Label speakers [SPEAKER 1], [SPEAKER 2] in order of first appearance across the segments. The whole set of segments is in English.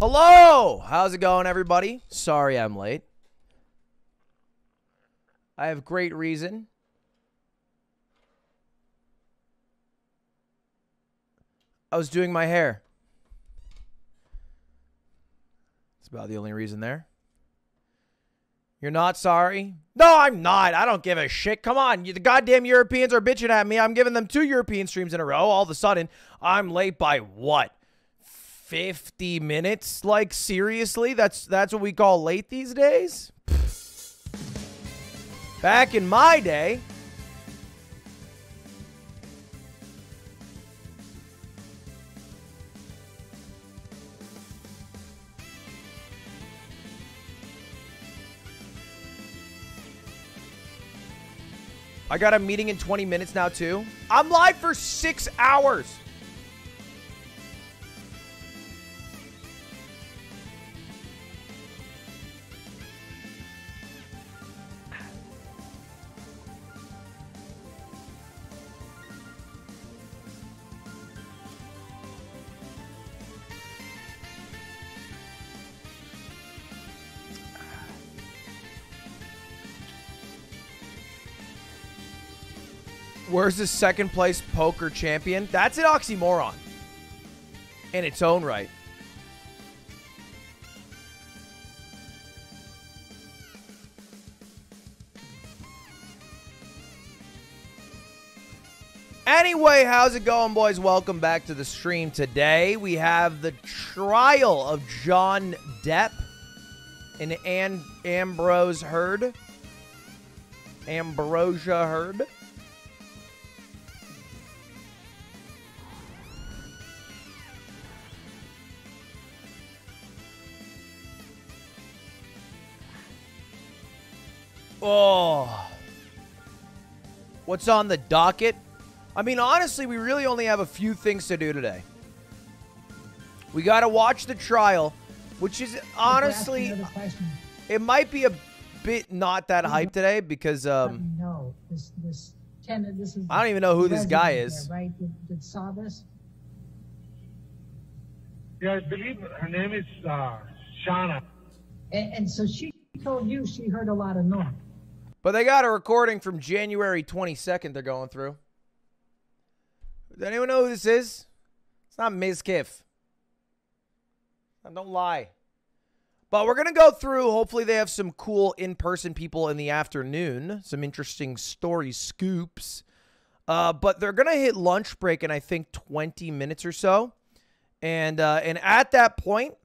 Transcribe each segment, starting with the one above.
[SPEAKER 1] Hello! How's it going, everybody? Sorry I'm late. I have great reason. I was doing my hair. It's about the only reason there. You're not sorry? No, I'm not. I don't give a shit. Come on. The goddamn Europeans are bitching at me. I'm giving them two European streams in a row. All of a sudden, I'm late by what? 50 minutes? Like seriously? That's that's what we call late these days? Back in my day, I got a meeting in 20 minutes now, too. I'm live for six hours. Where's the second place poker champion? That's an oxymoron in its own right. Anyway, how's it going, boys? Welcome back to the stream. Today we have the trial of John Depp and An- Ambrose Heard. Ambrosia Heard. Oh. What's on the docket? I mean, honestly, we really only have a few things to do today. We got to watch the trial, which is honestly, it might be a bit not that hype today because um,
[SPEAKER 2] no, this this Ken, this is.
[SPEAKER 1] I don't even know who this guy is.
[SPEAKER 2] there, right? That, that saw this.
[SPEAKER 3] Yeah, I believe her name is uh, Shauna.
[SPEAKER 2] And, and so she told you she heard a lot of noise.
[SPEAKER 1] But they got a recording from January 22nd they're going through. Does anyone know who this is? It's not Ms. Kiff. Don't lie. But we're going to go through. Hopefully, they have some cool in person people in the afternoon, some interesting story scoops. Uh, but they're going to hit lunch break in, I think, 20 minutes or so. And, uh, and at that point,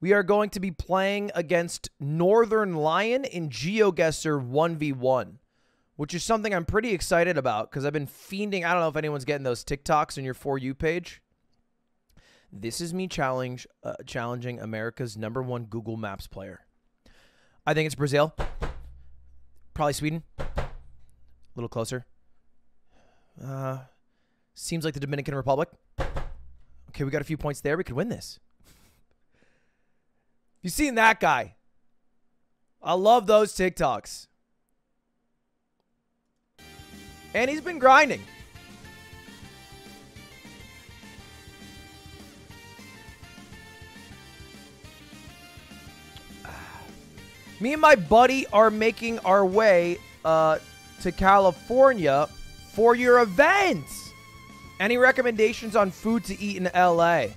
[SPEAKER 1] we are going to be playing against Northernlion in GeoGuessr 1v1, which is something I'm pretty excited about because I've been fiending. I don't know if anyone's getting those TikToks on your For You page. This is me challenge uh, challenging America's number one Google Maps player. I think it's Brazil. Probably Sweden. A little closer. Uh, seems like the Dominican Republic. Okay, we got a few points there. We could win this. You seen that guy? I love those TikToks. And he's been grinding. Me and my buddy are making our way uh, to California for your event. Any recommendations on food to eat in LA?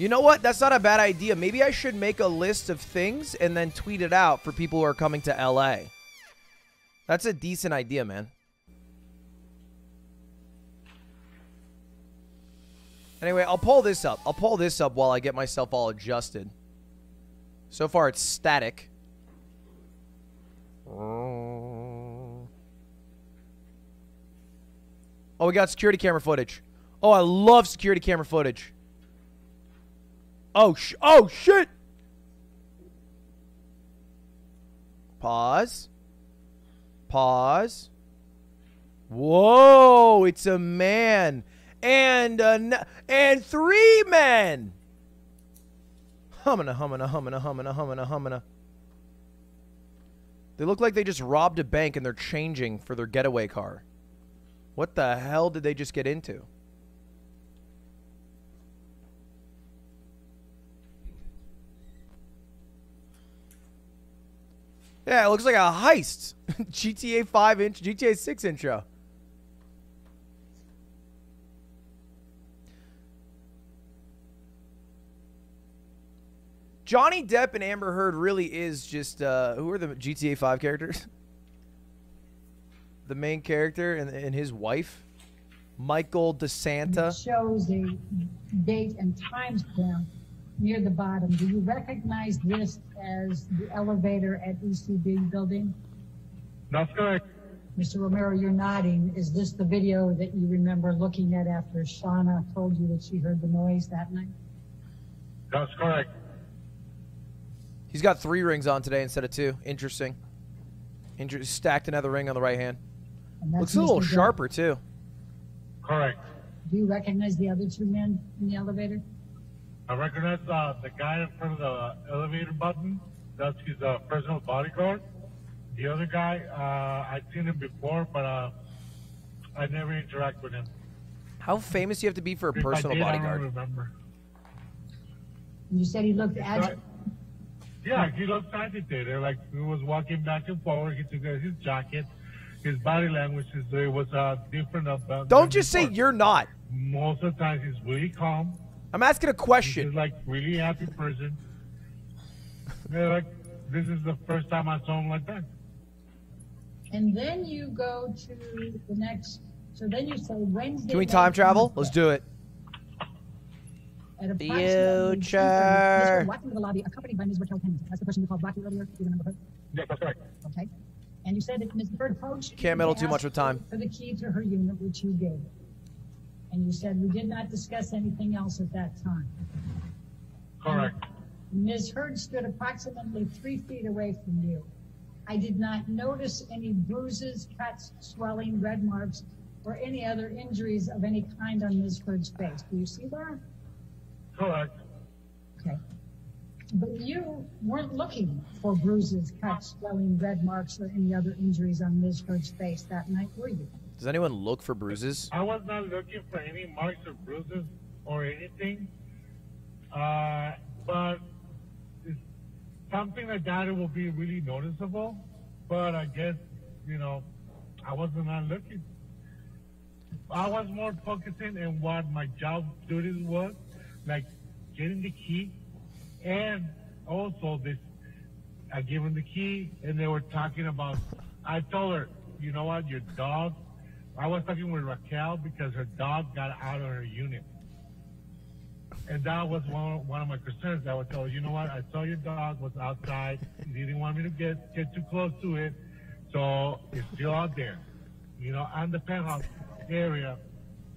[SPEAKER 1] You know what? That's not a bad idea. Maybe I should make a list of things and then tweet it out for people who are coming to LA. That's a decent idea, man. Anyway, I'll pull this up. I'll pull this up while I get myself all adjusted. So far, it's static. Oh, we got security camera footage. Oh, I love security camera footage. Oh, sh- oh, shit. Pause. Pause. Whoa, it's a man and a and three men. Hummina, hummina, hummina, hummina, hummina, hummina. They look like they just robbed a bank and they're changing for their getaway car. What the hell did they just get into? Yeah, it looks like a heist. GTA 5 inch, GTA 6 intro. Johnny Depp and Amber Heard really is just uh, who are the GTA 5 characters? the main character and, and his wife, Michael DeSanta.
[SPEAKER 2] It shows a date and time stamp near the bottom. Do you recognize this as the elevator at ECB building?
[SPEAKER 3] That's correct.
[SPEAKER 2] Mr. Romero, you're nodding. Is this the video that you remember looking at after Shauna told you that she heard the noise that night?
[SPEAKER 3] That's correct.
[SPEAKER 1] He's got three rings on today instead of two. Interesting. Inter- stacked another ring on the right hand. Looks a little
[SPEAKER 2] Mr.
[SPEAKER 1] Sharper too.
[SPEAKER 3] Correct.
[SPEAKER 2] Do you recognize the other two men in the elevator?
[SPEAKER 3] I recognize uh, the guy in front of the elevator button. That's his uh, personal bodyguard. The other guy, uh, I've seen him before, but uh, I never interact with him.
[SPEAKER 1] How famous do you have to be for a
[SPEAKER 3] If I
[SPEAKER 1] personal
[SPEAKER 3] did, I don't
[SPEAKER 1] bodyguard?
[SPEAKER 3] remember.
[SPEAKER 2] You said he looked
[SPEAKER 3] Right.
[SPEAKER 2] agitated.
[SPEAKER 3] Yeah, he looked agitated. Like he was walking back and forward. He took out his jacket. His body language is it was uh, different. Of, uh,
[SPEAKER 1] Don't
[SPEAKER 3] than
[SPEAKER 1] just say you're not.
[SPEAKER 3] Most of the times he's really calm.
[SPEAKER 1] I'm asking a
[SPEAKER 3] He's
[SPEAKER 1] question.
[SPEAKER 3] like really happy person. Yeah, like this is the first time I saw him like that.
[SPEAKER 2] And then you go to the next. So then you say Wednesday.
[SPEAKER 1] Can we time travel?
[SPEAKER 2] Tuesday
[SPEAKER 1] Let's do it.
[SPEAKER 2] At approximately
[SPEAKER 1] Future.
[SPEAKER 2] 2:30, Ms. Heard walked into the lobby accompanied by Ms. Raquel Pennington. That's the person you called Rocky earlier. Do you remember her?
[SPEAKER 3] Yeah, that's correct.
[SPEAKER 2] Okay. And you said that Ms. Heard approached. you
[SPEAKER 1] Can't meddle too much with time.
[SPEAKER 2] For the key to her unit, which you gave. And you said we did not discuss anything else at that time.
[SPEAKER 3] Correct.
[SPEAKER 2] Ms. Heard stood approximately three feet away from you. I did not notice any bruises, cuts, swelling, red marks, or any other injuries of any kind on Ms. Heard's face. Do you see that?
[SPEAKER 3] Correct.
[SPEAKER 2] Okay. But you weren't looking for bruises, cuts, swelling, red marks, or any other injuries on Ms. Heard's face that night, were you?
[SPEAKER 1] Does anyone look for bruises?
[SPEAKER 3] I was not looking for any marks or bruises or anything. Uh, but something like that it will be really noticeable. But I guess, you know, I wasn't not looking. I was more focusing on what my job duties was, like getting the key and also this I gave him the key and they were talking about I told her, you know what, your dog I was talking with Raquel because her dog got out of her unit. And that was one, one of my concerns. I would tell her, you know what, I saw your dog was outside. You didn't want me to get, get too close to it. So it's still out there. You know, on the penthouse area,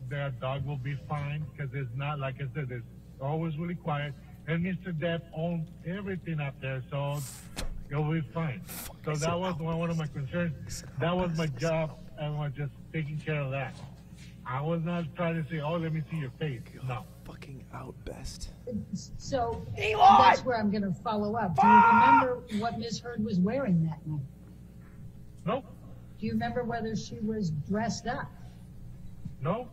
[SPEAKER 3] their dog will be fine because it's not, like I said, it's always really quiet. And Mr. Depp owns everything up there, so it'll be fine. So that was one, one of my concerns. That was my job, and I was just taking care of that. I was not trying to say, oh, let me see your face. No.
[SPEAKER 1] Fucking out best.
[SPEAKER 2] So
[SPEAKER 1] Elon!
[SPEAKER 2] that's where I'm going to follow up. Do you remember what Ms. Heard was wearing that night?
[SPEAKER 3] No.
[SPEAKER 2] Do you remember whether she was dressed up?
[SPEAKER 3] No.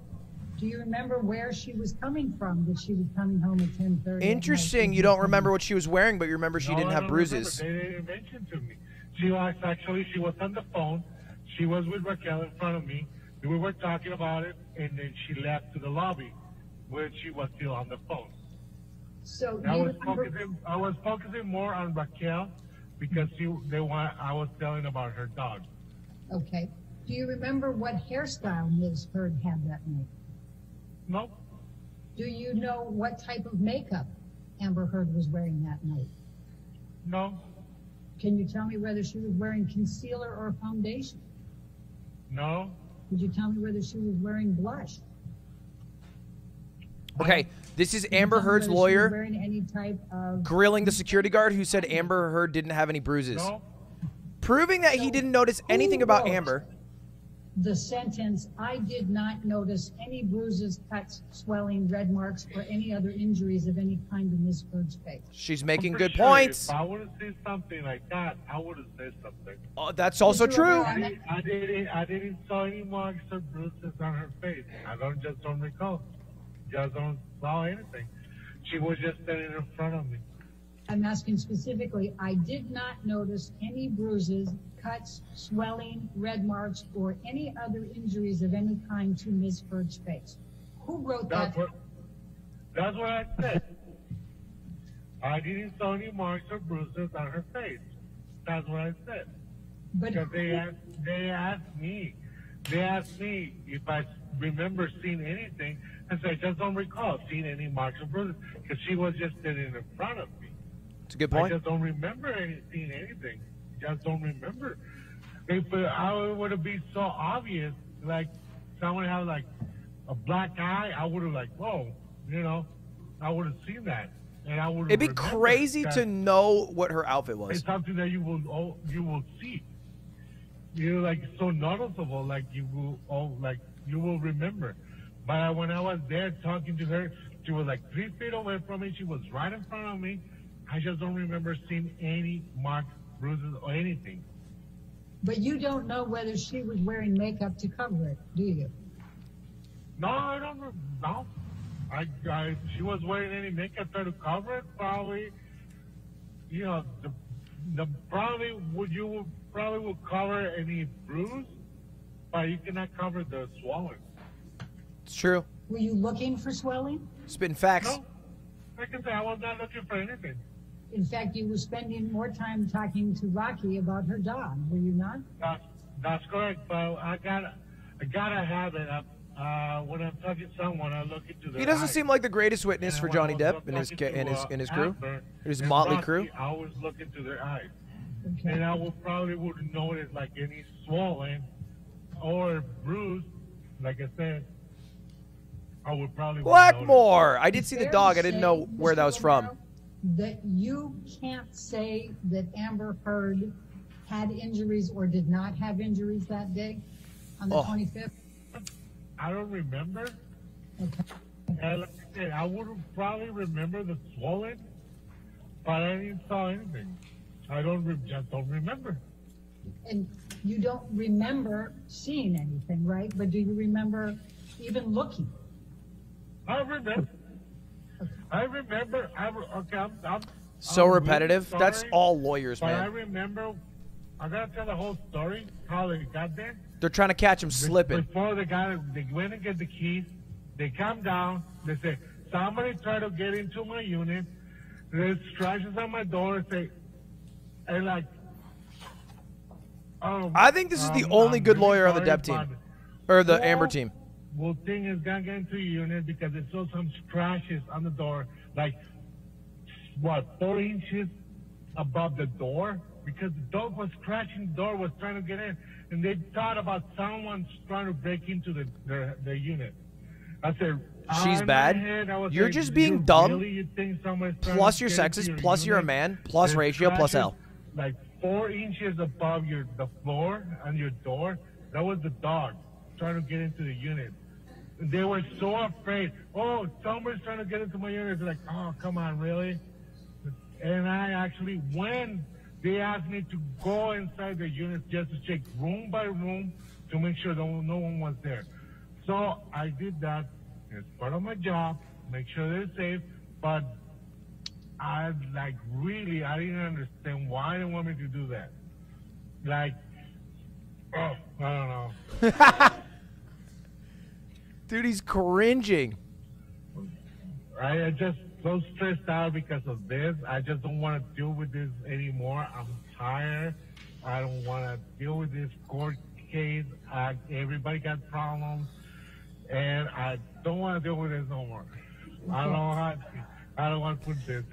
[SPEAKER 2] Do you remember where she was coming from? That she was coming home at 10:30.
[SPEAKER 1] Interesting. You don't remember what she was wearing, but you remember she
[SPEAKER 3] No,
[SPEAKER 1] didn't
[SPEAKER 3] I
[SPEAKER 1] have
[SPEAKER 3] don't
[SPEAKER 1] bruises.
[SPEAKER 3] remember. They didn't mention to me. She was actually, she was on the phone. She was with Raquel in front of me. We were talking about it, and then she left to the lobby where she was still on the phone.
[SPEAKER 2] So
[SPEAKER 3] I was focusing. I was focusing more on Raquel because she they want. I was telling about her dog.
[SPEAKER 2] Okay. Do you remember what hairstyle Ms. Heard had that night?
[SPEAKER 3] No,
[SPEAKER 2] Do you know what type of makeup Amber Heard was wearing that night?
[SPEAKER 3] no,
[SPEAKER 2] Can you tell me whether she was wearing concealer or foundation?
[SPEAKER 3] No.
[SPEAKER 2] Could you tell me whether she was wearing blush?
[SPEAKER 1] Okay, this is Amber Heard's
[SPEAKER 2] whether she was
[SPEAKER 1] lawyer
[SPEAKER 2] any type of
[SPEAKER 1] grilling the security guard who said Amber Heard didn't have any bruises.
[SPEAKER 3] No,
[SPEAKER 1] Proving that he didn't notice anything about
[SPEAKER 2] wrote?
[SPEAKER 1] Amber.
[SPEAKER 2] The sentence, I did not notice any bruises, cuts, swelling, red marks, or any other injuries of any kind in Ms. Heard's face.
[SPEAKER 1] She's making good
[SPEAKER 3] sure,
[SPEAKER 1] points.
[SPEAKER 3] If I would have said something like that, I would have said something.
[SPEAKER 1] Oh, that's also
[SPEAKER 2] Did
[SPEAKER 1] true.
[SPEAKER 3] I, didn't- I didn't. I didn't saw any marks or bruises on her face. I don't just don't recall. Just don't saw anything. She was just standing in front of me.
[SPEAKER 2] I'm asking specifically, I did not notice any bruises, cuts, swelling, red marks, or any other injuries of any kind to Ms. Heard's face. Who wrote
[SPEAKER 3] That's
[SPEAKER 2] that?
[SPEAKER 3] what, that's what I said. I didn't saw any marks or bruises on her face. That's what I said.
[SPEAKER 2] But
[SPEAKER 3] Because they asked, they asked me, they asked me if I remember seeing anything. I said, I just don't recall seeing any marks or bruises because she was just sitting in front of me.
[SPEAKER 1] It's a good
[SPEAKER 3] I
[SPEAKER 1] point.
[SPEAKER 3] just don't remember any, seeing anything. Just don't remember. If uh, I would have been so obvious, like someone had like a black eye, I would have like, whoa, you know, I would have seen that, and I would.
[SPEAKER 1] It'd be crazy to know what her outfit was.
[SPEAKER 3] It's something that you will oh, you will see. You're like so noticeable, like you will oh like you will remember. But when I was there talking to her, she was like three feet away from me. She was right in front of me. I just don't remember seeing any marks, bruises, or anything.
[SPEAKER 2] but you don't know whether she was wearing makeup to cover it, do you?
[SPEAKER 3] No, I don't know. No, I, I she was wearing any makeup to cover it. Probably, you know, the, the probably would you probably would cover any bruise, but you cannot cover the swelling.
[SPEAKER 1] It's true.
[SPEAKER 2] Were you looking for swelling?
[SPEAKER 1] Spitting facts.
[SPEAKER 3] No, like I say I was not looking for anything.
[SPEAKER 2] In fact, you were spending more time talking to Rocky about her dog, were you not?
[SPEAKER 3] That's, that's correct. But I got I gotta have it. I, uh, when I'm talking to someone, I look into their
[SPEAKER 1] He doesn't
[SPEAKER 3] eyes.
[SPEAKER 1] seem like the greatest witness
[SPEAKER 3] And
[SPEAKER 1] for Johnny Depp and his
[SPEAKER 3] talking
[SPEAKER 1] ca- and his
[SPEAKER 3] uh,
[SPEAKER 1] and his crew,
[SPEAKER 3] Amber
[SPEAKER 1] his motley
[SPEAKER 3] Rocky,
[SPEAKER 1] crew.
[SPEAKER 3] I always look into their eyes.
[SPEAKER 2] Okay.
[SPEAKER 3] and I would probably would notice like any swollen or bruise. Like I said, I would probably would.
[SPEAKER 1] Blackmore. I did see the dog. I didn't know where that was from.
[SPEAKER 2] Romero, That you can't say that Amber Heard had injuries or did not have injuries that day on the
[SPEAKER 1] Oh.
[SPEAKER 2] 25th?
[SPEAKER 3] I don't remember.
[SPEAKER 2] Okay.
[SPEAKER 3] And like I said, I would probably remember the swollen, but I didn't saw anything. I don't re- just don't remember.
[SPEAKER 2] And you don't remember seeing anything, right? But do you remember even looking?
[SPEAKER 3] I remember. I remember. I okay. I'm, I'm
[SPEAKER 1] So
[SPEAKER 3] I'm really
[SPEAKER 1] repetitive. That's all lawyers,
[SPEAKER 3] But I remember. I gotta tell the whole story how they got there.
[SPEAKER 1] They're trying to catch him slipping.
[SPEAKER 3] Before they got they went and get the keys. They come down. They say, somebody tried to get into my unit. There's scratches on my door. Say, and like, um,
[SPEAKER 1] I think this is the
[SPEAKER 3] um,
[SPEAKER 1] only
[SPEAKER 3] I'm
[SPEAKER 1] good
[SPEAKER 3] really
[SPEAKER 1] lawyer on the
[SPEAKER 3] sorry,
[SPEAKER 1] Depp team. Or the
[SPEAKER 3] Well,
[SPEAKER 1] Amber team.
[SPEAKER 3] Well, thing is gonna get into your unit because it saw some scratches on the door, like what four inches above the door, because the dog was scratching the door, was trying to get in, and they thought about someone trying to break into the their, their unit. I said,
[SPEAKER 1] She's bad.
[SPEAKER 3] head,
[SPEAKER 1] You're just being
[SPEAKER 3] "You
[SPEAKER 1] dumb,
[SPEAKER 3] Really, you think
[SPEAKER 1] Plus you're sexist.
[SPEAKER 3] your
[SPEAKER 1] Plus you're a man. Plus ratio. Plus L.
[SPEAKER 3] Like four inches above your the floor and your door. That was the dog trying to get into the unit. They were so afraid. Oh, someone's trying to get into my unit. They're like, oh, come on, really? And I actually, when they asked me to go inside the unit just to check room by room to make sure that no one was there. So I did that. It's part of my job. Make sure they're safe. But I like really, I didn't understand why they want me to do that. Like, oh, I don't know.
[SPEAKER 1] Dude, he's cringing.
[SPEAKER 3] I, I just so stressed out because of this. I just don't want to deal with this anymore. I'm tired. I don't want to deal with this court case. I, everybody got problems, and I don't want to deal with this no more. I don't how. I don't want to put this.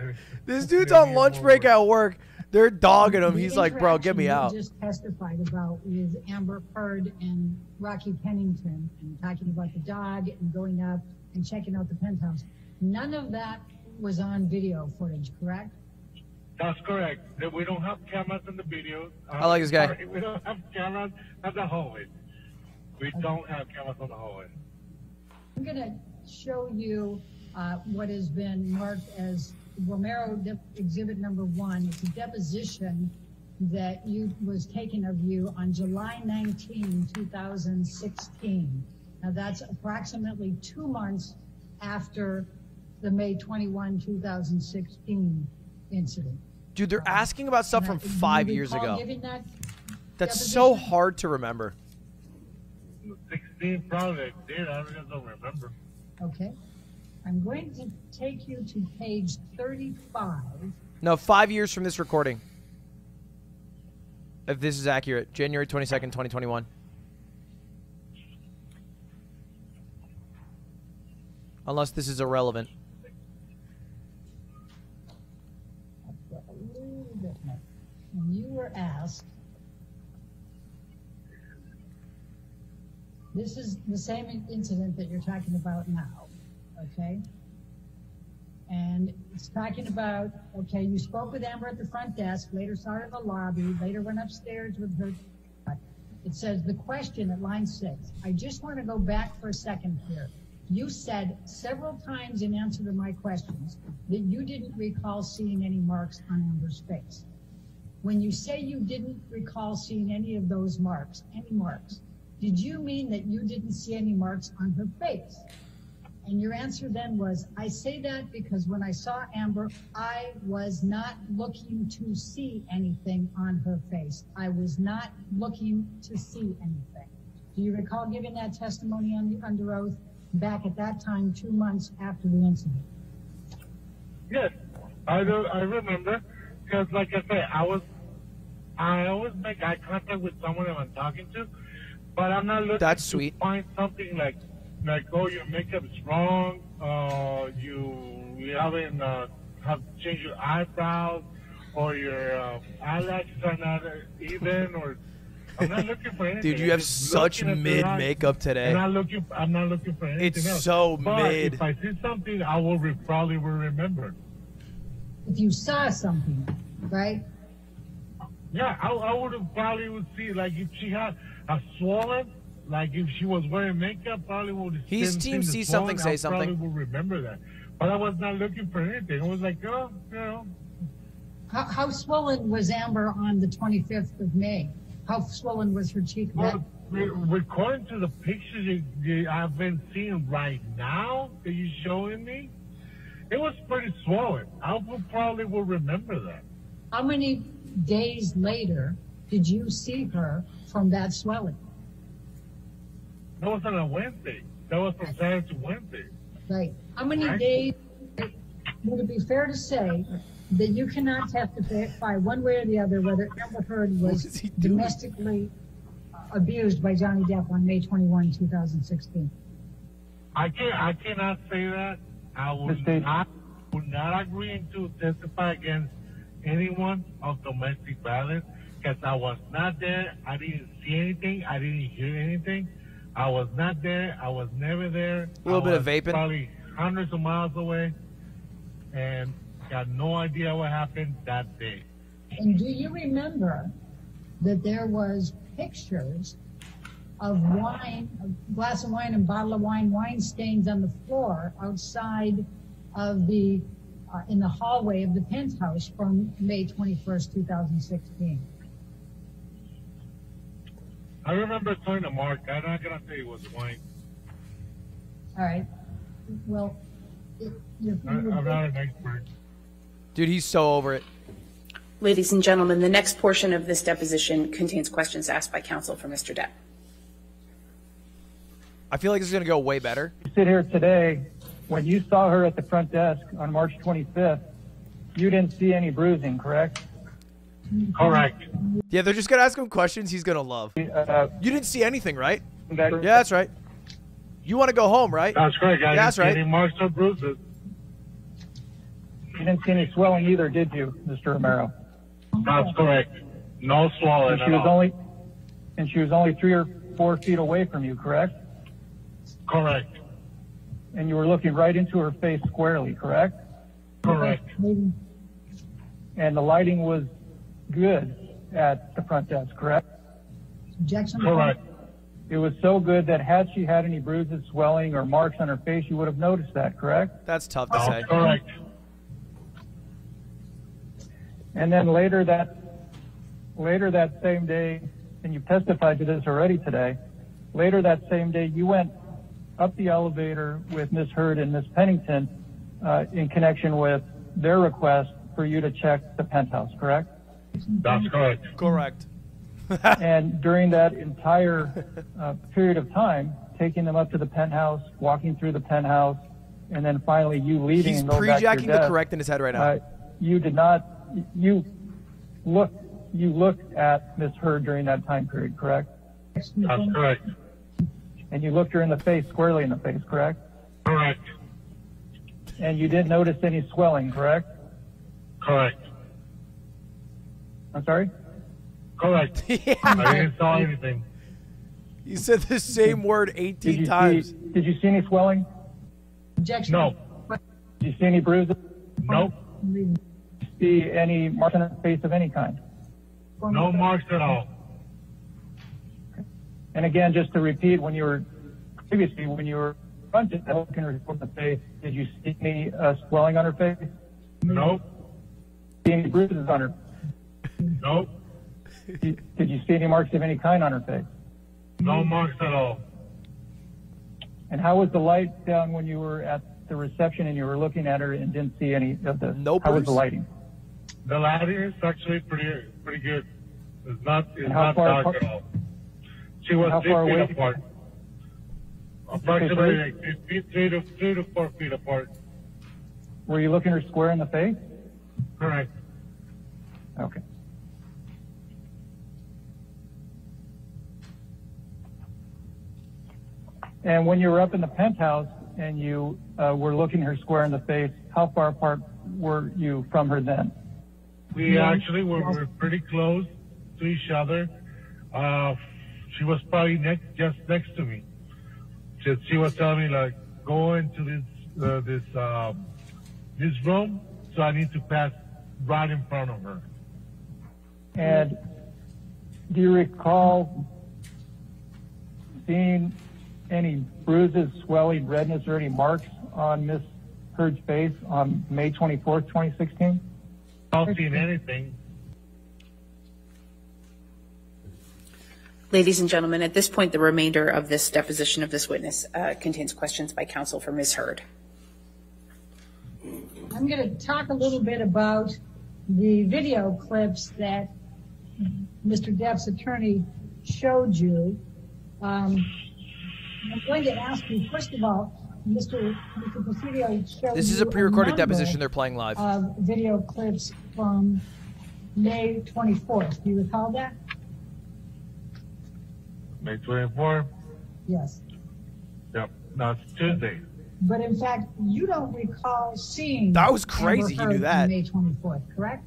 [SPEAKER 1] This dude's on lunch break at work. They're dogging him.
[SPEAKER 2] The
[SPEAKER 1] He's like, bro, get me out.
[SPEAKER 2] Just testified about with Amber Heard and Rocky Pennington and talking about the dog and going up and checking out the penthouse. None of that was on video footage, correct?
[SPEAKER 3] That's correct. That We don't have cameras in the videos.
[SPEAKER 1] I like this guy.
[SPEAKER 3] We don't have cameras at the hallway. We don't have cameras on the hallway.
[SPEAKER 2] I'm going to show you uh, what has been marked as Romero exhibit number one. It's a deposition that you was taken of you on July 19, 2016. Now that's approximately two months after the May 21, 2016 incident.
[SPEAKER 1] Dude, they're asking about stuff from five years ago.
[SPEAKER 2] That?
[SPEAKER 1] That's so hard to remember.
[SPEAKER 3] 16 probably I did. I don't remember.
[SPEAKER 2] Okay. I'm going to take you to page 35.
[SPEAKER 1] No, five years from this recording. If this is accurate, January 22nd, 2021. Unless this is irrelevant.
[SPEAKER 2] A little bit more. You were asked, this is the same incident that you're talking about now, okay? And it's talking about, okay, you spoke with Amber at the front desk, later saw her in the lobby, later went upstairs with her. It says the question at line six. I just want to go back for a second here. You said several times in answer to my questions that you didn't recall seeing any marks on Amber's face. When you say you didn't recall seeing any of those marks, any marks, did you mean that you didn't see any marks on her face? And your answer then was, I say that because when I saw Amber, I was not looking to see anything on her face. I was not looking to see anything. Do you recall giving that testimony under oath back at that time, two months after the incident?
[SPEAKER 3] Yes, I do. I remember because, like I said, I was. I always make eye contact with someone I'm talking to, but I'm not looking
[SPEAKER 1] That's
[SPEAKER 3] to
[SPEAKER 1] sweet.
[SPEAKER 3] find something like, like, oh, your makeup is wrong. Uh, you you haven't uh, have changed your eyebrows, or your uh, eyelashes are not uh, even, or. I'm not looking for anything.
[SPEAKER 1] Dude, you have such mid makeup today.
[SPEAKER 3] I'm not looking. I'm not looking for anything
[SPEAKER 1] It's
[SPEAKER 3] else.
[SPEAKER 1] so
[SPEAKER 3] but
[SPEAKER 1] mid.
[SPEAKER 3] If I see something, I will re- probably will remember.
[SPEAKER 2] If you saw something, right?
[SPEAKER 3] Yeah, I, I would have probably would see like if she had a swollen, like if she was wearing makeup, probably would.
[SPEAKER 1] His team
[SPEAKER 3] seen the
[SPEAKER 1] sees something, say
[SPEAKER 3] I Probably will remember that, but I was not looking for anything. I was like, oh, you know,
[SPEAKER 2] How, how swollen was Amber on the 25th of May? How swollen was her cheek?
[SPEAKER 3] well, re- according to the pictures you, you, I've been seeing right now that you're showing me, it was pretty swollen. I would probably will remember that.
[SPEAKER 2] How many days later did you see her from that swelling?
[SPEAKER 3] That was on a Wednesday. That was from Saturday to Wednesday.
[SPEAKER 2] Right. How many
[SPEAKER 3] Right.
[SPEAKER 2] days would it be fair to say that you cannot testify one way or the other whether Amber Heard was
[SPEAKER 1] he
[SPEAKER 2] domestically abused by Johnny Depp on May 21, 2016?
[SPEAKER 3] I can I cannot say that. I would not would not agree to testify against anyone of domestic violence because I was not there. I didn't see anything. I didn't hear anything. I was not there. I was never there.
[SPEAKER 1] A little
[SPEAKER 3] I
[SPEAKER 1] bit of
[SPEAKER 3] was
[SPEAKER 1] vaping.
[SPEAKER 3] Probably hundreds of miles away, and got no idea what happened that day.
[SPEAKER 2] And do you remember that there was pictures of wine, a glass of wine and bottle of wine, wine stains on the floor outside of the, uh, in the hallway of the penthouse from May 21st, 2016?
[SPEAKER 3] I remember telling to Mark. I'm not gonna say it was wine.
[SPEAKER 2] All right. Well, it, you're,
[SPEAKER 3] I, I'm not an expert.
[SPEAKER 1] Dude, he's so over it.
[SPEAKER 4] Ladies and gentlemen, the next portion of this deposition contains questions asked by counsel for Mr. Depp.
[SPEAKER 1] I feel like this is going to go way better.
[SPEAKER 5] You sit here today, when you saw her at the front desk on March 25th, you didn't see any bruising, correct?
[SPEAKER 3] Correct.
[SPEAKER 1] Yeah, they're just going to ask him questions he's going to love.
[SPEAKER 5] Uh,
[SPEAKER 1] You didn't see anything, right?
[SPEAKER 5] that,
[SPEAKER 1] Yeah, that's right. You want to go home, right?
[SPEAKER 3] That's correct. I
[SPEAKER 1] Yeah, that's
[SPEAKER 3] didn't see
[SPEAKER 1] right.
[SPEAKER 3] Any marks or bruises?
[SPEAKER 5] You didn't see any swelling either, did you, Mr. Romero?
[SPEAKER 3] That's correct. No swollen
[SPEAKER 5] And she was
[SPEAKER 3] all.
[SPEAKER 5] only, and she was only three or four feet away from you, correct?
[SPEAKER 3] Correct.
[SPEAKER 5] And you were looking right into her face squarely, correct?
[SPEAKER 3] Correct.
[SPEAKER 5] And the lighting was good at the front desk, correct?
[SPEAKER 2] objection?
[SPEAKER 3] Correct.
[SPEAKER 5] It was so good that had she had any bruises, swelling, or marks on her face, you would have noticed that, correct?
[SPEAKER 1] That's tough to say.
[SPEAKER 3] Correct.
[SPEAKER 5] And then later that, later that same day, and you've testified to this already today, later that same day, you went up the elevator with Miss Heard and Miss Pennington uh, in connection with their request for you to check the penthouse, correct?
[SPEAKER 3] That's correct.
[SPEAKER 1] Correct.
[SPEAKER 5] And during that entire uh, period of time, taking them up to the penthouse, walking through the penthouse, and then finally you leaving
[SPEAKER 1] He's
[SPEAKER 5] and going back to your
[SPEAKER 1] pre-jacking the correct in his head right now.
[SPEAKER 5] uh, you did not, you looked, you looked at Miss Heard during that time period, correct?
[SPEAKER 3] That's correct.
[SPEAKER 5] And you looked her in the face, squarely in the face, correct?
[SPEAKER 3] Correct.
[SPEAKER 5] And you didn't notice any swelling, correct?
[SPEAKER 3] Correct.
[SPEAKER 5] I'm sorry?
[SPEAKER 3] Correct.
[SPEAKER 1] yeah.
[SPEAKER 3] I didn't saw anything.
[SPEAKER 1] You said the same word 18
[SPEAKER 5] you
[SPEAKER 1] times.
[SPEAKER 5] see, did you see any swelling?
[SPEAKER 2] Objection.
[SPEAKER 3] No.
[SPEAKER 5] Did you see any bruises?
[SPEAKER 3] Nope.
[SPEAKER 5] See any marks on her face of any kind?
[SPEAKER 3] No marks at all.
[SPEAKER 5] And again, just to repeat, when you were previously, when you were confronted, looking her in the face, did you see any uh, swelling on her face?
[SPEAKER 3] Nope.
[SPEAKER 5] See any bruises on her?
[SPEAKER 3] Nope.
[SPEAKER 5] Did did you see any marks of any kind on her face?
[SPEAKER 3] No marks at all.
[SPEAKER 5] And how was the light down when you were at the reception and you were looking at her and didn't see any of the?
[SPEAKER 1] No
[SPEAKER 5] How was the lighting?
[SPEAKER 3] The lighting is actually pretty pretty good. It's not it's not
[SPEAKER 5] far
[SPEAKER 3] dark
[SPEAKER 5] apart-
[SPEAKER 3] at all. She was
[SPEAKER 5] how far
[SPEAKER 3] feet
[SPEAKER 5] away?
[SPEAKER 3] apart. Approximately like three, three to three to four feet apart.
[SPEAKER 5] Were you looking her square in the face?
[SPEAKER 3] Correct.
[SPEAKER 5] Okay. And when you were up in the penthouse and you uh, were looking her square in the face, how far apart were you from her then?
[SPEAKER 3] We actually were, were pretty close to each other. Uh, she was probably next, just next to me. She, she was telling me like, go into this, uh, this, uh, this room. So I need to pass right in front of her.
[SPEAKER 5] And do you recall seeing any bruises, swelling, redness, or any marks on Miss Heard's face on May 24th, 2016?
[SPEAKER 3] I don't seeing anything.
[SPEAKER 4] Ladies and gentlemen, at this point, the remainder of this deposition of this witness uh, contains questions by counsel for Ms. Heard.
[SPEAKER 2] I'm going to talk a little bit about the video clips that Mr. Depp's attorney showed you. Um, I'm going to ask you, first of all, Mr. Mr. Presidio showed
[SPEAKER 1] This is a pre-recorded deposition they're playing live.
[SPEAKER 2] Of video clips from May 24th. Do you recall that?
[SPEAKER 3] May 24.
[SPEAKER 2] Yes.
[SPEAKER 3] Yep. That's Tuesday.
[SPEAKER 2] But in fact, you don't recall seeing.
[SPEAKER 1] That was crazy you knew that.
[SPEAKER 2] May 24th, correct?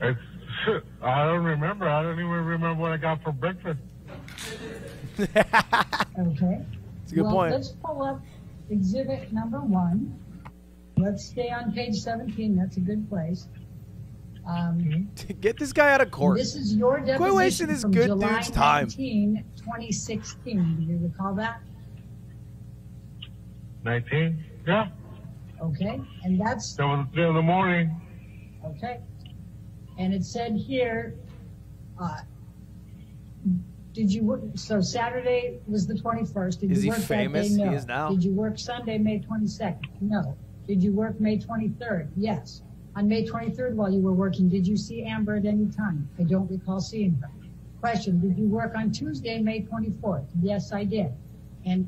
[SPEAKER 3] It's, I don't remember. I don't even remember what I got for breakfast.
[SPEAKER 2] Okay.
[SPEAKER 1] It's a good
[SPEAKER 2] well,
[SPEAKER 1] point.
[SPEAKER 2] let's pull up exhibit number one. Let's stay on page 17. That's a good place. Um,
[SPEAKER 1] Get this guy out of court.
[SPEAKER 2] this is your deposition
[SPEAKER 1] wasting this
[SPEAKER 2] from
[SPEAKER 1] good
[SPEAKER 2] July
[SPEAKER 1] dude's time.
[SPEAKER 2] 19, 2016. Do you recall that?
[SPEAKER 3] 19? Yeah.
[SPEAKER 2] Okay. And that's
[SPEAKER 3] That was three in the morning.
[SPEAKER 2] Okay. And it said here, uh, did you work, so Saturday was the 21st. Did
[SPEAKER 1] Is
[SPEAKER 2] you
[SPEAKER 1] he
[SPEAKER 2] work
[SPEAKER 1] famous?
[SPEAKER 2] that day?
[SPEAKER 1] He
[SPEAKER 2] No.
[SPEAKER 1] is now.
[SPEAKER 2] Did you work Sunday, May 22nd? No. Did you work May 23rd? Yes. On May 23rd, while you were working, did you see Amber at any time? I don't recall seeing her. Question, did you work on Tuesday, May 24th? Yes, I did. And,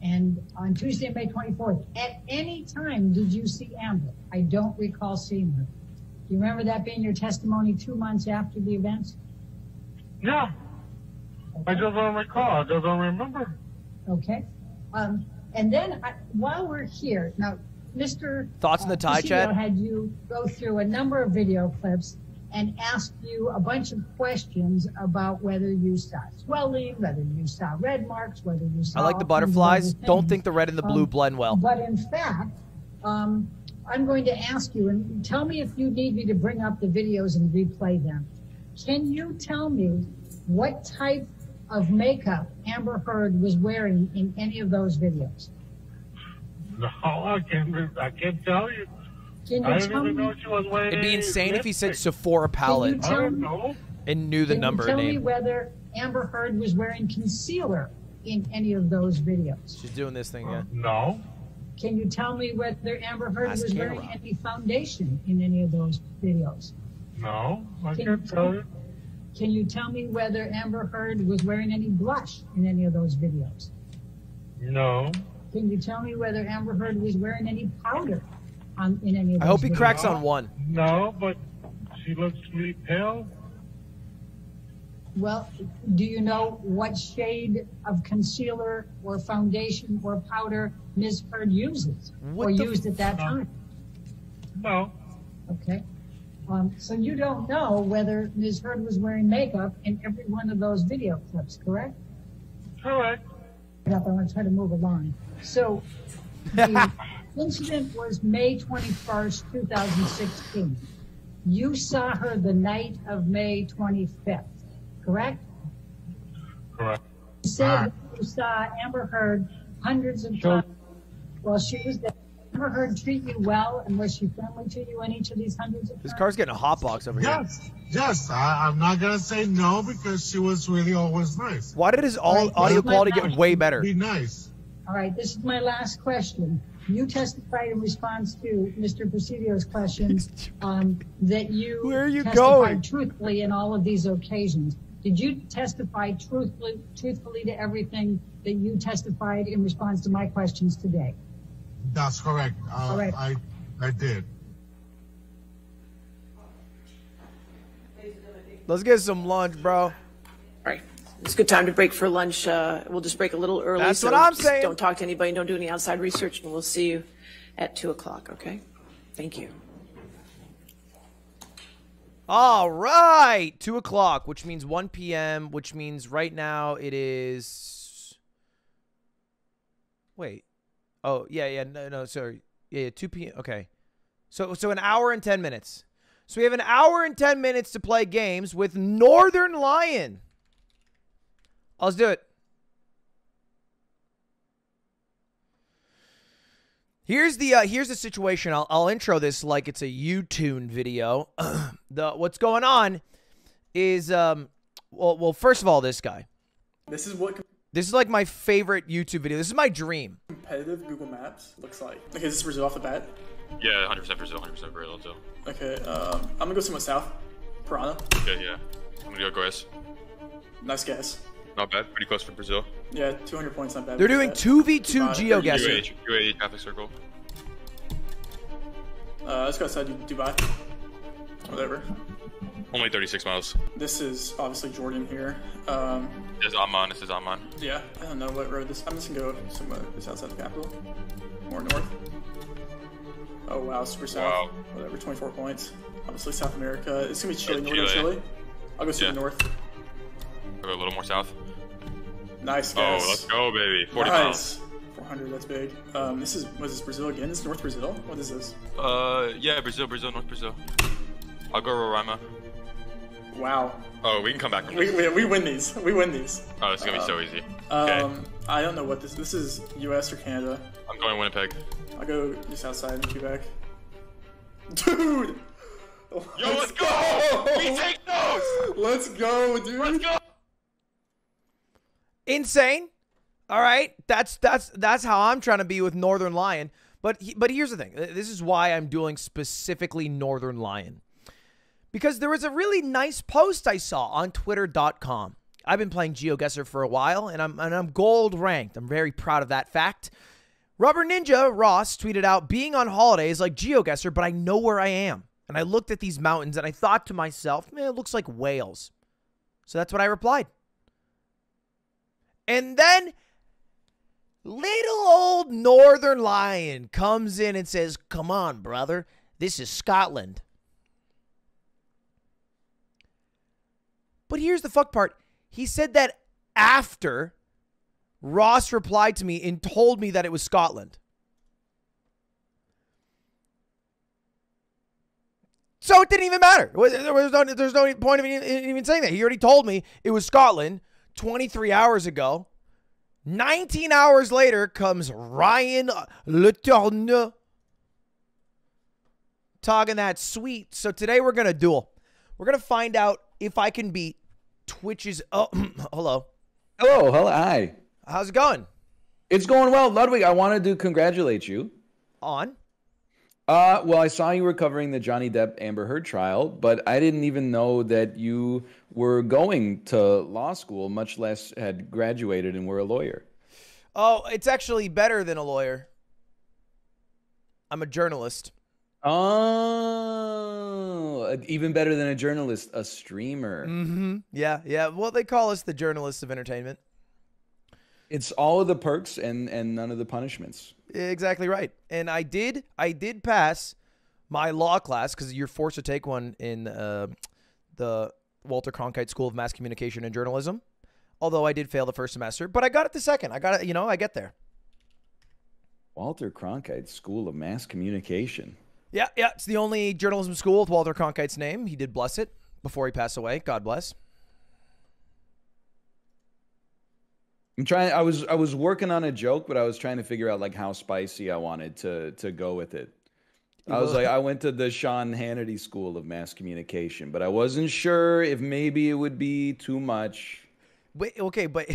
[SPEAKER 2] and on Tuesday, May 24th, at any time, did you see Amber? I don't recall seeing her. Do you remember that being your testimony two months after the events?
[SPEAKER 3] Yeah. I just don't recall. I just don't remember.
[SPEAKER 2] Okay. Um, and then I, while we're here, now, Mr.
[SPEAKER 1] Thoughts on the tie,
[SPEAKER 2] Presidio
[SPEAKER 1] Chad?
[SPEAKER 2] had you go through a number of video clips and ask you a bunch of questions about whether you saw swelling, whether you saw red marks, whether you saw.
[SPEAKER 1] I like the
[SPEAKER 2] all kinds of
[SPEAKER 1] butterflies. Don't think the red and the blue
[SPEAKER 2] Um,
[SPEAKER 1] blend well.
[SPEAKER 2] But in fact, um, I'm going to ask you, and tell me if you need me to bring up the videos and replay them. Can you tell me what type of makeup Amber Heard was wearing in any of those videos?
[SPEAKER 3] No, I can't. I can't tell you.
[SPEAKER 2] Can
[SPEAKER 3] I
[SPEAKER 2] you
[SPEAKER 3] didn't
[SPEAKER 2] tell
[SPEAKER 3] even
[SPEAKER 2] me?
[SPEAKER 3] know she was wearing.
[SPEAKER 1] It'd be
[SPEAKER 3] any
[SPEAKER 1] insane if he said. Sephora palette
[SPEAKER 3] I don't know.
[SPEAKER 1] and knew the
[SPEAKER 2] Can
[SPEAKER 1] number
[SPEAKER 2] you tell
[SPEAKER 1] and
[SPEAKER 2] me whether Amber Heard was wearing concealer in any of those videos?
[SPEAKER 1] She's doing this thing again.
[SPEAKER 3] No.
[SPEAKER 2] Can you tell me whether Amber Heard
[SPEAKER 1] Ask
[SPEAKER 2] was
[SPEAKER 1] Camera.
[SPEAKER 2] wearing any foundation in any of those videos?
[SPEAKER 3] No, I
[SPEAKER 2] Can
[SPEAKER 3] can't
[SPEAKER 2] you
[SPEAKER 3] tell you.
[SPEAKER 2] Can you tell me whether Amber Heard was wearing any blush in any of those videos?
[SPEAKER 3] No.
[SPEAKER 2] Can you tell me whether Amber Heard was wearing any powder on in any of those
[SPEAKER 1] I hope he cracks on one.
[SPEAKER 3] No, but she looks really pale.
[SPEAKER 2] Well, do you know what shade of concealer or foundation or powder Ms. Heard uses
[SPEAKER 1] What
[SPEAKER 2] or
[SPEAKER 1] the
[SPEAKER 2] used at that time?
[SPEAKER 3] No.
[SPEAKER 2] Okay. Um, so you don't know whether Ms. Heard was wearing makeup in every one of those video clips, correct?
[SPEAKER 3] Correct.
[SPEAKER 2] Up, I want to try to move along. So the incident was May 21st, 2016. You saw her the night of May 25th, correct?
[SPEAKER 3] Correct.
[SPEAKER 2] You said you saw Amber Heard hundreds of
[SPEAKER 5] Sure.
[SPEAKER 2] times while she was there. Amber Heard treat you well, and was she friendly to you in each of these hundreds of
[SPEAKER 1] This
[SPEAKER 2] times?
[SPEAKER 1] car's getting a hot box over here.
[SPEAKER 6] Yes, yes. I, I'm not gonna say no because she was really always nice.
[SPEAKER 1] Why did his
[SPEAKER 2] Alright,
[SPEAKER 1] audio
[SPEAKER 2] this is my
[SPEAKER 1] quality get way better?
[SPEAKER 6] Be nice.
[SPEAKER 2] All right, this is my last question. You testified in response to Mr. Presidio's questions um, that you
[SPEAKER 1] Where are you
[SPEAKER 2] testified
[SPEAKER 1] going?
[SPEAKER 2] truthfully in all of these occasions. Did you testify truthfully, truthfully to everything that you testified in response to my questions today?
[SPEAKER 6] That's correct. Uh,
[SPEAKER 2] All right.
[SPEAKER 6] I, I did.
[SPEAKER 1] Let's get some lunch, bro.
[SPEAKER 7] All right. It's a good time to break for lunch. Uh, we'll just break a little early.
[SPEAKER 1] That's
[SPEAKER 7] so
[SPEAKER 1] what I'm saying.
[SPEAKER 7] Don't talk to anybody. Don't do any outside research, and we'll see you at 2 o'clock, okay? Thank you.
[SPEAKER 1] All right, two o'clock, which means one p.m., which means right now it is. Wait, oh yeah, yeah, no, no, sorry, yeah, yeah two p.m. Okay, so so an hour and ten minutes. So we have an hour and ten minutes to play games with Northernlion. Let's do it. Here's the uh, here's the situation. I'll, I'll intro this like it's a YouTube video. the what's going on is um well well first of all this guy.
[SPEAKER 8] This is what
[SPEAKER 1] This is like my favorite YouTube video. This is my dream.
[SPEAKER 8] competitive Google Maps looks like. Okay, is this Brazil off the bat?
[SPEAKER 9] Yeah, 100% Brazil, 100% Brazil. too.
[SPEAKER 8] Okay, um, I'm gonna go somewhat south. Piranha.
[SPEAKER 9] Okay, yeah. I'm gonna go Goiás.
[SPEAKER 8] Nice guess.
[SPEAKER 9] Not bad. Pretty close for Brazil.
[SPEAKER 8] Yeah, 200 points, not bad.
[SPEAKER 1] They're doing two v two
[SPEAKER 8] Dubai.
[SPEAKER 1] geoguessing.
[SPEAKER 9] UAE, UAE Catholic Circle.
[SPEAKER 8] Uh, let's go outside Dubai. Whatever.
[SPEAKER 9] Only 36 miles.
[SPEAKER 8] This is obviously Jordan here. Um,
[SPEAKER 9] This is Amman. This is Amman.
[SPEAKER 8] yeah, I don't know what road this. I'm just gonna go somewhere just outside the capital, more north. Oh wow, super south.
[SPEAKER 9] Wow.
[SPEAKER 8] Whatever, 24 points. Obviously South America. It's gonna be Chile,
[SPEAKER 9] Uh,
[SPEAKER 8] northern
[SPEAKER 9] Chile.
[SPEAKER 8] Chile. I'll go to
[SPEAKER 9] Yeah.
[SPEAKER 8] the north.
[SPEAKER 9] I'll go a little more south.
[SPEAKER 8] Nice
[SPEAKER 9] Oh, let's go, baby. 40 miles.
[SPEAKER 8] Nice. 400, that's big. Um, this is, what is this, Brazil again? This is North Brazil? What is this?
[SPEAKER 9] Uh, yeah, Brazil, Brazil, North Brazil. I'll go Roraima.
[SPEAKER 8] Wow.
[SPEAKER 9] Oh, we can come back
[SPEAKER 8] We, we, we win these. We win these.
[SPEAKER 9] Oh, this is gonna be so easy. Okay,
[SPEAKER 8] Um, I don't know what this, this is US or Canada.
[SPEAKER 9] I'm going Winnipeg.
[SPEAKER 8] I'll go just outside in Quebec. Dude!
[SPEAKER 9] Yo, let's go! We take those!
[SPEAKER 8] Let's go, dude!
[SPEAKER 9] Let's go!
[SPEAKER 1] Insane. All right, that's that's that's how I'm trying to be with Northernlion. But he- but here's the thing. This is why I'm doing specifically Northernlion. Because there was a really nice post I saw on twitter.com. I've been playing GeoGuessr for a while and I'm and I'm gold ranked. I'm very proud of that fact. Rubber Ninja Ross tweeted out being on holiday is like GeoGuessr, but I know where I am. And I looked at these mountains and I thought to myself, man, it looks like Wales. So that's what I replied. And then little old Northernlion comes in and says, Come on, brother. This is Scotland. But here's the fuck part. He said that after Ross replied to me and told me that it was Scotland. So it didn't even matter. There was no, there's no point of even saying that. He already told me it was Scotland 23 hours ago. 19 hours later comes Ryan Letourneau talking that sweet. So today we're going to duel. We're going to find out if I can beat Twitch's. Oh, hello.
[SPEAKER 10] Hello, hello, hi.
[SPEAKER 1] How's it going?
[SPEAKER 10] It's going well, Ludwig. I wanted to congratulate you.
[SPEAKER 1] On?
[SPEAKER 10] Uh, well, I saw you were covering the Johnny Depp Amber Heard trial, but I didn't even know that you were going to law school, much less had graduated and were a lawyer.
[SPEAKER 1] Oh, it's actually better than a lawyer. I'm a journalist.
[SPEAKER 10] Oh, even better than a journalist, a streamer.
[SPEAKER 1] Mm-hmm. Yeah, yeah. Well, they call us the journalists of entertainment.
[SPEAKER 10] It's all of the perks and and none of the punishments.
[SPEAKER 1] Exactly right. And I did I did pass my law class because you're forced to take one in uh, the Walter Cronkite School of Mass Communication and Journalism. Although I did fail the first semester, but I got it the second. I got it. You know, I get there.
[SPEAKER 10] Walter Cronkite School of Mass Communication.
[SPEAKER 1] Yeah, yeah. It's the only journalism school with Walter Cronkite's name. He did bless it before he passed away. God bless.
[SPEAKER 10] I'm trying. I was I was working on a joke, but I was trying to figure out like how spicy I wanted to to go with it. I was like, I went to the Sean Hannity School of Mass Communication, but I wasn't sure if maybe it would be too much.
[SPEAKER 1] Wait, okay, but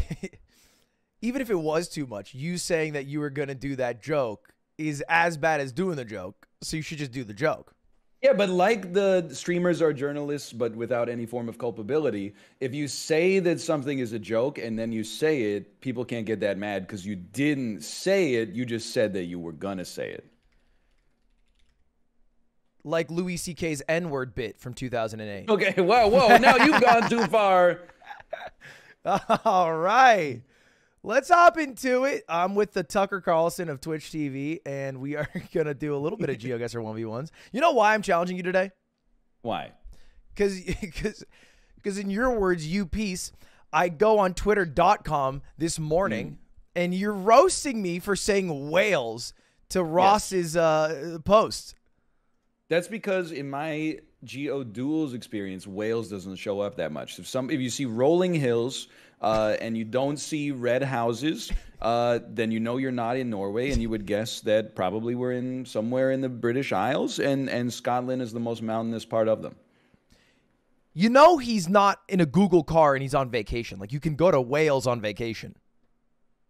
[SPEAKER 1] even if it was too much, you saying that you were gonna do that joke is as bad as doing the joke. So you should just do the joke.
[SPEAKER 10] Yeah, but like the streamers are journalists, but without any form of culpability, if you say that something is a joke and then you say it, people can't get that mad because you didn't say it. You just said that you were gonna say it.
[SPEAKER 1] Like Louis C.K.'s N word bit from 2008.
[SPEAKER 10] Okay, whoa, whoa, now you've gone too far.
[SPEAKER 1] All right. Let's hop into it. I'm with the Tucker Carlson of Twitch TV, and we are going to do a little bit of GeoGuessr 1v1s. You know why I'm challenging you today?
[SPEAKER 10] Why?
[SPEAKER 1] Because because because in your words, you piece, I go on twitter.com this morning,
[SPEAKER 10] Mm.
[SPEAKER 1] and you're roasting me for saying Wales to Ross's uh, post.
[SPEAKER 10] That's because in my Geo Duels experience, Wales doesn't show up that much. If some, if you see rolling hills uh, and you don't see red houses, uh, then you know you're not in Norway, and you would guess that probably we're in somewhere in the British Isles, and and Scotland is the most mountainous part of them.
[SPEAKER 1] You know he's not in a Google car and he's on vacation. Like you can go to Wales on vacation.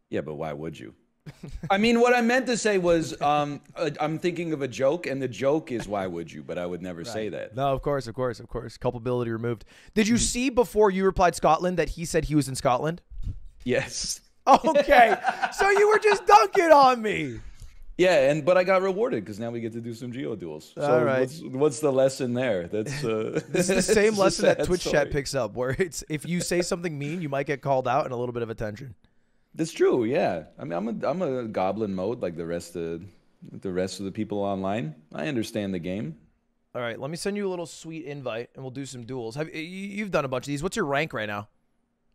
[SPEAKER 10] Yeah, but why would you? I mean, what I meant to say was, um, uh, I'm thinking of a joke, and the joke is, why would you? But I would never say that.
[SPEAKER 1] No, of course, of course, of course. Culpability removed. Did you see before you replied Scotland that he said he was in Scotland?
[SPEAKER 10] Yes.
[SPEAKER 1] Okay. so you were just dunking on me.
[SPEAKER 10] Yeah, and but I got rewarded because now we get to do some geo duels. So
[SPEAKER 1] All right.
[SPEAKER 10] what's, what's the lesson there? That's uh,
[SPEAKER 1] This is the same lesson that Twitch
[SPEAKER 10] story.
[SPEAKER 1] chat picks up, where it's if you say something mean, you might get called out and a little bit of attention.
[SPEAKER 10] That's true. Yeah, I mean, I'm a I'm a goblin mode like the rest of the rest of the people online. I understand the game.
[SPEAKER 1] All right, let me send you a little sweet invite, and we'll do some duels. Have you- you've done a bunch of these? What's your rank right now?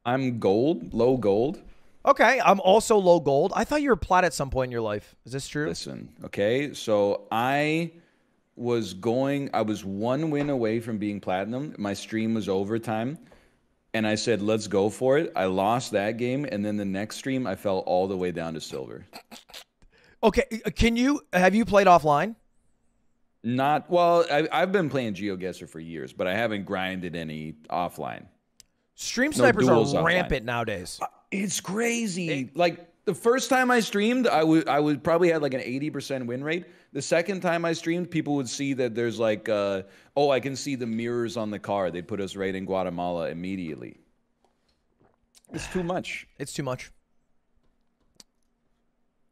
[SPEAKER 10] I'm gold, low gold.
[SPEAKER 1] Okay, I'm also low gold. I thought you were plat at some point in your life. Is this true?
[SPEAKER 10] Listen, okay, so I was going. I was one win away from being platinum. My stream was overtime. And I said, let's go for it. I lost that game. And then the next stream, I fell all the way down to silver.
[SPEAKER 1] Okay, uh, can you have you played offline?
[SPEAKER 10] Not well. I, I've been playing GeoGuessr for years, but I haven't grinded any offline.
[SPEAKER 1] Stream snipers
[SPEAKER 10] duels
[SPEAKER 1] are
[SPEAKER 10] offline.
[SPEAKER 1] rampant nowadays.
[SPEAKER 10] It's crazy. like the first time I streamed, I would I would probably had like an eighty percent win rate. The second time I streamed, people would see that there's like, uh, oh, I can see the mirrors on the car. They'd put us right in Guatemala immediately. It's too much.
[SPEAKER 1] It's too much.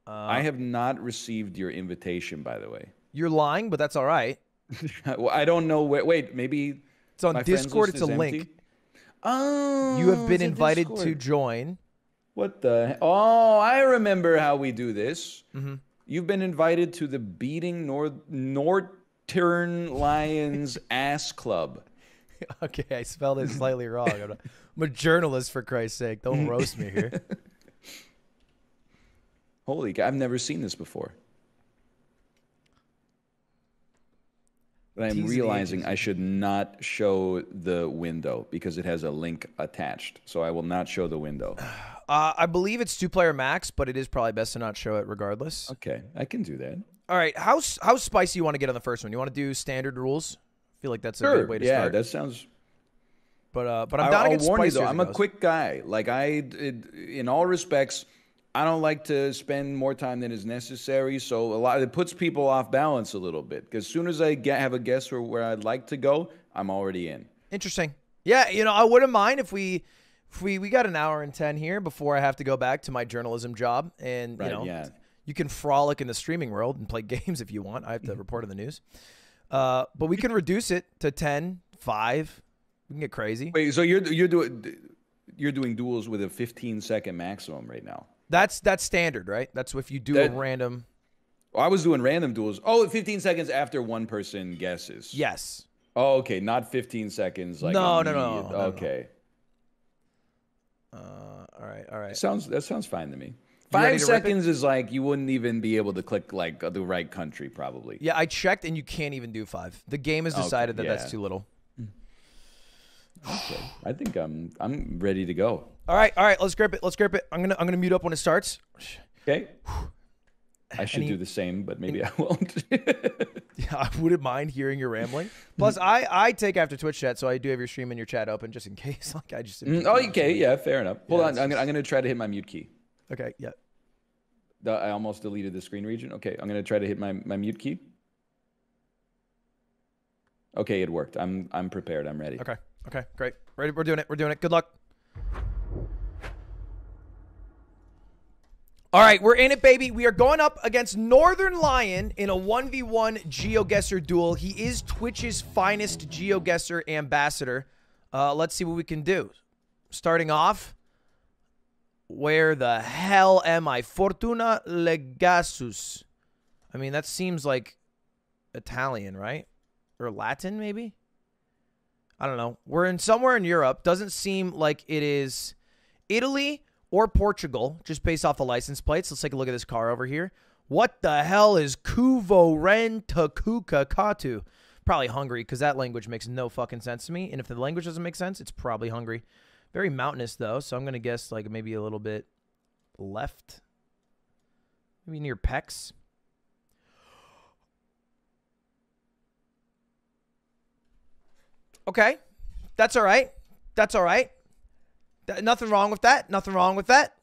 [SPEAKER 1] Uh,
[SPEAKER 10] I have not received your invitation, by the way.
[SPEAKER 1] You're lying, but that's all right.
[SPEAKER 10] well, I don't know where. Wait, maybe
[SPEAKER 1] It's on Discord. It's a
[SPEAKER 10] is
[SPEAKER 1] link.
[SPEAKER 10] Oh,
[SPEAKER 1] You have been invited to join.
[SPEAKER 10] What the? Oh, I remember how we do this.
[SPEAKER 1] Mm-hmm.
[SPEAKER 10] You've been invited to the Beating North Northernlion's Ass Club.
[SPEAKER 1] Okay, I spelled it slightly wrong. I'm, not- I'm a journalist, for Christ's sake. Don't roast me here.
[SPEAKER 10] Holy cow! I've never seen this before. But I'm realizing I should not show the window because it has a link attached. So I will not show the window.
[SPEAKER 1] Uh, I believe it's two player max, but it is probably best to not show it regardless.
[SPEAKER 10] Okay, I can do that.
[SPEAKER 1] All right, how how spicy you want to get on the first one? You want to do standard rules? I feel like that's a
[SPEAKER 10] Sure.
[SPEAKER 1] good way to
[SPEAKER 10] yeah,
[SPEAKER 1] start.
[SPEAKER 10] Yeah, that sounds
[SPEAKER 1] But uh, but I'm down to
[SPEAKER 10] warn you though, I'm a
[SPEAKER 1] goes.
[SPEAKER 10] quick guy. Like I, it, in all respects, I don't like to spend more time than is necessary. So a lot it puts people off balance a little bit. Because as soon as I get have a guess where, where I'd like to go, I'm already in.
[SPEAKER 1] Interesting. Yeah, you know, I wouldn't mind if we we we got an hour and 10 here before I have to go back to my journalism job and
[SPEAKER 10] Right,
[SPEAKER 1] you know,
[SPEAKER 10] yeah.
[SPEAKER 1] you can frolic in the streaming world and play games if you want. I have to report on the news. Uh, but we can reduce it to 10, 5. We can get crazy.
[SPEAKER 10] Wait, so you're you're doing you're doing duels with a 15 second maximum right now.
[SPEAKER 1] That's that's standard, right? That's if you do
[SPEAKER 10] That-
[SPEAKER 1] a random
[SPEAKER 10] I was doing random duels. Oh, 15 seconds after one person guesses.
[SPEAKER 1] Yes.
[SPEAKER 10] Oh, okay, not 15 seconds. Like
[SPEAKER 1] No, no, no,
[SPEAKER 10] Okay.
[SPEAKER 1] no, no.
[SPEAKER 10] Okay,
[SPEAKER 1] uh, all right, all right.
[SPEAKER 10] sounds that sounds fine to me. Five
[SPEAKER 1] to
[SPEAKER 10] seconds is like you wouldn't even be able to click like the right country probably.
[SPEAKER 1] Yeah, I checked and you can't even do 5. The game has
[SPEAKER 10] Okay,
[SPEAKER 1] decided that
[SPEAKER 10] yeah.
[SPEAKER 1] that's too little.
[SPEAKER 10] Okay, I think I'm I'm ready to go.
[SPEAKER 1] All right, all right, let's grip it. Let's grip it. I'm going to I'm going to mute up when it starts.
[SPEAKER 10] Okay. I should
[SPEAKER 1] Any-
[SPEAKER 10] do the same, but maybe I won't.
[SPEAKER 1] Yeah, I wouldn't mind hearing your rambling. Plus, I, I take after Twitch chat, so I do have your stream and your chat open just in case. Like I just
[SPEAKER 10] Mm, oh, okay, yeah, fair enough. Hold
[SPEAKER 1] Yeah,
[SPEAKER 10] on,
[SPEAKER 1] it's
[SPEAKER 10] I'm gonna, I'm gonna try to hit my mute key.
[SPEAKER 1] Okay, yeah.
[SPEAKER 10] The- I almost deleted the screen region. Okay, I'm gonna try to hit my, my mute key. Okay, it worked. I'm I'm prepared. I'm ready.
[SPEAKER 1] Okay, okay, great. Ready? We're doing it. We're doing it. Good luck. All right, we're in it, baby. We are going up against Northernlion in a 1v1 GeoGuessr duel. He is Twitch's finest GeoGuessr ambassador. Uh, let's see what we can do. Starting off, where the hell am I? Fortuna Legasus. I mean, that seems like Italian, right? Or Latin, maybe? I don't know. We're in somewhere in Europe. Doesn't seem like it is Italy or Portugal, just based off the license plates. Let's take a look at this car over here. What the hell is Kuvo Ren Takuka Katu? Probably Hungary, because that language makes no fucking sense to me. And if the language doesn't make sense, it's probably Hungary. Very mountainous, though, so I'm going to guess like maybe a little bit left. Maybe near Pex. Okay. That's all right. That's all right. Th- nothing wrong with that. Nothing wrong with that.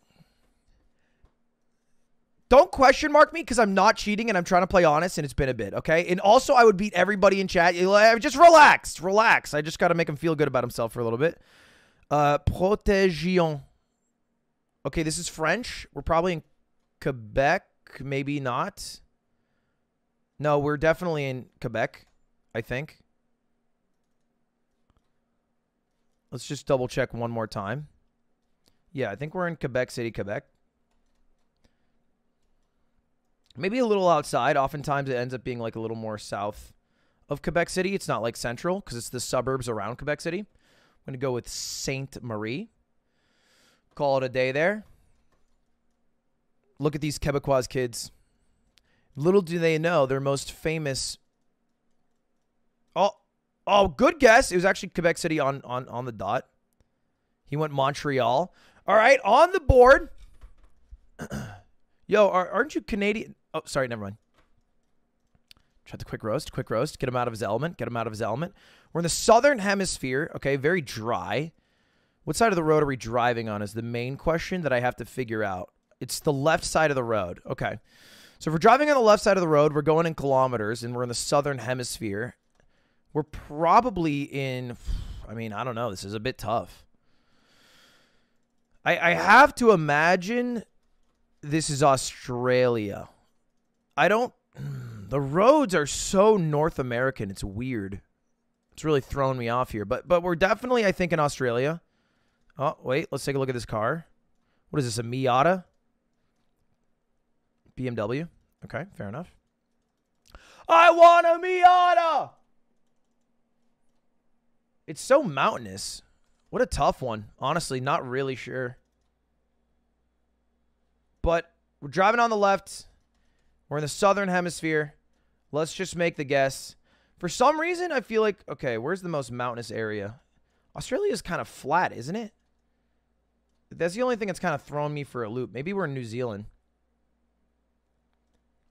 [SPEAKER 1] Don't question mark me because I'm not cheating and I'm trying to play honest and it's been a bit, okay? And also, I would beat everybody in chat. Like, Just relax. Relax. I just got to make him feel good about himself for a little bit. Uh, Protegion. Okay, this is French. We're probably in Quebec. Maybe not. No, we're definitely in Quebec, I think. Let's just double check one more time. Yeah, I think we're in Quebec City, Quebec. Maybe a little outside. Oftentimes it ends up being like a little more south of Quebec City. It's not like central because it's the suburbs around Quebec City. I'm going to go with Sainte Marie. Call it a day there. Look at these Quebecois kids. Little do they know their most famous. Oh, oh, good guess. It was actually Quebec City on on on the dot. He went Montreal. All right, on the board. Yo, are, aren't you Canadian? Oh, sorry, never mind. Try the quick roast, quick roast. Get him out of his element. Get him out of his element. We're in the southern hemisphere. Okay, very dry. What side of the road are we driving on? Is the main question that I have to figure out. It's the left side of the road. Okay. So if we're driving on the left side of the road, we're going in kilometers, and we're in the southern hemisphere. We're probably in. I mean, I don't know. This is a bit tough. I I have to imagine this is Australia. I don't. Mm, the roads are so North American. It's weird. It's really throwing me off here. But but we're definitely, I think, in Australia. Oh wait, let's take a look at this car. What is this? A Miata? BMW. Okay, fair enough. I want a Miata. It's so mountainous. What a tough one. Honestly, not really sure. But we're driving on the left. We're in the southern hemisphere. Let's just make the guess. For some reason, I feel like, okay, where's the most mountainous area? Australia is kind of flat, isn't it? That's the only thing that's kind of throwing me for a loop. Maybe we're in New Zealand.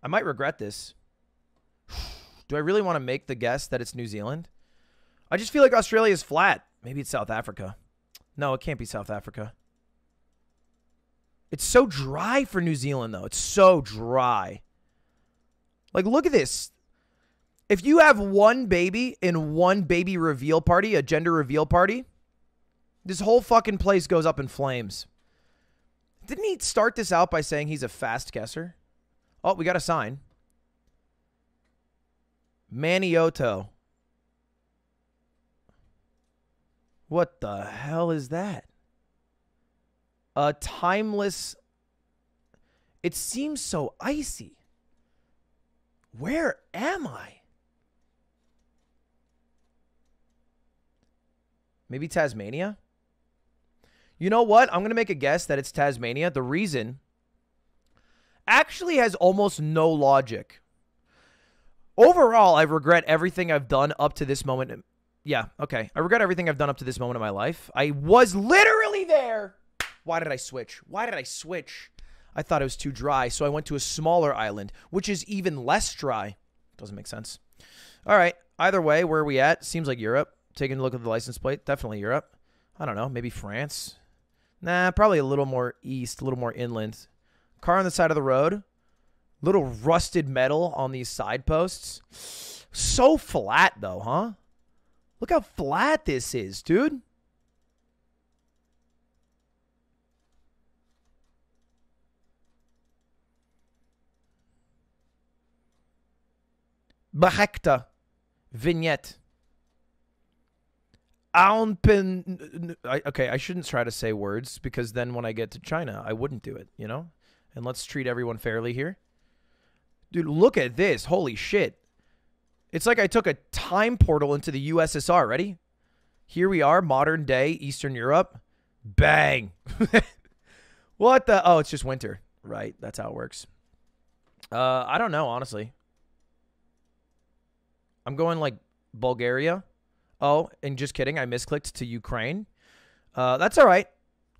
[SPEAKER 1] I might regret this. Do I really want to make the guess that it's New Zealand? I just feel like Australia is flat. Maybe it's South Africa. No, it can't be South Africa. It's so dry for New Zealand, though. It's so dry. Like, look at this. If you have one baby in one baby reveal party, a gender reveal party, this whole fucking place goes up in flames. Didn't he start this out by saying he's a fast guesser? Oh, we got a sign. Manioto. What the hell is that? A timeless. It seems so icy. Where am I? Maybe Tasmania? You know what? I'm going to make a guess that it's Tasmania. The reason actually has almost no logic. Overall, I regret everything I've done up to this moment. Yeah, okay. I regret everything I've done up to this moment in my life. I was literally there. Why did I switch? Why did I switch? I thought it was too dry, so I went to a smaller island, which is even less dry. Doesn't make sense. All right. Either way, where are we at? Seems like Europe. Taking a look at the license plate. Definitely Europe. I don't know. Maybe France. Nah, probably a little more east, a little more inland. Car on the side of the road. Little rusted metal on these side posts. So flat, though, huh? Look how flat this is, dude. Bahekta. Vignette. Aunpin. Okay, I shouldn't try to say words because then when I get to China, I wouldn't do it, you know? And let's treat everyone fairly here. Dude, look at this. Holy shit. It's like I took a time portal into the USSR. Ready? Here we are, modern day Eastern Europe. Bang. what the? Oh, it's just winter. Right. That's how it works. Uh, I don't know, honestly. I'm going like Bulgaria. Oh, and just kidding. I misclicked to Ukraine. Uh, that's all right.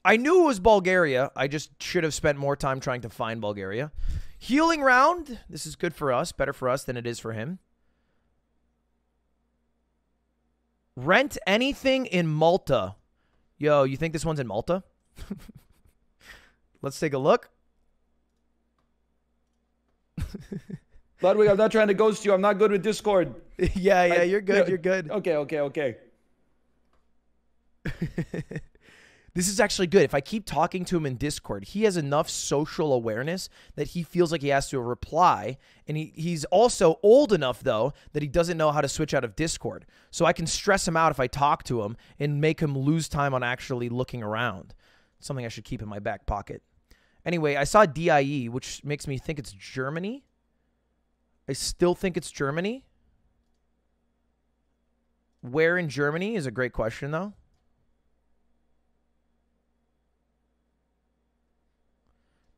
[SPEAKER 1] I knew it was Bulgaria. I just should have spent more time trying to find Bulgaria. Healing round. This is good for us. Better for us than it is for him. Rent anything in Malta. Yo, you think this one's in Malta? Let's take a look.
[SPEAKER 10] Ludwig, I'm not trying to ghost you. I'm not good with Discord.
[SPEAKER 1] yeah, yeah,
[SPEAKER 10] I-
[SPEAKER 1] you're good. You're good.
[SPEAKER 10] Okay, okay, okay.
[SPEAKER 1] This is actually good. If I keep talking to him in Discord, he has enough social awareness that he feels like he has to reply. And he, he's also old enough, though, that he doesn't know how to switch out of Discord. So I can stress him out if I talk to him and make him lose time on actually looking around. Something I should keep in my back pocket. Anyway, I saw DIE, which makes me think it's Germany. I still think it's Germany. Where in Germany is a great question, though.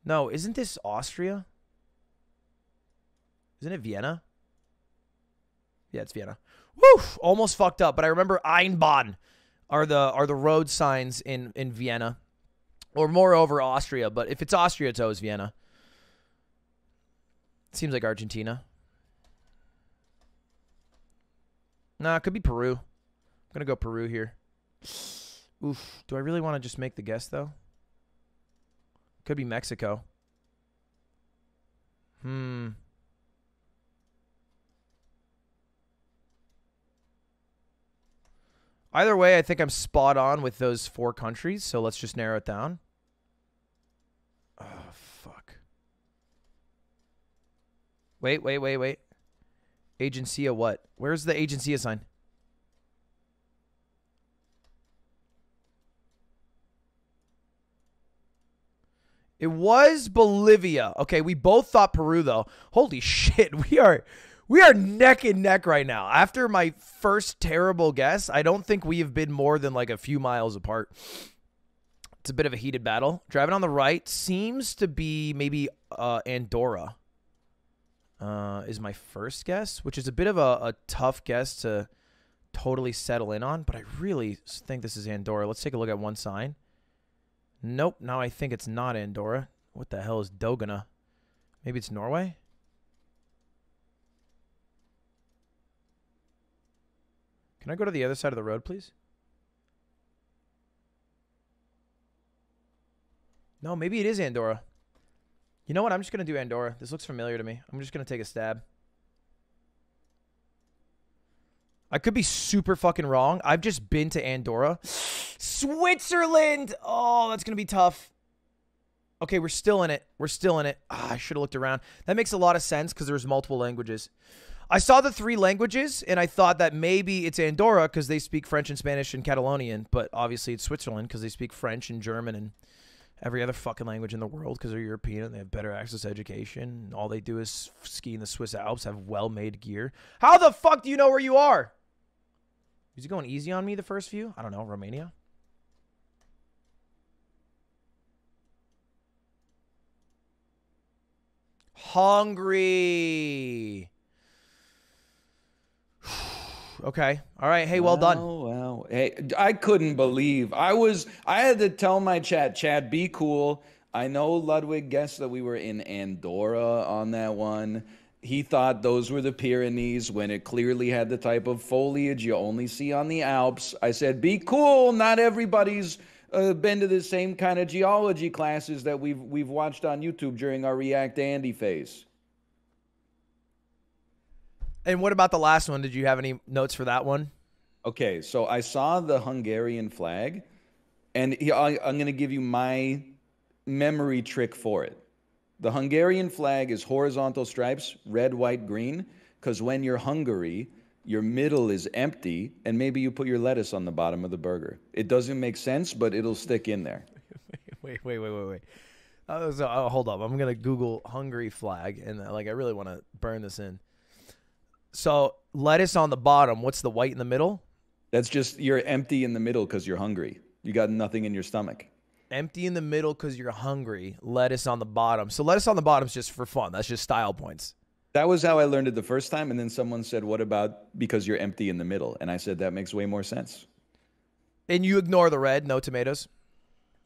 [SPEAKER 1] No, isn't this Austria? Isn't it Vienna? Yeah, it's Vienna. Woo! Almost fucked up, but I remember Einbahn are the are the road signs in in Vienna, or moreover Austria. But if it's Austria, it's always Vienna. Seems like Argentina. Nah, it could be Peru. I'm gonna go Peru here. Oof. Do I really want to just make the guess though? Could be Mexico. Hmm. Either way, I think I'm spot on with those four countries, so let's just narrow it down. Oh, fuck. Wait, wait, wait, wait. Agencia what? Where's the agencia sign? It was Bolivia. Okay, we both thought Peru though. Holy shit, we are we are neck and neck right now. After my first terrible guess, I don't think we have been more than like a few miles apart. It's a bit of a heated battle. Driving on the right seems to be maybe uh, Andorra. Uh, is my first guess, which is a bit of a, a tough guess to totally settle in on, but I really think this is Andorra. Let's take a look at one sign. Nope. Now I think it's not Andorra. What the hell is Dogana? Maybe it's Norway? Can I go to the other side of the road, please? No, maybe it is Andorra. You know what? I'm just gonna do Andorra. This looks familiar to me. I'm just gonna take a stab. I could be super fucking wrong. I've just been to Andorra. Switzerland. Oh, that's gonna be tough. Okay, we're still in it. We're still in it. Ah, I should have looked around. That makes a lot of sense because there's multiple languages. I saw the three languages and I thought that maybe it's Andorra because they speak French and Spanish and Catalonian, but obviously it's Switzerland because they speak French and German and every other fucking language in the world because they're European and they have better access to education. All they do is ski in the Swiss Alps, have well made gear. How the fuck do you know where you are? Is he going easy on me the first few? I don't know. Romania? Hungry. okay. All right. Hey, well done.
[SPEAKER 10] Oh, wow. Hey, I couldn't believe. I was I had to tell my chat, Chad, be cool. I know Ludwig guessed that we were in Andorra on that one. He thought those were the Pyrenees when it clearly had the type of foliage you only see on the Alps. I said, "Be cool. Not everybody's uh, been to the same kind of geology classes that we've we've watched on YouTube during our React Andy phase."
[SPEAKER 1] And what about the last one? Did you have any notes for that one?
[SPEAKER 10] Okay, so I saw the Hungarian flag, and he- I- I'm going to give you my memory trick for it. The Hungarian flag is horizontal stripes, red, white, green, because when you're Hungary, your middle is empty, and maybe you put your lettuce on the bottom of the burger. It doesn't make sense, but it'll stick in there.
[SPEAKER 1] Wait, wait, wait, wait, wait. Uh, so, oh, hold up. I'm gonna Google hungry flag, and uh, like I really want to burn this in. So lettuce on the bottom. What's the white in the middle?
[SPEAKER 10] That's just you're empty in the middle because you're hungry. You got nothing in your stomach.
[SPEAKER 1] Empty in the middle because you're hungry. Lettuce on the bottom. So lettuce on the bottom is just for fun. That's just style points.
[SPEAKER 10] That was how I learned it the first time, and then someone said, "What about because you're empty in the middle?" And I said that makes way more sense.
[SPEAKER 1] And you ignore the red. No tomatoes.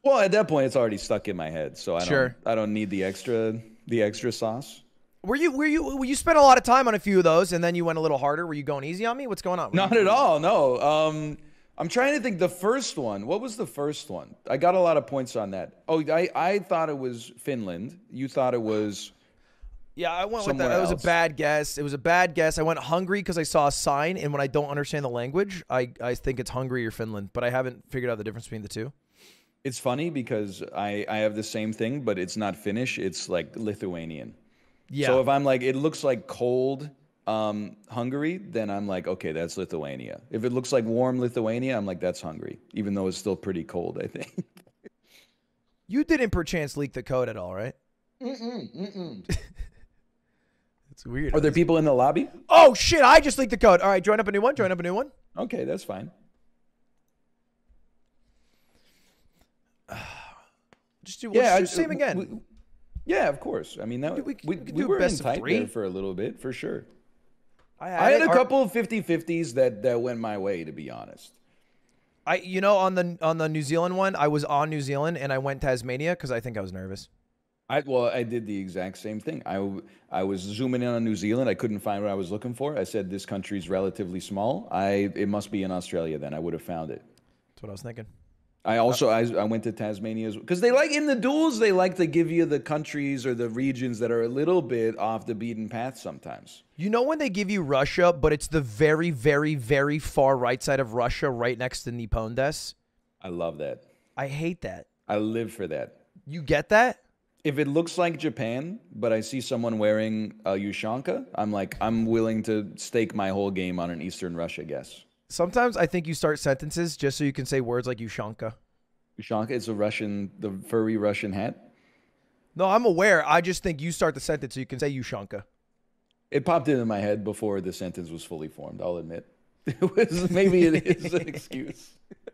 [SPEAKER 10] Well, at that point, it's already stuck in my head, so I don't.
[SPEAKER 1] Sure.
[SPEAKER 10] I don't need the extra, the extra sauce.
[SPEAKER 1] Were you were you were you spent a lot of time on a few of those, and then you went a little harder? Were you going easy on me? What's going on?
[SPEAKER 10] Not at all. No. Um, I'm trying to think. The first one. What was the first one? I got a lot of points on that. Oh, I I thought it was Finland. You thought it was.
[SPEAKER 1] Yeah, I went with
[SPEAKER 10] Somewhere
[SPEAKER 1] that. That was
[SPEAKER 10] else.
[SPEAKER 1] a bad guess. It was a bad guess. I went hungry because I saw a sign, and when I don't understand the language, I, I think it's Hungary or Finland, but I haven't figured out the difference between the two.
[SPEAKER 10] It's funny because I I have the same thing, but it's not Finnish. It's like Lithuanian.
[SPEAKER 1] Yeah.
[SPEAKER 10] So if I'm like, it looks like cold um, Hungary, then I'm like, okay, that's Lithuania. If it looks like warm Lithuania, I'm like, that's Hungary, even though it's still pretty cold, I think.
[SPEAKER 1] You didn't perchance leak the code at all, right?
[SPEAKER 10] Mm-mm, mm-mm.
[SPEAKER 1] It's weird.
[SPEAKER 10] Are there people in the lobby?
[SPEAKER 1] Oh shit! I just leaked the code. All right, join up a new one. Join up a new one.
[SPEAKER 10] Okay, that's fine.
[SPEAKER 1] Just do.
[SPEAKER 10] Yeah,
[SPEAKER 1] just same again.
[SPEAKER 10] we- yeah, of course. I mean, that
[SPEAKER 1] We-
[SPEAKER 10] we,
[SPEAKER 1] we-
[SPEAKER 10] we, were
[SPEAKER 1] best
[SPEAKER 10] in tight there for a little bit, for sure.
[SPEAKER 1] I
[SPEAKER 10] I had a
[SPEAKER 1] Our-
[SPEAKER 10] couple of 50-50s that, that went my way, to be honest.
[SPEAKER 1] I you know on the on the New Zealand one, I was on New Zealand and I went Tasmania because I think I was nervous.
[SPEAKER 10] I well, I did the exact same thing. I w- I was zooming in on New Zealand. I couldn't find what I was looking for. I said this country's relatively small. I it must be in Australia. Then I would have found it.
[SPEAKER 1] That's what I was thinking.
[SPEAKER 10] I also I, I went to Tasmania because they like in the duels they like to give you the countries or the regions that are a little bit off the beaten path sometimes.
[SPEAKER 1] You know when they give you Russia, but it's the very, very, very far right side of Russia, right next to Nippon Des.
[SPEAKER 10] I love that.
[SPEAKER 1] I hate that.
[SPEAKER 10] I live for that.
[SPEAKER 1] You get that?
[SPEAKER 10] If it looks like Japan, but I see someone wearing a Yushanka, I'm like I'm willing to stake my whole game on an Eastern Russia guess.
[SPEAKER 1] Sometimes I think you start sentences just so you can say words like Yushanka.
[SPEAKER 10] Yushanka is a Russian, the furry Russian hat.
[SPEAKER 1] No, I'm aware. I just think you start the sentence so you can say Yushanka.
[SPEAKER 10] It popped into my head before the sentence was fully formed. I'll admit. It was maybe it is an excuse.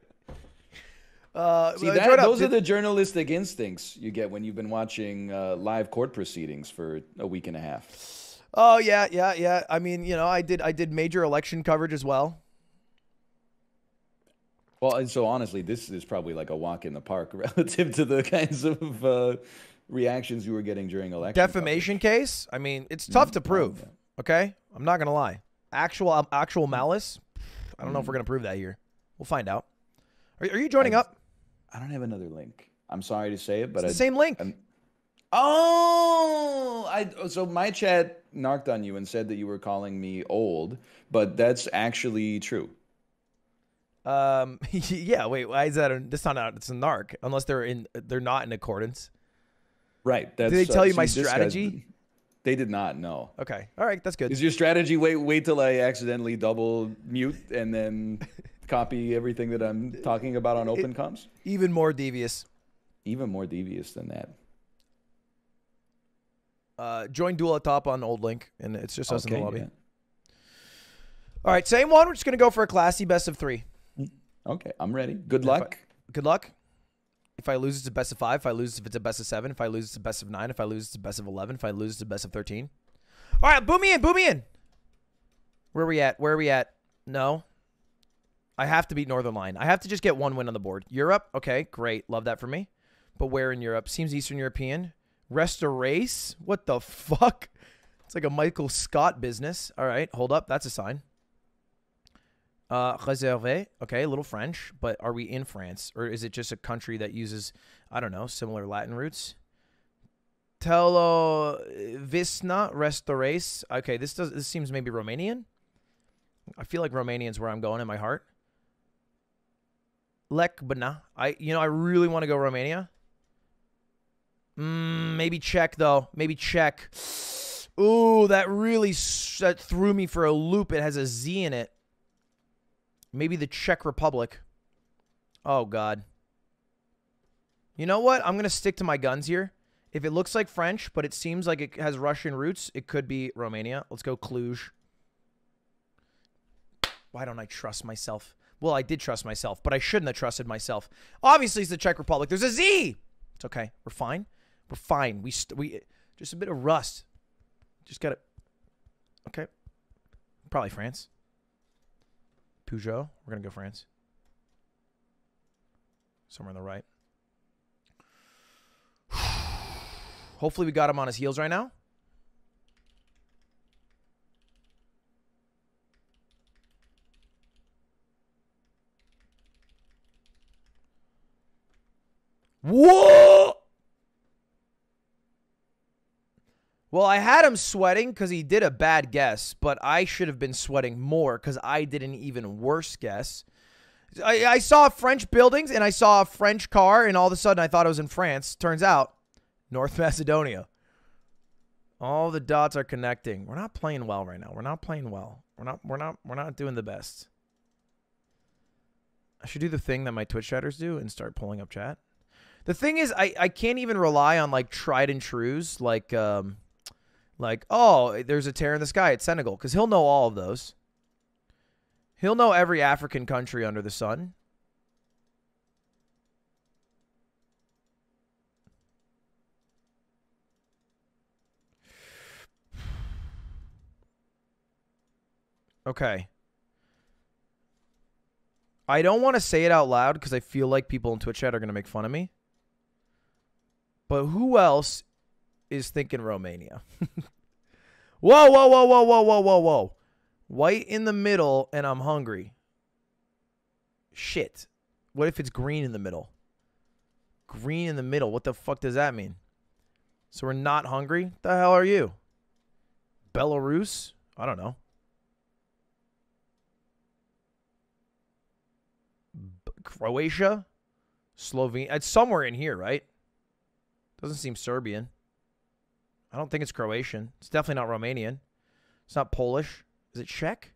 [SPEAKER 1] Uh,
[SPEAKER 10] See
[SPEAKER 1] uh,
[SPEAKER 10] that those are the journalistic instincts you get when you've been watching uh, live court proceedings for a week and a half.
[SPEAKER 1] Oh yeah, yeah, yeah. I mean, you know, I did I did major election coverage as well.
[SPEAKER 10] Well, and so honestly, this is probably like a walk in the park relative to the kinds of uh, reactions you were getting during election.
[SPEAKER 1] Defamation case. I mean, it's tough to prove. Okay, I'm not gonna lie. Actual um, actual malice. I don't know if we're gonna prove that here. We'll find out. Are, are you joining
[SPEAKER 10] I-
[SPEAKER 1] up?
[SPEAKER 10] I don't have another link. I'm sorry to say it, but
[SPEAKER 1] It's the
[SPEAKER 10] I-
[SPEAKER 1] same link.
[SPEAKER 10] I'm- oh, I so my chat narked on you and said that you were calling me old, but that's actually true.
[SPEAKER 1] Um, yeah. Wait, why is that? A, that's not. A, it's a narc unless they're in. They're not in accordance.
[SPEAKER 10] Right. That's,
[SPEAKER 1] they tell you my strategy?
[SPEAKER 10] They did not know.
[SPEAKER 1] Okay. All right. That's good.
[SPEAKER 10] Is your strategy wait wait till I accidentally double mute and then copy everything that I'm talking about on open comms?
[SPEAKER 1] Even more devious.
[SPEAKER 10] Even more devious than that.
[SPEAKER 1] Uh, join duel at top on old link, and it's just us in the lobby.
[SPEAKER 10] yeah.
[SPEAKER 1] All right, same one. We're just gonna go for a classy best of three.
[SPEAKER 10] Okay, I'm ready. Good
[SPEAKER 1] If I-
[SPEAKER 10] luck.
[SPEAKER 1] good luck. If I lose, it's a best of five. If I lose, if it's a best of seven. If I lose, it's a best of nine. If I lose, it's a best of eleven. If I lose, it's a best of thirteen. All right, boom me in, boom me in. Where are we at? Where are we at? No. I have to beat Northernlion. I have to just get one win on the board. Europe, okay, great, love that for me. But where in Europe? Seems Eastern European. Rest a race? What the fuck? It's like a Michael Scott business. All right, hold up, that's a sign. Uh, réservé. Okay, a little French, but are we in France or is it just a country that uses, I don't know, similar Latin roots? Telo Visna Restaurace. Okay, this does this seems maybe Romanian. I feel like Romanian's where I'm going in my heart. Lekbna. I you know I really want to go Romania. Mm, maybe Czech though. Maybe Czech. Ooh, that really that threw me for a loop. It has a Z in it. Maybe the Czech Republic. Oh God. You know what? I'm gonna stick to my guns here. If it looks like French, but it seems like it has Russian roots, it could be Romania. Let's go Cluj. Why don't I trust myself? Well, I did trust myself, but I shouldn't have trusted myself. Obviously, it's the Czech Republic. There's a Z. It's okay. We're fine. We're fine. We we just a bit of rust. Just got it. Okay. Probably France. Peugeot. We're gonna go France. Somewhere on the right. Hopefully, we got him on his heels right now. Whoa! Well, I had him sweating because he did a bad guess, but I should have been sweating more because I did an even worse guess. I, I saw French buildings and I saw a French car, and all of a sudden I thought it was in France. Turns out, North Macedonia. All the dots are connecting. We're not playing well right now. We're not playing well. We're not. We're not. We're not doing the best. I should do the thing that my Twitch chatters do and start pulling up chat. The thing is, I, I can't even rely on like tried and trues, like um, like oh, there's a tear in the sky at Senegal, because he'll know all of those. He'll know every African country under the sun. Okay. I don't want to say it out loud because I feel like people in Twitch chat are going to make fun of me. But who else is thinking Romania? whoa, whoa, whoa, whoa, whoa, whoa, whoa, whoa. White in the middle and I'm hungry. Shit. What if it's green in the middle? Green in the middle. What the fuck does that mean? So we're not hungry? The hell are you? Belarus? I don't know. B- Croatia? Slovenia? It's somewhere in here, right? Doesn't seem Serbian. I don't think it's Croatian. It's definitely not Romanian. It's not Polish. Is it Czech?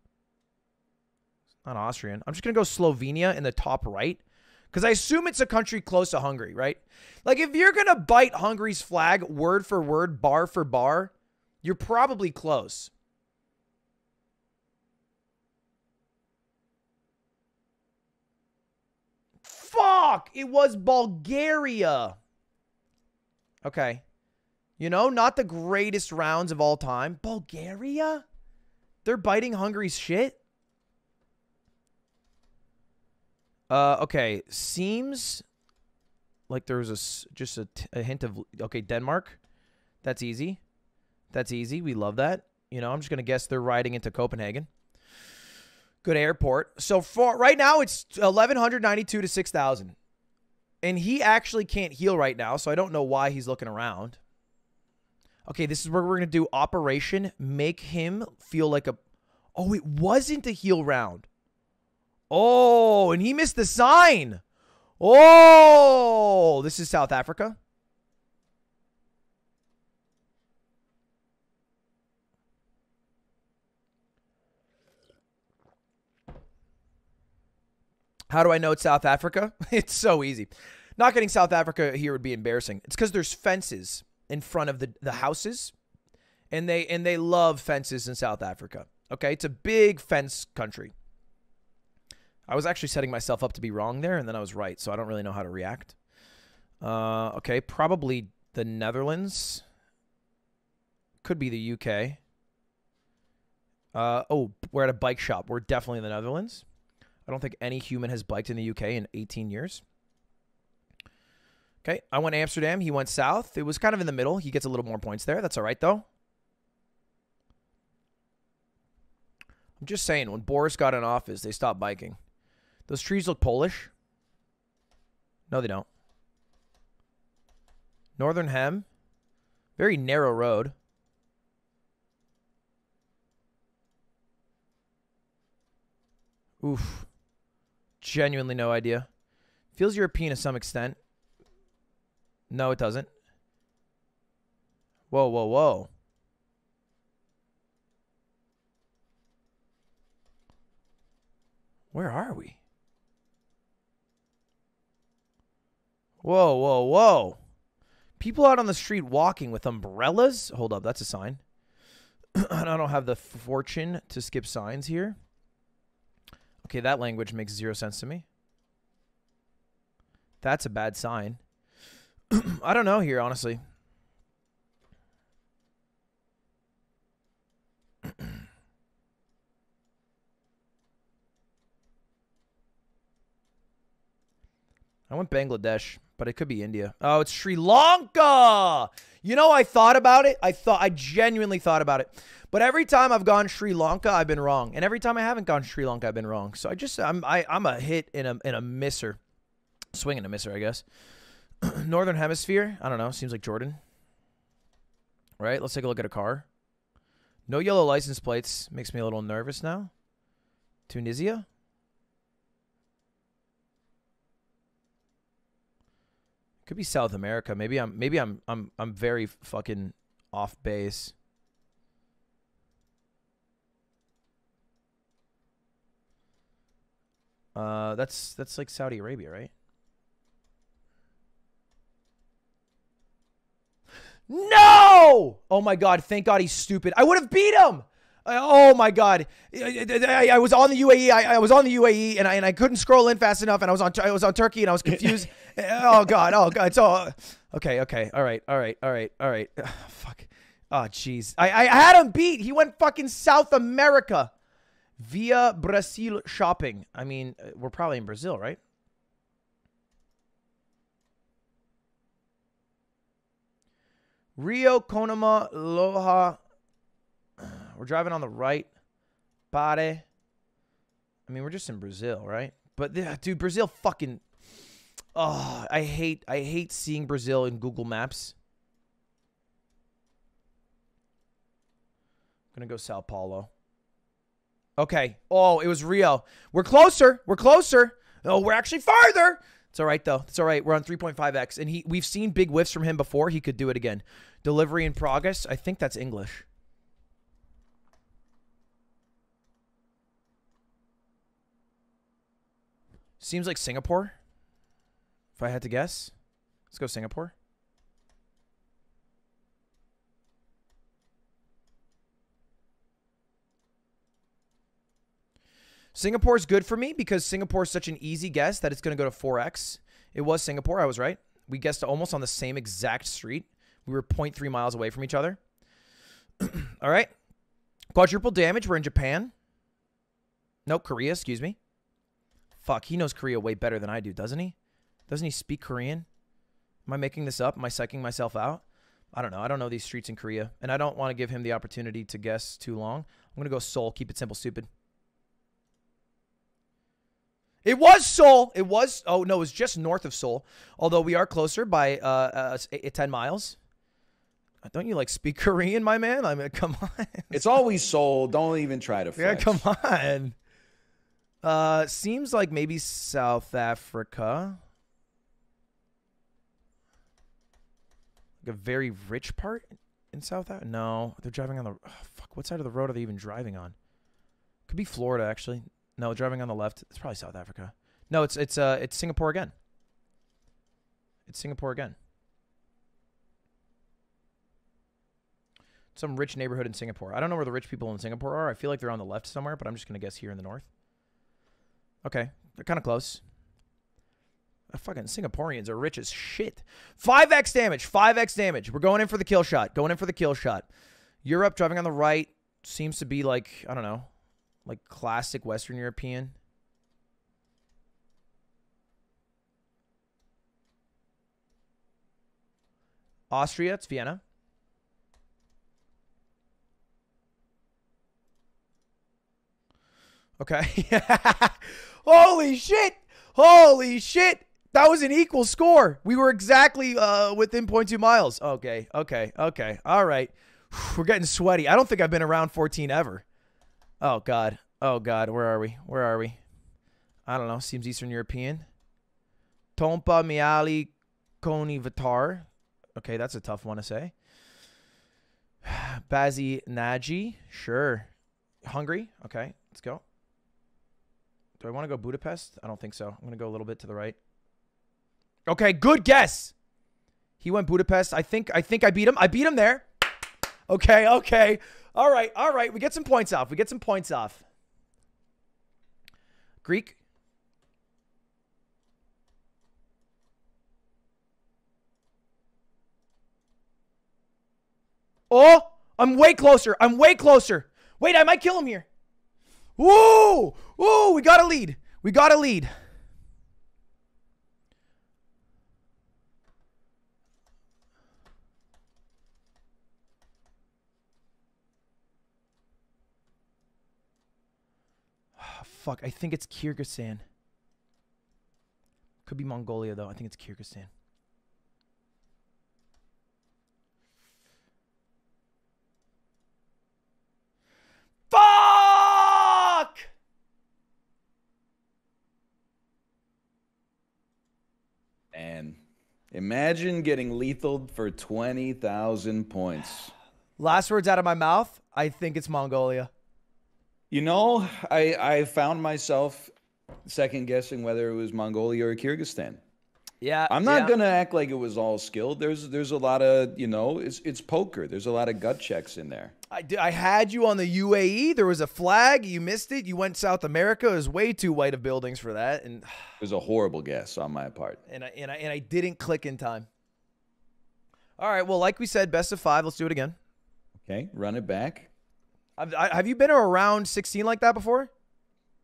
[SPEAKER 1] It's not Austrian. I'm just going to go Slovenia in the top right because I assume it's a country close to Hungary, right? Like if you're going to bite Hungary's flag word for word, bar for bar, you're probably close. Fuck! It was Bulgaria. Okay. You know, not the greatest rounds of all time. Bulgaria? They're biting Hungary's shit? Uh, okay. Seems like there was a, just a hint of, okay, Denmark. That's easy. That's easy. We love that. You know, I'm just going to guess they're riding into Copenhagen. Good airport. So for right now, it's 1192 to 6000. And he actually can't heal right now, so I don't know why he's looking around. Okay, this is where we're going to do Operation Make Him Feel Like a. Oh, it wasn't a heal round. Oh, and he missed the sign. Oh, this is South Africa. How do I know it's South Africa? It's so easy. Not getting South Africa here would be embarrassing. It's because there's fences in front of the, the houses, and they and they love fences in South Africa. Okay, it's a big fence country. I was actually setting myself up to be wrong there, and then I was right, so I don't really know how to react. Uh, okay, probably the Netherlands. Could be the UK. Uh, oh, we're at a bike shop. We're definitely in the Netherlands. I don't think any human has biked in the UK in 18 years. Okay, I went Amsterdam. He went south. It was kind of in the middle. He gets a little more points there. That's all right, though. I'm just saying, when Boris got in office, they stopped biking. Those trees look Polish. No, they don't. Northern Hem. Very narrow road. Oof. Genuinely no idea. Feels European to some extent. No, it doesn't. Whoa, whoa, whoa. Where are we? Whoa, whoa, whoa. People out on the street walking with umbrellas? Hold up, that's a sign. I don't have the fortune to skip signs here. Okay, that language makes zero sense to me. That's a bad sign. I don't know here, honestly. I went Bangladesh, but it could be India. Oh, it's Sri Lanka. You know, I thought about it. I thought I genuinely thought about it. But every time I've gone Sri Lanka, I've been wrong, and every time I haven't gone Sri Lanka, I've been wrong. So I just I'm I, I'm a hit in a in a misser, swing and a misser, I guess. Northern Hemisphere. I don't know. Seems like Jordan. Right. Let's take a look at a car. No yellow license plates makes me a little nervous now. Tunisia. Could be South America. Maybe I'm maybe I'm I'm I'm very fucking off base. Uh that's that's like Saudi Arabia, right? No! Oh my god, thank god he's stupid. I would have beat him. Oh my god, I, I, was on the UAE. I, I, was on the UAE, and I and I couldn't scroll in fast enough, and I was on I was on Turkey, and I was confused. oh god, oh god. So okay, okay, all right, all right, all right, all right. Ugh, fuck. Oh jeez, I I had him beat. He went fucking South America via Brazil shopping. I mean, uh, we're probably in Brazil, right? Rio Conema Loha we're driving on the right. Body. I mean, we're just in Brazil, right? But yeah, dude, Brazil fucking. Oh, I hate I hate seeing Brazil in Google Maps. I'm gonna go Sao Paulo. Okay. Oh, it was Rio. We're closer. We're closer. Oh, we're actually farther. It's all right though. It's all right. We're on 3.5x, and he we've seen big whiffs from him before. He could do it again. Delivery in progress. I think that's English. Seems like Singapore. If I had to guess. Let's go Singapore. Singapore is good for me because Singapore is such an easy guess that it's going to go to 4x. It was Singapore. I was right. We guessed almost on the same exact street. We were 0.3 miles away from each other. All right. Quadruple damage. We're in Japan. No, Korea, excuse me. Fuck, he knows Korea way better than I do, doesn't he? Doesn't he speak Korean? Am I making this up? Am I psyching myself out? I don't know. I don't know these streets in Korea, and I don't want to give him the opportunity to guess too long. I'm going to go Seoul. Keep it simple, stupid. It was Seoul. It was. Oh no, it was just north of Seoul. Although we are closer by uh, uh eh, ten miles. Uh, Don't you like speak Korean, my man? I mean, come on.
[SPEAKER 10] It's always Seoul. Don't even try to
[SPEAKER 1] Yeah, come on. Uh, seems like maybe South Africa. Like a very rich part in South Africa. No, they're driving on the. oh, fuck, what side of the road are they even driving on? Could be Florida actually. No, driving on the left. It's probably South Africa. No, it's it's uh it's Singapore again. It's Singapore again. Some rich neighborhood in Singapore. I don't know where the rich people in Singapore are. I feel like they're on the left somewhere, but I'm just gonna guess here in the north. Okay, they're kind of close. Uh, fucking Singaporeans are rich as shit. 5x damage. 5x damage. We're going in for the kill shot. Going in for the kill shot. Europe driving on the right seems to be like, I don't know, like classic Western European. Austria, it's Vienna. Okay. Holy shit! Holy shit! That was an equal score. We were exactly uh, within 0.2 miles. Okay, okay, okay. All right. We're getting sweaty. I don't think I've been around 14 ever. Oh God. Oh God. Where are we? Where are we? I don't know. Seems Eastern European. Tompa Miali Koni Vitar. Okay, that's a tough one to say. Bazi Naji. Sure. Hungary. Okay, let's go. Do I want to go Budapest? I don't think so. I'm going to go a little bit to the right. Okay, good guess. He went Budapest. I think I think I beat him. I beat him there. Okay, okay. All right, all right. We get some points off. We get some points off. Greek. Oh, I'm way closer. I'm way closer. Wait, I might kill him here. Whoa! Whoa! We got a lead. We got a lead. Ah, Fuck, I think it's Kyrgyzstan. Could be Mongolia though. I think it's Kyrgyzstan. Fuck!
[SPEAKER 10] And imagine getting lethal for 20,000 points.
[SPEAKER 1] Last words out of my mouth. I think it's Mongolia.
[SPEAKER 10] You know, I I found myself second guessing whether it was Mongolia or Kyrgyzstan.
[SPEAKER 1] Yeah,
[SPEAKER 10] I'm not
[SPEAKER 1] yeah.
[SPEAKER 10] gonna act like it was all skill. There's there's a lot of you know it's it's poker. There's a lot of gut checks in there.
[SPEAKER 1] I, did- I had you on the UAE. There was a flag. You missed it. You went South America. It was way too white of buildings for that, and
[SPEAKER 10] It was a horrible guess on my part.
[SPEAKER 1] and I, and I and I didn't click in time. All right. Well, like we said, best of five. Let's do it again.
[SPEAKER 10] Okay, run it back.
[SPEAKER 1] I've, I, have you been around 16 like that before?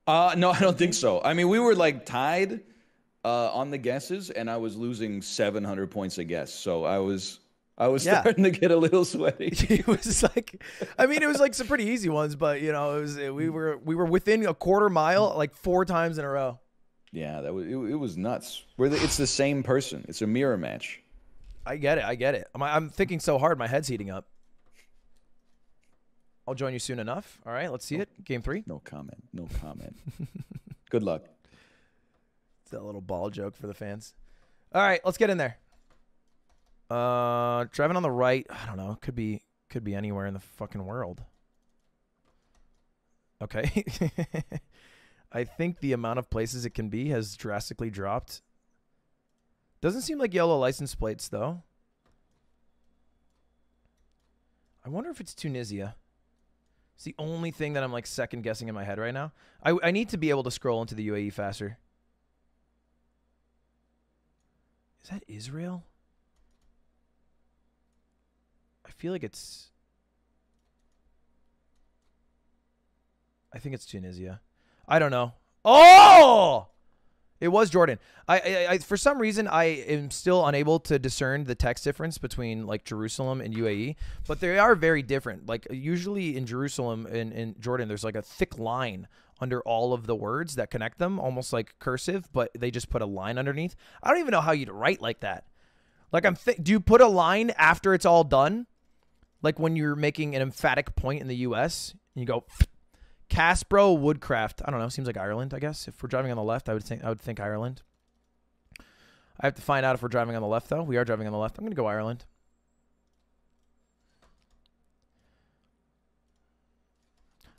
[SPEAKER 10] Uh no, I don't think so. I mean, we were like tied uh, on the guesses, and I was losing 700 points a guess. So I was I was
[SPEAKER 1] Yeah.
[SPEAKER 10] starting to get a little sweaty.
[SPEAKER 1] it was like, I mean, it was like some pretty easy ones, but you know, it was we were we were within a quarter mile like four times in a row.
[SPEAKER 10] Yeah, that was it, it was nuts. We're it's the same person. It's a mirror match.
[SPEAKER 1] I get it. I get it. I'm, I'm thinking so hard. My head's heating up. I'll join you soon enough. All right. Let's see it. Game three.
[SPEAKER 10] No comment. No comment. Good luck.
[SPEAKER 1] That little ball joke for the fans. All right, let's get in there. Uh, driving on the right. I don't know. Could be could be anywhere in the fucking world. Okay. I think the amount of places it can be has drastically dropped. Doesn't seem like yellow license plates though. I wonder if it's Tunisia. It's the only thing that I'm like second guessing in my head right now. I I need to be able to scroll into the UAE faster. Is that Israel? I feel like it's. I think it's Tunisia. I don't know. Oh! It was Jordan. I, I, I for some reason I am still unable to discern the text difference between like Jerusalem and UAE, but they are very different. Like usually in Jerusalem and in Jordan, there's like a thick line under all of the words that connect them, almost like cursive, but they just put a line underneath. I don't even know how you'd write like that. Like I'm, th- do you put a line after it's all done? Like when you're making an emphatic point in the U.S., and you go Caspro Woodcraft. I don't know. Seems like Ireland, I guess. If we're driving on the left, I would think I would think Ireland. I have to find out if we're driving on the left, though. We are driving on the left. I'm going to go Ireland.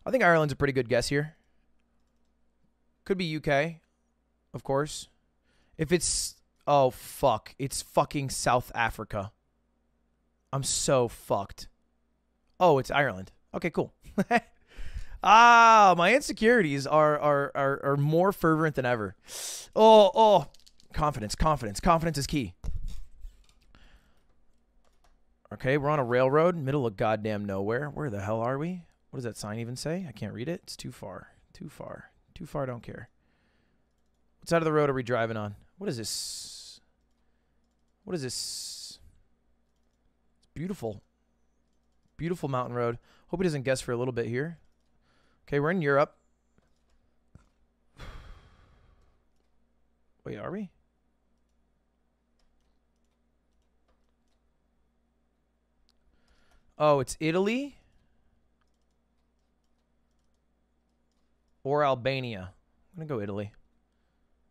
[SPEAKER 1] I think Ireland's a pretty good guess here. Could be UK, of course. If it's oh fuck, it's fucking South Africa. I'm so fucked. Oh, it's Ireland. Okay, cool. ah, my insecurities are, are are are more fervent than ever. Oh, oh, confidence, confidence, confidence is key. Okay, we're on a railroad, middle of goddamn nowhere. Where the hell are we? What does that sign even say? I can't read it. It's too far. Too far. Too far, don't care. What side of the road are we driving on? What is this? What is this? It's beautiful. Beautiful mountain road. Hope he doesn't guess for a little bit here. Okay, we're in Europe. Wait, are we? Oh, it's Italy or Albania. I'm going to go Italy.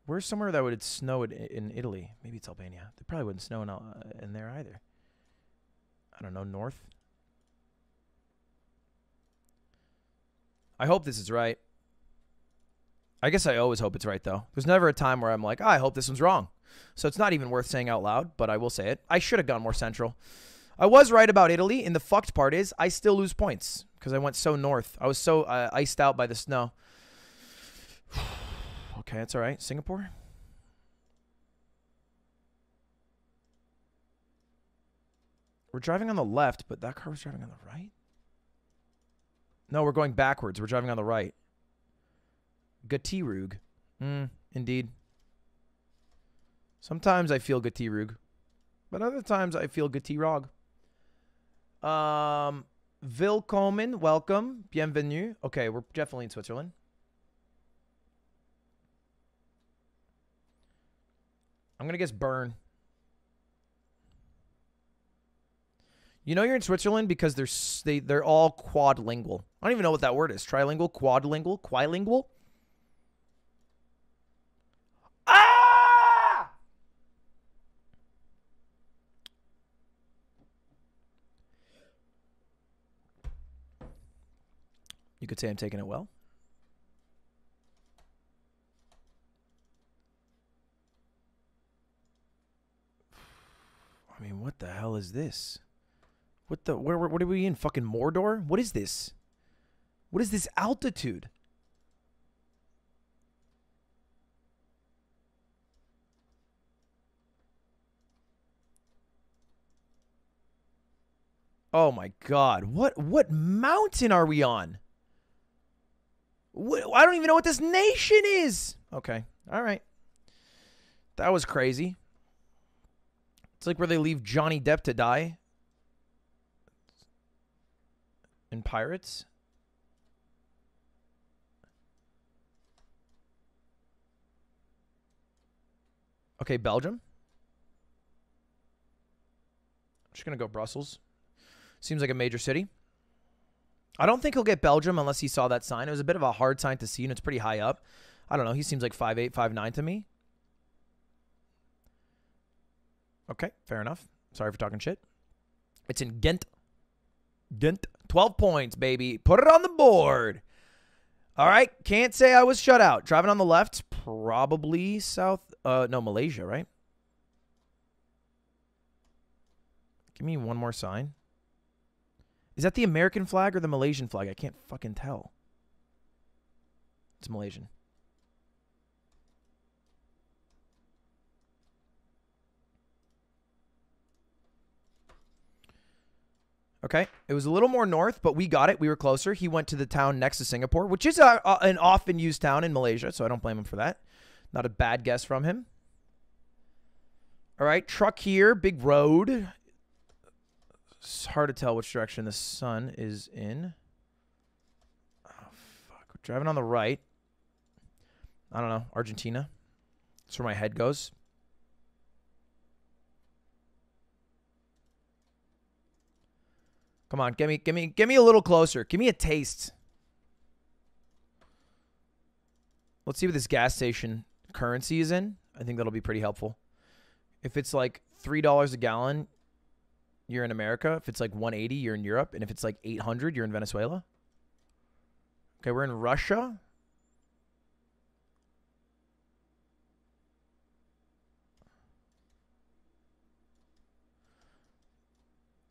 [SPEAKER 1] Where's somewhere that would snow in, in Italy? Maybe it's Albania. They probably wouldn't snow in, uh, in there either. I don't know, north? I hope this is right. I guess I always hope it's right, though. There's never a time where I'm like, oh, I hope this one's wrong. So it's not even worth saying out loud, but I will say it. I should have gone more central. I was right about Italy, and the fucked part is I still lose points because I went so north. I was so uh, iced out by the snow. okay, that's all right. Singapore? We're driving on the left, but that car was driving on the right? No, we're going backwards. We're driving on the right. Gatirug. Mm, indeed. Sometimes I feel Gatirug, but other times I feel Gatirog. Um, Willkommen, welcome, bienvenue. Okay, we're definitely in Switzerland. I'm gonna guess Bern. You know you're in Switzerland because they're they they're all quadlingual. I don't even know what that word is. Trilingual, quadlingual, quilingual. Ah! You could say I'm taking it well. I mean, what the hell is this? What the? Where? Where? What are we in? Fucking Mordor? What is this? What is this altitude? Oh my god. What what mountain are we on? I don't even know what this nation is. Okay. All right. That was crazy. It's like where they leave Johnny Depp to die in Pirates. Okay, Belgium. I'm just going to go Brussels. Seems like a major city. I don't think he'll get Belgium unless he saw that sign. It was a bit of a hard sign to see, and it's pretty high up. I don't know. He seems like five eight, five nine to me. Okay, fair enough. Sorry for talking shit. It's in Ghent. Ghent. 12 points, baby. Put it on the board. All right. Can't say I was shut out. Driving on the left, probably South. Uh, no, Malaysia, right? Give me one more sign. Is that the American flag or the Malaysian flag? I can't fucking tell. It's Malaysian. Okay. It was a little more north, but we got it. We were closer. He went to the town next to Singapore, which is a, a, an often used town in Malaysia, so I don't blame him for that. Not a bad guess from him. All right, truck here, big road. It's hard to tell which direction the sun is in. Oh, fuck. Driving on the right. I don't know. Argentina. That's where my head goes. Come on, give me, give me, give me a little closer. Give me a taste. Let's see what this gas station currency is in. I think that'll be pretty helpful. If it's like three dollars a gallon, you're in America. If it's like 180, you're in Europe, and if it's like 800, you're in Venezuela. Okay, we're in Russia.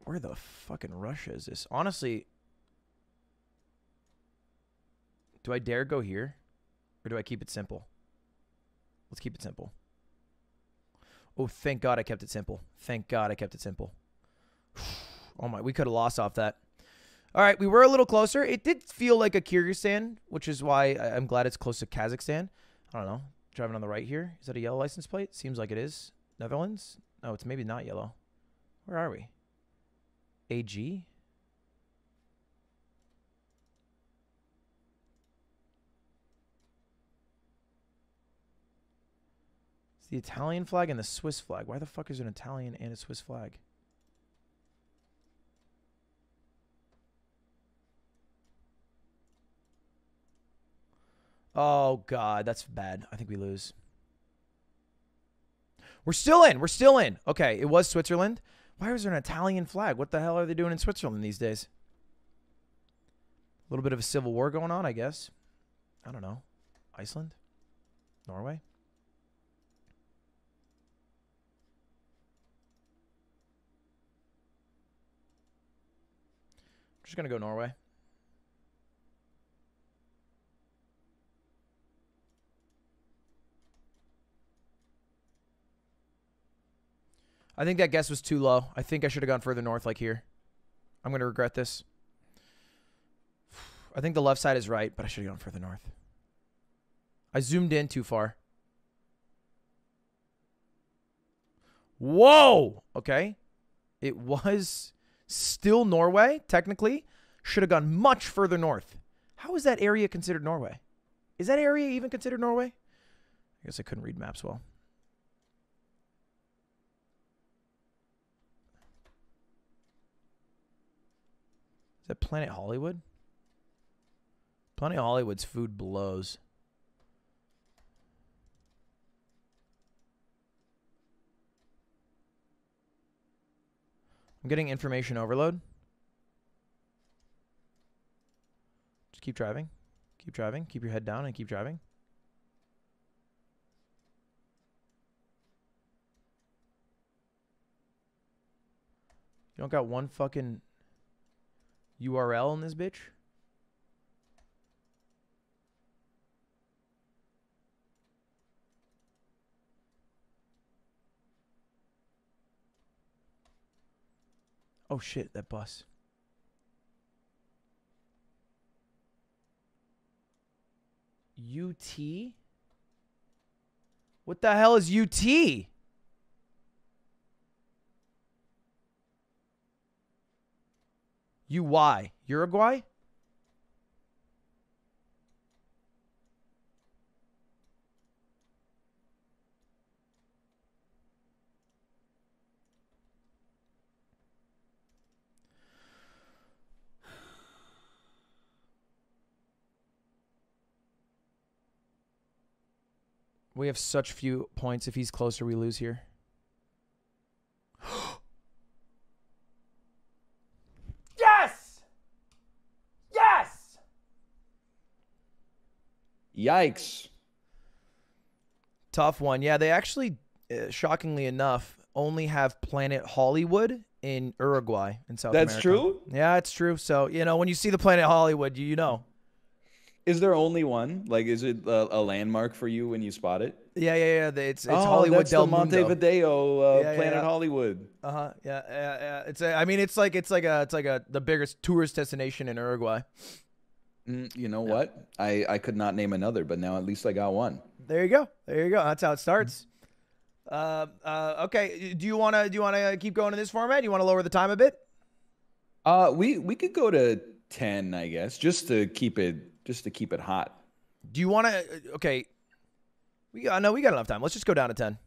[SPEAKER 1] Where the fucking Russia is this? Honestly, do I dare go here? Or do I keep it simple? Let's keep it simple. Oh, thank God I kept it simple. Thank God I kept it simple. Oh my, we could have lost off that. All right, we were a little closer. It did feel like a Kyrgyzstan, which is why I'm glad it's close to Kazakhstan. I don't know. Driving on the right here. Is that a yellow license plate? Seems like it is. Netherlands? No, it's maybe not yellow. Where are we? AG? It's the Italian flag and the Swiss flag. Why the fuck is an Italian and a Swiss flag? Oh god, that's bad. I think we lose. We're still in. We're still in. Okay, it was Switzerland. Why is there an Italian flag? What the hell are they doing in Switzerland these days? A little bit of a civil war going on, I guess. I don't know. Iceland? Norway? just going to go Norway. I think that guess was too low. I think I should have gone further north, like here. I'm going to regret this. I think the left side is right, but I should have gone further north. I zoomed in too far. Whoa! Okay. It was still Norway, technically. Should have gone much further north. How is that area considered Norway? Is that area even considered Norway? I guess I couldn't read maps well. That Planet Hollywood? Planet Hollywood's food blows. I'm getting information overload. Just keep driving. Keep driving. Keep your head down and keep driving. You don't got one fucking URL in this bitch? Oh shit, that bus. UT? What the hell is UT? UY? Uruguay? We have such few points. If he's closer, we lose here. yes! Yes!
[SPEAKER 10] Yikes.
[SPEAKER 1] Tough one. Yeah, they actually, uh, shockingly enough, only have Planet Hollywood in Uruguay in South
[SPEAKER 10] That's
[SPEAKER 1] America.
[SPEAKER 10] true?
[SPEAKER 1] Yeah, it's true. So, you know, when you see the Planet Hollywood, you, you know.
[SPEAKER 10] Is there only one? Like, is it a, a landmark for you when you spot it?
[SPEAKER 1] Yeah, yeah, yeah. It's, it's
[SPEAKER 10] oh,
[SPEAKER 1] Hollywood
[SPEAKER 10] that's
[SPEAKER 1] Del
[SPEAKER 10] the. Montevideo uh,
[SPEAKER 1] Yeah, yeah,
[SPEAKER 10] Planet
[SPEAKER 1] yeah.
[SPEAKER 10] Hollywood.
[SPEAKER 1] Uh huh. Yeah, yeah, yeah. It's a, I mean, it's like it's like a it's like a the biggest tourist destination in Uruguay.
[SPEAKER 10] Mm, you know what? I, I could not name another, but now at least I got one.
[SPEAKER 1] There you go. There you go. That's how it starts. Uh, uh, okay. Do you want to do you want to keep going in this format? Do You want to lower the time a bit?
[SPEAKER 10] Uh, we we could go to ten, I guess, just to keep it just to keep it hot.
[SPEAKER 1] Do you want to? Okay. We I know we got enough time. Let's just go down to ten.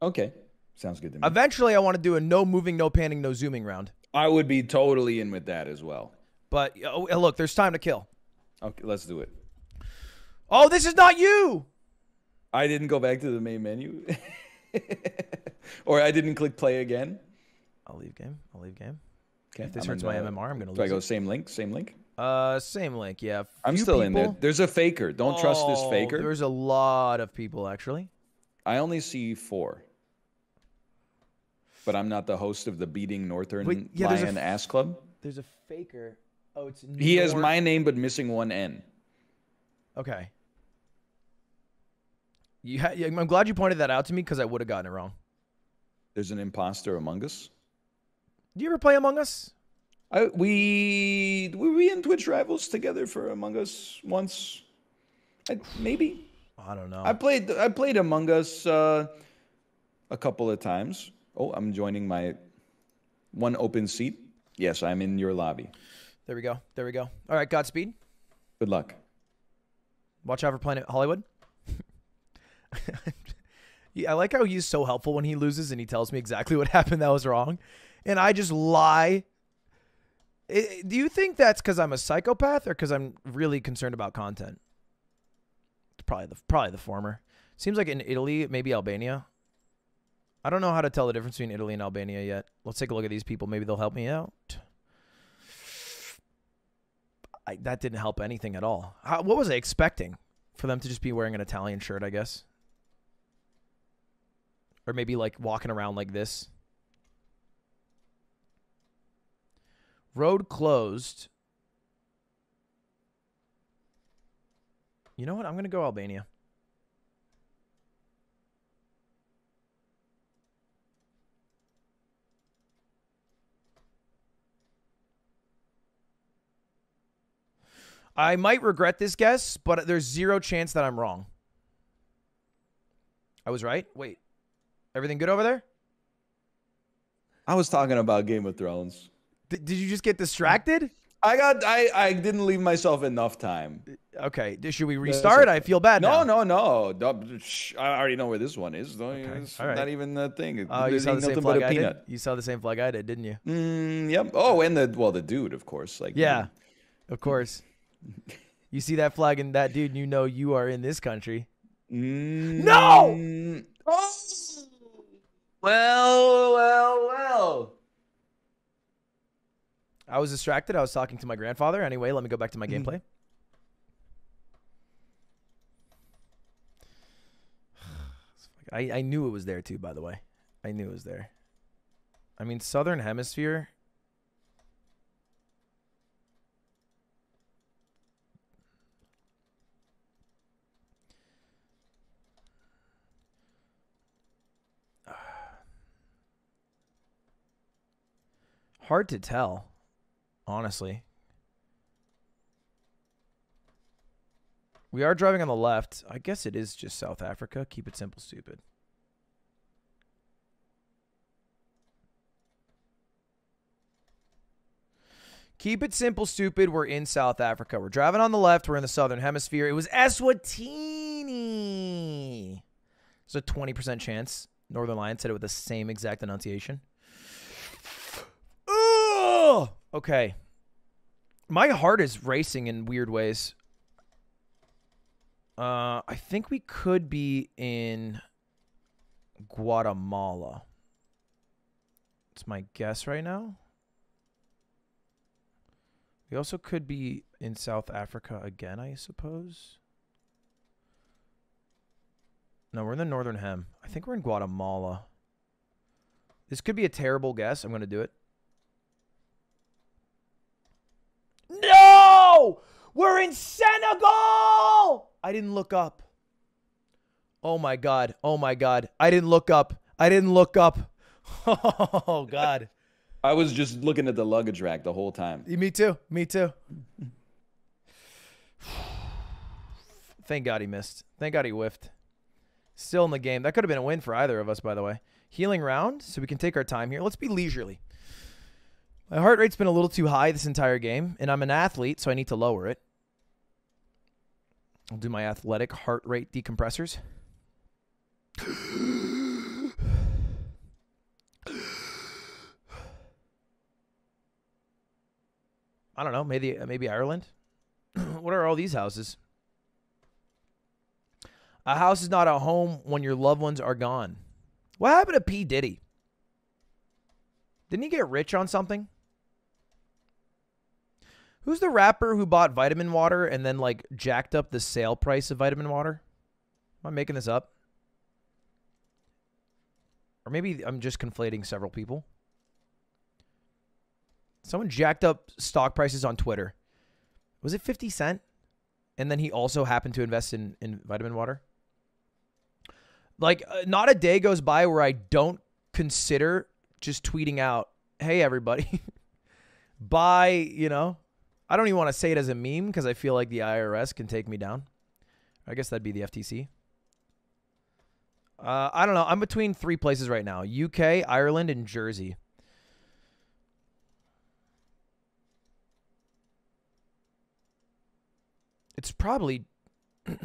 [SPEAKER 10] Okay, sounds good to me.
[SPEAKER 1] Eventually, I want to do a no moving, no panning, no zooming round.
[SPEAKER 10] I would be totally in with that as well.
[SPEAKER 1] But oh, look, there's time to kill.
[SPEAKER 10] Okay, let's do it.
[SPEAKER 1] Oh, this is not you.
[SPEAKER 10] I didn't go back to the main menu, or I didn't click play again.
[SPEAKER 1] I'll leave game. I'll leave game.
[SPEAKER 10] Okay,
[SPEAKER 1] If this
[SPEAKER 10] I'm
[SPEAKER 1] hurts my
[SPEAKER 10] the-
[SPEAKER 1] MMR, I'm gonna lose.
[SPEAKER 10] Do I go
[SPEAKER 1] it.
[SPEAKER 10] same link? Same link.
[SPEAKER 1] Uh, same link. Yeah.
[SPEAKER 10] I'm
[SPEAKER 1] Few
[SPEAKER 10] still in there. There's a faker. Don't trust this
[SPEAKER 1] Oh,
[SPEAKER 10] faker.
[SPEAKER 1] There's a lot of people actually.
[SPEAKER 10] I only see four. But I'm not the host of the Beating Northern
[SPEAKER 1] Wait, yeah,
[SPEAKER 10] Lion Ass Club.
[SPEAKER 1] There's a faker. Oh, it's
[SPEAKER 10] He has my name but missing one N.
[SPEAKER 1] Okay. You ha- yeah, I'm glad you pointed that out to me because I would have gotten it wrong.
[SPEAKER 10] There's an imposter among us.
[SPEAKER 1] Do you ever play Among Us?
[SPEAKER 10] I, we were we in Twitch rivals together for Among Us once? I, maybe.
[SPEAKER 1] I don't know.
[SPEAKER 10] I played I played Among Us uh, a couple of times. Oh, I'm joining my one open seat. Yes, I'm in your lobby.
[SPEAKER 1] There we go. There we go. All right, Godspeed.
[SPEAKER 10] Good luck.
[SPEAKER 1] Watch out for Planet Hollywood. yeah, I like how he's so helpful when he loses and he tells me exactly what happened that was wrong, and I just lie. I- do you think that's because I'm a psychopath or because I'm really concerned about content? It's probably the probably the former. Seems like in Italy, maybe Albania. I don't know how to tell the difference between Italy and Albania yet. Let's take a look at these people. Maybe they'll help me out. I, that didn't help anything at all. How, what was I expecting? For them to just be wearing an Italian shirt, I guess. Or maybe like walking around like this. Road closed. You know what? I'm going to go Albania. I might regret this guess, but there's zero chance that I'm wrong. I was right. Wait. Everything good over there?
[SPEAKER 10] I was talking about Game of Thrones.
[SPEAKER 1] D- did you just get distracted?
[SPEAKER 10] I got I I didn't leave myself enough time.
[SPEAKER 1] Okay. Should we restart?
[SPEAKER 10] okay.
[SPEAKER 1] I feel bad
[SPEAKER 10] No,
[SPEAKER 1] now.
[SPEAKER 10] no, no. I already know where this one is. Don't- It's
[SPEAKER 1] all right.
[SPEAKER 10] not even a thing.
[SPEAKER 1] Oh, you saw the same flag I did? You saw the same flag I did, didn't you?
[SPEAKER 10] Mm, yep. Oh, and the well, the dude, of course. Like
[SPEAKER 1] Yeah. Of course. You see that flag and that dude, and you know you are in this country.
[SPEAKER 10] No. Oh. Well, well, well.
[SPEAKER 1] I was distracted. I was talking to my grandfather. Anyway, let me go back to my
[SPEAKER 10] Mm-hmm.
[SPEAKER 1] gameplay. I, I knew it was there too, by the way. I knew it was there. I mean, Southern Hemisphere. Hard to tell, honestly. We are driving on the left. I guess it is just South Africa. Keep it simple, stupid. Keep it simple, stupid. We're in South Africa. We're driving on the left. We're in the southern hemisphere. It was Eswatini. There's a 20% chance. Northernlion said it with the same exact enunciation. Ugh! Okay. My heart is racing in weird ways. Uh, I think we could be in Guatemala. It's my guess right now. We also could be in South Africa again, I suppose. No, we're in the northern hem. I think we're in Guatemala. This could be a terrible guess. I'm going to do it. No! We're in Senegal! I didn't look up. Oh my god. Oh my god. I didn't look up. I didn't look up. Oh god.
[SPEAKER 10] I was just looking at the luggage rack the whole time.
[SPEAKER 1] Me too. Me too. Thank God he missed. Thank God he whiffed. Still in the game. That could have been a win for either of us, by the way. Healing round, so we can take our time here. Let's be leisurely. My heart rate's been a little too high this entire game, and I'm an athlete, so I need to lower it. I'll do my athletic heart rate decompressors. I don't know. Maybe uh, maybe Ireland. what are all these houses? A house is not a home when your loved ones are gone. What happened to P Diddy? Didn't he get rich on something? Who's the rapper who bought vitamin water and then like jacked up the sale price of vitamin water? Am I making this up? Or maybe I'm just conflating several people. Someone jacked up stock prices on Twitter. Was it 50 Cent? And then he also happened to invest in, in vitamin water? Like, uh, not a day goes by where I don't consider just tweeting out, hey, everybody, buy, you know, I don't even want to say it as a meme because I feel like the IRS can take me down. I guess that'd be the FTC. Uh, I don't know. I'm between three places right now UK, Ireland, and Jersey. It's probably. it's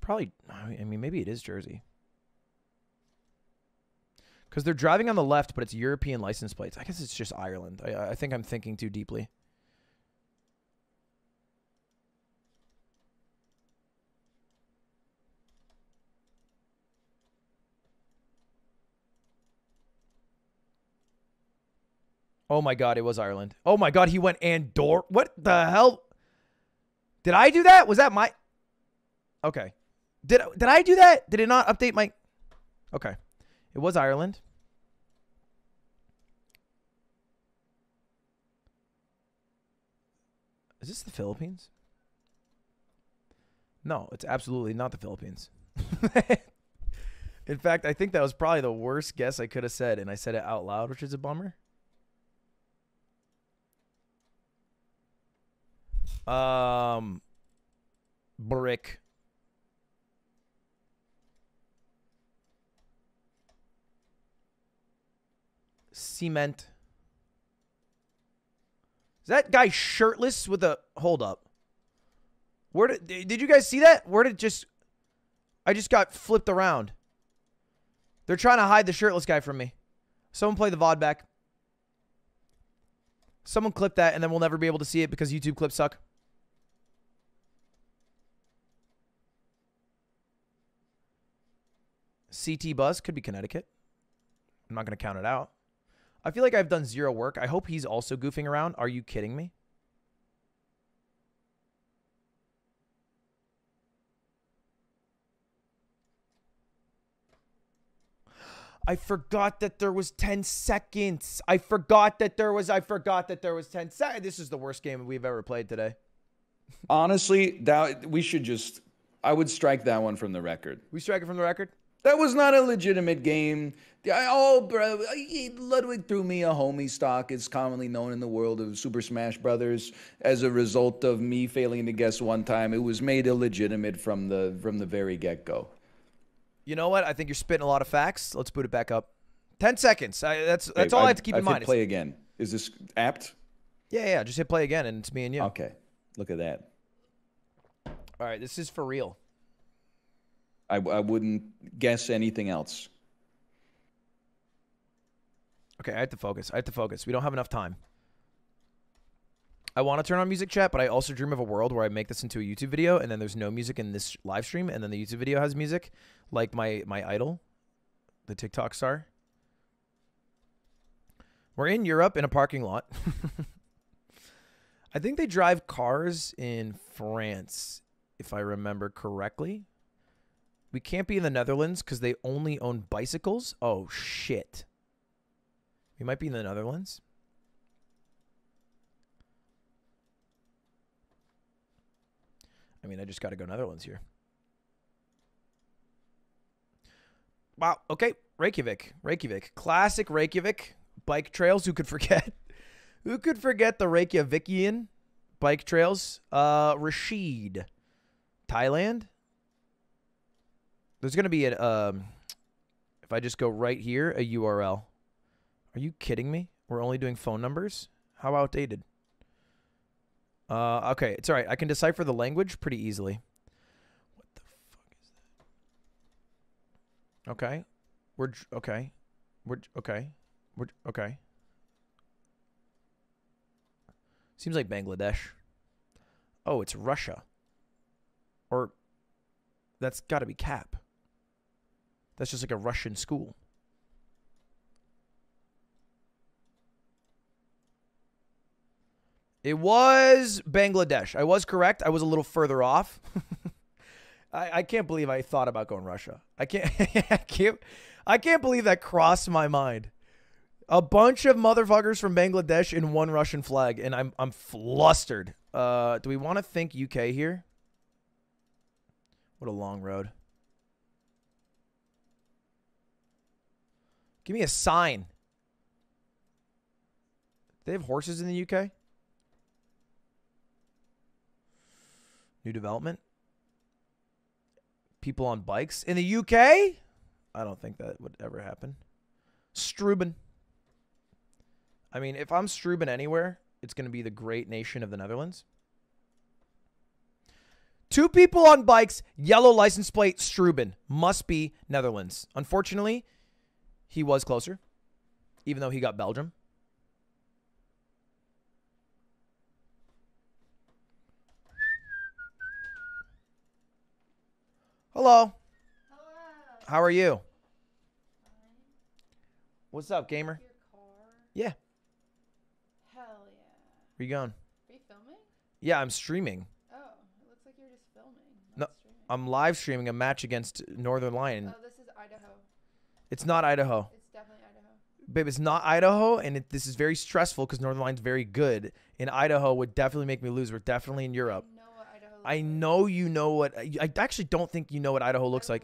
[SPEAKER 1] probably. I mean, maybe it is Jersey. Because they're driving on the left, but it's European license plates. I guess it's just Ireland. I, I think I'm thinking too deeply. Oh my god, it was Ireland. Oh my god, he went Andor. What the hell? Did I do that? Was that my Okay. Did did I do that? Did it not update my Okay. It was Ireland. Is this the Philippines? No, it's absolutely not the Philippines. In fact, I think that was probably the worst guess I could have said, and I said it out loud, which is a bummer. Um, brick. Cement. Is that guy shirtless with a hold up? Where did did you guys see that? Where did just I just got flipped around. They're trying to hide the shirtless guy from me. Someone play the VOD back. Someone clip that and then we'll never be able to see it because YouTube clips suck. CT Buzz could be Connecticut. I'm not going to count it out. I feel like I've done zero work. I hope he's also goofing around. Are you kidding me? I forgot that there was 10 seconds. I forgot that there was I forgot that there was 10 seconds. This is the worst game we've ever played today.
[SPEAKER 10] Honestly, that we should just I would strike that one from the record.
[SPEAKER 1] We strike it from the record?
[SPEAKER 10] That was not a legitimate game. Oh, bro, Ludwig threw me a homie stock. It's commonly known in the world of Super Smash Brothers as a result of me failing to guess one time. It was made illegitimate from the from the very get go.
[SPEAKER 1] You know what? I think you're spitting a lot of facts. Let's boot it back up. Ten seconds. I, that's that's all I, I, have to keep in mind.
[SPEAKER 10] play again. Is this apt?
[SPEAKER 1] Yeah, yeah. Just hit play again, and it's me and you.
[SPEAKER 10] Okay. Look at that.
[SPEAKER 1] All right, this is for real.
[SPEAKER 10] I, I wouldn't guess anything else.
[SPEAKER 1] Okay, I have to focus. I have to focus. We don't have enough time. I want to turn on music chat, but I also dream of a world where I make this into a YouTube video and then there's no music in this live stream and then the YouTube video has music, like my my idol, the TikTok star. We're in Europe in a parking lot. I think they drive cars in France, if I remember correctly. We can't be in the Netherlands because they only own bicycles. Oh, shit. We might be in the Netherlands. I mean, I just got to go Netherlands here. Wow. Okay. Reykjavik. Reykjavik. Classic Reykjavik. Bike trails. Who could forget? Who could forget the Reykjavikian bike trails. Uh, Rashid, Thailand. There's gonna be a um, if I just go right here, a URL. Are you kidding me? We're only doing phone numbers. How outdated. Uh, okay, it's all right. I can decipher the language pretty easily. What the fuck is that? Okay, we're okay, we're okay, we're okay. Seems like Bangladesh. Oh, it's Russia. Or that's got to be Cap. That's just like a Russian school. It was Bangladesh. I was correct. I was a little further off. I, I can't believe I thought about going Russia. I can't I can't I can't believe that crossed my mind. A bunch of motherfuckers from Bangladesh in one Russian flag, and I'm I'm flustered. Uh, do we want to think UK here? What a long road. Give me a sign. They have horses in the UK? New development? People on bikes in the UK? I don't think that would ever happen. Struben. I mean, if I'm Struben anywhere, it's going to be the great nation of the Netherlands. Two people on bikes, yellow license plate, Struben. Must be Netherlands. Unfortunately, he was closer, even though he got Belgium. Hello. Hello. How are you? What's up, gamer? Yeah.
[SPEAKER 11] Hell yeah.
[SPEAKER 1] Where you going?
[SPEAKER 11] Are you filming?
[SPEAKER 1] Yeah, I'm streaming.
[SPEAKER 11] Oh, it looks like you're just filming.
[SPEAKER 1] No, I'm live streaming a match against Northernlion.
[SPEAKER 11] Oh, this is Idaho.
[SPEAKER 1] It's not Idaho.
[SPEAKER 11] It's definitely Idaho.
[SPEAKER 1] Babe, it's not Idaho, and it, this is very stressful because Northernlion's very good. And Idaho would definitely make me lose. We're definitely in Europe. I know you know what. Uh, I I actually don't think you know what Idaho looks like.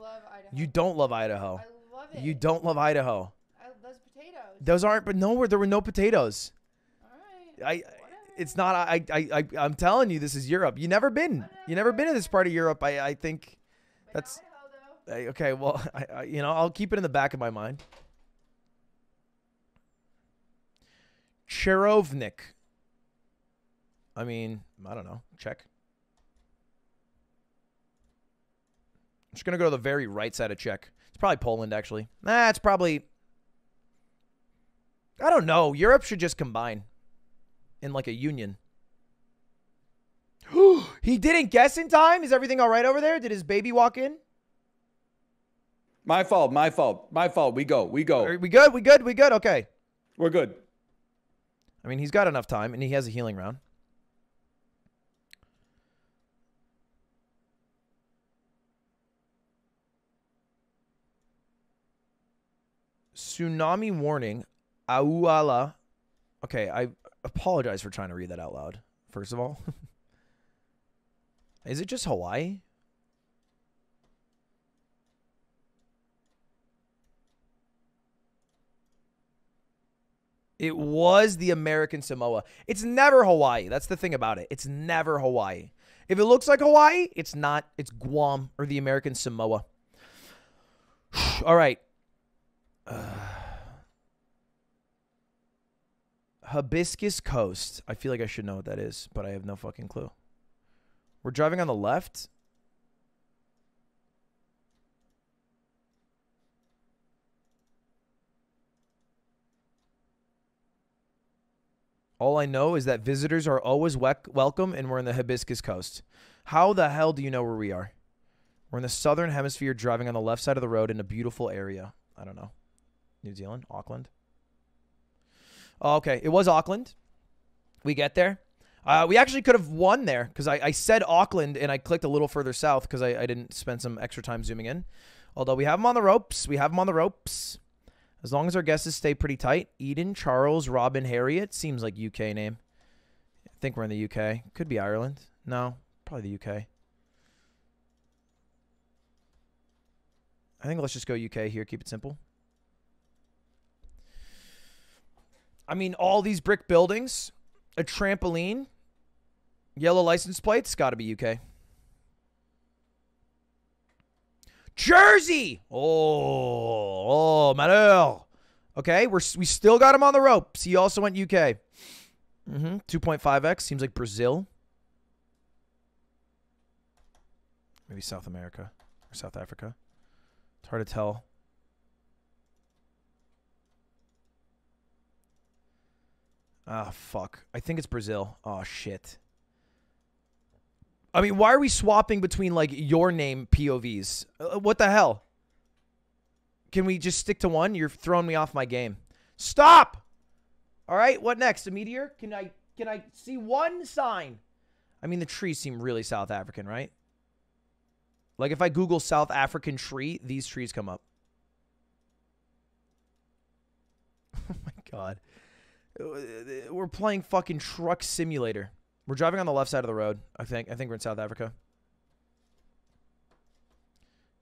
[SPEAKER 1] You don't love Idaho.
[SPEAKER 11] I love it.
[SPEAKER 1] You don't love Idaho.
[SPEAKER 11] I, those potatoes.
[SPEAKER 1] Those aren't, but nowhere there were no potatoes. All right. I, it's not. I, I, I, I'm telling you, this is Europe. You never been. You never been to this part of Europe. I, I think that's. Okay, well, I, I, you know, I'll keep it in the back of my mind. Cherovnik. I mean, I don't know. Check. I'm just gonna go to the very right side of Czech. It's probably Poland, actually. Nah, it's probably. I don't know. Europe should just combine in like a union. he didn't guess in time. Is everything all right over there? Did his baby walk in?
[SPEAKER 10] My fault. My fault. My fault. We go. We go.
[SPEAKER 1] Are we good? We good? We good? Okay.
[SPEAKER 10] We're good.
[SPEAKER 1] I mean, he's got enough time, and he has a healing round. Tsunami warning. Auala. Okay, I apologize for trying to read that out loud, first of all. Is it just Hawaii? It was the American Samoa. It's never Hawaii. That's the thing about it. It's never Hawaii. If it looks like Hawaii, it's not. It's Guam or the American Samoa. All right. Uh, Hibiscus Coast. I feel like I should know what that is, but I have no fucking clue. We're driving on the left. All I know is that visitors are always welcome and we're in the Hibiscus Coast. How the hell do you know where we are? We're in the southern hemisphere driving on the left side of the road in a beautiful area. I don't know. New Zealand? Auckland? Oh, okay. It was Auckland. We get there. Uh, we actually could have won there because I, I said Auckland and I clicked a little further south because I, I didn't spend some extra time zooming in. Although we have them on the ropes. We have them on the ropes. As long as our guesses stay pretty tight. Eden, Charles, Robin, Harriet. Seems like UK name. I think we're in the UK. Could be Ireland. No, probably the UK. I think let's just go UK here. Keep it simple. I mean, all these brick buildings, a trampoline. Yellow license plates, got to be UK. Jersey. Oh, oh, malheur. Okay, we're we still got him on the ropes. He also went UK. Mm-hmm. 2.5x seems like Brazil. Maybe South America or South Africa. It's hard to tell. Ah, fuck. I think it's Brazil. Oh, shit. I mean, why are we swapping between, like, your name POVs? Uh, what the hell? Can we just stick to one? You're throwing me off my game. Stop! All right, what next? A meteor? Can I can I see one sign? I mean, the trees seem really South African, right? Like if I Google South African tree, these trees come up. Oh my god. We're playing fucking truck simulator. We're driving on the left side of the road, I think. I think we're in South Africa.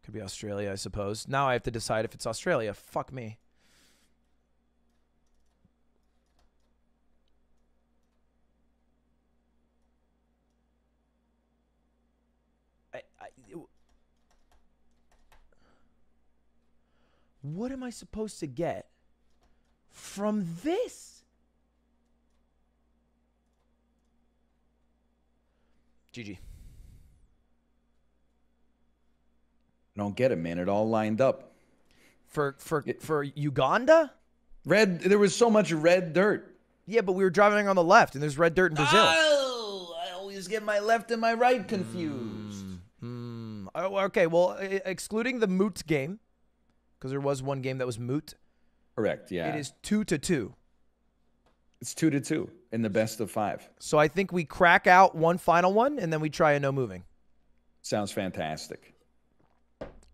[SPEAKER 1] Could be Australia, I suppose. Now I have to decide if it's Australia. Fuck me. I, what am I supposed to get from this? GG.
[SPEAKER 10] I don't get it, man. It all lined up.
[SPEAKER 1] For for for Uganda?
[SPEAKER 10] Red. There was so much red dirt.
[SPEAKER 1] Yeah, but we were driving on the left, and there's red dirt in Brazil.
[SPEAKER 10] Oh, I always get my left and my right confused.
[SPEAKER 1] Hmm. Oh, okay, well, excluding the moot game, because there was one game that was moot.
[SPEAKER 10] Correct. Yeah.
[SPEAKER 1] It is two to two.
[SPEAKER 10] It's two to two in the best of five.
[SPEAKER 1] So I think we crack out one final one, and then we try a no moving
[SPEAKER 10] Sounds fantastic.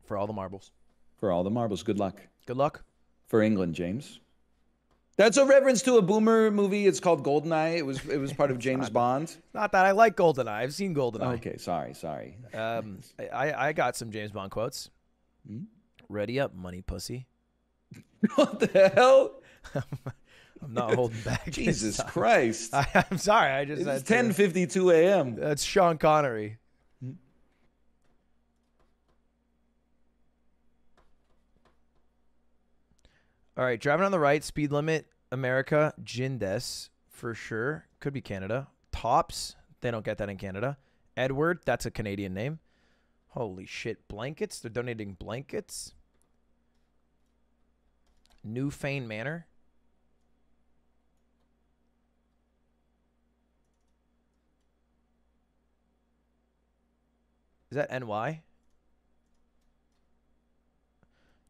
[SPEAKER 1] for all the marbles.
[SPEAKER 10] For all the marbles, good luck.
[SPEAKER 1] Good luck.
[SPEAKER 10] For England, James. That's a reference to a boomer movie. It's called Goldeneye. It was it was part of James Bond.
[SPEAKER 1] Not that I like Goldeneye. I've seen Goldeneye.
[SPEAKER 10] Okay, sorry, sorry.
[SPEAKER 1] Um, I I got some James Bond quotes.
[SPEAKER 10] Hmm?
[SPEAKER 1] Ready up, money pussy.
[SPEAKER 10] what the hell?
[SPEAKER 1] I'm not holding back.
[SPEAKER 10] Jesus. Christ.
[SPEAKER 1] I, I'm sorry. I just
[SPEAKER 10] It's 10:52 a.m.
[SPEAKER 1] That's Sean Connery. All right, driving on the right, speed limit, America, Jindes for sure. Could be Canada. Tops, they don't get that in Canada. Edward, that's a Canadian name. Holy shit, blankets? They're donating blankets. Newfane Manor. Is that NY?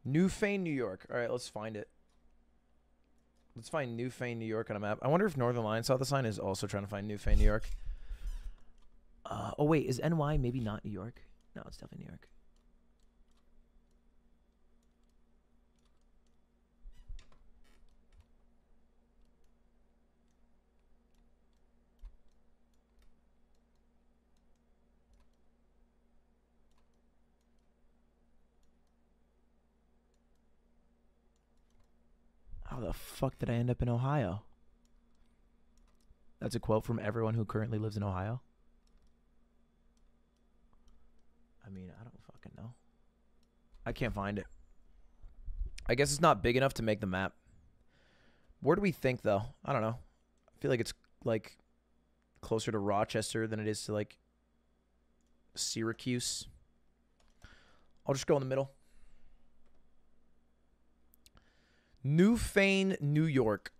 [SPEAKER 1] Newfane, New York. All right, let's find it. Let's find Newfane, New York on a map. I wonder if Northernlion saw the sign is also trying to find Newfane, New York. Uh, oh wait, is NY maybe not New York? No, it's definitely New York. Fuck did I end up in Ohio? That's a quote from everyone who currently lives in Ohio. I mean, I don't fucking know. I can't find it. I guess it's not big enough to make the map. Where do we think though? I don't know. I feel like it's like closer to Rochester than it is to like Syracuse. I'll just go in the middle. Newfane, New York.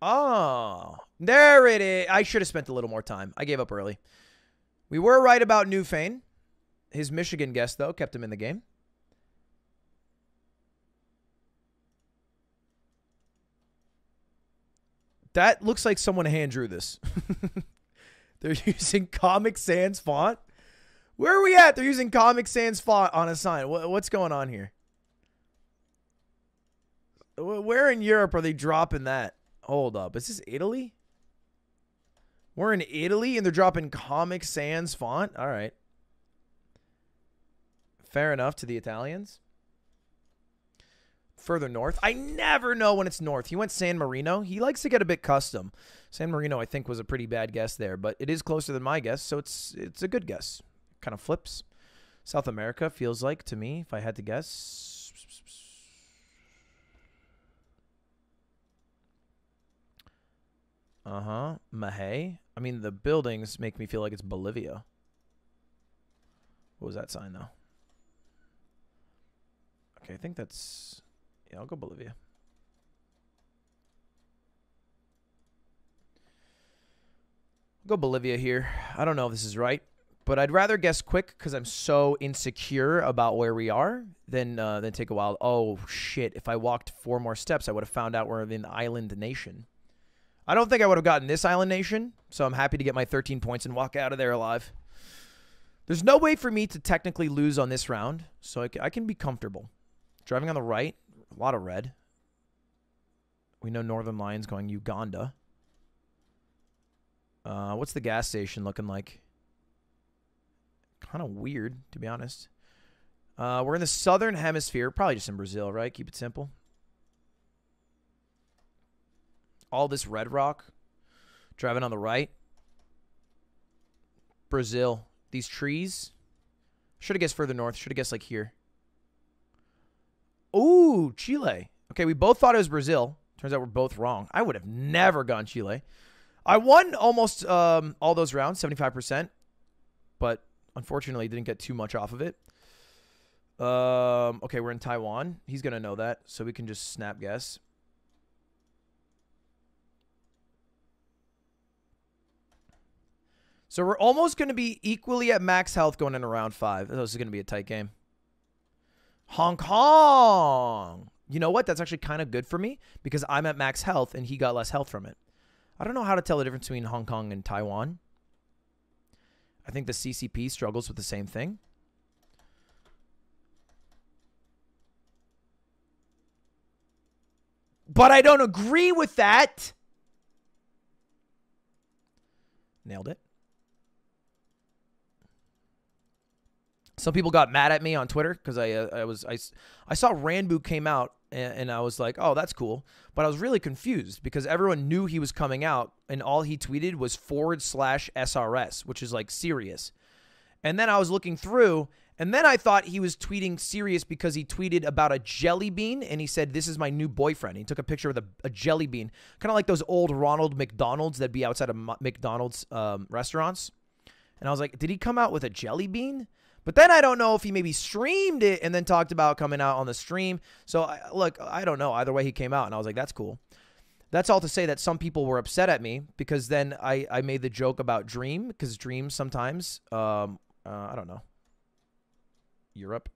[SPEAKER 1] Oh, there it is. I should have spent a little more time. I gave up early. We were right about Newfane. His Michigan guest, though, kept him in the game. That looks like someone hand drew this. They're using Comic Sans font. Where are we at? They're using Comic Sans font on a sign. What's going on here? Wh- Where in Europe are they dropping that? Hold up. Is this Italy? We're in Italy and they're dropping Comic Sans font? All right. Fair enough to the Italians. further north. I never know when it's north. He went San Marino. He likes to get a bit custom. San Marino, I think, was a pretty bad guess there, but it is closer than my guess, so it's it's a good guess. Kind of flips. South America feels like to me, if I had to guess. Uh huh. Mahé. I mean, the buildings make me feel like it's Bolivia. What was that sign though? Okay, I think that's. Yeah, I'll go Bolivia. I'll go Bolivia here. I don't know if this is right, but I'd rather guess quick because I'm so insecure about where we are than uh, than take a while. Oh shit! If I walked four more steps, I would have found out we're in the island nation. I don't think I would have gotten this island nation, so I'm happy to get my 13 points and walk out of there alive. There's no way for me to technically lose on this round, so I, can be comfortable. Driving on the right, a lot of red. We know Northernlion's going Uganda. Uh, what's the gas station looking like? Kind of weird, to be honest. Uh, we're in the southern hemisphere, probably just in Brazil, right? Keep it simple. All this red rock. Driving on the right. Brazil. These trees. Should have guessed further north. Should have guessed like here. Ooh, Chile. Okay, we both thought it was Brazil. Turns out we're both wrong. I would have never gone Chile. I won almost um, all those rounds, 75%, but unfortunately didn't get too much off of it. Um, okay, we're in Taiwan. He's going to know that, so we can just snap guess. So we're almost going to be equally at max health going into round five. This is going to be a tight game. Hong Kong. You know what? That's actually kind of good for me because I'm at max health and he got less health from it. I don't know how to tell the difference between Hong Kong and Taiwan. I think the CCP struggles with the same thing. But I don't agree with that. Nailed it. Some people got mad at me on Twitter because I uh, I was I, I saw Ranboo came out and, and I was like, oh, that's cool. But I was really confused because everyone knew he was coming out and all he tweeted was forward slash SRS, which is like serious. And then I was looking through and then I thought he was tweeting serious because he tweeted about a jelly bean and he said, This is my new boyfriend. He took a picture with a, a jelly bean, kind of like those old Ronald McDonald's that'd be outside of McDonald's um, restaurants. And I was like, Did he come out with a jelly bean? But then I don't know if he maybe streamed it and then talked about coming out on the stream. So I, look, I don't know. Either way, he came out and I was like, That's cool. That's all to say that some people were upset at me because then I, I made the joke about Dream because Dream sometimes, um, uh, I don't know, Europe,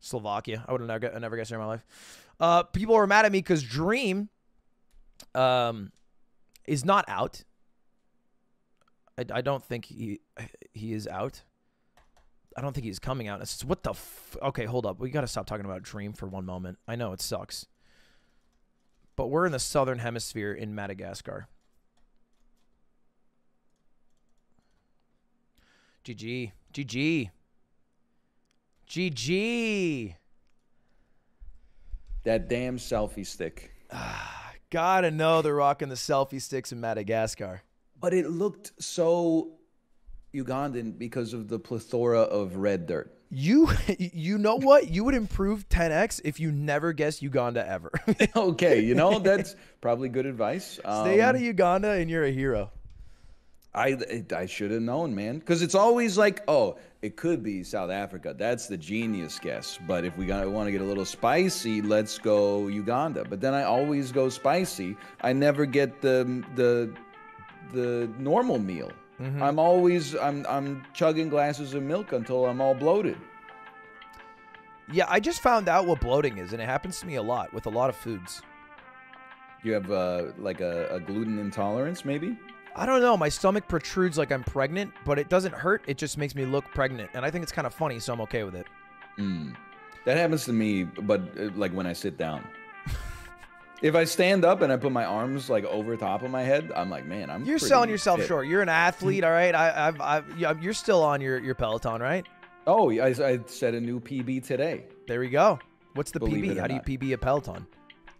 [SPEAKER 1] Slovakia. I would have never, never guessed in my life. Uh, people were mad at me because Dream um, is not out. I, I don't think he he is out. I don't think he's coming out. It's what the f- Okay, hold up. We got to stop talking about Dream for one moment. I know it sucks. But we're in the southern hemisphere in Madagascar. GG. GG. GG.
[SPEAKER 10] That damn selfie stick.
[SPEAKER 1] Gotta know they're rocking the selfie sticks in Madagascar.
[SPEAKER 10] But it looked so Ugandan because of the plethora of red dirt.
[SPEAKER 1] You you know what? You would improve 10x if you never guess Uganda ever.
[SPEAKER 10] okay, you know that's probably good advice.
[SPEAKER 1] Stay out
[SPEAKER 10] Um,
[SPEAKER 1] of Uganda and you're a hero.
[SPEAKER 10] I I should have known, man, because it's always like, oh, it could be South Africa. That's the genius guess. But if we got want to get a little spicy, let's go Uganda. But then I always go spicy. I never get the the the normal meal.
[SPEAKER 1] Mhm.
[SPEAKER 10] I'm always I'm I'm chugging glasses of milk until I'm all bloated.
[SPEAKER 1] Yeah, I just found out what bloating is, and it happens to me a lot with a lot of foods.
[SPEAKER 10] You have uh, like a, a gluten intolerance, maybe?
[SPEAKER 1] I don't know. My stomach protrudes like I'm pregnant, but it doesn't hurt. It just makes me look pregnant, and I think it's kind of funny, so I'm okay with it.
[SPEAKER 10] Mm. That happens to me, but uh, like when I sit down. If I stand up and I put my arms like over top of my head, I'm like, man, I'm.
[SPEAKER 1] You're selling yourself
[SPEAKER 10] fit.
[SPEAKER 1] short. You're an athlete, all right. I, I've, I've, you're still on your your Peloton, right?
[SPEAKER 10] Oh, I, I set a new PB today.
[SPEAKER 1] There we go. What's the
[SPEAKER 10] Believe
[SPEAKER 1] PB? How do you. PB a Peloton?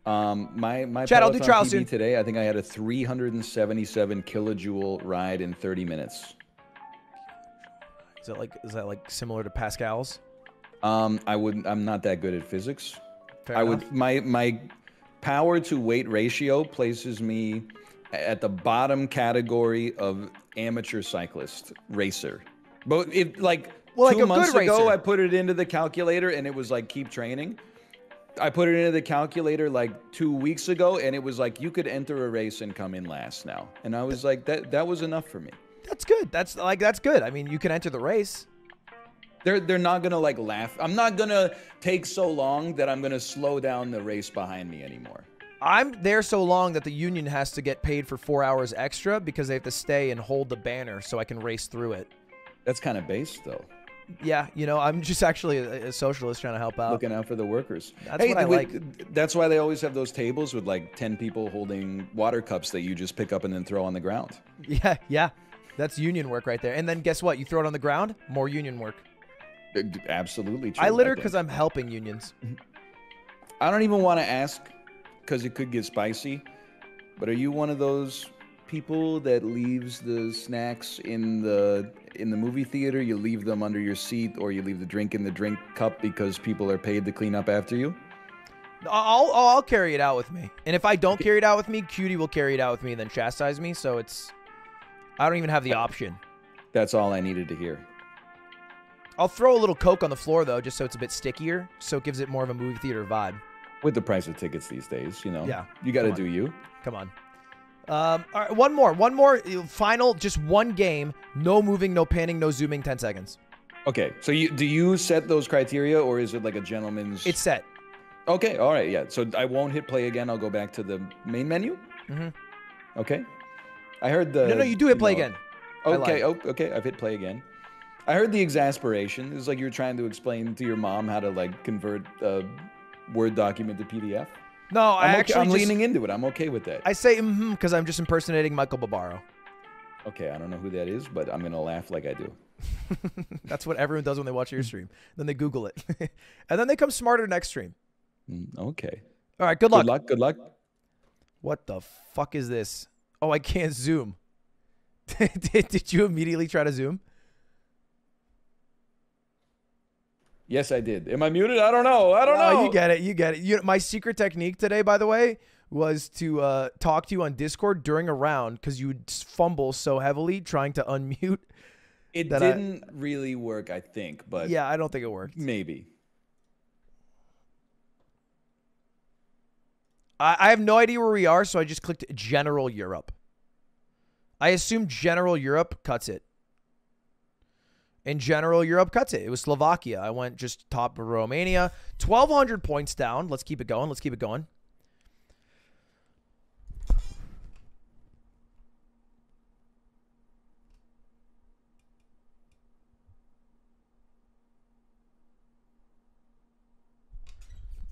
[SPEAKER 10] Um, my my
[SPEAKER 1] Chad, I'll do
[SPEAKER 10] Peloton
[SPEAKER 1] trial
[SPEAKER 10] PB
[SPEAKER 1] soon.
[SPEAKER 10] today. I think I had a 377 kilojoule ride in 30 minutes.
[SPEAKER 1] Is that like is that like similar to Pascal's?
[SPEAKER 10] Um, I wouldn't. I'm not that good at physics.
[SPEAKER 1] Fair
[SPEAKER 10] I
[SPEAKER 1] enough.
[SPEAKER 10] would. My my power to weight ratio places me at the bottom category of amateur cyclist racer. But if like
[SPEAKER 1] Well, like
[SPEAKER 10] two
[SPEAKER 1] good
[SPEAKER 10] months ago,
[SPEAKER 1] racer.
[SPEAKER 10] I put it into the calculator and it was like keep training. I put it into the calculator like two weeks ago, and it was like you could enter a race and come in last now. And I was like, that that was enough for me.
[SPEAKER 1] That's good. That's like that's good. I mean, you can enter the race.
[SPEAKER 10] They're they're not gonna like laugh. I'm not gonna take so long that I'm gonna slow down the race behind me anymore.
[SPEAKER 1] I'm there so long that the union has to get paid for four hours extra because they have to stay and hold the banner so I can race through it.
[SPEAKER 10] That's kind of base though.
[SPEAKER 1] Yeah, you know, I'm just actually a, a socialist trying to help out.
[SPEAKER 10] Looking out for the workers.
[SPEAKER 1] That's what I
[SPEAKER 10] with-
[SPEAKER 1] like.
[SPEAKER 10] That's why they always have those tables with like ten people holding water cups that you just pick up and then throw on the ground.
[SPEAKER 1] Yeah, yeah. That's union work right there. And then guess what? You throw it on the ground, more union work.
[SPEAKER 10] Uh, Absolutely true.
[SPEAKER 1] I litter because I'm helping unions.
[SPEAKER 10] I don't even want to ask because it could get spicy. But are you one of those people that leaves the snacks in the in the movie theater? You leave them under your seat, or you leave the drink in the drink cup because people are paid to clean up after you?
[SPEAKER 1] I'll, I'll I'll carry it out with me. And if I don't carry it out with me, Cutie will carry it out with me and then chastise me. So it's I don't even have the option.
[SPEAKER 10] That's all I needed to hear.
[SPEAKER 1] I'll throw a little Coke on the floor though, just so it's a bit stickier, so it gives it more of a movie theater vibe.
[SPEAKER 10] With the price of tickets these days, you know.
[SPEAKER 1] Yeah,
[SPEAKER 10] You got to do you.
[SPEAKER 1] Come on. Um, all right, one more, one more final, just one game. No moving, no panning, no zooming. Ten seconds.
[SPEAKER 10] Okay, so you do you set those criteria, or is it like a gentleman's?
[SPEAKER 1] It's set.
[SPEAKER 10] Okay, all right, yeah. So I won't hit play again. I'll go back to the main menu.
[SPEAKER 1] Mm-hmm.
[SPEAKER 10] Okay. I heard the.
[SPEAKER 1] No, no, you do hit play
[SPEAKER 10] know-
[SPEAKER 1] again.
[SPEAKER 10] Okay, oh, okay. I've hit play again. I heard the exasperation. It was like you were trying to explain to your mom how to like convert a Word document to PDF.
[SPEAKER 1] No, I
[SPEAKER 10] I'm, okay,
[SPEAKER 1] actually
[SPEAKER 10] I'm
[SPEAKER 1] just-
[SPEAKER 10] leaning into it. I'm okay with that.
[SPEAKER 1] I say mm-hmm because I'm just impersonating Michael Barbaro.
[SPEAKER 10] Okay, I don't know who that is, but I'm gonna laugh like I do.
[SPEAKER 1] That's what everyone does when they watch your stream. Then they Google it, and then they come smarter next stream.
[SPEAKER 10] Mm, Okay.
[SPEAKER 1] All right, good luck.
[SPEAKER 10] Good luck. Good luck.
[SPEAKER 1] What the fuck is this? Oh, I can't zoom. did, did you immediately try to zoom?
[SPEAKER 10] Yes, I did. Am I muted? I don't know. I don't
[SPEAKER 1] No,
[SPEAKER 10] know.
[SPEAKER 1] You get it. You get it. You, my secret technique today, by the way, was to uh, talk to you on Discord during a round because you would fumble so heavily trying to unmute.
[SPEAKER 10] It didn't really work, I think, but
[SPEAKER 1] yeah, I don't think it worked.
[SPEAKER 10] maybe.
[SPEAKER 1] I, I have no idea where we are, so I just clicked General Europe. I assume General Europe cuts it. And General Europe cuts it. It was Slovakia. I went just top of Romania. 1,200 points down. Let's keep it going. Let's keep it going.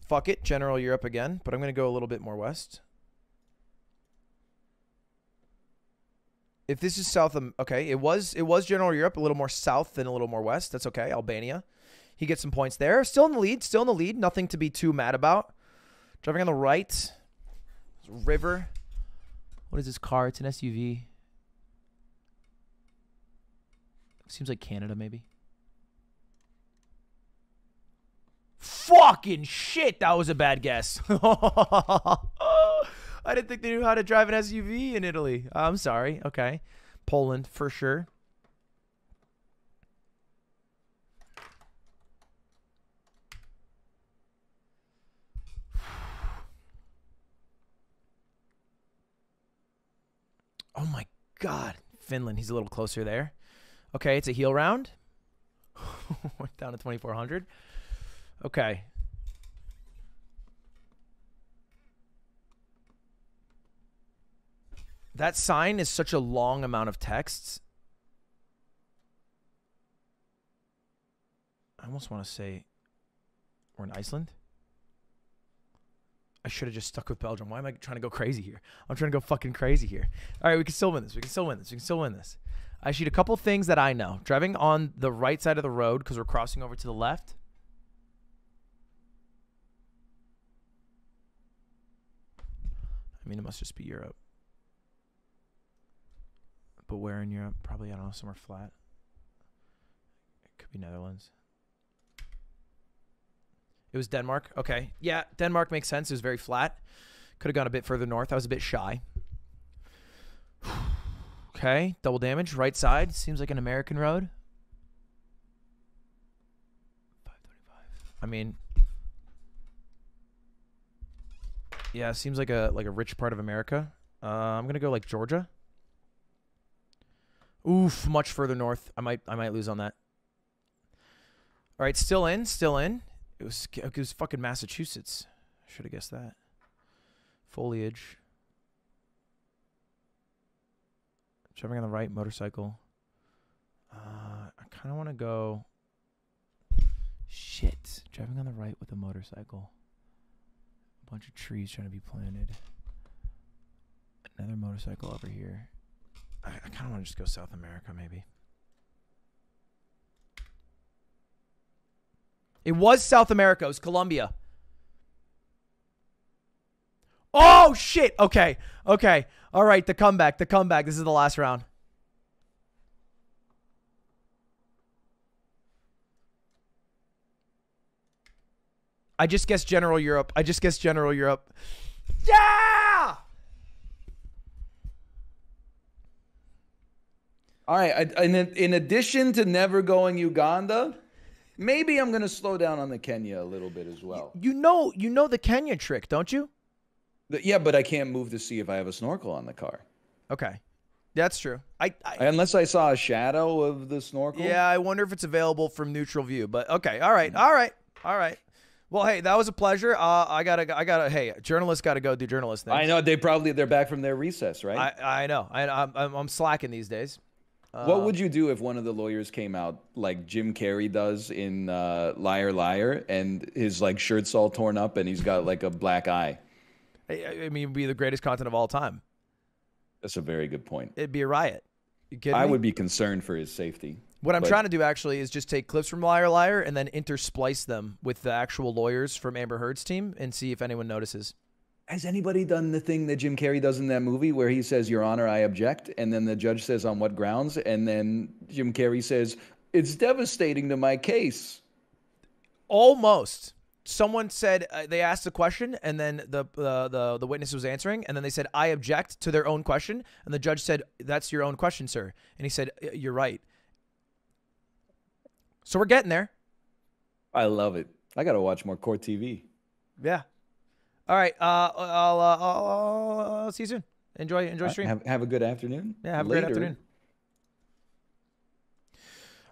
[SPEAKER 1] Fuck it, General Europe again, but I'm going to go a little bit more west. If this is south of okay, it was it was General Europe, a little more south than a little more west. That's okay. Albania. He gets some points there. Still in the lead, still in the lead. Nothing to be too mad about. Driving on the right. River. What is this car? It's an SUV. Seems like Canada, maybe. Fucking shit, that was a bad guess. I didn't think they knew how to drive an SUV in Italy. I'm sorry. Okay. Poland for sure. Oh my god. Finland, he's a little closer there. Okay, it's a heel round. Down to 2400. Okay. That sign is such a long amount of texts. I almost want to say we're in Iceland. I should have just stuck with Belgium. Why am I trying to go crazy here? I'm trying to go fucking crazy here. All right, we can still win this. We can still win this. We can still win this. I shoot a couple things that I know. Driving on the right side of the road because we're crossing over to the left. I mean, it must just be Europe. But where in Europe? Probably, I don't know, somewhere flat. It could be Netherlands. It was Denmark. Okay. Yeah, Denmark makes sense. It was very flat. Could have gone a bit further north. I was a bit shy. Okay, double damage, right side. Seems like an American road. 525. I mean, yeah, seems like a like a rich part of America. Uh, I'm gonna go like Georgia. Oof, much further north. I might I might lose on that. All right, still in, still in. It was it was fucking Massachusetts. I Should have guessed that. Foliage. Driving on the right, motorcycle. Uh, I kind of want to go. Shit. Driving on the right with a motorcycle. A bunch of trees trying to be planted. Another motorcycle over here. I, I kind of want to just go South America, maybe. It was South America. It was Colombia. Oh shit. Okay. Okay. All right, the comeback. The comeback. This is the last round. I just guessed General Europe. I just guessed General Europe. Yeah!
[SPEAKER 10] All right. In, in addition to never going Uganda, maybe I'm going to slow down on the Kenya a little bit as well.
[SPEAKER 1] You know, you know the Kenya trick, don't you?
[SPEAKER 10] The- yeah, but I can't move to see if I have a snorkel on the car.
[SPEAKER 1] Okay. That's true. I, I
[SPEAKER 10] Unless I saw a shadow of the snorkel.
[SPEAKER 1] Yeah, I wonder if it's available from neutral view. But okay, all right, all right, all right. Well, hey, that was a pleasure. Uh, I gotta, I gotta. Hey, journalists gotta go do journalist things.
[SPEAKER 10] I know they probably they're back from their recess, right?
[SPEAKER 1] I, I know. I, I'm, I'm, I'm slacking these days.
[SPEAKER 10] What would you do if one of the lawyers came out like Jim Carrey does in uh, Liar Liar, and his like shirt's all torn up, and he's got like a black eye?
[SPEAKER 1] I, I mean, it'd be the greatest content of all time.
[SPEAKER 10] That's a very good point.
[SPEAKER 1] It'd be a riot.
[SPEAKER 10] I
[SPEAKER 1] me?
[SPEAKER 10] would be concerned for his safety.
[SPEAKER 1] What I'm
[SPEAKER 10] But-
[SPEAKER 1] trying to do actually is just take clips from Liar Liar and then intersplice them with the actual lawyers from Amber Heard's team and see if anyone notices.
[SPEAKER 10] Has anybody done the thing that Jim Carrey does in that movie where he says, Your Honor, I object? And then the judge says, On what grounds? And then Jim Carrey says, It's devastating to my case.
[SPEAKER 1] Almost. Someone said uh, they asked a question and then the, uh, the the witness was answering and then they said I object to their own question and the judge said that's your own question sir and he said you're right. So we're getting there.
[SPEAKER 10] I love it. I got to watch more court TV.
[SPEAKER 1] Yeah. All right. Uh, I'll, uh, I'll, I'll see you soon. Enjoy enjoy
[SPEAKER 10] right,
[SPEAKER 1] stream.
[SPEAKER 10] Have, have a good afternoon.
[SPEAKER 1] Yeah, have a great afternoon.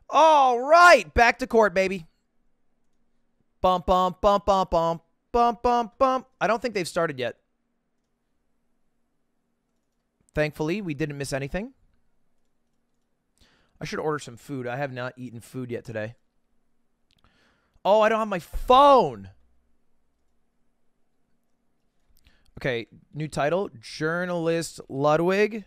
[SPEAKER 1] All right, back to court, baby. Bump, bump, bump, bump, bump, bump, bump, bump. I don't think they've started yet. Thankfully, we didn't miss anything. I should order some food. I have not eaten food yet today. Oh, I don't have my phone. Okay, new title Journalist Ludwig.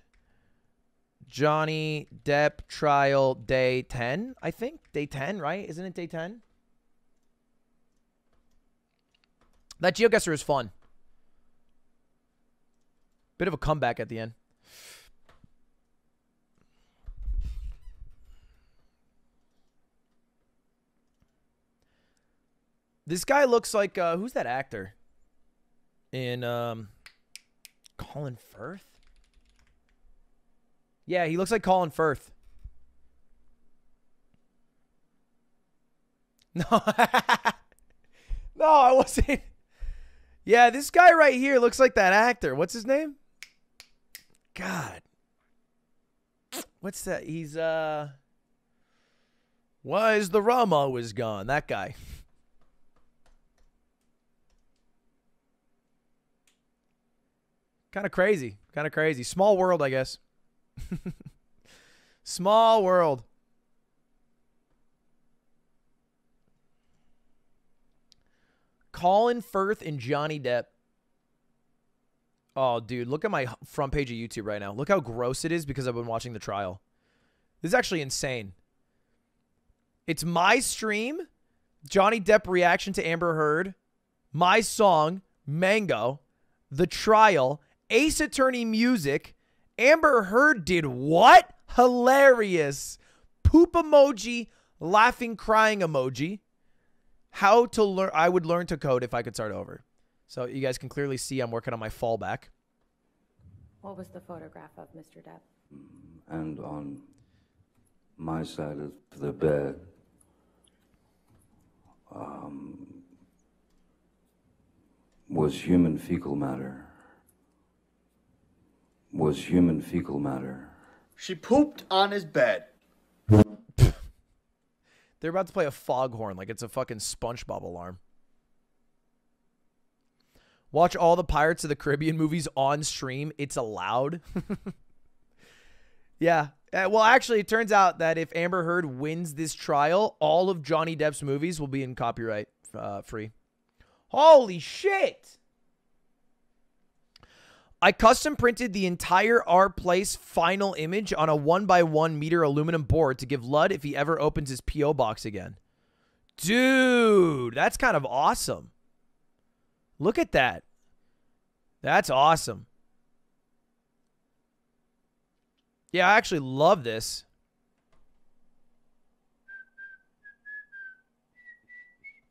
[SPEAKER 1] Johnny Depp trial day 10, I think. Day 10, right? Isn't it day 10? That GeoGuessr is fun. Bit of a comeback at the end. This guy looks like uh, who's that actor? In um, Colin Firth. Yeah, he looks like Colin Firth. No, no, I wasn't. Yeah, this guy right here looks like that actor. What's his name? God, what's that? He's uh. Why is the rum always gone? That guy. Kind of crazy. Kind of crazy. Small world, I guess. Small world. Colin Firth and Johnny Depp. Oh, dude, look at my front page of YouTube right now. Look how gross it is because I've been watching the trial. This is actually insane. It's my stream, Johnny Depp reaction to Amber Heard, my song, Mango, The Trial, Ace Attorney music. Amber Heard did what? Hilarious. Poop emoji, laughing, crying emoji. How to learn? I would learn to code if I could start over. So you guys can clearly see I'm working on my fallback.
[SPEAKER 12] What was the photograph of Mr. Depp?
[SPEAKER 13] and on my side of the bed um, was human fecal matter. Was human fecal matter.
[SPEAKER 14] She pooped on his bed.
[SPEAKER 1] They're about to play a foghorn like it's a fucking SpongeBob alarm. Watch all the Pirates of the Caribbean movies on stream. It's allowed. yeah. Uh, well, actually, it turns out that if Amber Heard wins this trial, all of Johnny Depp's movies will be in copyright uh, free. Holy shit! I custom printed the entire R Place final image on a one by one meter aluminum board to give Lud if he ever opens his P.O. box again. Dude, that's kind of awesome. Look at that. That's awesome. Yeah, I actually love this.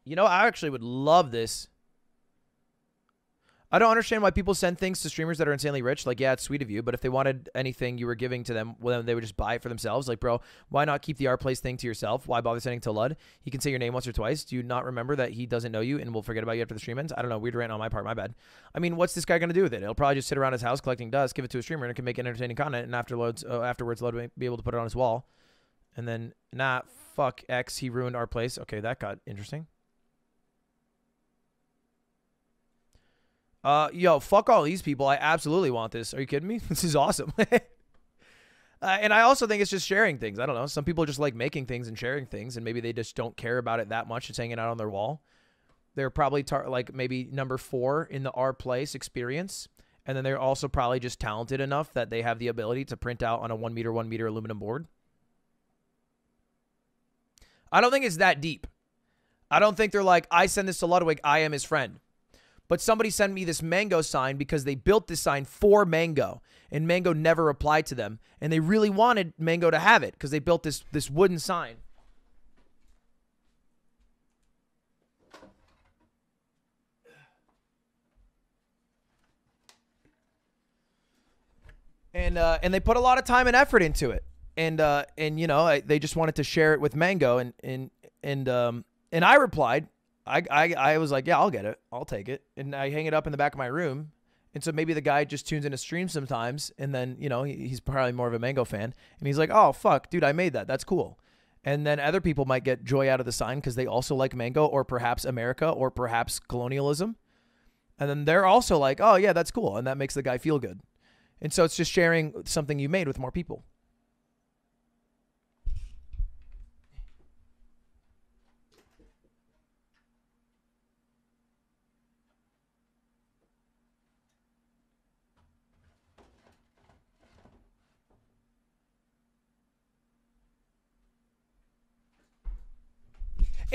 [SPEAKER 1] You know, I actually would love this. I don't understand why people send things to streamers that are insanely rich. Like, yeah, it's sweet of you, but if they wanted anything you were giving to them, well, then they would just buy it for themselves. Like, bro, why not keep the R Place thing to yourself? Why bother sending to Lud? He can say your name once or twice. Do you not remember that he doesn't know you and will forget about you after the stream ends? I don't know. Weird rant on my part. My bad. I mean, what's this guy going to do with it? He'll probably just sit around his house collecting dust, give it to a streamer, and it can make entertaining content. And afterwards, uh, afterwards, Lud will be able to put it on his wall. And then, nah, fuck X. He ruined R Place. Okay, that got interesting. Uh, yo, fuck all these people. I absolutely want this. Are you kidding me? This is awesome. uh, and I also think it's just sharing things. I don't know. Some people just like making things and sharing things, and maybe they just don't care about it that much. It's hanging out on their wall. They're probably tar- like maybe number four in the R Place experience. And then they're also probably just talented enough that they have the ability to print out on a one meter, one meter aluminum board. I don't think it's that deep. I don't think they're like, I send this to Ludwig, I am his friend. But somebody sent me this Mango sign because they built this sign for Mango, and Mango never replied to them, and they really wanted Mango to have it because they built this this wooden sign. And uh, and they put a lot of time and effort into it, and uh, and you know I, they just wanted to share it with Mango, and and and um and I replied, I, I I was like, yeah, I'll get it. I'll take it. And I hang it up in the back of my room. And so maybe the guy just tunes in a stream sometimes, and then you know he, he's probably more of a Mango fan, and he's like, "Oh fuck, dude, I made that. That's cool." And then other people might get joy out of the sign because they also like Mango, or perhaps America, or perhaps colonialism, and then they're also like, "Oh yeah, that's cool," and that makes the guy feel good. And so it's just sharing something you made with more people.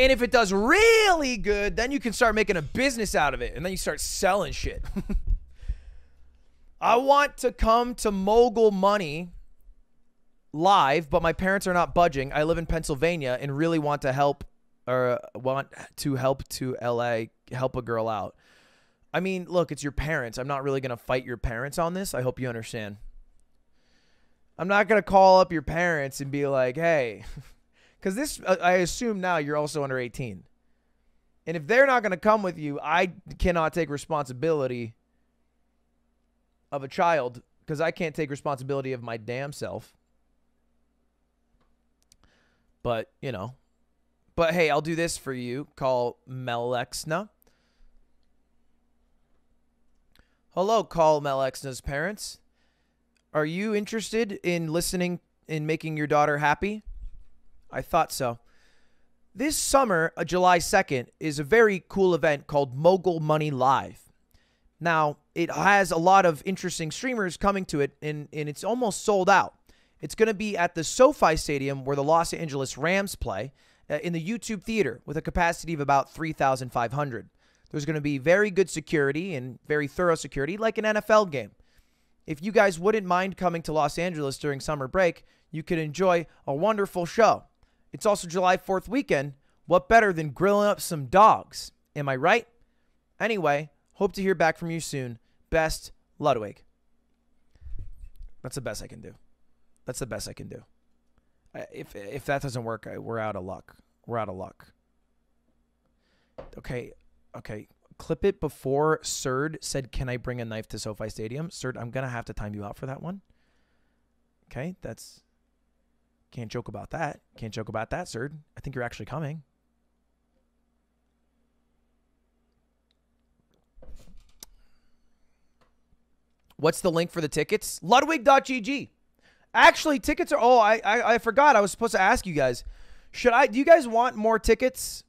[SPEAKER 1] And if it does really good, then you can start making a business out of it. And then you start selling shit. I want to come to Mogul Money live, but my parents are not budging. I live in Pennsylvania and really want to help or want to help to LA help a girl out. I mean, look, it's your parents. I'm not really going to fight your parents on this. I hope you understand. I'm not going to call up your parents and be like, "Hey, because this, uh, I assume now you're also under 18. And if they're not going to come with you, I cannot take responsibility of a child because I can't take responsibility of my damn self. But, you know. But hey, I'll do this for you. Call Melexna. Hello, call Melexna's parents. Are you interested in listening in making your daughter happy? I thought so. This summer, uh, July 2nd, is a very cool event called Mogul Money Live. Now, it has a lot of interesting streamers coming to it, and, and it's almost sold out. It's going to be at the SoFi Stadium where the Los Angeles Rams play uh, in the YouTube Theater with a capacity of about 3,500. There's going to be very good security and very thorough security, like an NFL game. If you guys wouldn't mind coming to Los Angeles during summer break, you could enjoy a wonderful show. It's also July 4th weekend. What better than grilling up some dogs? Am I right? Anyway, hope to hear back from you soon. Best, Ludwig. That's the best I can do. That's the best I can do. If if that doesn't work, we're out of luck. We're out of luck. Okay, okay. Clip it before Surd said, "Can I bring a knife to SoFi Stadium?" Surd, I'm gonna have to time you out for that one. Okay, that's can't joke about that. Can't joke about that, Surd. I think you're actually coming. What's the link for the tickets? Ludwig.gg. Actually, tickets are. Oh, I, I I forgot. I was supposed to ask you guys. Should I? Do you guys want more tickets?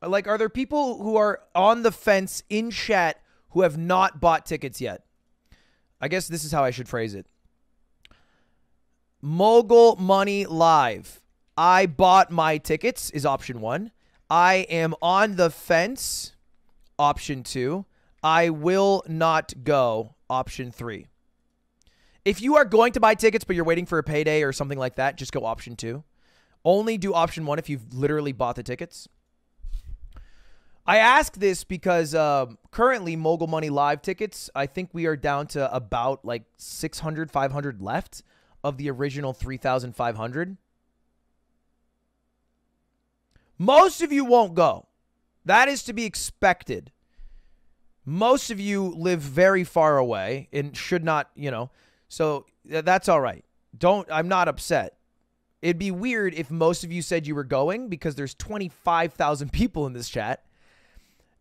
[SPEAKER 1] Like, are there people who are on the fence in chat who have not bought tickets yet? I guess this is how I should phrase it. Mogul Money Live. I bought my tickets is option one. I am on the fence. Option two. I will not go. Option three. If you are going to buy tickets but you're waiting for a payday or something like that, just go option two. Only do option one if you've literally bought the tickets. I ask this because um, currently Mogul Money Live tickets, I think we are down to about like 600, 500 left of the original 3,500. Most of you won't go. That is to be expected. Most of you live very far away and should not, you know, so that's all right. Don't, I'm not upset. It'd be weird if most of you said you were going because there's 25,000 people in this chat.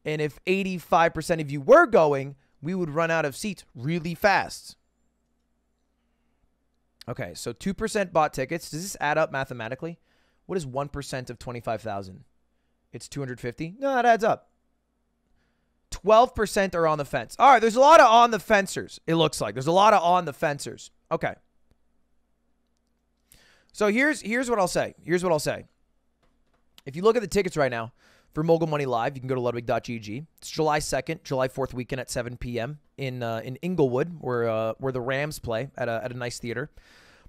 [SPEAKER 1] And if 85% of you were going, we would run out of seats really fast. Okay, so 2% bought tickets. Does this add up mathematically? What is 1% of 25,000? It's 250? No, that adds up. 12% are on the fence. All right, there's a lot of on the fencers, it looks like. There's a lot of on the fencers. Okay. So here's here's what I'll say. Here's what I'll say. If you look at the tickets right now for Mogul Money Live, you can go to ludwig.gg. It's July 2nd, July 4th weekend at 7 p.m. in uh, in Inglewood, where uh, where the Rams play at a, at a nice theater.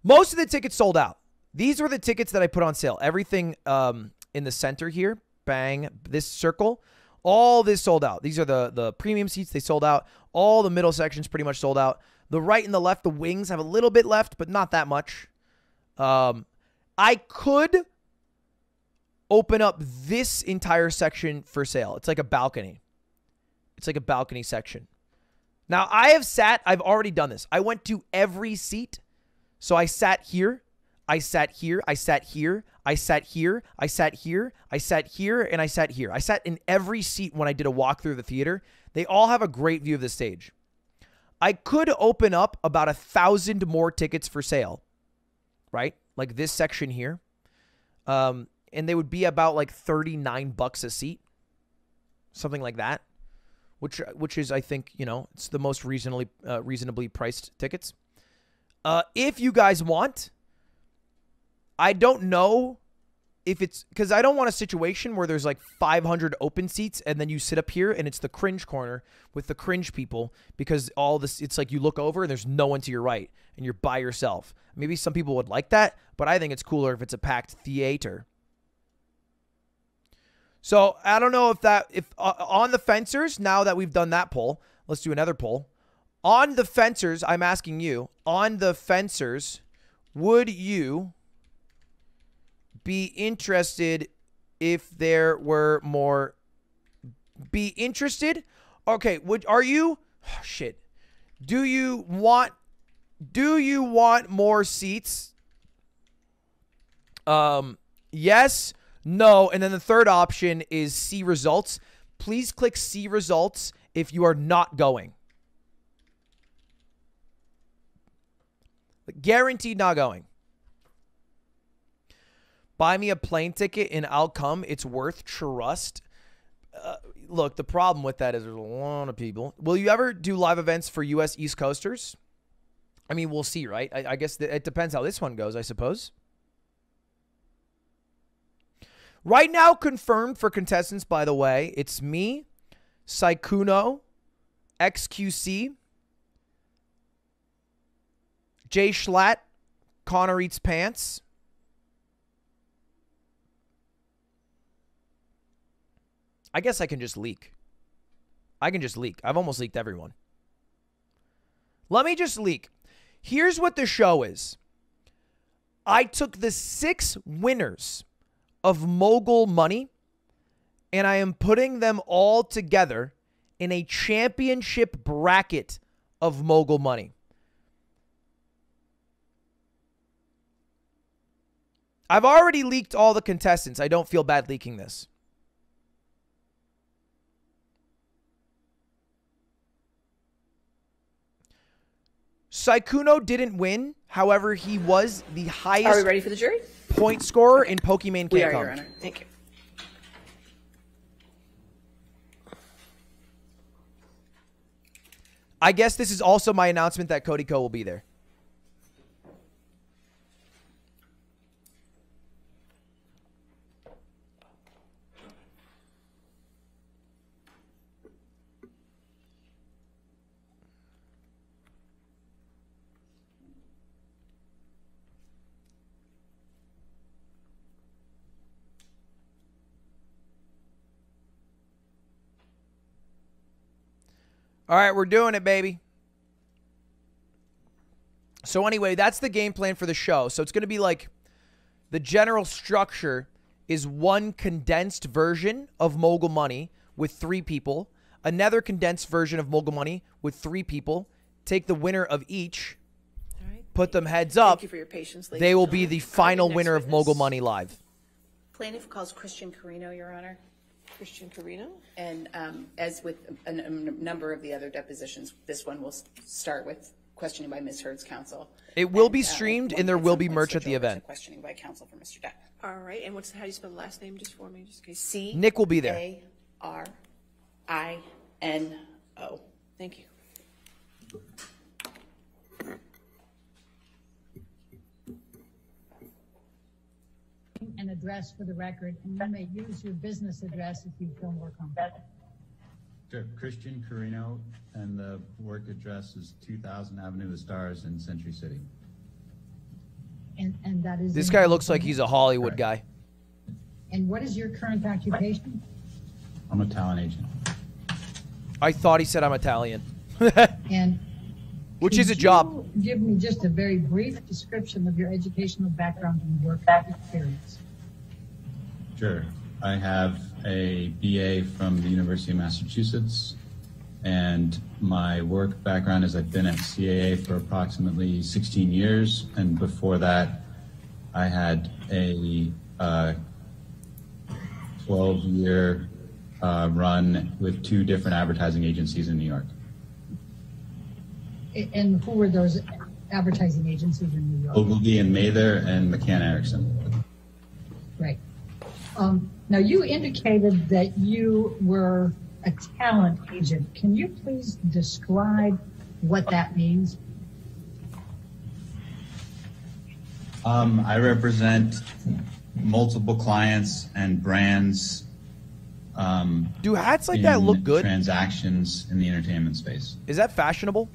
[SPEAKER 1] Most of the tickets sold out. These were the tickets that I put on sale. Everything um, in the center here, bang, this circle, all this sold out. These are the the premium seats. They sold out. All the middle sections pretty much sold out. The right and the left, the wings have a little bit left, but not that much. Um, I could open up this entire section for sale. It's like a balcony. It's like a balcony section. Now, I have sat, I've already done this. I went to every seat. So I sat here, I sat here, I sat here, I sat here, I sat here, I sat here, and I sat here. I sat in every seat when I did a walk through the theater. They all have a great view of the stage. I could open up about a thousand more tickets for sale, right? Like this section here. Um, and they would be about like 39 bucks a seat. Something like that. Which which is I think, you know, it's the most reasonably uh, reasonably priced tickets. Uh, if you guys want, I don't know if it's because I don't want a situation where there's like 500 open seats and then you sit up here and it's the cringe corner with the cringe people because all this it's like you look over and there's no one to your right and you're by yourself. Maybe some people would like that, but I think it's cooler if it's a packed theater. So I don't know if that if uh, on the fencers now that we've done that poll, let's do another poll. On the fencers, I'm asking you, on the fencers, would you be interested if there were more be interested? Okay, would are you oh, shit. Do you want do you want more seats? Um yes, no, and then the third option is see results. Please click see results if you are not going. Guaranteed not going. Buy me a plane ticket and I'll come. It's worth trust. Uh, look, the problem with that is there's a lot of people. Will you ever do live events for U.S. East Coasters? I mean, we'll see, right? I, I guess it depends how this one goes, I suppose. Right now, confirmed for contestants, by the way, it's me, Sykkuno, XQC, Jschlatt, Connor Eats Pants. I guess I can just leak. I can just leak. I've almost leaked everyone. Let me just leak. Here's what the show is I took the six winners of mogul money and I am putting them all together in a championship bracket of mogul money. I've already leaked all the contestants. I don't feel bad leaking this. Sykkuno didn't win. However, he was the highest
[SPEAKER 7] Are we ready for the jury?
[SPEAKER 1] point scorer in Pokemon
[SPEAKER 7] We are, Your Honor. Thank you.
[SPEAKER 1] I guess this is also my announcement that CodyKo will be there. All right, we're doing it, baby. So anyway, that's the game plan for the show. So it's going to be like the general structure is one condensed version of Mogul Money with 3 people, another condensed version of Mogul Money with 3 people. Take the winner of each. Put them heads up.
[SPEAKER 7] Thank you for your patience, ladies
[SPEAKER 1] They will be the final winner of. Mogul Money live.
[SPEAKER 7] Plaintiff calls Christian Carino, Your Honor.
[SPEAKER 4] Christian Carino.
[SPEAKER 7] And um, as with a, a number of the other depositions, this one will s- start with questioning by Ms. Heard's counsel.
[SPEAKER 1] It will be
[SPEAKER 7] And, uh,
[SPEAKER 1] streamed
[SPEAKER 7] one
[SPEAKER 1] and there will be merch at the event.
[SPEAKER 7] Questioning by counsel for Mr. Depp.
[SPEAKER 4] All right, and what's how do you spell the last name just for me, just in case?
[SPEAKER 7] C.
[SPEAKER 1] Nick will be there.
[SPEAKER 7] A R I N O.
[SPEAKER 4] Thank you.
[SPEAKER 2] An address for the record, and you may use your business address if you feel more comfortable.
[SPEAKER 15] Sure. Christian Carino, and the work address is 2000 Avenue of the Stars in Century City.
[SPEAKER 2] And, and that is.
[SPEAKER 1] This guy looks like he's a Hollywood guy.
[SPEAKER 2] And what is your current occupation?
[SPEAKER 15] I'm a talent agent.
[SPEAKER 1] I thought he said I'm Italian.
[SPEAKER 2] And.
[SPEAKER 1] Which
[SPEAKER 2] could
[SPEAKER 1] is a job.
[SPEAKER 2] you Give me just a very brief description of your educational background and work experience.
[SPEAKER 15] Sure. I have a BA from the University of Massachusetts, and my work background is I've been at CAA for approximately 16 years, and before that, I had a uh, 12 year uh, run with two different advertising agencies in New York.
[SPEAKER 2] A- And who were those advertising agencies in New York?
[SPEAKER 15] Ogilvy and Mather and McCann Erickson.
[SPEAKER 2] Right. Um, now, you indicated that you were a talent agent. Can you please describe what that means?
[SPEAKER 15] Um, I represent multiple clients and brands. Um,
[SPEAKER 1] Do hats like that look good?
[SPEAKER 15] Transactions in the entertainment space.
[SPEAKER 1] Is that fashionable?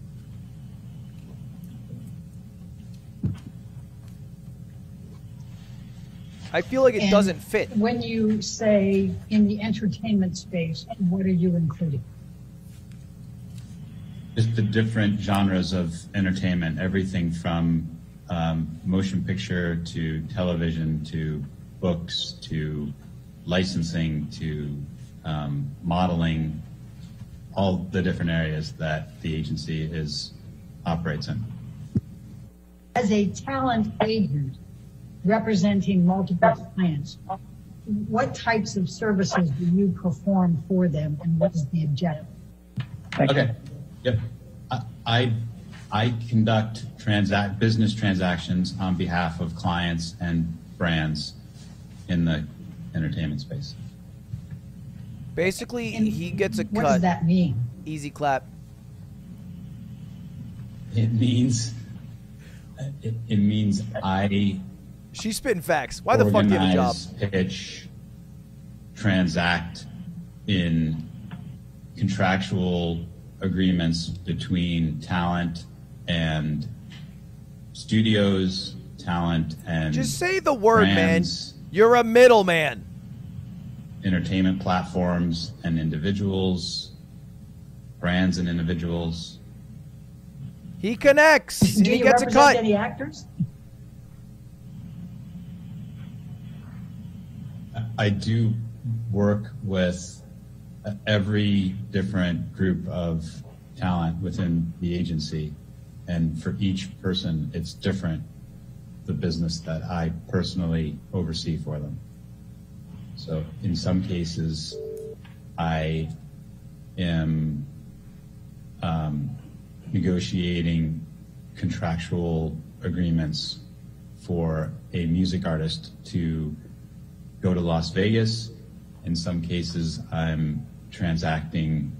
[SPEAKER 1] I feel like it
[SPEAKER 2] And
[SPEAKER 1] doesn't fit.
[SPEAKER 2] When you say in the entertainment space, what are you including?
[SPEAKER 15] Just the different genres of entertainment, everything from um, motion picture to television to books to licensing to um, modeling, all the different areas that the agency is operates in.
[SPEAKER 2] As a talent agent representing multiple clients, what types of services do you perform for them and what is the objective?
[SPEAKER 15] Okay. Yep. I, I I conduct transact business transactions on behalf of clients and brands in the entertainment space.
[SPEAKER 1] Basically, he gets a
[SPEAKER 2] What
[SPEAKER 1] cut.
[SPEAKER 2] does that mean?
[SPEAKER 1] Easy clap.
[SPEAKER 15] It means It, it means I
[SPEAKER 1] She's spitting facts. Why the fuck do you have a job?
[SPEAKER 15] organize, pitch, transact in contractual agreements between talent and studios, talent and
[SPEAKER 1] Just say the word,
[SPEAKER 15] brands,
[SPEAKER 1] man. You're a middleman.
[SPEAKER 15] entertainment platforms and individuals, brands and individuals.
[SPEAKER 1] He connects. and
[SPEAKER 2] Do
[SPEAKER 1] he
[SPEAKER 2] you
[SPEAKER 1] gets a
[SPEAKER 2] represent
[SPEAKER 1] cut.
[SPEAKER 2] any actors?
[SPEAKER 15] I do work with every different group of talent within the agency, and for each person, it's different. The business that I personally oversee for them. So, in some cases, I am um, negotiating contractual agreements for a music artist to go to Las Vegas. In some cases, I'm transacting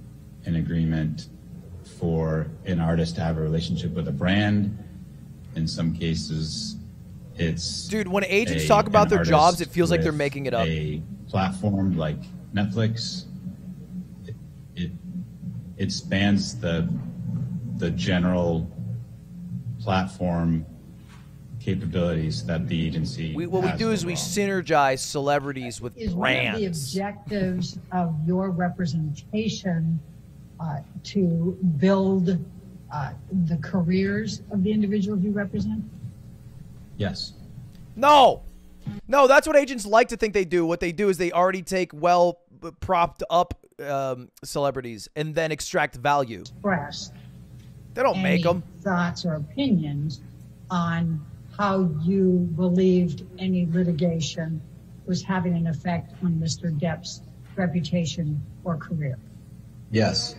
[SPEAKER 15] an agreement for an artist to have a relationship with a brand. In some cases, it's
[SPEAKER 1] Dude, when agents
[SPEAKER 15] a-
[SPEAKER 1] talk about their jobs, it feels like they're making it up.
[SPEAKER 15] A platform like Netflix, it, it it spans the the general platform capabilities that the agency.
[SPEAKER 1] We, what we do is we synergize celebrities with
[SPEAKER 2] Is one of the objectives of your representation uh, to build uh, the careers of the individuals you represent?
[SPEAKER 15] Yes.
[SPEAKER 1] No, no, that's what agents like to think they do. What they do is they already take well propped up um, celebrities and then extract value.
[SPEAKER 2] Express
[SPEAKER 1] They don't make them.
[SPEAKER 2] thoughts or opinions on how you believed any litigation was having an effect on Mr. Depp's reputation or career.
[SPEAKER 15] Yes.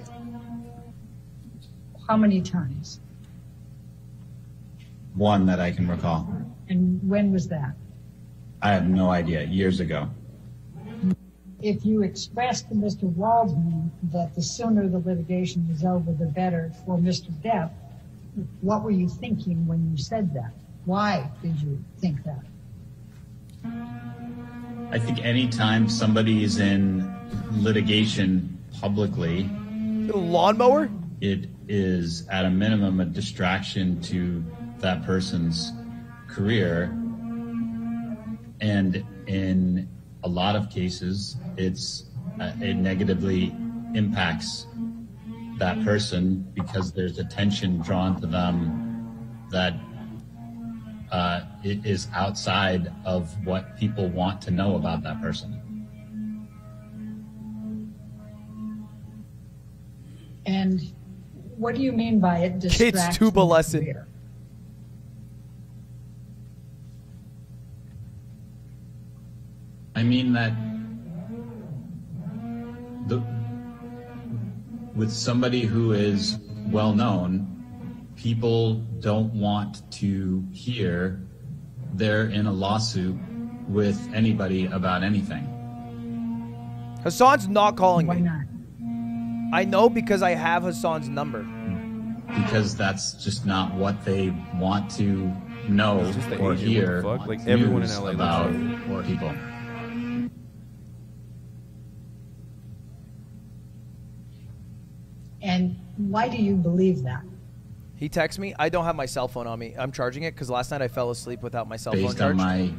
[SPEAKER 2] How many times?
[SPEAKER 15] One that I can recall.
[SPEAKER 2] And when was that?
[SPEAKER 15] I have no idea. Years ago.
[SPEAKER 2] If you expressed to Mr. Waldman that the sooner the litigation was over, the better for Mr. Depp, what were you thinking when you said that? Why did you think that?
[SPEAKER 15] I think anytime somebody is in litigation publicly, a
[SPEAKER 1] lawnmower,
[SPEAKER 15] it is at a minimum a distraction to that person's career. And in a lot of cases, it's uh, it negatively impacts that person because there's attention drawn to them that uh, it is outside of what people want to know about that person.
[SPEAKER 2] And what do you mean by it
[SPEAKER 1] Kids
[SPEAKER 2] distracts
[SPEAKER 1] tuba
[SPEAKER 2] the
[SPEAKER 1] lesson.
[SPEAKER 2] career?
[SPEAKER 15] I mean that the with somebody who is well known, people don't want to hear they're in a lawsuit with anybody about anything.
[SPEAKER 1] Hassan's not calling
[SPEAKER 2] Why
[SPEAKER 1] me.
[SPEAKER 2] not?
[SPEAKER 1] I know because I have Hassan's number.
[SPEAKER 15] because that's just not what they want to know
[SPEAKER 16] It's just the
[SPEAKER 15] or
[SPEAKER 16] agent,
[SPEAKER 15] hear
[SPEAKER 16] fuck? Like, everyone in LA
[SPEAKER 15] about
[SPEAKER 16] like
[SPEAKER 15] people.
[SPEAKER 2] And why do you believe that?
[SPEAKER 1] He texts me. I don't have my cell phone on me. I'm charging it because last night I fell asleep without my cell phone charged.
[SPEAKER 15] Based on my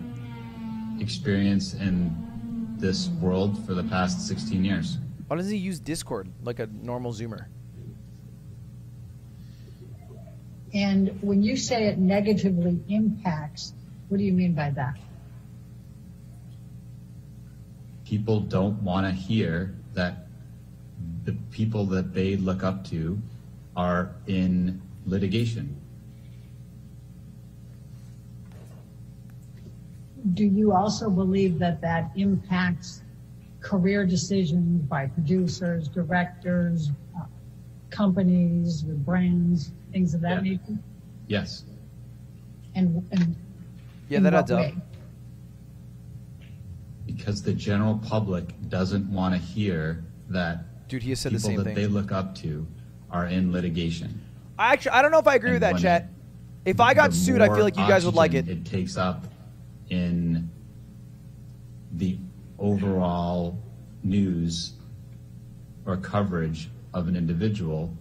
[SPEAKER 15] experience in this world for the past 16 years.
[SPEAKER 1] Why doesn't he use Discord like a normal Zoomer?
[SPEAKER 2] And when you say it negatively impacts, what do you mean by that?
[SPEAKER 15] People don't want to hear that the people that they look up to are in litigation.
[SPEAKER 2] Do you also believe that that impacts career decisions by producers, directors, uh, companies, brands, things of that nature?
[SPEAKER 15] Yes.
[SPEAKER 2] And, and
[SPEAKER 1] Yeah, that
[SPEAKER 2] what
[SPEAKER 1] adds up.
[SPEAKER 15] Because the general public doesn't want to hear that
[SPEAKER 1] Dude, he has said the
[SPEAKER 15] people
[SPEAKER 1] same
[SPEAKER 15] that
[SPEAKER 1] thing.
[SPEAKER 15] they look up to are in litigation.
[SPEAKER 1] I actually I don't know if I agree with that, chat. If I got sued, I feel like you guys would like it.
[SPEAKER 15] It takes up in the overall news or coverage of an individual,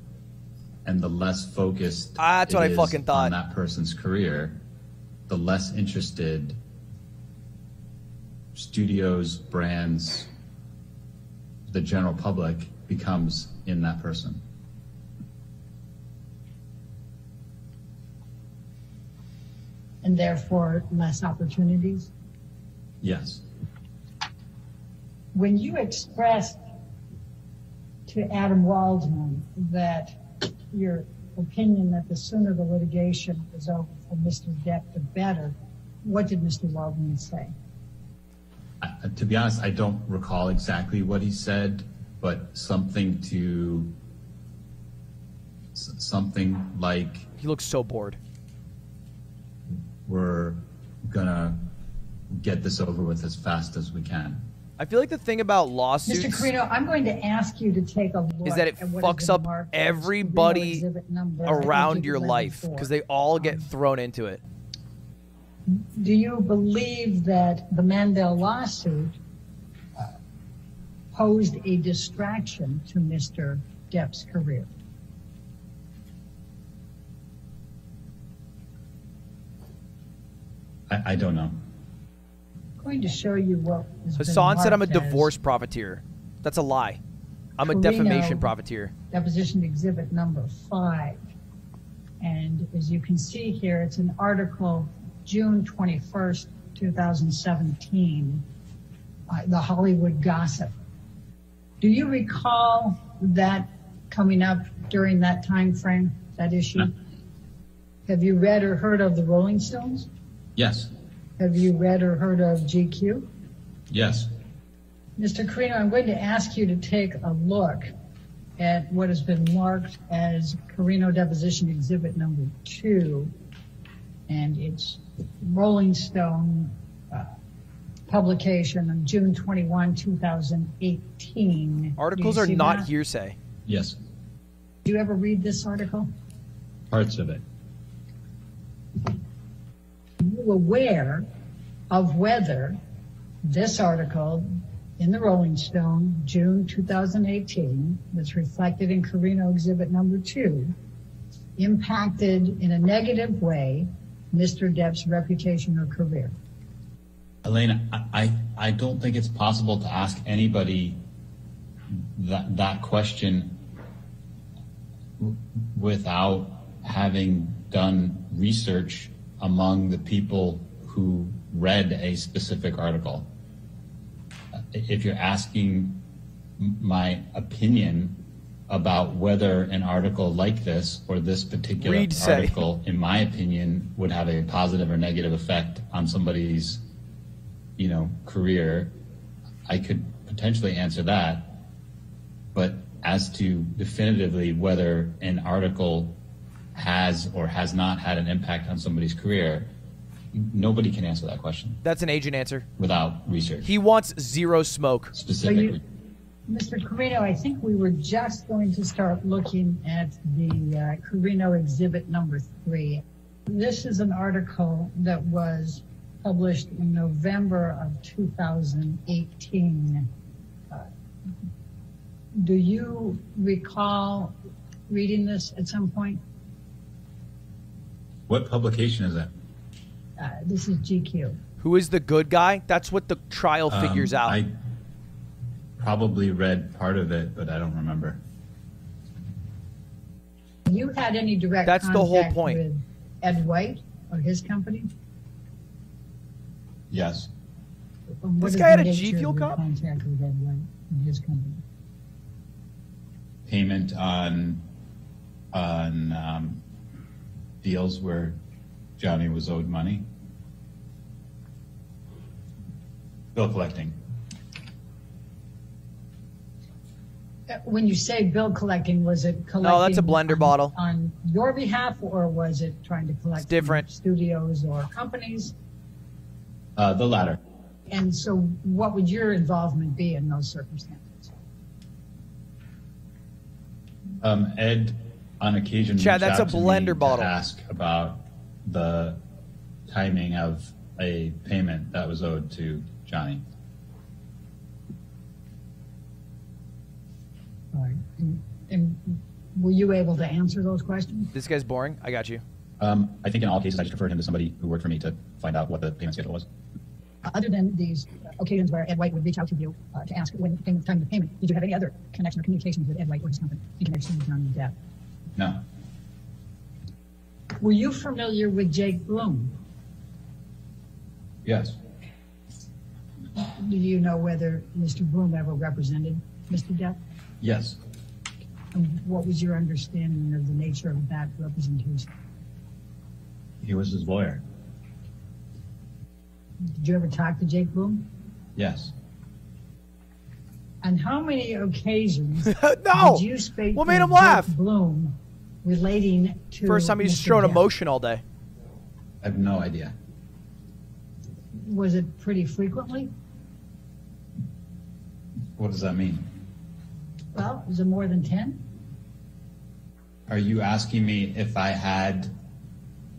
[SPEAKER 15] and the less focused ah,
[SPEAKER 1] That's
[SPEAKER 15] it
[SPEAKER 1] what I fucking thought.
[SPEAKER 15] on that person's career, the less interested studios, brands, the general public becomes in that person.
[SPEAKER 2] And therefore less opportunities?
[SPEAKER 15] Yes.
[SPEAKER 2] When you expressed to Adam Waldman that your opinion that the sooner the litigation is over for Mr. Depp, the better, what did Mr. Waldman say?
[SPEAKER 15] Uh, to be honest, I don't recall exactly what he said, but something to something like
[SPEAKER 1] He looks so bored.
[SPEAKER 15] We're gonna get this over with as fast as we can.
[SPEAKER 1] I feel like the thing about lawsuits
[SPEAKER 2] Mr. Carino, I'm going to ask you to take a look
[SPEAKER 1] is that it
[SPEAKER 2] at
[SPEAKER 1] fucks up everybody
[SPEAKER 2] Carino exhibit number, I think
[SPEAKER 1] around your life because they all get thrown into it.
[SPEAKER 2] Do you believe that the Mandel lawsuit uh, posed a distraction to Mr. Depp's career?
[SPEAKER 15] I, I don't know.
[SPEAKER 2] I'm going to show you what
[SPEAKER 1] Hassan said I'm a divorce profiteer. That's a lie. I'm a
[SPEAKER 2] Carino
[SPEAKER 1] defamation profiteer.
[SPEAKER 2] Deposition exhibit number five. And as you can see here, it's an article, June 21st, 2017, uh, the Hollywood Gossip. Do you recall that coming up during that time frame, that issue? Have you read or heard of the Rolling Stones?
[SPEAKER 15] Yes.
[SPEAKER 2] Have you read or heard of GQ?
[SPEAKER 15] Yes.
[SPEAKER 2] Mr. Carino, I'm going to ask you to take a look at what has been marked as Carino Deposition Exhibit Number Two. And it's Rolling Stone uh, publication on June 21, 2018.
[SPEAKER 1] Articles are not
[SPEAKER 2] that?
[SPEAKER 1] hearsay.
[SPEAKER 15] Yes.
[SPEAKER 2] Do you ever read this article?
[SPEAKER 15] Parts of it.
[SPEAKER 2] Are you aware of whether this article in the Rolling Stone, June 2018, that's reflected in Carino Exhibit Number Two, impacted in a negative way Mr. Depp's reputation or career?
[SPEAKER 15] Elaine, I, don't think it's possible to ask anybody that, that question without having done research among the people who read a specific article. If you're asking my opinion about whether an article like this or this particular
[SPEAKER 1] say.
[SPEAKER 15] article, in my opinion, would have a positive or negative effect on somebody's you know, career, I could potentially answer that. But as to definitively whether an article has or has not had an impact on somebody's career, nobody can answer that question
[SPEAKER 1] That's an agent answer.
[SPEAKER 15] without research.
[SPEAKER 1] He wants zero smoke.
[SPEAKER 15] Specifically.
[SPEAKER 2] Mr. Carino, I think we were just going to start looking at the uh, Carino Exhibit Number Three. This is an article that was published in November of 2018. Uh, Do you recall reading this at some point?
[SPEAKER 15] What publication is that?
[SPEAKER 2] Uh, This is GQ.
[SPEAKER 1] Who is the good guy? That's what the trial
[SPEAKER 15] Um,
[SPEAKER 1] figures out.
[SPEAKER 15] I probably read part of it, but I don't remember.
[SPEAKER 2] You had any direct
[SPEAKER 1] That's the whole point.
[SPEAKER 2] with Ed White or his company?
[SPEAKER 15] Yes.
[SPEAKER 2] What
[SPEAKER 1] This guy had
[SPEAKER 2] the
[SPEAKER 1] a G
[SPEAKER 2] nature
[SPEAKER 1] Fuel cup?
[SPEAKER 2] Contact with Ed White and his company.
[SPEAKER 15] Payment on on um, deals where Johnny was owed money. Bill collecting.
[SPEAKER 2] Uh, When you say bill collecting, was it collecting?
[SPEAKER 1] No, that's a blender
[SPEAKER 2] on-
[SPEAKER 1] bottle.
[SPEAKER 2] On your behalf, or was it trying to collect? from
[SPEAKER 1] different.
[SPEAKER 2] Studios or companies?
[SPEAKER 15] Uh, the latter.
[SPEAKER 2] And so what would your involvement be in those circumstances?
[SPEAKER 15] Um, Ed, on occasion,
[SPEAKER 1] Chad,
[SPEAKER 15] reached
[SPEAKER 1] that's
[SPEAKER 15] out
[SPEAKER 1] a blender
[SPEAKER 15] to
[SPEAKER 1] bottle.
[SPEAKER 15] Ask about the timing of a payment that was owed to Johnny.
[SPEAKER 2] All right. And- And were you able to answer those questions?
[SPEAKER 1] This guy's boring. I got you.
[SPEAKER 15] Um, I think in all cases, I just referred him to somebody who worked for me to find out what the payment schedule was.
[SPEAKER 2] Other than these occasions where Ed White would reach out to you uh, to ask when came time of payment, did you have any other connection or communications with Ed White or his company in connection with Johnny's death?
[SPEAKER 15] No.
[SPEAKER 2] Were you familiar with Jake Bloom?
[SPEAKER 15] Yes.
[SPEAKER 2] Do you know whether Mr. Bloom ever represented Mr. Depp?
[SPEAKER 15] Yes.
[SPEAKER 2] And what was your understanding of the nature of that representation?
[SPEAKER 15] He was his lawyer.
[SPEAKER 2] Did you ever talk to Jake Bloom?
[SPEAKER 15] Yes.
[SPEAKER 2] On how many occasions
[SPEAKER 1] No!
[SPEAKER 2] did you speak
[SPEAKER 1] What
[SPEAKER 2] to
[SPEAKER 1] made him
[SPEAKER 2] Jake
[SPEAKER 1] laugh?
[SPEAKER 2] Bloom relating to
[SPEAKER 1] First time he's
[SPEAKER 2] Mr.
[SPEAKER 1] showing
[SPEAKER 2] Depp?
[SPEAKER 1] emotion all day.
[SPEAKER 15] I have no idea.
[SPEAKER 2] Was it pretty frequently?
[SPEAKER 15] What does that mean?
[SPEAKER 2] Well, was it more than 10?
[SPEAKER 15] Are you asking me if I had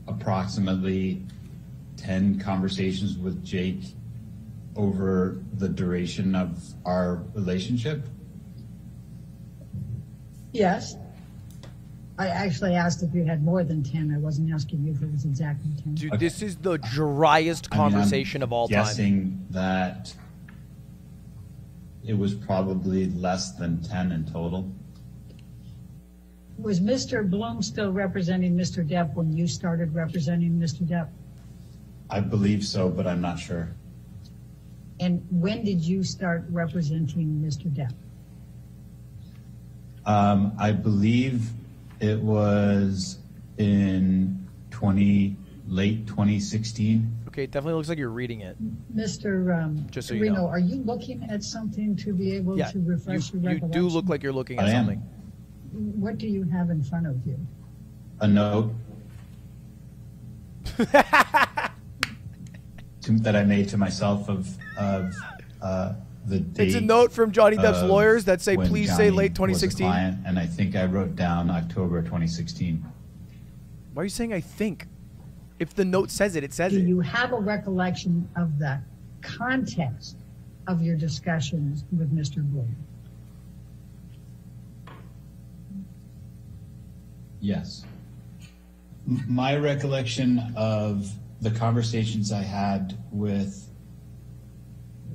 [SPEAKER 15] approximately 10 conversations with Jake over the duration of our relationship?
[SPEAKER 2] Yes. I actually asked if you had more than 10. I wasn't asking you if it was exactly 10.
[SPEAKER 1] Dude, this is the driest
[SPEAKER 15] I mean,
[SPEAKER 1] conversation of all time.
[SPEAKER 15] Guessing that it was probably less than 10 in total.
[SPEAKER 2] Was Mr. Bloom still representing Mr. Depp when you started representing Mr. Depp?
[SPEAKER 15] I believe so, but I'm not sure.
[SPEAKER 2] And when did you start representing Mr. Depp?
[SPEAKER 15] Um, I believe it was in 20 late 2016.
[SPEAKER 1] Okay, it definitely looks like you're reading it.
[SPEAKER 2] Mr. Um,
[SPEAKER 1] Just so you
[SPEAKER 2] Reno,
[SPEAKER 1] know.
[SPEAKER 2] are you looking at something to be able
[SPEAKER 1] Yeah,
[SPEAKER 2] to refresh
[SPEAKER 1] you,
[SPEAKER 2] your
[SPEAKER 1] you
[SPEAKER 2] recollection?
[SPEAKER 1] do look like you're looking at
[SPEAKER 15] I am.
[SPEAKER 1] something.
[SPEAKER 2] What do you have in front of you?
[SPEAKER 15] A note to, that I made to myself of of uh, the date.
[SPEAKER 1] It's a note from Johnny Depp's
[SPEAKER 15] um,
[SPEAKER 1] lawyers that say,
[SPEAKER 15] when
[SPEAKER 1] "Please say late 2016."
[SPEAKER 15] client, and I think I wrote down October 2016.
[SPEAKER 1] Why are you saying I think? If the note says it, it says
[SPEAKER 2] Do
[SPEAKER 1] it.
[SPEAKER 2] Do you have a recollection of the context of your discussions with Mr. Bloom?
[SPEAKER 15] Yes. M- My recollection of the conversations I had with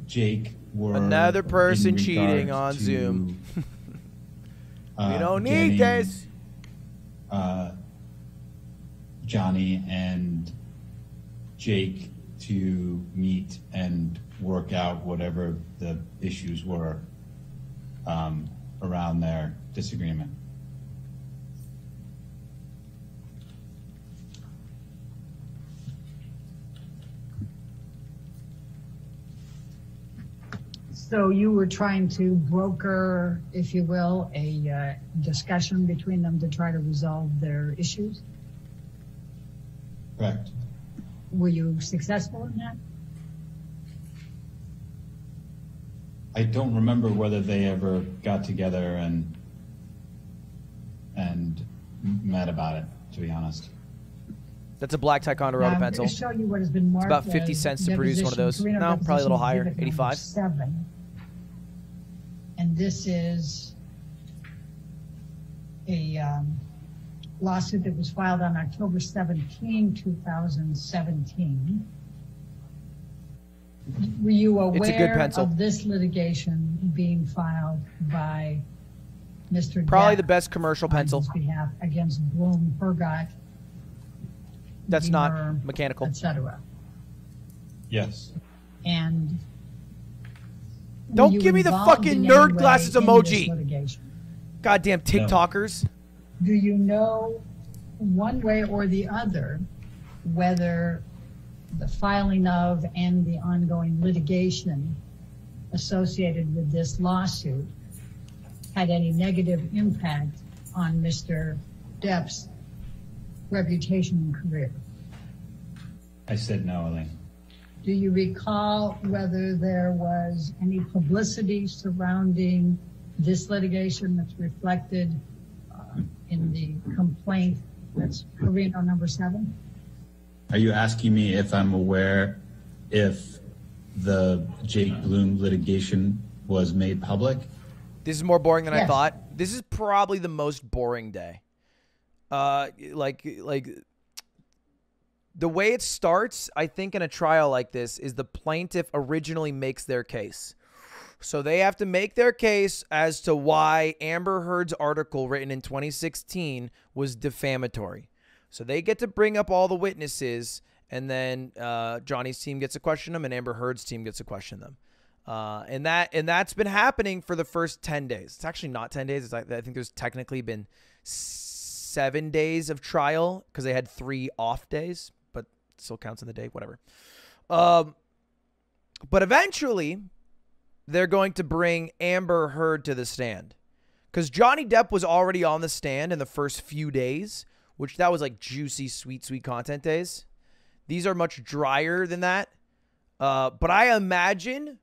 [SPEAKER 15] Jake were
[SPEAKER 1] Another person cheating on
[SPEAKER 15] to,
[SPEAKER 1] Zoom.
[SPEAKER 15] uh,
[SPEAKER 1] we don't need
[SPEAKER 15] getting,
[SPEAKER 1] this.
[SPEAKER 15] Uh, Johnny and Jake to meet and work out whatever the issues were um, around their disagreement.
[SPEAKER 2] So you were trying to broker, if you will, a uh, discussion between them to try to resolve their issues?
[SPEAKER 15] Correct.
[SPEAKER 2] Were you successful in that?
[SPEAKER 15] I don't remember whether they ever got together and and met about it. To be honest,
[SPEAKER 1] That's a black Ticonderoga
[SPEAKER 2] Now, I'm
[SPEAKER 1] pencil.
[SPEAKER 2] to show you what has been marked
[SPEAKER 1] about 50 cents to produce one of those. No, probably a little higher, 85.
[SPEAKER 2] Seven. And this is a um, lawsuit that was filed on October 17, 2017. Were you
[SPEAKER 1] It's a good
[SPEAKER 2] aware
[SPEAKER 1] pencil.
[SPEAKER 2] of this litigation being filed by Mr.
[SPEAKER 1] Probably
[SPEAKER 2] Depp
[SPEAKER 1] the best commercial
[SPEAKER 2] on
[SPEAKER 1] pencil.
[SPEAKER 2] his behalf against Bloom, Hergott,
[SPEAKER 1] That's not mechanical.
[SPEAKER 2] et cetera?
[SPEAKER 15] yes.
[SPEAKER 2] And were
[SPEAKER 1] Don't give me the fucking nerd glasses emoji.
[SPEAKER 2] litigation?
[SPEAKER 1] Goddamn TikTokers.
[SPEAKER 2] Do you know one way or the other whether the filing of and the ongoing litigation associated with this lawsuit had any negative impact on Mr. Depp's reputation and career?
[SPEAKER 15] I said no, Elaine.
[SPEAKER 2] Do you recall whether there was any publicity surrounding this litigation that's reflected uh, in the complaint that's Carino number seven?
[SPEAKER 15] Are you asking me if I'm aware if the Jake Bloom litigation was made public?
[SPEAKER 1] This is more boring than I thought. This is probably the most boring day. Uh, like like the way it starts, I think in a trial like this is the plaintiff originally makes their case. So they have to make their case as to why Amber Heard's article written in 2016 was defamatory. So they get to bring up all the witnesses, and then uh, Johnny's team gets to question them, and Amber Heard's team gets to question them. Uh, and that and that's been happening for the first 10 days. It's actually not 10 days. It's like, I think there's technically been seven days of trial because they had three off days, still counts in the day, whatever. Um, but eventually, they're going to bring Amber Heard to the stand because Johnny Depp was already on the stand in the first few days, which that was like juicy, sweet, sweet content days. These are much drier than that. Uh, but I imagine,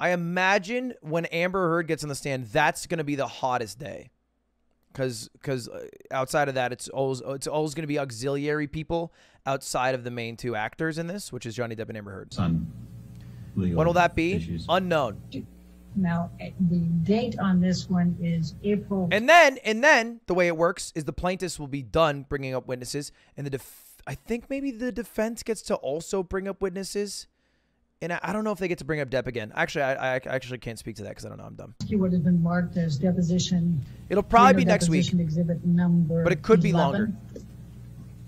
[SPEAKER 1] I imagine when Amber Heard gets on the stand, that's going to be the hottest day. Because because outside of that, it's always it's always going to be auxiliary people outside of the main two actors in this, which is Johnny Depp and Amber Heard.
[SPEAKER 15] On legal
[SPEAKER 1] When will that be?
[SPEAKER 15] issues.
[SPEAKER 1] Unknown.
[SPEAKER 2] Now, the date on this one is April.
[SPEAKER 1] And then, and then the way it works is the plaintiffs will be done bringing up witnesses, and the def- I think maybe the defense gets to also bring up witnesses, and I, I don't know if they get to bring up Depp again. Actually, I, I actually can't speak to that because I don't know. I'm dumb.
[SPEAKER 2] What has been marked as deposition.
[SPEAKER 1] It'll probably be next week.
[SPEAKER 2] Exhibit number.
[SPEAKER 1] But it could be longer.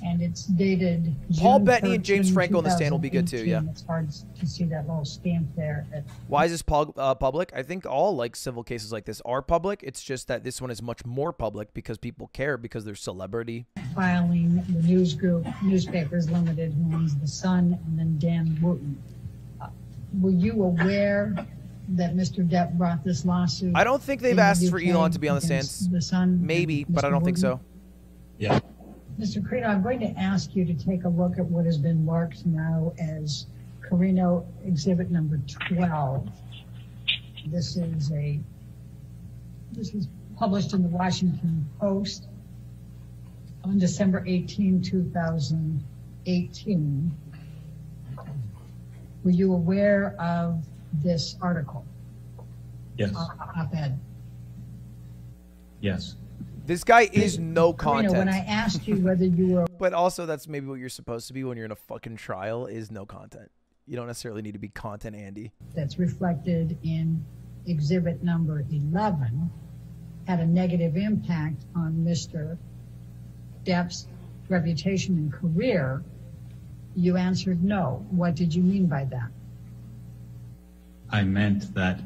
[SPEAKER 2] And it's dated.
[SPEAKER 1] Paul
[SPEAKER 2] June
[SPEAKER 1] Bettany and James Franco on the stand will be good too, yeah.
[SPEAKER 2] It's hard to see that little stamp there.
[SPEAKER 1] Why is this pub- uh, public? I think all like civil cases like this are public. It's just that this one is much more public because people care because they're celebrity.
[SPEAKER 2] filing the news group, Newspapers Limited, who owns The Sun, and then Dan Wootton. Uh, Were you aware that Mr. Depp brought this lawsuit?
[SPEAKER 1] I don't think they've
[SPEAKER 2] in the
[SPEAKER 1] asked for Elon to be on the
[SPEAKER 2] against
[SPEAKER 1] stand.
[SPEAKER 2] The Sun.
[SPEAKER 1] Maybe, but I don't think so.
[SPEAKER 15] Yeah.
[SPEAKER 2] Mr. Carino, I'm going to ask you to take a look at what has been marked now as Carino Exhibit Number 12. This is a, this was published in the Washington Post on December 18, 2018. Were you aware of this article?
[SPEAKER 15] Yes.
[SPEAKER 2] Op-ed?
[SPEAKER 15] Yes.
[SPEAKER 1] This guy is no
[SPEAKER 2] Carino,
[SPEAKER 1] content.
[SPEAKER 2] when I asked you whether you were
[SPEAKER 1] But also, that's maybe what you're supposed to be when you're in a fucking trial is no content. You don't necessarily need to be content, Andy.
[SPEAKER 2] that's reflected in exhibit number 11 had a negative impact on Mr. Depp's reputation and career, you answered no. What did you mean by that?
[SPEAKER 15] I meant that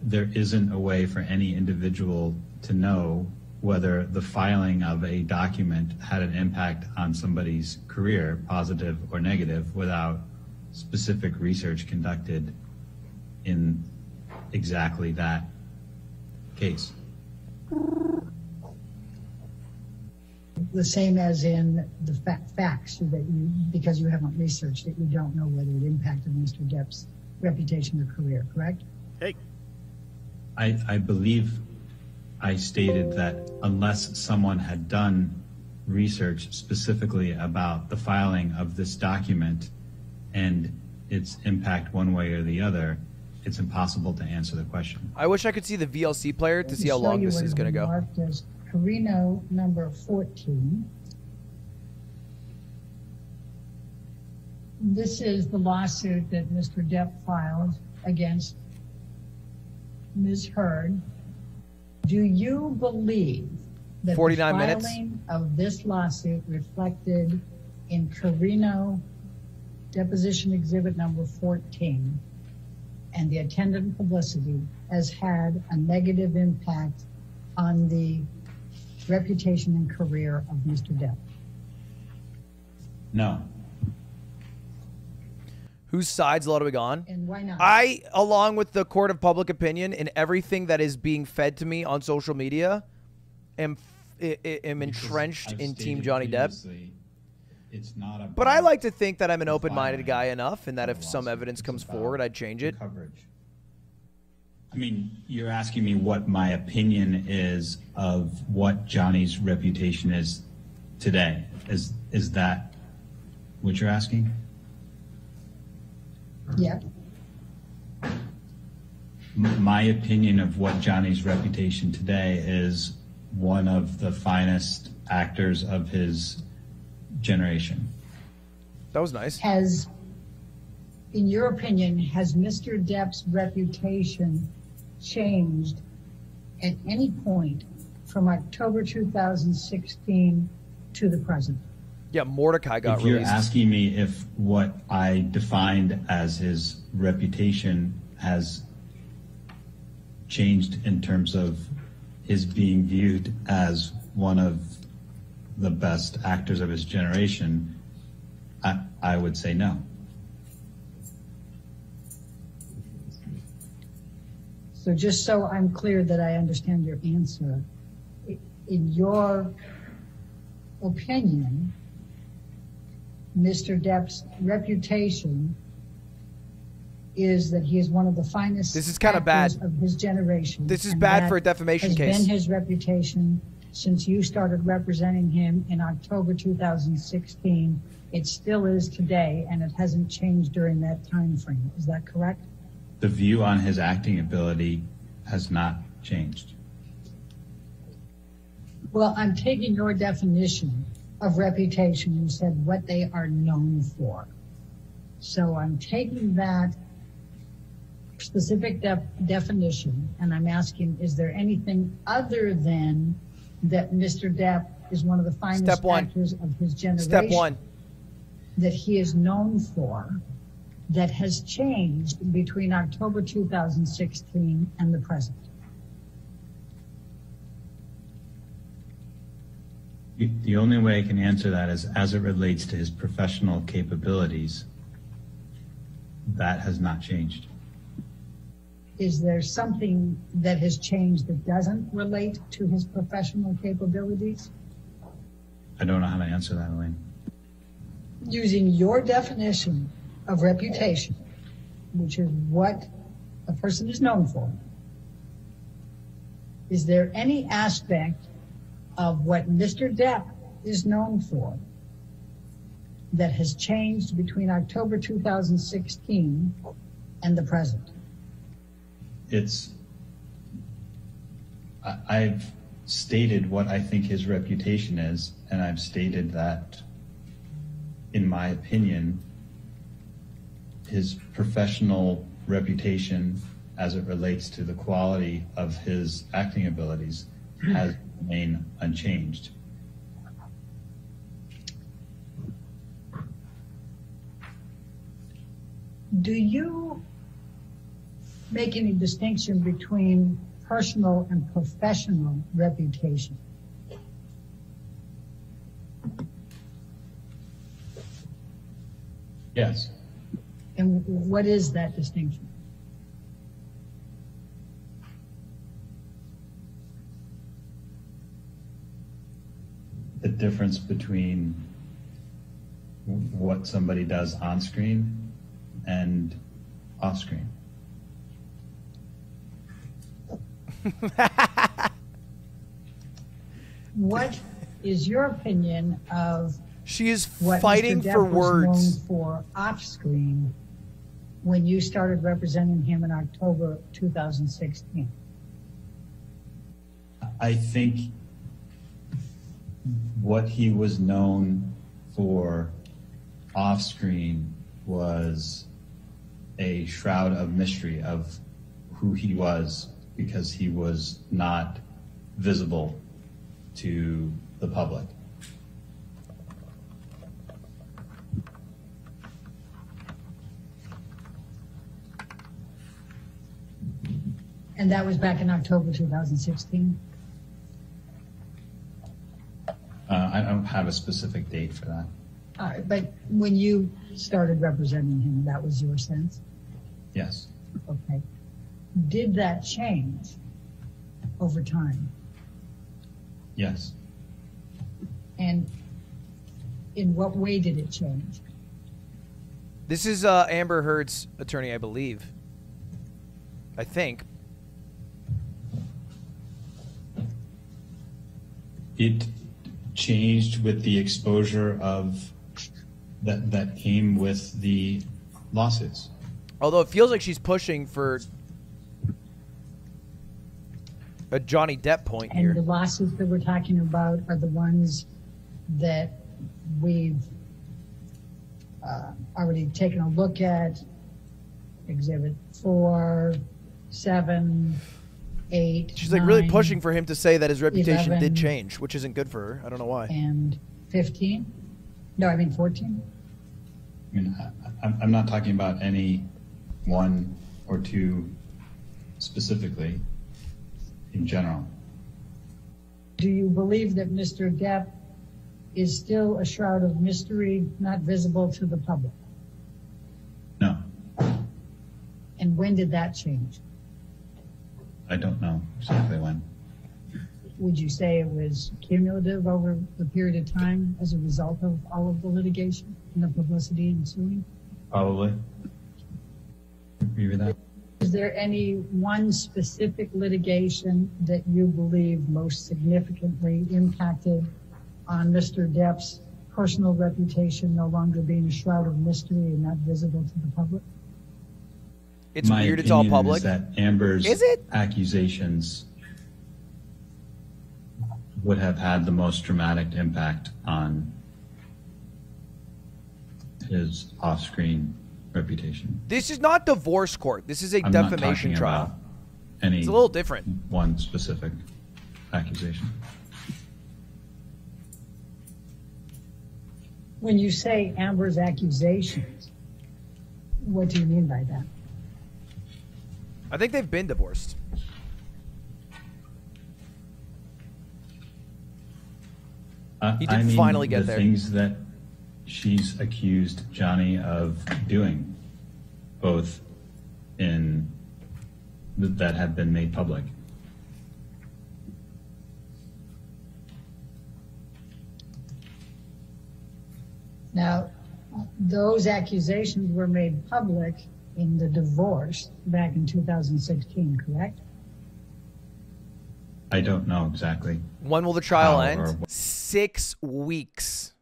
[SPEAKER 15] there isn't a way for any individual to know whether the filing of a document had an impact on somebody's career, positive or negative, without specific research conducted in exactly that case.
[SPEAKER 2] The same as in the fa- facts that you, because you haven't researched it, you don't know whether it impacted Mr. Depp's reputation or career, correct?
[SPEAKER 16] Hey.
[SPEAKER 15] I, I believe I stated that unless someone had done research specifically about the filing of this document and its impact one way or the other, it's impossible to answer the question.
[SPEAKER 1] I wish I could see the VLC player to see how long this is going to go.
[SPEAKER 2] Marked Carino number 14. This is the lawsuit that Mr. Depp filed against Ms. Heard. Do you believe that
[SPEAKER 1] 49
[SPEAKER 2] the
[SPEAKER 1] minutes.
[SPEAKER 2] filing of this lawsuit reflected in Carino deposition exhibit number 14 and the attendant publicity has had a negative impact on the reputation and career of Mr. Depp?
[SPEAKER 15] No.
[SPEAKER 1] Whose side's Ludwig on?
[SPEAKER 2] And why not?
[SPEAKER 1] I, along with the court of public opinion and everything that is being fed to me on social media, am f- I- I- am entrenched in Team Johnny Depp.
[SPEAKER 15] It's not about
[SPEAKER 1] But I like to think that I'm an open-minded guy enough, and that if some evidence comes forward, I'd change it.
[SPEAKER 15] coverage. I mean, you're asking me what my opinion is of what Johnny's reputation is today. Is is that what you're asking?
[SPEAKER 2] Yeah.
[SPEAKER 15] My opinion of what Johnny's reputation today is one of the finest actors of his generation.
[SPEAKER 1] That was nice.
[SPEAKER 2] Has, in your opinion, has Mr. Depp's reputation changed at any point from October 2016 to the present?
[SPEAKER 1] Yeah, Mordecai got
[SPEAKER 15] if you're asking me if what I defined as his reputation has changed in terms of his being viewed as one of the best actors of his generation, I, I would say no.
[SPEAKER 2] So just so I'm clear that I understand your answer, in your opinion, Mr. Depp's reputation is that he is one of the finest.
[SPEAKER 1] This is kinda
[SPEAKER 2] actors
[SPEAKER 1] bad.
[SPEAKER 2] Of his generation.
[SPEAKER 1] This is bad for a defamation
[SPEAKER 2] has
[SPEAKER 1] case.
[SPEAKER 2] been his reputation since you started representing him in October 2016. It still is today, and it hasn't changed during that time frame. Is that correct?
[SPEAKER 15] The view on his acting ability has not changed.
[SPEAKER 2] Well, I'm taking your definition of reputation. You said what they are known for. So I'm taking that specific def- definition and I'm asking, is there anything other than that Mr. Depp is one of the finest actors of his generation?
[SPEAKER 1] Step one.
[SPEAKER 2] That he is known for that has changed between October 2016 and the present?
[SPEAKER 15] The- only way I can answer that is as it relates to his professional capabilities. That has not changed.
[SPEAKER 2] Is there something that has changed that doesn't relate to his professional capabilities?
[SPEAKER 15] I don't know how to answer that, Elaine.
[SPEAKER 2] Using your definition of reputation, which is what a person is known for, is there any aspect of what Mr. Depp is known for that has changed between October 2016 and the present?
[SPEAKER 15] It's, I've stated what I think his reputation is, and I've stated that, in my opinion, his professional reputation as it relates to the quality of his acting abilities has remained unchanged.
[SPEAKER 2] Do you make any distinction between personal and professional reputation?
[SPEAKER 15] Yes.
[SPEAKER 2] And what is that distinction?
[SPEAKER 15] The difference between what somebody does on screen and off screen.
[SPEAKER 2] What is your opinion of
[SPEAKER 1] She is
[SPEAKER 2] what
[SPEAKER 1] fighting
[SPEAKER 2] Mr. Depp
[SPEAKER 1] for
[SPEAKER 2] was
[SPEAKER 1] words.
[SPEAKER 2] known for off screen when you started representing him in October 2016?
[SPEAKER 15] I think what he was known for off screen was a shroud of mystery of who he was because he was not visible to the public.
[SPEAKER 2] And that was back in October 2016?
[SPEAKER 15] Uh, I don't have a specific date for that.
[SPEAKER 2] All right, but when you started representing him, that was your sense?
[SPEAKER 15] Yes.
[SPEAKER 2] Okay. Did that change over time?
[SPEAKER 15] Yes.
[SPEAKER 2] And in what way did it change?
[SPEAKER 1] This is uh, Amber Heard's attorney, I believe. I think.
[SPEAKER 15] It changed with the exposure of that that came with the lawsuits.
[SPEAKER 1] Although it feels like she's pushing for a Johnny Depp point
[SPEAKER 2] And
[SPEAKER 1] here.
[SPEAKER 2] And the lawsuits that we're talking about are the ones that we've uh, already taken a look at. Exhibit four, seven, eight.
[SPEAKER 1] She's like really pushing for him to say that his reputation
[SPEAKER 2] 11,
[SPEAKER 1] did change, which isn't good for her. I don't know why.
[SPEAKER 2] And 15? No, I mean 14.
[SPEAKER 15] I mean, I, I'm, I'm not talking about any one or two specifically. In general,
[SPEAKER 2] Do you believe that Mr. Depp is still a shroud of mystery, not visible to the public?
[SPEAKER 15] No.
[SPEAKER 2] And when did that change?
[SPEAKER 15] I don't know exactly when.
[SPEAKER 2] Would you say it was cumulative over the period of time as a result of all of the litigation and the publicity ensuing?
[SPEAKER 15] Probably. Agree with that.
[SPEAKER 2] Is there any one specific litigation that you believe most significantly impacted on Mr. Depp's personal reputation no longer being a shroud of mystery and not visible to the public?
[SPEAKER 1] It's
[SPEAKER 15] My
[SPEAKER 1] weird. It's all
[SPEAKER 15] opinion
[SPEAKER 1] public.
[SPEAKER 15] Is that Amber's
[SPEAKER 1] Is it?
[SPEAKER 15] accusations would have had the most dramatic impact on his off-screen reputation.
[SPEAKER 1] This is not divorce court. This is a
[SPEAKER 15] I'm
[SPEAKER 1] defamation
[SPEAKER 15] talking
[SPEAKER 1] trial.
[SPEAKER 15] about Any
[SPEAKER 1] It's a little different.
[SPEAKER 15] One specific accusation.
[SPEAKER 2] When you say Amber's accusations, what do you mean by that?
[SPEAKER 1] I think they've been divorced.
[SPEAKER 15] Uh,
[SPEAKER 1] He did
[SPEAKER 15] I mean
[SPEAKER 1] finally get
[SPEAKER 15] the
[SPEAKER 1] there.
[SPEAKER 15] things that she's accused Johnny of doing, both in th- that have been made public.
[SPEAKER 2] Now, those accusations were made public in the divorce back in 2016, correct?
[SPEAKER 15] I don't know exactly.
[SPEAKER 1] When will the trial
[SPEAKER 15] How
[SPEAKER 1] end? Six weeks.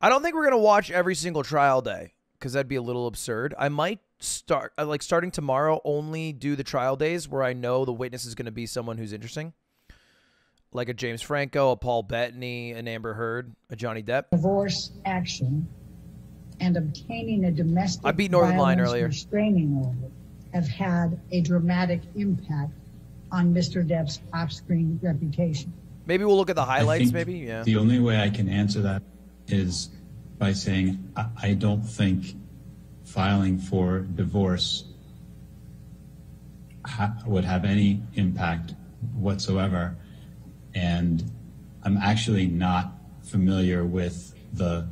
[SPEAKER 1] I don't think we're gonna watch every single trial day because that'd be a little absurd. I might start uh, like starting tomorrow. Only do the trial days where I know the witness is gonna be someone who's interesting, like a James Franco, a Paul Bettany, an Amber Heard, a Johnny Depp.
[SPEAKER 2] Divorce action and obtaining a domestic
[SPEAKER 1] I beat
[SPEAKER 2] Northernlion
[SPEAKER 1] earlier.
[SPEAKER 2] restraining order have had a dramatic impact on Mr. Depp's off-screen reputation.
[SPEAKER 1] Maybe we'll look at the highlights. Maybe yeah.
[SPEAKER 15] The only way I can answer that is by saying I, I don't think filing for divorce ha- would have any impact whatsoever. And I'm actually not familiar with the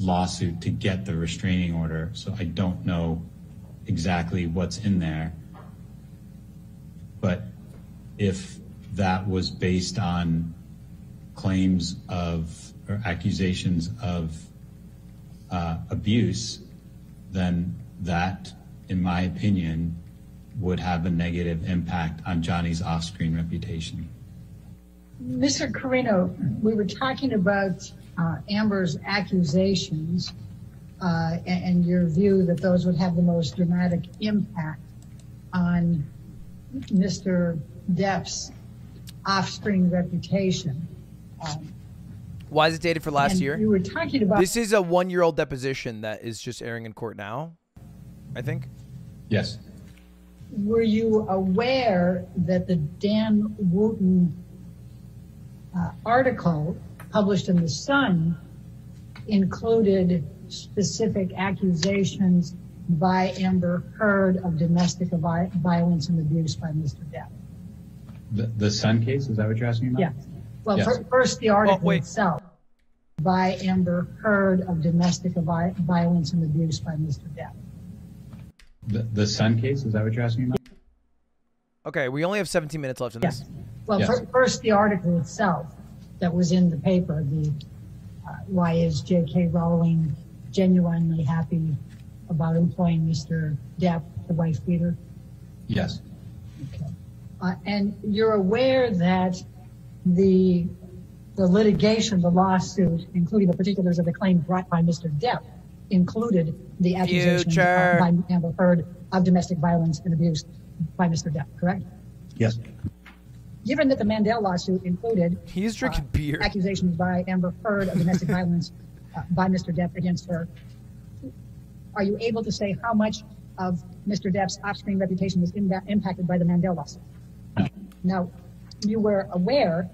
[SPEAKER 15] lawsuit to get the restraining order, so I don't know exactly what's in there. But if that was based on claims of or accusations of uh, abuse, then that, in my opinion, would have a negative impact on Johnny's off-screen reputation.
[SPEAKER 2] Mr. Carino, we were talking about Amber's accusations uh, and, and your view that those would have the most dramatic impact on Mr. Depp's off-screen reputation. Um,
[SPEAKER 1] Why is it dated for last year?
[SPEAKER 2] You were talking about
[SPEAKER 1] This is a one-year-old deposition that is just airing in court now. I think.
[SPEAKER 15] Yes.
[SPEAKER 2] were you aware that the Dan Wootton uh, article published in The Sun included specific accusations by Amber Heard of domestic violence and abuse by Mr. Depp?
[SPEAKER 15] The, the Sun case, is that what you're asking about?
[SPEAKER 2] Yeah. Well, first, the article itself by Amber Heard of domestic violence and abuse by Mr. Depp.
[SPEAKER 15] The, the Sun case, is that what you're asking about?
[SPEAKER 1] Okay, we only have 17 minutes left in this.
[SPEAKER 2] Well,
[SPEAKER 15] Yes.
[SPEAKER 2] fir- first, the article itself that was in the paper, the uh, why is J.K. Rowling genuinely happy about employing Mr. Depp, the wife beater?
[SPEAKER 15] Yes.
[SPEAKER 2] Uh, and you're aware that the the litigation, the lawsuit, including the particulars of the claim brought by Mr. Depp, included the accusation
[SPEAKER 1] Future.
[SPEAKER 2] by Amber Heard of domestic violence and abuse by Mr. Depp, correct?
[SPEAKER 15] Yes.
[SPEAKER 2] Given that the Mandel lawsuit included
[SPEAKER 1] He's drinking beer.
[SPEAKER 2] accusations by Amber Heard of domestic violence uh, by Mr. Depp against her, are you able to say how much of Mr. Depp's off-screen reputation was imba- impacted by the Mandel lawsuit? Now, you were aware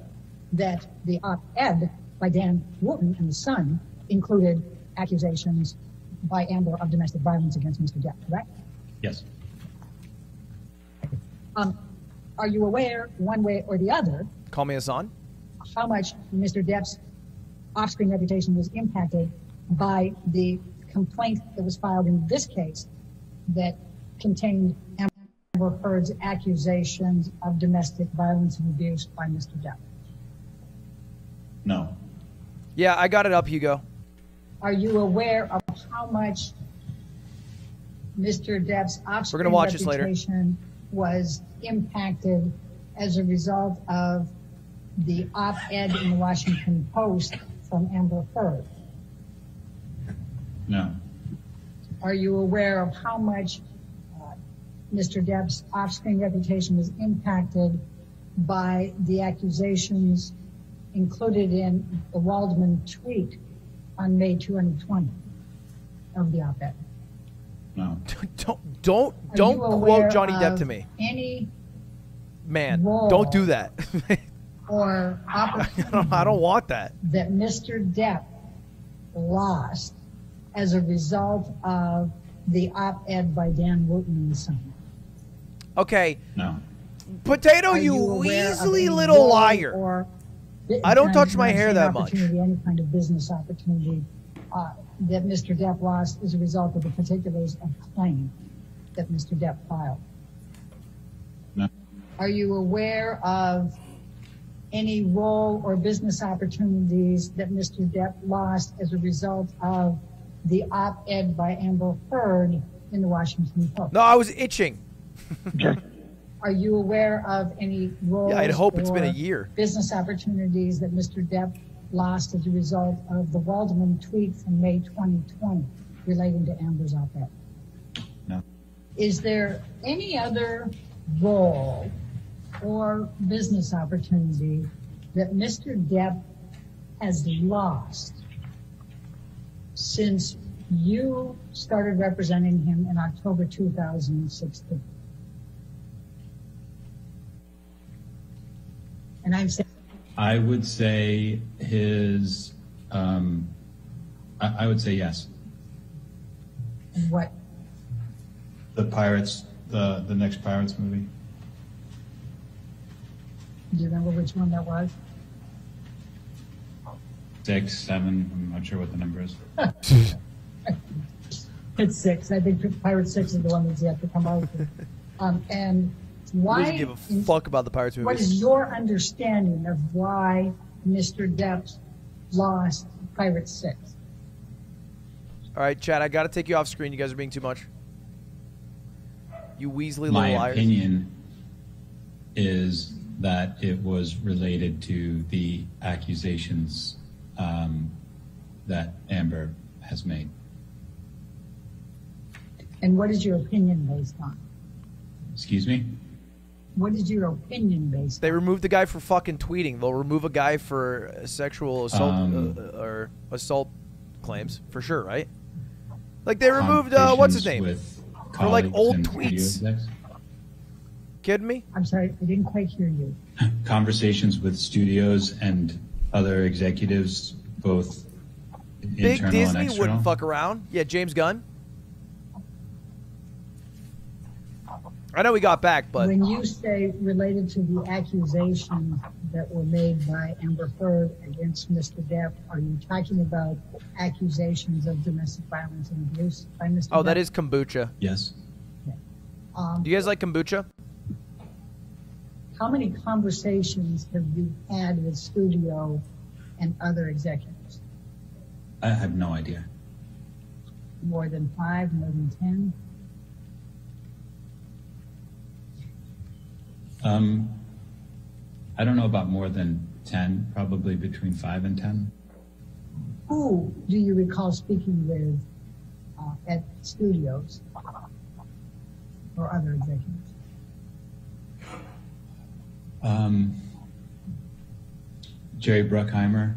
[SPEAKER 2] that the op-ed by Dan Wootton in The Sun included accusations by Amber of domestic violence against Mr. Depp, correct?
[SPEAKER 15] Yes.
[SPEAKER 2] Um, are you aware, one way or the other,
[SPEAKER 1] Call me Hasan.
[SPEAKER 2] how much Mr. Depp's off-screen reputation was impacted by the complaint that was filed in this case that contained Amber Heard's accusations of domestic violence and abuse by Mr. Depp.
[SPEAKER 15] No.
[SPEAKER 1] Yeah, I got it up, Hugo.
[SPEAKER 2] Are you aware of how much Mr. Depp's off-screen
[SPEAKER 1] We're gonna watch this later.
[SPEAKER 2] Reputation was impacted as a result of the op-ed in the Washington Post from Amber Heard?
[SPEAKER 15] No.
[SPEAKER 2] Are you aware of how much uh, Mr. Depp's off-screen reputation was impacted by the accusations included in the Waldman tweet on May 2020 of the op-ed?
[SPEAKER 15] No.
[SPEAKER 1] Don't don't
[SPEAKER 2] Are
[SPEAKER 1] don't quote Johnny Depp to me,
[SPEAKER 2] Any
[SPEAKER 1] man. Don't do that.
[SPEAKER 2] or
[SPEAKER 1] I don't, I don't want that.
[SPEAKER 2] that Mr. Depp lost as a result of the op-ed by Dan Wootton in the Sun?
[SPEAKER 1] Okay,
[SPEAKER 15] No.
[SPEAKER 1] potato,
[SPEAKER 2] Are
[SPEAKER 1] you,
[SPEAKER 2] aware
[SPEAKER 1] weaselly little liar.
[SPEAKER 2] Or
[SPEAKER 1] I don't touch my hair that much.
[SPEAKER 2] Any kind of business opportunity uh, that Mr. Depp lost as a result of the particulars of claim that Mr. Depp filed.
[SPEAKER 15] No.
[SPEAKER 2] Are you aware of any role or business opportunities that Mr. Depp lost as a result of the op-ed by Amber Heard in the Washington Post?
[SPEAKER 1] No, I was itching.
[SPEAKER 2] Are you aware of any roles
[SPEAKER 1] Yeah, I'd hope it's been a
[SPEAKER 2] or
[SPEAKER 1] year.
[SPEAKER 2] business opportunities that Mr. Depp lost as a result of the Waldman tweet from May 2020 relating to Amber's op-ed? Is there any other role or business opportunity that Mr. Depp has lost since you started representing him in October 2016? And I'm saying,
[SPEAKER 15] I would say his. Um, I, I would say yes.
[SPEAKER 2] what,
[SPEAKER 15] The Pirates, the the next Pirates movie.
[SPEAKER 2] do you remember which one that was?
[SPEAKER 15] Six, seven. I'm not sure what the number is.
[SPEAKER 2] It's six. I think Pirate Six is the one that's yet to come out. Um, and why?
[SPEAKER 1] doesn't give a fuck about the Pirates
[SPEAKER 2] What
[SPEAKER 1] movies?
[SPEAKER 2] is your understanding of why Mr. Depp lost Pirate Six?
[SPEAKER 1] All right, Chad, I got to take you off screen. You guys are being too much. You Weasley
[SPEAKER 15] My
[SPEAKER 1] little liars.
[SPEAKER 15] opinion is that it was related to the accusations um, that Amber has made.
[SPEAKER 2] And what is your opinion based on?
[SPEAKER 15] Excuse me.
[SPEAKER 2] What is your opinion based?
[SPEAKER 1] They removed the guy for fucking tweeting. They'll remove a guy for uh, sexual assault
[SPEAKER 15] Um,
[SPEAKER 1] uh, or assault claims for sure, right? Like they removed uh, what's his name
[SPEAKER 15] With
[SPEAKER 1] for like old tweets.
[SPEAKER 15] execs.
[SPEAKER 1] Kidding me?
[SPEAKER 2] I'm sorry, I didn't quite hear you.
[SPEAKER 15] Conversations with studios and other executives, both
[SPEAKER 1] Big
[SPEAKER 15] internal and
[SPEAKER 1] Disney
[SPEAKER 15] external.
[SPEAKER 1] wouldn't fuck around. Yeah, James Gunn. I know we got back, but
[SPEAKER 2] when you say related to the accusations that were made by Amber Heard against Mr. Depp, are you talking about accusations of domestic violence and abuse by Mr.
[SPEAKER 1] oh,
[SPEAKER 2] Depp?
[SPEAKER 1] that is kombucha.
[SPEAKER 15] Yes.
[SPEAKER 2] Um,
[SPEAKER 1] Do you guys like kombucha?
[SPEAKER 2] how many conversations have you had with studio and other executives?
[SPEAKER 15] I have no idea.
[SPEAKER 2] More than five, more than ten?
[SPEAKER 15] Um, I don't know about more than 10, probably between 5 and 10.
[SPEAKER 2] Who do you recall speaking with uh, at studios or other executives?
[SPEAKER 15] Um, Jerry Bruckheimer.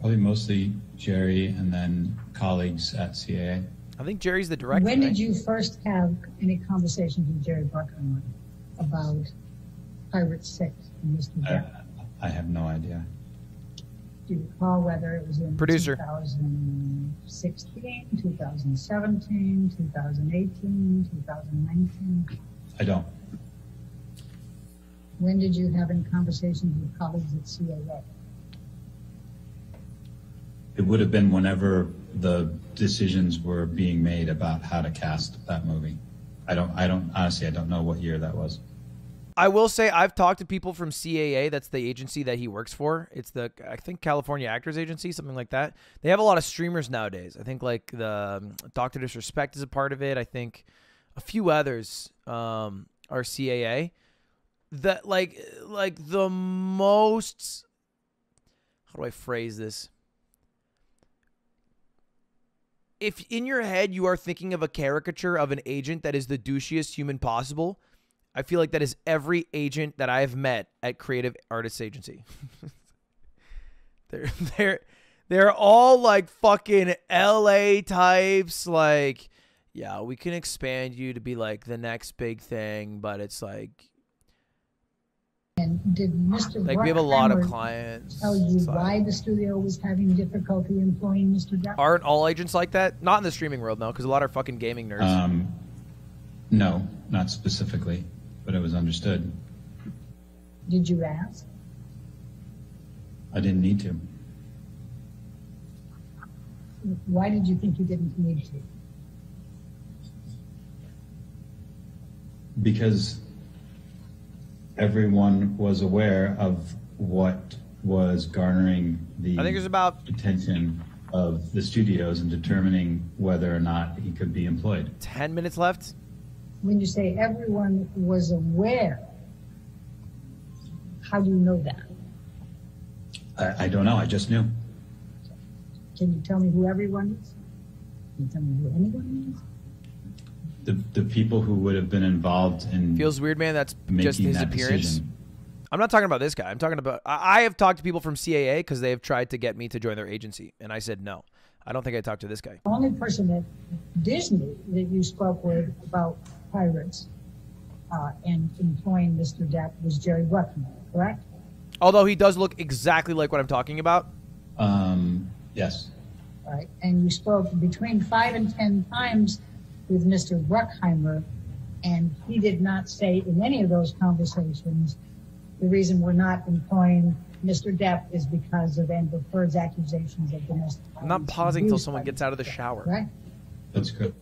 [SPEAKER 15] Probably mostly Jerry and then colleagues at CAA.
[SPEAKER 1] I think Jerry's the director.
[SPEAKER 2] When
[SPEAKER 1] right?
[SPEAKER 2] did you first have any conversations with Jerry Bruckheimer about Pirate Six and Mr.
[SPEAKER 15] I, I have no idea.
[SPEAKER 2] Do you recall whether it was in
[SPEAKER 1] Producer.
[SPEAKER 2] 2016, 2017, 2018, 2019?
[SPEAKER 15] I don't.
[SPEAKER 2] When did you have any conversations with colleagues at CAA?
[SPEAKER 15] It would have been whenever the decisions were being made about how to cast that movie. I don't. I don't. Honestly, I don't know what year that was.
[SPEAKER 1] I will say I've talked to people from CAA. That's the agency that he works for. It's the I think California Actors Agency, something like that. They have a lot of streamers nowadays. I think like the um, Doctor Disrespect is a part of it. I think a few others um, are CAA. That like like the most. How do I phrase this? If in your head you are thinking of a caricature of an agent that is the douchiest human possible, I feel like that is every agent that I have met at Creative Artists Agency. they're they're they're all like fucking LA types like yeah, we can expand you to be like the next big thing, but it's like
[SPEAKER 2] And did Mr.
[SPEAKER 1] like we have a lot of clients.
[SPEAKER 2] Tell you
[SPEAKER 1] so-
[SPEAKER 2] why the studio was having difficulty employing Mr. Depp?
[SPEAKER 1] Aren't all agents like that? Not in the streaming world, no, because a lot are fucking gaming nerds.
[SPEAKER 15] Um, no, not specifically, but it was understood.
[SPEAKER 2] Did you ask?
[SPEAKER 15] I didn't need to.
[SPEAKER 2] Why did you think you didn't need to?
[SPEAKER 15] because everyone was aware of what was garnering the
[SPEAKER 1] I think there's about
[SPEAKER 15] attention of the studios and determining whether or not he could be employed.
[SPEAKER 1] 10 minutes left.
[SPEAKER 2] When you say everyone was aware, how do you know that?
[SPEAKER 15] I, I don't know. I just knew.
[SPEAKER 2] Can you tell me who everyone is? Can you tell me who anyone is?
[SPEAKER 15] The the people who would have been involved in
[SPEAKER 1] Feels weird, man. That's
[SPEAKER 15] making
[SPEAKER 1] just his
[SPEAKER 15] that
[SPEAKER 1] appearance.
[SPEAKER 15] decision.
[SPEAKER 1] I'm not talking about this guy. I'm talking about. I, I have talked to people from CAA because they have tried to get me to join their agency, and I said no. I don't think I talked to this guy.
[SPEAKER 2] The only person at Disney that you spoke with about pirates uh, and employing Mr. Depp was Jerry Bruckheimer, correct?
[SPEAKER 1] Although he does look exactly like what I'm talking about.
[SPEAKER 15] Um, yes.
[SPEAKER 2] Right. And you spoke between five and ten times with Mr. Bruckheimer, and he did not say in any of those conversations the reason we're not employing Mr. Depp is because of Amber Heard's accusations of domestic
[SPEAKER 1] I'm not pausing until someone gets out of the shower.
[SPEAKER 2] Right.
[SPEAKER 15] That's good.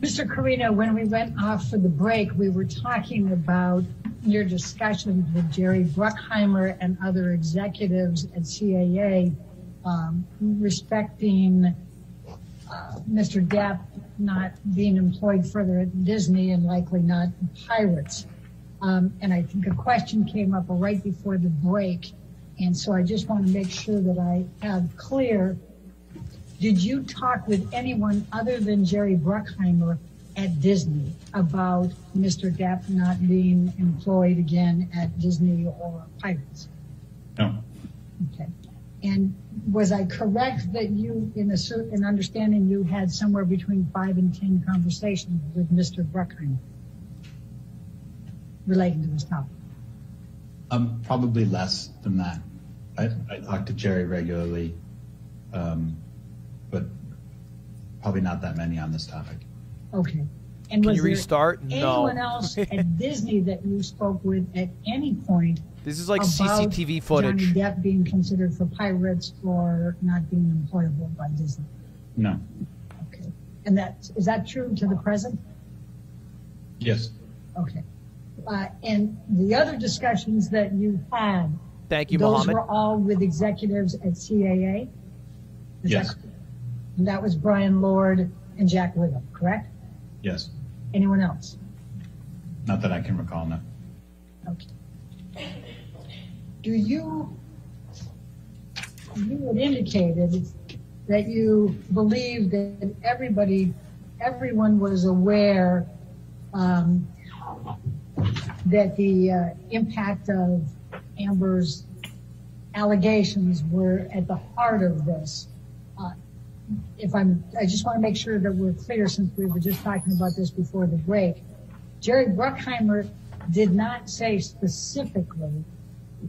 [SPEAKER 2] Mr. Carino, when we went off for the break, we were talking about your discussion with Jerry Bruckheimer and other executives at CAA um, respecting uh, Mr. Depp not being employed further at Disney and likely not Pirates. Um, and I think a question came up right before the break. And so I just want to make sure that I have clear did you talk with anyone other than Jerry Bruckheimer at Disney about Mr. Depp not being employed again at Disney or Pirates?
[SPEAKER 15] No.
[SPEAKER 2] Okay. And was I correct that you, in a certain understanding, you had somewhere between five and ten conversations with Mr. Bruckheimer relating to this topic?
[SPEAKER 15] Um, probably less than that. I, I talk to Jerry regularly, um, but probably not that many on this topic.
[SPEAKER 2] Okay. And
[SPEAKER 1] Can
[SPEAKER 2] was
[SPEAKER 1] you
[SPEAKER 2] there
[SPEAKER 1] restart? No.
[SPEAKER 2] anyone else at Disney that you spoke with at any point?
[SPEAKER 1] This is like CCTV footage.
[SPEAKER 2] Johnny Depp being considered for pirates or not being employable by Disney.
[SPEAKER 15] No. Okay.
[SPEAKER 2] And that is that true to the present?
[SPEAKER 15] Yes.
[SPEAKER 2] Okay. Uh, and the other discussions that you had,
[SPEAKER 1] Thank you,
[SPEAKER 2] those
[SPEAKER 1] Mohammed.
[SPEAKER 2] were all with executives at CAA. Is
[SPEAKER 15] Yes.
[SPEAKER 2] That, and that was Bryan Lourd and Jack Whigham, correct?
[SPEAKER 15] Yes.
[SPEAKER 2] Anyone else?
[SPEAKER 15] Not that I can recall. No.
[SPEAKER 2] Okay. Do you, you had indicated that you believe that everybody, everyone was aware um, that the uh, impact of Amber's allegations were at the heart of this. Uh, if I'm, I just want to make sure that we're clear since we were just talking about this before the break. Jerry Bruckheimer did not say specifically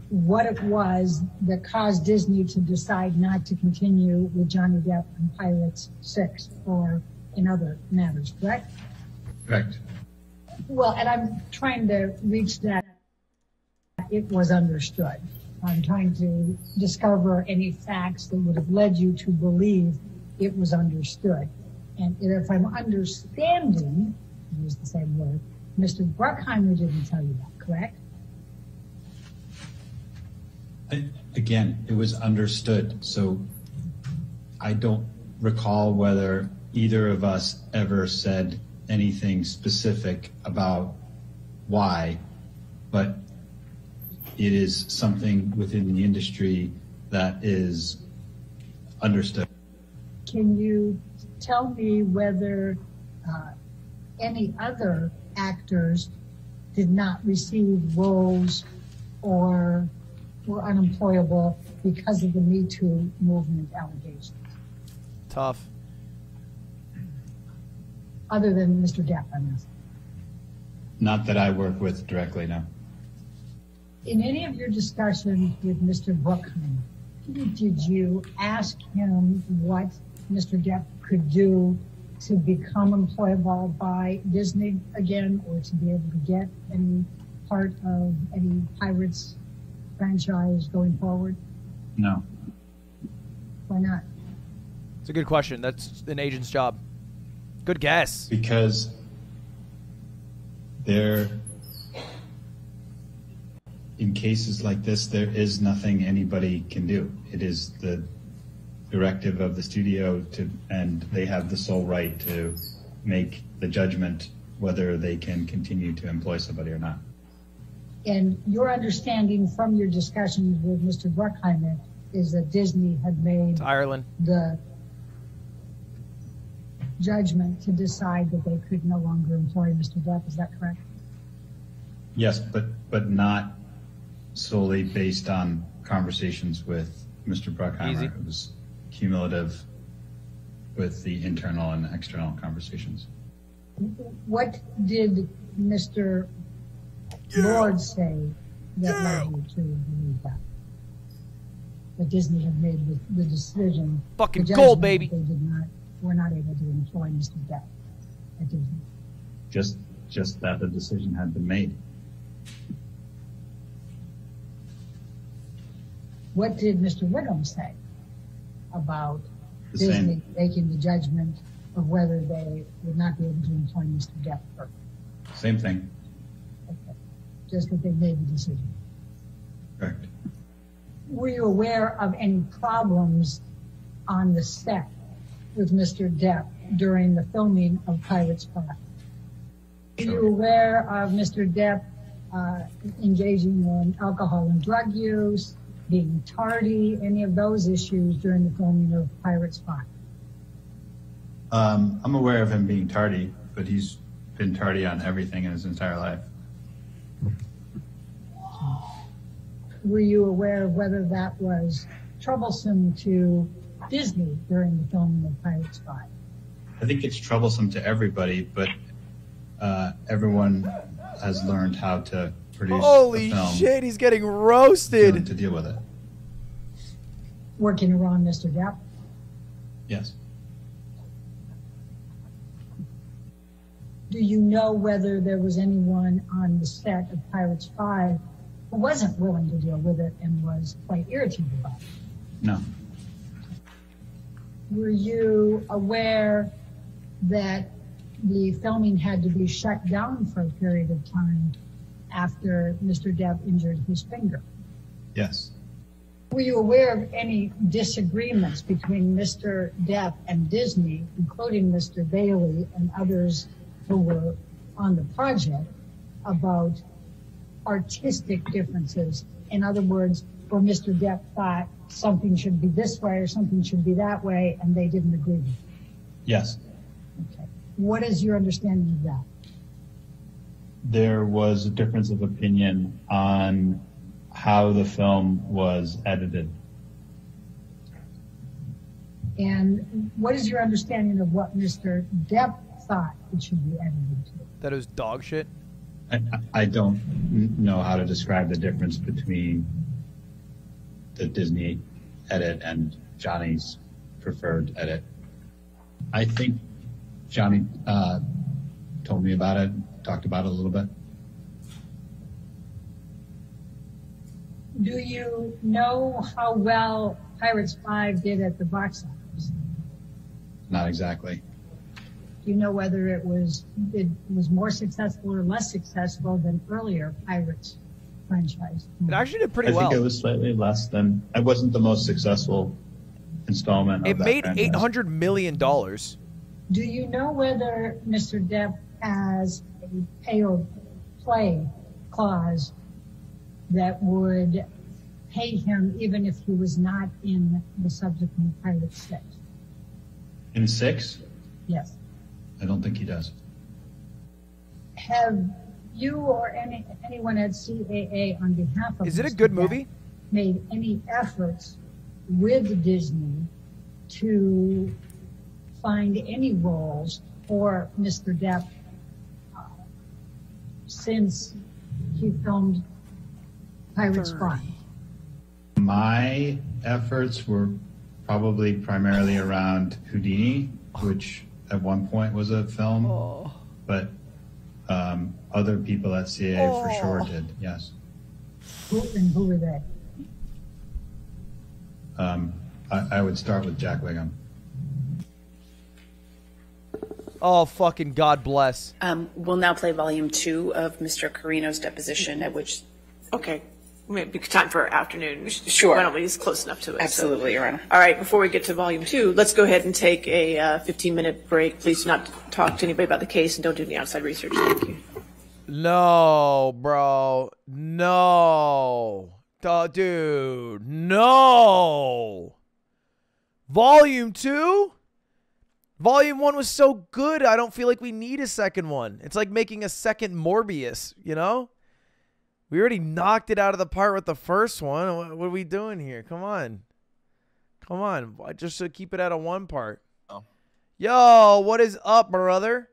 [SPEAKER 2] what it was that caused Disney to decide not to continue with Johnny Depp and Pirates 6 or in other matters, correct?
[SPEAKER 15] Correct.
[SPEAKER 2] Well, and I'm trying to reach that it was understood. I'm trying to discover any facts that would have led you to believe it was understood. And if I'm understanding, use the same word, Mr. Bruckheimer didn't tell you that, correct?
[SPEAKER 15] Again, it was understood, so I don't recall whether either of us ever said anything specific about why, but it is something within the industry that is understood.
[SPEAKER 2] Can you tell me whether uh, any other actors did not receive roles or were unemployable because of the Me Too movement allegations,
[SPEAKER 1] Tough.
[SPEAKER 2] other than Mr. Depp, I'm asking?
[SPEAKER 15] Not that I work with directly, no.
[SPEAKER 2] In any of your discussions with Mr. Bruckheimer, did you ask him what Mr. Depp could do to become employable by Disney again or to be able to get any part of any Pirates franchise going forward?
[SPEAKER 15] No.
[SPEAKER 2] Why not?
[SPEAKER 1] It's a good question. That's an agent's job. Good guess.
[SPEAKER 15] Because there, in cases like this, there is nothing anybody can do. It is the directive of the studio to, and they have the sole right to make the judgment whether they can continue to employ somebody or not.
[SPEAKER 2] And your understanding from your discussions with Mr. Bruckheimer is that Disney had made
[SPEAKER 1] Ireland.
[SPEAKER 2] the judgment to decide that they could no longer employ Mr. Depp. Is that correct?
[SPEAKER 15] Yes, but, but not solely based on conversations with Mr. Bruckheimer.
[SPEAKER 1] Easy.
[SPEAKER 15] It was cumulative with the internal and external conversations.
[SPEAKER 2] What did Mr. Lourd say that led you to believe that? That Disney had made the, the decision.
[SPEAKER 1] Fucking
[SPEAKER 2] the
[SPEAKER 1] gold, baby.
[SPEAKER 2] They did not, were not able to employ Mr. Depp at Disney.
[SPEAKER 15] Just, just that the decision had been made.
[SPEAKER 2] What did Mr. Whigham say about
[SPEAKER 15] The
[SPEAKER 2] Disney
[SPEAKER 15] same.
[SPEAKER 2] making the judgment of whether they would not be able to employ Mr. Depp? Or
[SPEAKER 15] Same thing.
[SPEAKER 2] Just that they made the decision.
[SPEAKER 15] Correct.
[SPEAKER 2] Were you aware of any problems on the set with Mr. Depp during the filming of Pirates 5? Were you aware of Mr. Depp uh, engaging in alcohol and drug use, being tardy, any of those issues during the filming of Pirates 5?
[SPEAKER 15] Um, I'm aware of him being tardy, but he's been tardy on everything in his entire life.
[SPEAKER 2] Were you aware of whether that was troublesome to Disney during the filming of Pirates 5?
[SPEAKER 15] I think it's troublesome to everybody, but uh, everyone has learned how to produce
[SPEAKER 1] Holy
[SPEAKER 15] a film
[SPEAKER 1] shit, he's getting roasted.
[SPEAKER 15] to deal with it.
[SPEAKER 2] Working around Mr. Depp?
[SPEAKER 15] Yes.
[SPEAKER 2] Do you know whether there was anyone on the set of Pirates 5 who wasn't willing to deal with it and was quite irritated about it?
[SPEAKER 15] No.
[SPEAKER 2] Were you aware that the filming had to be shut down for a period of time after Mr. Depp injured his finger?
[SPEAKER 15] Yes.
[SPEAKER 2] Were you aware of any disagreements between Mr. Depp and Disney, including Mr. Bailey and others who were on the project, about artistic differences? In other words, where Mr. Depp thought something should be this way or something should be that way, and they didn't agree with it.
[SPEAKER 15] Yes,
[SPEAKER 2] What is your understanding of that?
[SPEAKER 15] there was a difference of opinion on how the film was edited.
[SPEAKER 2] And what is your understanding of what Mr. Depp thought it should be edited to?
[SPEAKER 1] That it was dog shit.
[SPEAKER 15] I, I don't know how to describe the difference between the Disney edit and Johnny's preferred edit. I think Johnny uh, told me about it, talked about it a little bit.
[SPEAKER 2] Do you know how well Pirates 5 did at the box office?
[SPEAKER 15] Not exactly.
[SPEAKER 2] Do you know whether it was it was more successful or less successful than earlier Pirates franchise?
[SPEAKER 1] It actually did pretty
[SPEAKER 15] I think it was slightly less than. It wasn't the most successful installment.
[SPEAKER 1] It
[SPEAKER 15] of
[SPEAKER 1] made
[SPEAKER 15] franchise.
[SPEAKER 1] eight hundred million dollars.
[SPEAKER 2] Do you know whether Mr. Depp has a pay or play clause that would pay him even if he was not in the subsequent Pirate Six?
[SPEAKER 15] in six.
[SPEAKER 2] Yes.
[SPEAKER 15] I don't think he does.
[SPEAKER 2] Have you or any anyone at CAA on behalf of
[SPEAKER 1] Is it a good movie?
[SPEAKER 2] made any efforts with Disney to find any roles for Mr. Depp uh, since he filmed Pirates 5?
[SPEAKER 15] My efforts were probably primarily around Houdini, which at one point was a film, but um, other people at CAA for sure
[SPEAKER 2] Oh.
[SPEAKER 15] did. Yes.
[SPEAKER 2] Who and who were they?
[SPEAKER 15] Um, I, I would start with Jack Whigham.
[SPEAKER 1] Oh fucking God bless.
[SPEAKER 4] Um, we'll now play volume two of Mr. Carino's deposition, at which.
[SPEAKER 16] Okay. Maybe time for afternoon.
[SPEAKER 4] Sure.
[SPEAKER 16] Why don't we? It's close enough to it. so-
[SPEAKER 4] Absolutely, Your Honor.
[SPEAKER 16] All right. Before we get to volume two, let's go ahead and take a uh, 15 minute break. Please do not talk to anybody about the case and don't do any outside research. Thank you.
[SPEAKER 1] No, bro. No. Duh, dude. No. Volume 2? Volume 1 was so good. I don't feel like we need a second one. It's like making a second Morbius, you know? We already knocked it out of the park with the first one. What, what are we doing here? Come on. Come on. Why- Just to keep it at a one part. Yo, what is up, brother?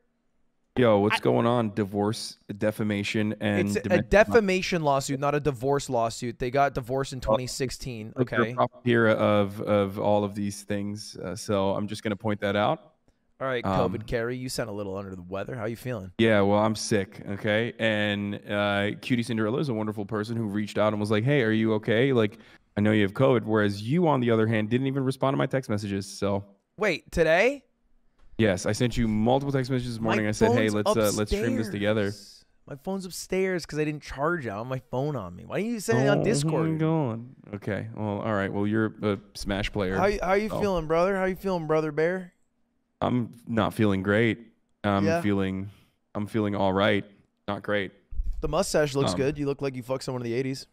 [SPEAKER 17] Yo, what's going on? Divorce, defamation, and
[SPEAKER 1] It's a defamation lawsuit, not a divorce lawsuit. They got divorced in 2016.
[SPEAKER 17] like you're a
[SPEAKER 1] Okay.
[SPEAKER 17] here of of all of these things. Uh, so I'm just gonna point that out.
[SPEAKER 1] All right,
[SPEAKER 17] Um,
[SPEAKER 1] COVID Carrie, you sound a little under the weather. How are you feeling?
[SPEAKER 17] Yeah, well, I'm sick. Okay, and uh, QTCinderella is a wonderful person who reached out and was like, "Hey, are you okay? Like, I know you have COVID." Whereas you, on the other hand, didn't even respond to my text messages. So
[SPEAKER 1] Wait, today?
[SPEAKER 17] yes, I sent you multiple text messages this morning.
[SPEAKER 1] My
[SPEAKER 17] I said, "Hey, let's uh, let's stream this together."
[SPEAKER 1] My phone's upstairs because I didn't charge it. I have my phone on me. Why didn't you send it on
[SPEAKER 17] Oh
[SPEAKER 1] Discord?
[SPEAKER 17] God. Okay. Well, all right. Well, you're a Smash player.
[SPEAKER 1] How, how you
[SPEAKER 17] so
[SPEAKER 1] feeling, brother? How you feeling, brother bear?
[SPEAKER 17] I'm not feeling great. I'm
[SPEAKER 1] Yeah.
[SPEAKER 17] feeling. I'm feeling all right. Not great.
[SPEAKER 1] The mustache looks
[SPEAKER 17] Um,
[SPEAKER 1] good. You look like you fucked someone in the 80s.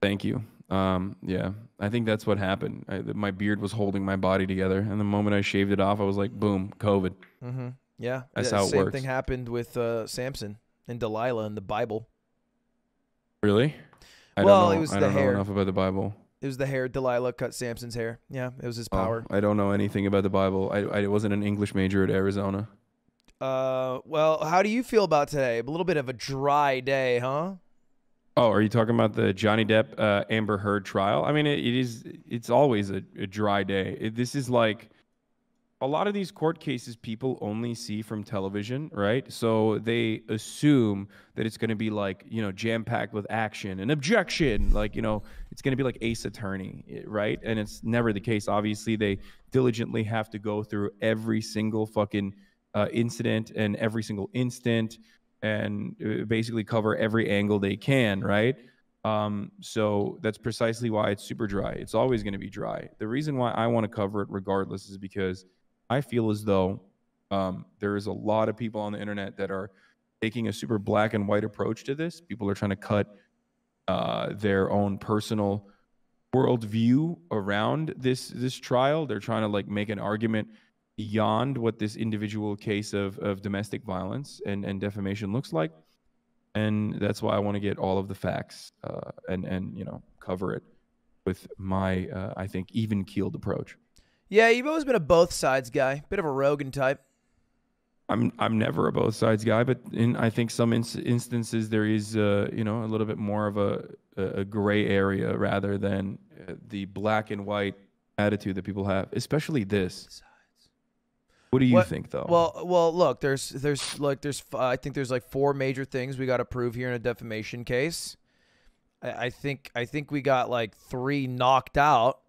[SPEAKER 17] Thank you. Um, yeah, I think that's what happened. I, my beard was holding my body together, and the moment I shaved it off, I was like, "Boom, COVID."
[SPEAKER 1] Mm-hmm. Yeah.
[SPEAKER 17] That's
[SPEAKER 1] yeah,
[SPEAKER 17] how it
[SPEAKER 1] same
[SPEAKER 17] works.
[SPEAKER 1] thing happened with uh, Samson and Delilah in the Bible.
[SPEAKER 17] Really? I
[SPEAKER 1] Well,
[SPEAKER 17] don't
[SPEAKER 1] it was
[SPEAKER 17] I
[SPEAKER 1] the
[SPEAKER 17] don't
[SPEAKER 1] hair.
[SPEAKER 17] know enough about the Bible.
[SPEAKER 1] It was the hair. Delilah cut Samson's hair. Yeah, it was his
[SPEAKER 17] Oh,
[SPEAKER 1] power.
[SPEAKER 17] I don't know anything about the Bible. I, I wasn't an English major at Arizona.
[SPEAKER 1] Uh, well, how do you feel about today? A little bit of a dry day, huh?
[SPEAKER 17] Oh, are you talking about the Johnny Depp uh, Amber Heard trial? I mean, it, it is. It's always a, a dry day. It, this is like a lot of these court cases people only see from television, right? So they assume that it's going to be like you know jam packed with action and objection, like you know it's going to be like Ace Attorney, eh, right? And it's never the case. Obviously, they diligently have to go through every single fucking uh, incident and every single instant and uh, basically cover every angle they can, right? Um, so that's precisely why it's super dry. It's always going to be dry. The reason why I want to cover it regardless is because I feel as though um, there is a lot of people on the internet that are taking a super black and white approach to this. People are trying to cut uh, their own personal worldview around this this trial. They're trying to like make an argument beyond what this individual case of, of domestic violence and, and defamation looks like. And that's why I want to get all of the facts uh, and and you know cover it with my uh, I think even keeled approach.
[SPEAKER 1] Yeah, you've always been a both sides guy, bit of a Rogan type.
[SPEAKER 17] I'm I'm never a both sides guy, but in I think some ins- instances there is uh, you know a little bit more of a a gray area rather than uh, the black and white attitude that people have, especially this. What do you
[SPEAKER 1] What-
[SPEAKER 17] think though?
[SPEAKER 1] Well, well, look, there's there's like there's f- I think there's like four major things we got to prove here in a defamation case. I, I think I think we got like three knocked out.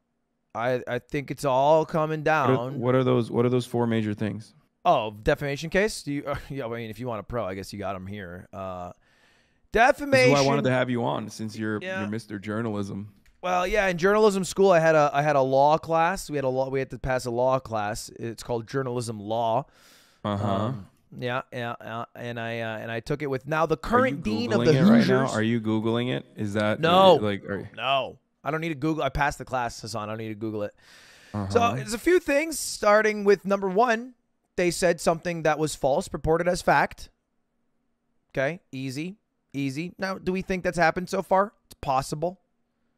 [SPEAKER 1] I I think it's all coming
[SPEAKER 17] what are,
[SPEAKER 1] down.
[SPEAKER 17] what are those what are those four major things?
[SPEAKER 1] Oh, defamation case? Do you? yeah, I mean, if you want a pro, I guess you got them here. Uh,
[SPEAKER 17] This
[SPEAKER 1] defamation.
[SPEAKER 17] is why I wanted to have you on since you're
[SPEAKER 1] Yeah.
[SPEAKER 17] you're Mr. Journalism.
[SPEAKER 1] Well, yeah, in journalism school, I had a I had a law class. We had a law. We had to pass a law class. It's called journalism law.
[SPEAKER 17] Uh-huh.
[SPEAKER 1] Um, yeah, yeah, yeah, and I uh, and I took it with now the current dean of the
[SPEAKER 17] it right now? Are you googling it? Is that
[SPEAKER 1] No.
[SPEAKER 17] like are,
[SPEAKER 1] No, I don't need to Google. I passed the class, Hasan. I don't need to Google it. So
[SPEAKER 17] Uh-huh.
[SPEAKER 1] there's a few things. Starting with number one, they said something that was false, purported as fact. Okay, easy, easy. Now, do we think that's happened so far? It's possible.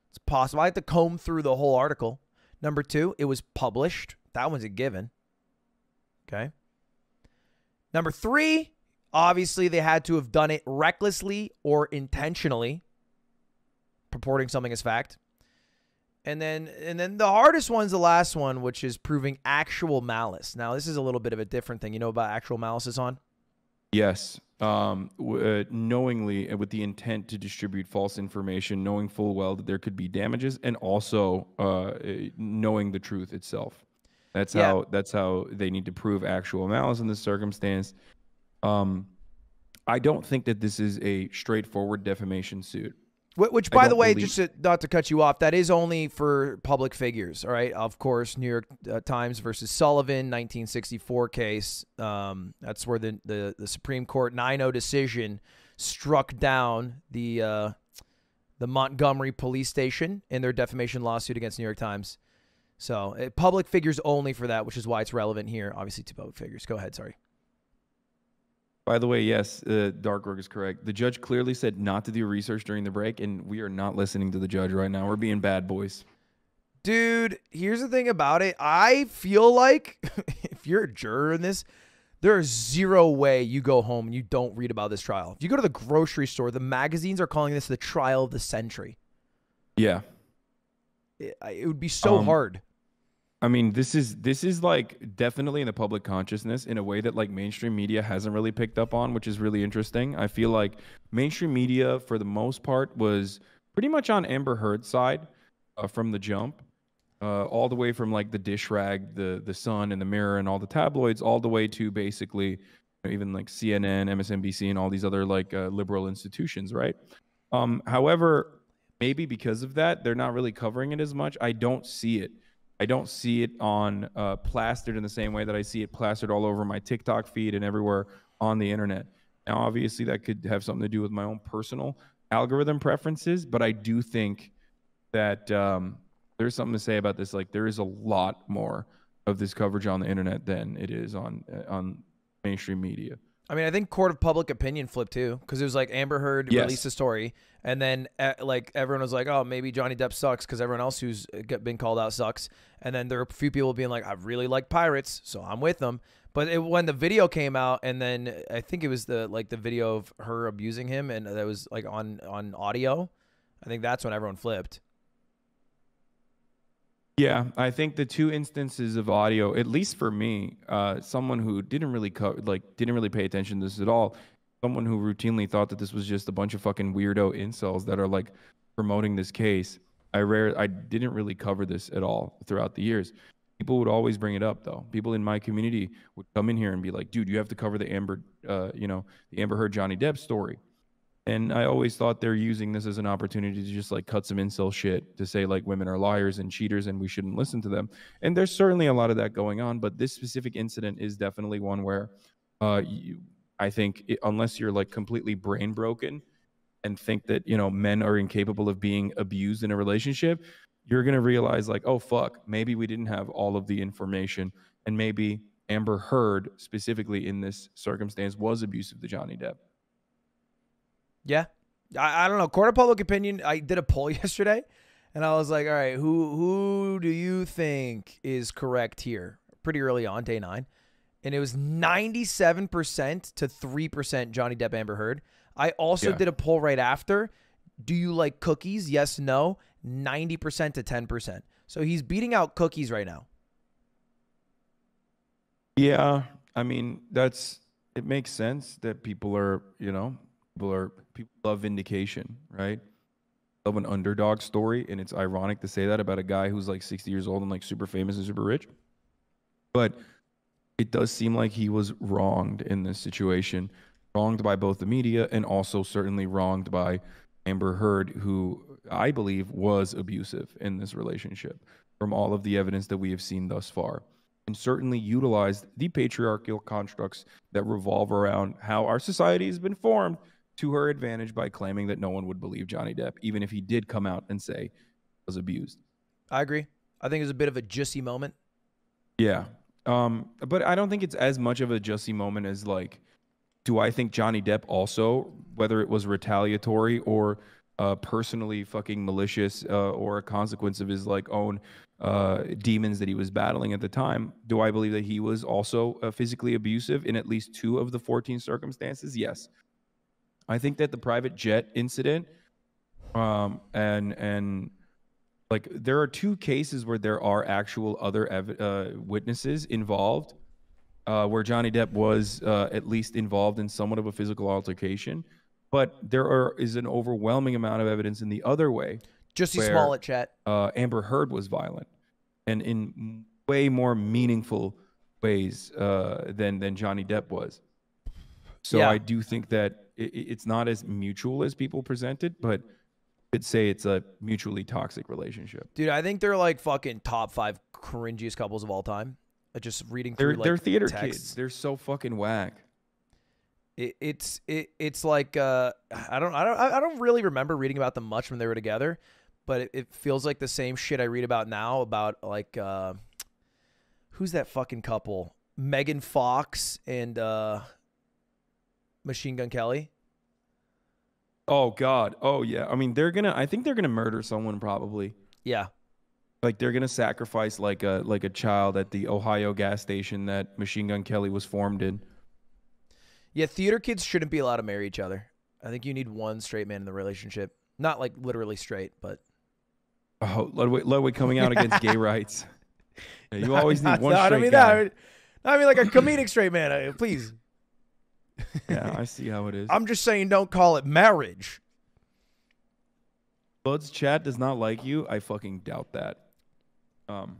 [SPEAKER 1] It's possible. I had to comb through the whole article. Number two, it was published. That one's a given. Okay. Number three, obviously they had to have done it recklessly or intentionally, purporting something as fact. And then and then the hardest one's the last one, which is proving actual malice. Now, this is a little bit of a different thing. You know about actual malice is on?
[SPEAKER 17] Yes. Um, uh, knowingly and with the intent to distribute false information, knowing full well that there could be damages, and also uh, uh, knowing the truth itself. That's
[SPEAKER 1] Yeah.
[SPEAKER 17] how. That's how they need to prove actual malice in this circumstance. Um, I don't think that this is a straightforward defamation suit.
[SPEAKER 1] Wh- Which, by the way,
[SPEAKER 17] believe-
[SPEAKER 1] just to, not to cut you off, that is only for public figures. All right. Of course, New York uh, Times versus Sullivan, 1964 case. Um, that's where the, the, the Supreme Court 9 0 decision struck down the, uh, the Montgomery police station in their defamation lawsuit against New York Times. So, uh, public figures only for that, which is why it's relevant here. Obviously, to public figures. Go ahead. Sorry.
[SPEAKER 17] By the way, yes, uh, Darkrook is correct. The judge clearly said not to do research during the break, and we are not listening to the judge right now. We're being bad boys.
[SPEAKER 1] Dude, here's the thing about it. I feel like if you're a juror in this, there is zero way you go home and you don't read about this trial. If you go to the grocery store, the magazines are calling this the trial of the century.
[SPEAKER 17] Yeah.
[SPEAKER 1] It, it would be so
[SPEAKER 17] Um,
[SPEAKER 1] hard.
[SPEAKER 17] I mean, this is this is like definitely in the public consciousness in a way that like mainstream media hasn't really picked up on, which is really interesting. I feel like mainstream media, for the most part, was pretty much on Amber Heard's side uh, from the jump, uh, all the way from like the dish rag, the the Sun, and the Mirror, and all the tabloids, all the way to basically even like CNN, MSNBC, and all these other like uh, liberal institutions, right? Um, however, maybe because of that, they're not really covering it as much. I don't see it. I don't see it on uh, plastered in the same way that I see it plastered all over my TikTok feed and everywhere on the internet. Now, obviously, that could have something to do with my own personal algorithm preferences, but I do think that um, there's something to say about this. Like, there is a lot more of this coverage on the internet than it is on uh, on mainstream media.
[SPEAKER 1] I mean, I think court of public opinion flipped too because it was like Amber Heard
[SPEAKER 17] Yes.
[SPEAKER 1] released a story, and then uh, like everyone was like, "Oh, maybe Johnny Depp sucks" because everyone else who's been called out sucks. And then there are a few people being like, "I really like pirates, so I'm with them." But it, when the video came out, and then I think it was the like the video of her abusing him, and that was like on on audio. I think that's when everyone flipped.
[SPEAKER 17] Yeah, I think the two instances of audio, at least for me, uh, someone who didn't really co- like didn't really pay attention to this at all, someone who routinely thought that this was just a bunch of fucking weirdo incels that are like promoting this case. I rare I didn't really cover this at all throughout the years. People would always bring it up though. People in my community would come in here and be like, "Dude, you have to cover the Amber, uh, you know, the Amber Heard Johnny Depp story." And I always thought they're using this as an opportunity to just like cut some incel shit to say like women are liars and cheaters and we shouldn't listen to them. And there's certainly a lot of that going on, but this specific incident is definitely one where uh, you, I think it, unless you're like completely brain broken, and think that you know men are incapable of being abused in a relationship, you're gonna realize like, oh fuck, maybe we didn't have all of the information, and maybe Amber Heard specifically in this circumstance was abusive to Johnny Depp.
[SPEAKER 1] Yeah. I, I don't know. Court of public opinion, I did a poll yesterday and I was like, all right, who who do you think is correct here? Pretty early on, day nine. And it was 97% to 3% Johnny Depp Amber Heard. I also
[SPEAKER 17] Yeah.
[SPEAKER 1] did a poll right after. Do you like cookies? Yes, no. 90% to 10%. So he's beating out cookies right now.
[SPEAKER 17] Yeah, I mean that's it makes sense that people are you know people are people love vindication, right? Love an underdog story, and it's ironic to say that about a guy who's like 60 years old and like super famous and super rich. But it does seem like he was wronged in this situation, wronged by both the media and also certainly wronged by Amber Heard, who I believe was abusive in this relationship from all of the evidence that we have seen thus far. And certainly utilized the patriarchal constructs that revolve around how our society has been formed to her advantage by claiming that no one would believe Johnny Depp, even if he did come out and say was abused.
[SPEAKER 1] I agree. I think it was a bit of a juicy moment.
[SPEAKER 17] Yeah. Um, but I don't think it's as much of a Jussie moment as like, do I think Johnny Depp also, whether it was retaliatory or uh, personally fucking malicious uh, or a consequence of his like own uh, demons that he was battling at the time, do I believe that he was also uh, physically abusive in at least two of the 14 circumstances? Yes. I think that the private jet incident um, and and like there are two cases where there are actual other ev- uh, witnesses involved uh, where johnny depp was uh, at least involved in somewhat of a physical altercation but there are, is an overwhelming amount of evidence in the other way
[SPEAKER 1] Jussie
[SPEAKER 17] where,
[SPEAKER 1] Smollett chat.
[SPEAKER 17] uh, amber heard was violent and in way more meaningful ways uh, than than johnny depp was so
[SPEAKER 1] Yeah.
[SPEAKER 17] i do think that i i- it's not as mutual as people present it but could say it's a mutually toxic relationship.
[SPEAKER 1] Dude, I think they're like fucking top five cringiest couples of all time. Uh, Just reading through
[SPEAKER 17] They're
[SPEAKER 1] like
[SPEAKER 17] they're theater
[SPEAKER 1] texts.
[SPEAKER 17] kids. They're so fucking whack.
[SPEAKER 1] It, it's it, it's like uh, I don't I don't I don't really remember reading about them much when they were together, but it, it feels like the same shit I read about now about like uh, who's that fucking couple? Megan Fox and uh, Machine Gun Kelly.
[SPEAKER 17] Oh God. Oh yeah. I mean, they're gonna. I think they're gonna murder someone probably.
[SPEAKER 1] Yeah.
[SPEAKER 17] Like they're gonna sacrifice like a like a child at the Ohio gas station that Machine Gun Kelly was formed in.
[SPEAKER 1] Yeah, theater kids shouldn't be allowed to marry each other. I think you need one straight man in the relationship. Not like literally straight, but
[SPEAKER 17] Oh, Ludwig, Ludwig coming out against gay rights. You always need one
[SPEAKER 1] no, I
[SPEAKER 17] straight
[SPEAKER 1] don't mean
[SPEAKER 17] guy.
[SPEAKER 1] that. I mean like a comedic straight man. Please.
[SPEAKER 17] Yeah, I see how it is.
[SPEAKER 1] I'm just saying, don't call it marriage.
[SPEAKER 17] Bud's chat does not like you. I fucking doubt that. Um,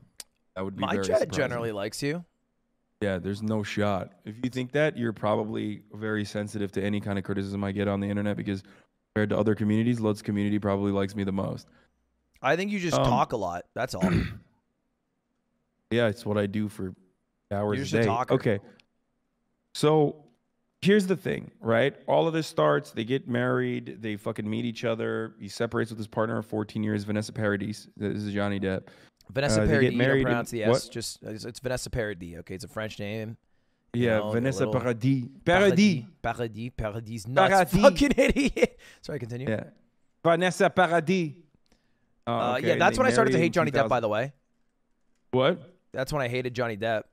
[SPEAKER 17] that would be
[SPEAKER 1] My
[SPEAKER 17] very
[SPEAKER 1] chat
[SPEAKER 17] surprising.
[SPEAKER 1] generally likes you.
[SPEAKER 17] Yeah, there's no shot. If you think that, you're probably very sensitive to any kind of criticism I get on the internet because compared to other communities, Lud's community probably likes me the most.
[SPEAKER 1] I think you just
[SPEAKER 17] Um,
[SPEAKER 1] talk a lot. That's all.
[SPEAKER 17] Yeah, it's what I do for hours
[SPEAKER 1] just
[SPEAKER 17] a
[SPEAKER 1] a
[SPEAKER 17] day.
[SPEAKER 1] talker.
[SPEAKER 17] Okay. So here's the thing, right? All of this starts, they get married, they fucking meet each other. He separates with his partner of 14 years, Vanessa Paradis. This is Johnny Depp.
[SPEAKER 1] Vanessa
[SPEAKER 17] Uh,
[SPEAKER 1] Paradis.
[SPEAKER 17] married in-
[SPEAKER 1] pronounce the S. Just it's, it's Vanessa Paradis. Okay, it's a French name. You
[SPEAKER 17] Yeah,
[SPEAKER 1] know,
[SPEAKER 17] Vanessa Paradis. Paradis.
[SPEAKER 1] Paradis. Paradis. Nuts.
[SPEAKER 17] Paradis.
[SPEAKER 1] Fucking idiot. Sorry, continue.
[SPEAKER 17] Yeah. Vanessa Paradis. Oh,
[SPEAKER 1] Uh, yeah, that's when I started to hate Johnny Depp. By the way,
[SPEAKER 17] What?
[SPEAKER 1] that's when I hated Johnny Depp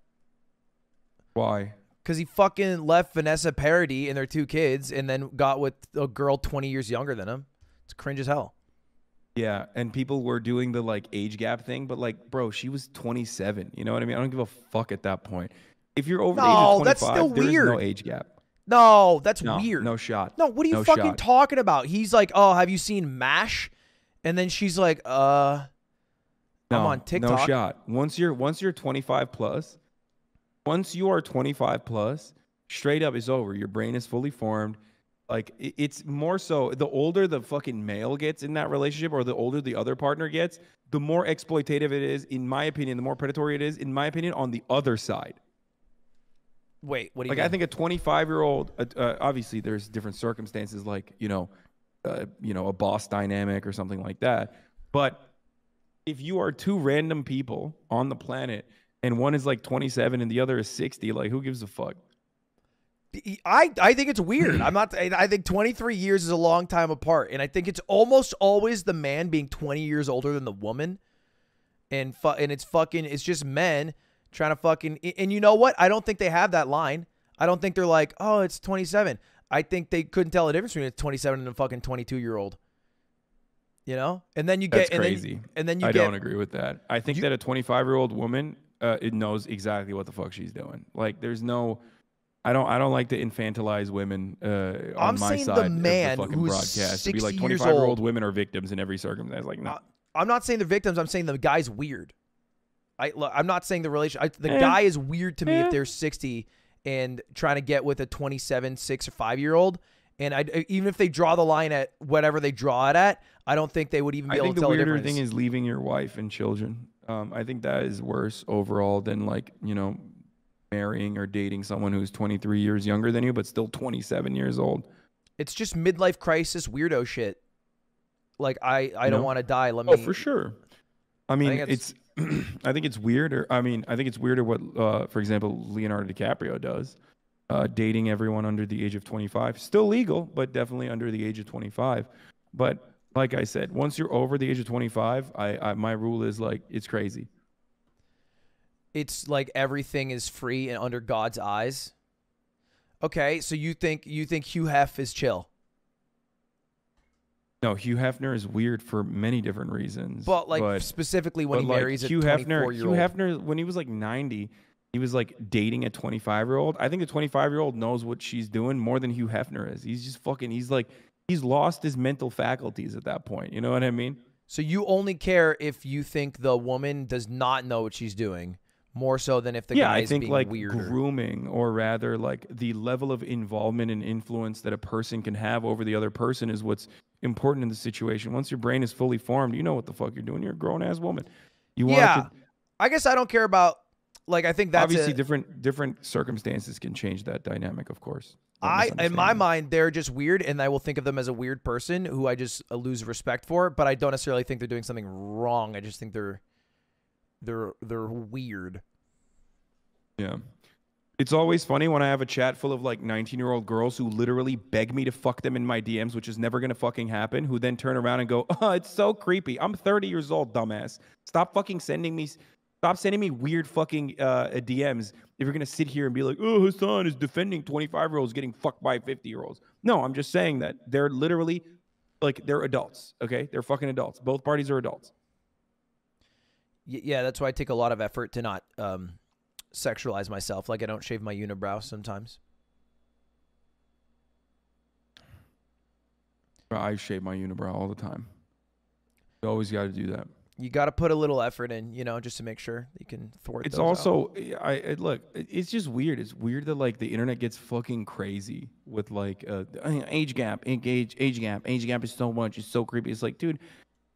[SPEAKER 17] Why?
[SPEAKER 1] Because he fucking left Vanessa Paradis and their two kids, and then got with a girl 20 years younger than him. It's cringe as hell.
[SPEAKER 17] Yeah, and people were doing the like age gap thing, but like, bro, she was 27. You know what I mean? I don't give a fuck at that point. If you're over the age of 25,
[SPEAKER 1] that's still
[SPEAKER 17] is no age gap.
[SPEAKER 1] No, that's
[SPEAKER 17] No,
[SPEAKER 1] weird.
[SPEAKER 17] No shot.
[SPEAKER 1] No, what are you
[SPEAKER 17] No
[SPEAKER 1] fucking
[SPEAKER 17] shot.
[SPEAKER 1] talking about? He's like, oh, have you seen MASH? And then she's like, uh, I'm on TikTok.
[SPEAKER 17] No shot. Once you're once you're 25 plus, once you are 25 plus, straight up is over. Your brain is fully formed. Like it's more so the older the fucking male gets in that relationship or the older the other partner gets, the more exploitative it is in my opinion, the more predatory it is in my opinion on the other side.
[SPEAKER 1] Wait, what do you
[SPEAKER 17] like
[SPEAKER 1] mean?
[SPEAKER 17] I think a 25 year old, uh, uh, obviously there's different circumstances. Like you know, uh, you know, a boss dynamic or something like that. But if you are two random people on the planet and one is like 27 and the other is 60, like who gives a fuck?
[SPEAKER 1] I, I think it's weird. I'm not. I think 23 years is a long time apart, and I think it's almost always the man being 20 years older than the woman, and fu- and it's fucking. It's just men trying to fucking. And you know what? I don't think they have that line. I don't think they're like, oh, it's 27. I think they couldn't tell the difference between a 27 and a fucking 22 year old. You know, and then you get
[SPEAKER 17] That's
[SPEAKER 1] and then-
[SPEAKER 17] crazy.
[SPEAKER 1] and then you
[SPEAKER 17] I
[SPEAKER 1] get
[SPEAKER 17] don't agree with that. I think that a 25 year old woman uh, it knows exactly what the fuck she's doing. Like, there's no. I don't. I don't like to infantilize women uh, on
[SPEAKER 1] I'm
[SPEAKER 17] my
[SPEAKER 1] saying the
[SPEAKER 17] side
[SPEAKER 1] man
[SPEAKER 17] of the fucking
[SPEAKER 1] who's
[SPEAKER 17] broadcast. To be like
[SPEAKER 1] 60 years
[SPEAKER 17] 25 year old
[SPEAKER 1] old-
[SPEAKER 17] women are victims in every circumstance. Like, no.
[SPEAKER 1] I'm not saying the victims. I'm saying the guy's weird. I look, I'm not saying the relation. I, the
[SPEAKER 17] Eh.
[SPEAKER 1] guy is weird to me
[SPEAKER 17] Eh.
[SPEAKER 1] if they're 60 and trying to get with a 27, six or five year old. And I even if they draw the line at whatever they draw it at, I don't think they would even be
[SPEAKER 17] I
[SPEAKER 1] able
[SPEAKER 17] think
[SPEAKER 1] to
[SPEAKER 17] the
[SPEAKER 1] tell the
[SPEAKER 17] weirder
[SPEAKER 1] difference.
[SPEAKER 17] thing is leaving your wife and children. Um, I think that is worse overall than like you know marrying or dating someone who's 23 years younger than you but still 27 years old.
[SPEAKER 1] it's just midlife crisis weirdo shit. Like I, I don't want to die. Let
[SPEAKER 17] Oh,
[SPEAKER 1] me.
[SPEAKER 17] for sure. I mean,
[SPEAKER 1] think
[SPEAKER 17] it's. I think it's weirder. I mean, I think it's weirder what, uh, for example, Leonardo DiCaprio does, uh, dating everyone under the age of 25. Still legal, but definitely under the age of 25. But like I said, once you're over the age of 25, I, I my rule is like it's crazy.
[SPEAKER 1] it's like everything is free and under God's eyes. Okay, so you think you think Hugh Hef is chill,
[SPEAKER 17] No, Hugh Hefner is weird for many different reasons.
[SPEAKER 1] but like specifically when he
[SPEAKER 17] like,
[SPEAKER 1] marries a
[SPEAKER 17] Hugh
[SPEAKER 1] 24
[SPEAKER 17] Hefner,
[SPEAKER 1] year
[SPEAKER 17] Hugh. Hefner, when he was like 90, he was like dating a 25 year old. I think the 25 year old knows what she's doing more than Hugh Hefner is. He's just fucking, he's like, he's lost his mental faculties at that point. You know what I mean?
[SPEAKER 1] So you only care if you think the woman does not know what she's doing, more so than if the
[SPEAKER 17] yeah,
[SPEAKER 1] guy
[SPEAKER 17] I think
[SPEAKER 1] being
[SPEAKER 17] like grooming, or rather, like the level of involvement and influence that a person can have over the other person is what's important in the situation. Once your brain is fully formed, you know what the fuck you're doing. You're a grown ass woman. You want
[SPEAKER 1] yeah,
[SPEAKER 17] to
[SPEAKER 1] I guess I don't care about. Like I think that's
[SPEAKER 17] obviously
[SPEAKER 1] a-
[SPEAKER 17] different different circumstances can change that dynamic, of course.
[SPEAKER 1] I in my mind they're just weird, and I will think of them as a weird person who I just uh, lose respect for. But I don't necessarily think they're doing something wrong. I just think they're they're they're weird.
[SPEAKER 17] Yeah. It's always funny when I have a chat full of like 19 year old girls who literally beg me to fuck them in my DMs, which is never gonna fucking happen, who then turn around and go, Oh, it's so creepy. I'm 30 years old, dumbass. Stop fucking sending me stop sending me weird fucking uh, DMs if you're gonna sit here and be like, Oh, Hasan is defending 25 year olds getting fucked by 50 year olds. No, I'm just saying that they're literally like they're adults, okay? They're fucking adults. Both parties are adults.
[SPEAKER 1] Yeah, that's why I take a lot of effort to not um, sexualize myself. Like I don't shave my unibrow sometimes.
[SPEAKER 17] I shave my unibrow all the time. You always got to do that.
[SPEAKER 1] You got to put a little effort in, you know, just to make sure you can thwart.
[SPEAKER 17] It's also I, I look. It's just weird. It's weird that like the internet gets fucking crazy with like uh, age gap, age age gap, age gap is so much. It's so creepy. It's like, dude,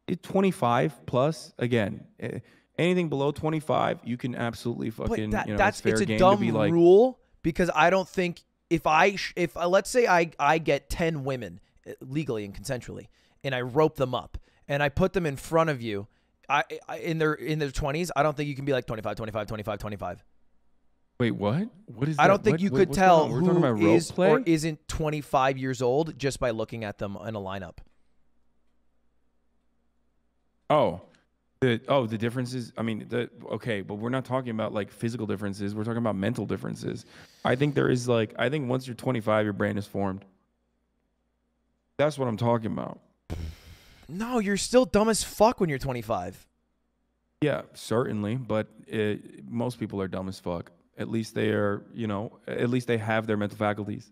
[SPEAKER 17] it's 25 plus. Again, eh, anything below 25, you can absolutely fucking.
[SPEAKER 1] That,
[SPEAKER 17] you know,
[SPEAKER 1] that's
[SPEAKER 17] it's
[SPEAKER 1] it's a dumb
[SPEAKER 17] be like.
[SPEAKER 1] rule because I don't think if I sh- if uh, let's say I I get ten women uh, legally and consensually and I rope them up and I put them in front of you, I, I in their in their twenties, I don't think you can be like 25, 25, 25, 25.
[SPEAKER 17] Wait, what? What is?
[SPEAKER 1] I don't think
[SPEAKER 17] What-
[SPEAKER 1] you
[SPEAKER 17] what-
[SPEAKER 1] could tell
[SPEAKER 17] on? We're talking about
[SPEAKER 1] who is
[SPEAKER 17] play?
[SPEAKER 1] or isn't 25 years old just by looking at them in a lineup.
[SPEAKER 17] Oh, the oh the differences. I mean, the okay, but we're not talking about like physical differences. We're talking about mental differences. I think there is like I think once you're 25, your brain is formed. That's what I'm talking about.
[SPEAKER 1] No, you're still dumb as fuck when you're 25.
[SPEAKER 17] Yeah, certainly, but uh most people are dumb as fuck. At least they are, you know, at least they have their mental faculties.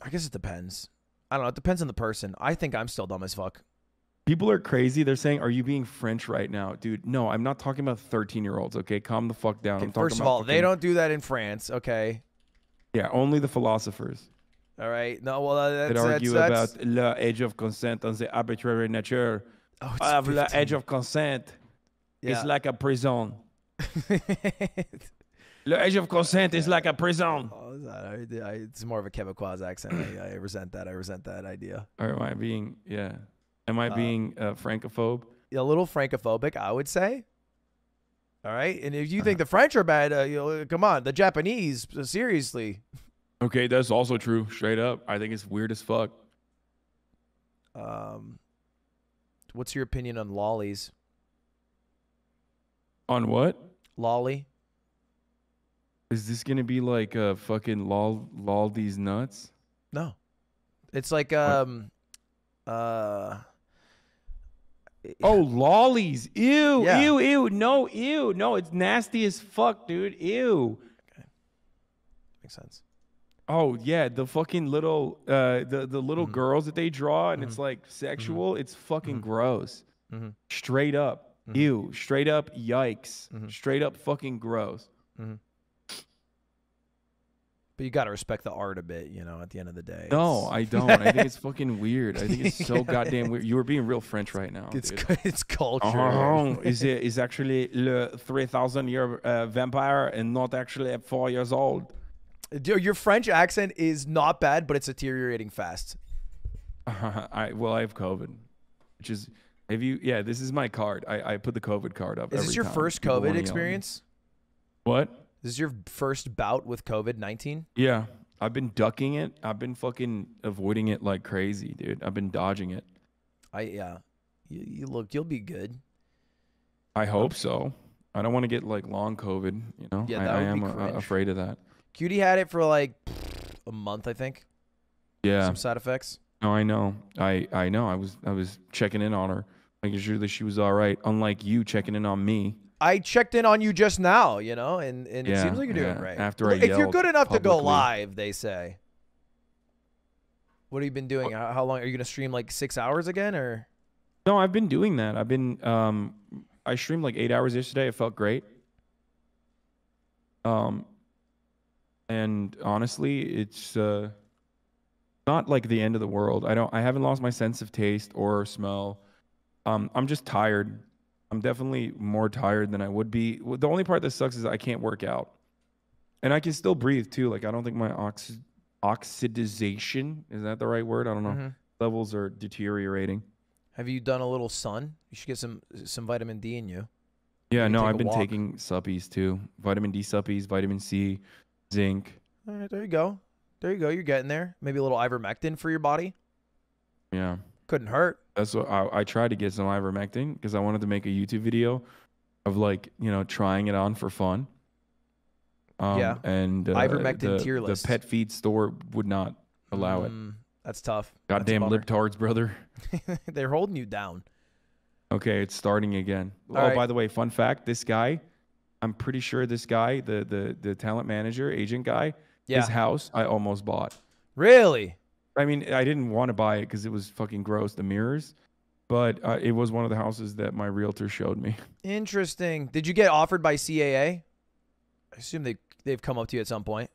[SPEAKER 1] I guess it depends. I don't know. It depends on the person. I think I'm still dumb as fuck.
[SPEAKER 17] People are crazy. They're saying, "Are you being French right now, dude?" No, I'm not talking about 13 year olds. Okay, calm the fuck down. I'm talking
[SPEAKER 1] First of all, they don't do that in France. Okay.
[SPEAKER 17] Yeah, only the philosophers.
[SPEAKER 1] All right. No, well, uh, that's,
[SPEAKER 17] that argue
[SPEAKER 1] that's,
[SPEAKER 17] about the age of consent and the arbitrary nature
[SPEAKER 1] Oh,
[SPEAKER 17] of the
[SPEAKER 1] 15.
[SPEAKER 17] age of consent.
[SPEAKER 1] Yeah.
[SPEAKER 17] It's like a prison. the age of consent is like a prison.
[SPEAKER 1] Oh, it's more of a Quebecois accent. I, I resent that. I resent that idea.
[SPEAKER 17] Or am I being yeah? Am I
[SPEAKER 1] Uh,
[SPEAKER 17] being uh, francophobe?
[SPEAKER 1] A little francophobic, I would say. All right, and if you think the French are bad, uh, you know, come on, the Japanese, seriously.
[SPEAKER 17] Okay, that's also true. Straight up, I think it's weird as fuck.
[SPEAKER 1] Um, what's your opinion on lollies?
[SPEAKER 17] On what?
[SPEAKER 1] Lolly.
[SPEAKER 17] Is this gonna be like a fucking lol lol these nuts?
[SPEAKER 1] No, it's like um, uh,
[SPEAKER 17] Oh, lollies. Ew,
[SPEAKER 1] Yeah.
[SPEAKER 17] ew, ew. No, ew. No, it's nasty as fuck, dude. Ew. Okay.
[SPEAKER 1] Makes sense.
[SPEAKER 17] Oh yeah, the fucking little uh the the little
[SPEAKER 1] Mm-hmm.
[SPEAKER 17] girls that they draw and it's like sexual. It's fucking gross.
[SPEAKER 1] Mhm.
[SPEAKER 17] Straight up.
[SPEAKER 1] Mm-hmm.
[SPEAKER 17] Ew. Straight up yikes. Straight up fucking gross.
[SPEAKER 1] But you got to respect the art a bit, you know. At the end of the day,
[SPEAKER 17] No, I don't. I think it's fucking weird. I think it's so goddamn weird. You were being real French right now.
[SPEAKER 1] It's
[SPEAKER 17] dude.
[SPEAKER 1] it's culture.
[SPEAKER 17] Uh-huh. is it is actually le three thousand year uh, vampire and not actually at four years old.
[SPEAKER 1] Dude, Your French accent is not bad, but it's deteriorating fast.
[SPEAKER 17] I well, I have COVID, which is have you? Yeah, this is my card. I, I put the COVID card up.
[SPEAKER 1] Is this your
[SPEAKER 17] time
[SPEAKER 1] first
[SPEAKER 17] people
[SPEAKER 1] COVID
[SPEAKER 17] wanna yell at me.
[SPEAKER 1] experience?
[SPEAKER 17] What?
[SPEAKER 1] This is your first bout with COVID nineteen?
[SPEAKER 17] Yeah, I've been ducking it. I've been fucking avoiding it like crazy, dude. I've been dodging it.
[SPEAKER 1] I yeah. You, you look, you'll be good.
[SPEAKER 17] I hope so. I don't want to get like long COVID. You know,
[SPEAKER 1] Yeah,
[SPEAKER 17] I, I am uh, afraid of that.
[SPEAKER 1] QT had it for like a month, I think.
[SPEAKER 17] Yeah.
[SPEAKER 1] Some side effects.
[SPEAKER 17] No, I know. I I know. I was I was checking in on her, making sure that she was all right. Unlike you checking in on me.
[SPEAKER 1] I checked in on you just now, you know, and, and it seems like you're doing
[SPEAKER 17] yeah.
[SPEAKER 1] right.
[SPEAKER 17] After I
[SPEAKER 1] if you're good enough to go live, they say. What have you been doing? How, how long are you gonna stream? Like six hours again, or
[SPEAKER 17] No, I've been doing that. I've been um I streamed like eight hours yesterday. It felt great. Um and honestly, it's uh not like the end of the world. I don't I haven't lost my sense of taste or smell. Um I'm just tired. I'm definitely more tired than I would be. The only part that sucks is I can't work out. And I can still breathe too. Like I don't think my ox oxidization, is that the right word? I don't know.
[SPEAKER 1] Mhm.
[SPEAKER 17] Levels are deteriorating.
[SPEAKER 1] have you done a little sun? You should get some some vitamin D in you.
[SPEAKER 17] Yeah,
[SPEAKER 1] Maybe
[SPEAKER 17] no, I've been
[SPEAKER 1] walk.
[SPEAKER 17] taking suppies too. Vitamin D suppies, vitamin C, zinc.
[SPEAKER 1] All right, there you go. There you go. You're getting there. Maybe a little ivermectin for your body.
[SPEAKER 17] Yeah.
[SPEAKER 1] Couldn't hurt.
[SPEAKER 17] That's what I, I tried to get some ivermectin because I wanted to make a YouTube video of like, you know, trying it on for fun. Um,
[SPEAKER 1] Yeah.
[SPEAKER 17] And uh,
[SPEAKER 1] Ivermectin
[SPEAKER 17] the,
[SPEAKER 1] tier
[SPEAKER 17] the pet feed store would not allow it.
[SPEAKER 1] Mm, That's tough.
[SPEAKER 17] Goddamn
[SPEAKER 1] bummer.
[SPEAKER 17] libtards, brother.
[SPEAKER 1] They're holding you down.
[SPEAKER 17] Okay, it's starting again.
[SPEAKER 1] All
[SPEAKER 17] oh,
[SPEAKER 1] right.
[SPEAKER 17] by the way, fun fact: this guy, I'm pretty sure this guy, the the the talent manager, agent guy,
[SPEAKER 1] Yeah.
[SPEAKER 17] his house I almost bought.
[SPEAKER 1] Really?
[SPEAKER 17] I mean, I didn't want to buy it because it was fucking gross, the mirrors, but uh, it was one of the houses that my realtor showed me.
[SPEAKER 1] Interesting. Did you get offered by CAA? I assume they they've come up to you at some point.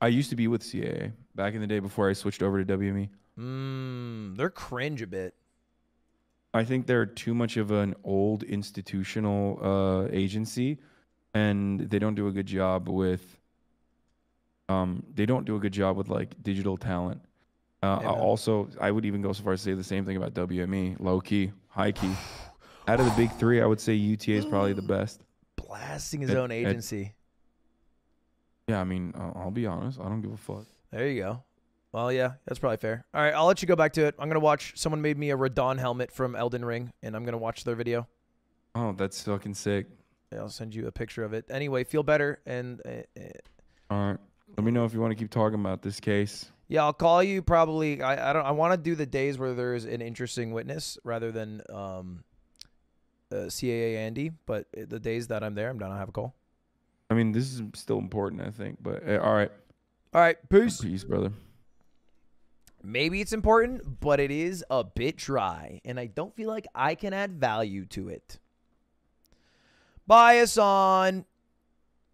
[SPEAKER 17] I used to be with CAA back in the day before I switched over to WME.
[SPEAKER 1] Mm, they're cringe a bit.
[SPEAKER 17] I think they're too much of an old institutional uh, agency, and they don't do a good job with. Um, they don't do a good job with like digital talent. Uh,
[SPEAKER 1] Yeah,
[SPEAKER 17] also, I would even go so far as to say the same thing about WME, low key, high key. Out of the big three, I would say UTA is probably the best.
[SPEAKER 1] Blasting his own agency.
[SPEAKER 17] Yeah, I mean, I'll, I'll be honest, I don't give a fuck.
[SPEAKER 1] There you go. Well, yeah, that's probably fair. All right, I'll let you go back to it. I'm gonna watch. Someone made me a Radahn helmet from Elden Ring, and I'm gonna watch their video.
[SPEAKER 17] Oh, that's fucking sick.
[SPEAKER 1] Yeah, I'll send you a picture of it. Anyway, feel better, and uh, uh,
[SPEAKER 17] All right, let me know if you want to keep talking about this case.
[SPEAKER 1] yeah, I'll call you probably. I, I don't. I want to do the days where there's an interesting witness rather than um, uh, CAA Andy. But the days that I'm there, I'm down to have a call.
[SPEAKER 17] I mean, this is still important, I think. But uh, all right,
[SPEAKER 1] All right, peace.
[SPEAKER 17] peace, brother.
[SPEAKER 1] Maybe it's important, but it is a bit dry, and I don't feel like I can add value to it. Bias on.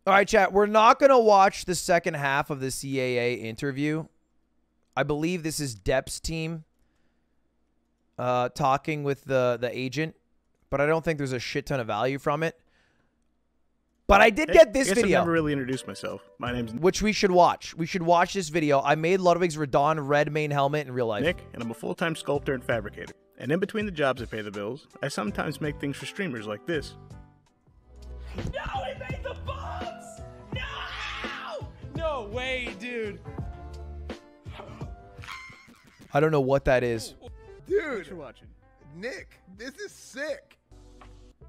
[SPEAKER 1] All right, chat. We're not going to watch the second half of the CAA interview. I believe this is Depp's team uh, talking with the, the agent, but I don't think there's a shit ton of value from it. But I did
[SPEAKER 18] Hey,
[SPEAKER 1] get this
[SPEAKER 18] I guess I've never really introduced myself. My name's
[SPEAKER 1] which we should watch. We should watch this video. I made Ludwig's Radahn red mane helmet in real life.
[SPEAKER 18] Nick, and I'm a full-time sculptor and fabricator. And in between the jobs that pay the bills, I sometimes make things for streamers like this.
[SPEAKER 19] No, he made the bombs! No! No way, dude.
[SPEAKER 1] I don't know what that is.
[SPEAKER 20] Dude,
[SPEAKER 18] for watching.
[SPEAKER 20] Nick, this is sick.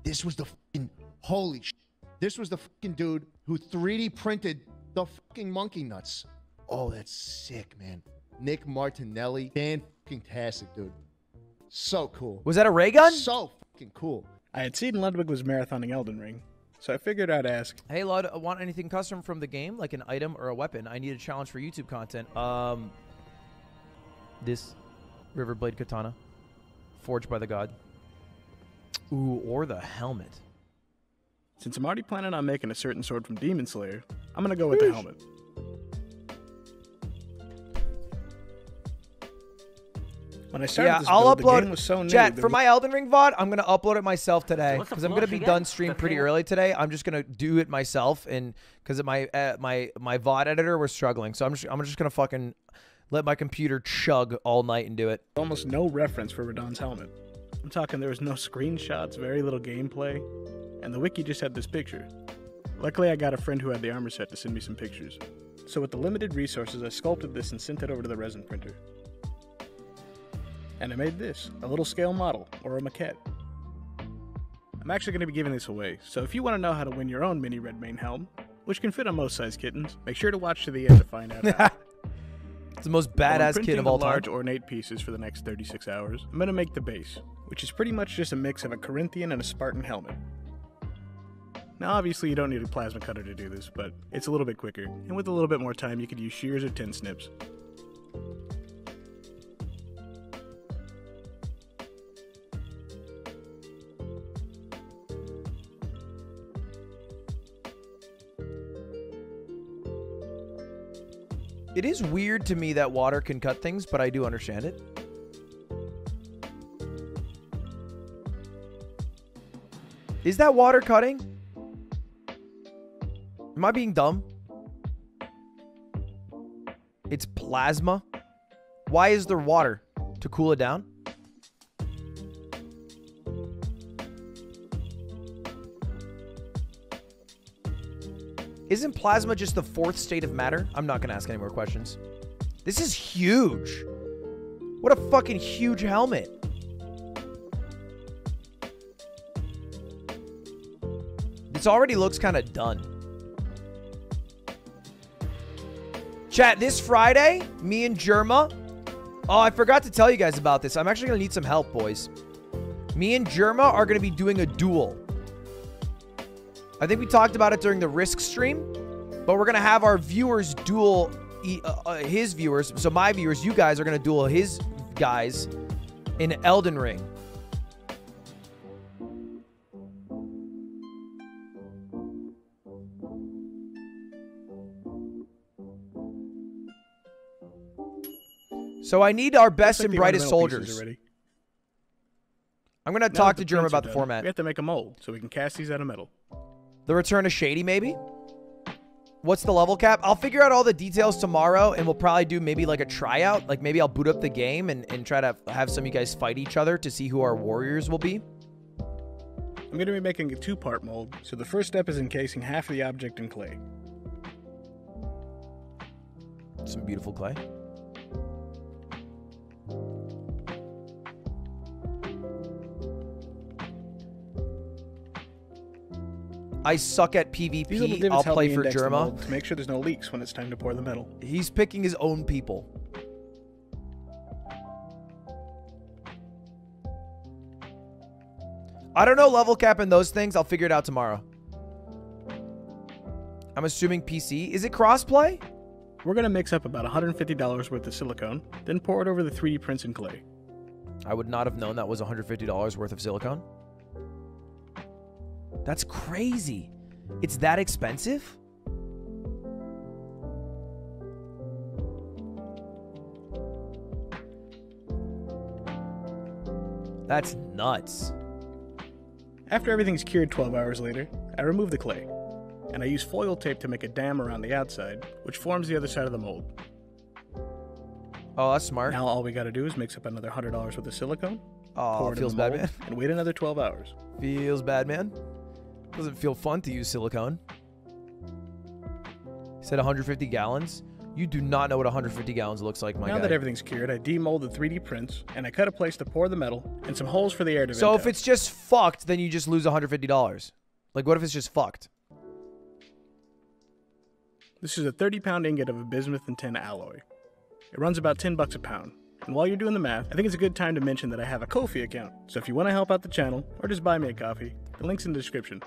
[SPEAKER 20] This was the fucking holy sh- This was the fucking dude who 3D printed the fucking monkey nuts. Oh, that's sick, man. Nick Martinelli, fantastic, dude. So cool.
[SPEAKER 1] Was that a ray gun?
[SPEAKER 20] So fucking cool.
[SPEAKER 18] I had seen Ludwig was marathoning Elden Ring, so I figured I'd ask.
[SPEAKER 1] Hey, Lud, uh, want anything custom from the game, like an item or a weapon? I need a challenge for YouTube content. Um, this Riverblade katana, forged by the god. Ooh, or the helmet.
[SPEAKER 18] Since I'm already planning on making a certain sword from Demon Slayer, I'm gonna go with the helmet. When I started
[SPEAKER 1] yeah,
[SPEAKER 18] this
[SPEAKER 1] I'll
[SPEAKER 18] build, the
[SPEAKER 1] upload.
[SPEAKER 18] game was so new.
[SPEAKER 1] Chat
[SPEAKER 18] there
[SPEAKER 1] for
[SPEAKER 18] was-
[SPEAKER 1] my Elden Ring VOD. I'm gonna upload it myself today
[SPEAKER 19] what's the
[SPEAKER 1] because I'm gonna be done stream pretty
[SPEAKER 19] thing-
[SPEAKER 1] early today. I'm just gonna do it myself, and because my uh, my my VOD editor was struggling, so I'm just I'm just gonna fucking let my computer chug all night and do it.
[SPEAKER 18] almost no reference for Radahn's helmet. I'm talking there was no screenshots, very little gameplay, and the wiki just had this picture. Luckily, I got a friend who had the armor set to send me some pictures. So with the limited resources, I sculpted this and sent it over to the resin printer. And I made this, a little scale model, or a maquette. I'm actually going to be giving this away, so if you want to know how to win your own mini red mane helm, which can fit on most size kittens, make sure to watch to the end to find out.
[SPEAKER 1] It's the most badass kid of all time.
[SPEAKER 18] large ornate pieces for the next 36 hours. I'm gonna make the base, which is pretty much just a mix of a Corinthian and a Spartan helmet. Now, obviously, you don't need a plasma cutter to do this, but it's a little bit quicker, and with a little bit more time, you could use shears or tin snips.
[SPEAKER 1] It is weird to me that water can cut things, but I do understand it. Is that water cutting? Am I being dumb? It's plasma. Why is there water? To cool it down? Isn't plasma just the fourth state of matter? I'm not going to ask any more questions. This is huge. What a fucking huge helmet. This already looks kind of done. Chat, this Friday, me and Jerma. Oh, I forgot to tell you guys about this. I'm actually going to need some help, boys. Me and Jerma are going to be doing a duel. I think we talked about it during the Risk stream, but we're going to have our viewers duel uh, uh, his viewers. So my viewers, you guys are going to duel his guys in Elden Ring. So I need our best
[SPEAKER 18] like
[SPEAKER 1] and brightest soldiers. I'm gonna
[SPEAKER 18] Now
[SPEAKER 1] talk to
[SPEAKER 18] are
[SPEAKER 1] about the
[SPEAKER 18] done,
[SPEAKER 1] format.
[SPEAKER 18] We have to make a mold so we can cast these out of metal.
[SPEAKER 1] The return of Shady, maybe? What's the level cap? I'll figure out all the details tomorrow, and we'll probably do maybe like a tryout. Like maybe I'll boot up the game and, and try to have some of you guys fight each other to see who our warriors will be.
[SPEAKER 18] I'm going to be making a two-part mold, so the first step is encasing half of the object in clay.
[SPEAKER 1] Some beautiful clay. I suck at PvP. I'll play for
[SPEAKER 18] Jerma. to make sure there's no leaks when it's time to pour the metal.
[SPEAKER 1] He's picking his own people. I don't know level cap and those things. I'll figure it out tomorrow. I'm assuming PC. Is it crossplay?
[SPEAKER 18] We're going to mix up about $150 worth of silicone, then pour it over the 3D prints in clay.
[SPEAKER 1] I would not have known that was $150 worth of silicone. That's crazy. It's that expensive? That's nuts.
[SPEAKER 18] After everything's cured 12 hours later, I remove the clay. and I use foil tape to make a dam around the outside, which forms the other side of the mold.
[SPEAKER 1] Oh, that's smart.
[SPEAKER 18] Now all we gotta do is mix up another $100 worth of silicone,
[SPEAKER 1] Oh,
[SPEAKER 18] pour it in
[SPEAKER 1] feels bad, man.
[SPEAKER 18] and wait another 12 hours.
[SPEAKER 1] Feels bad, man. Doesn't feel fun to use silicone. He said 150 gallons. You do not know what 150 gallons looks like, my guy.
[SPEAKER 18] now
[SPEAKER 1] guy.
[SPEAKER 18] that everything's cured, I demold the 3D prints, and I cut a place to pour the metal, and some holes for the air to
[SPEAKER 1] so if
[SPEAKER 18] out.
[SPEAKER 1] it's just fucked, then you just lose 150 dollars. Like, what if it's just fucked?
[SPEAKER 18] This is a 30 pound ingot of a bismuth and tin alloy. It runs about 10 bucks a pound. And while you're doing the math, I think it's a good time to mention that I have a Ko-fi account. So if you want to help out the channel, or just buy me a coffee, the link's in the description.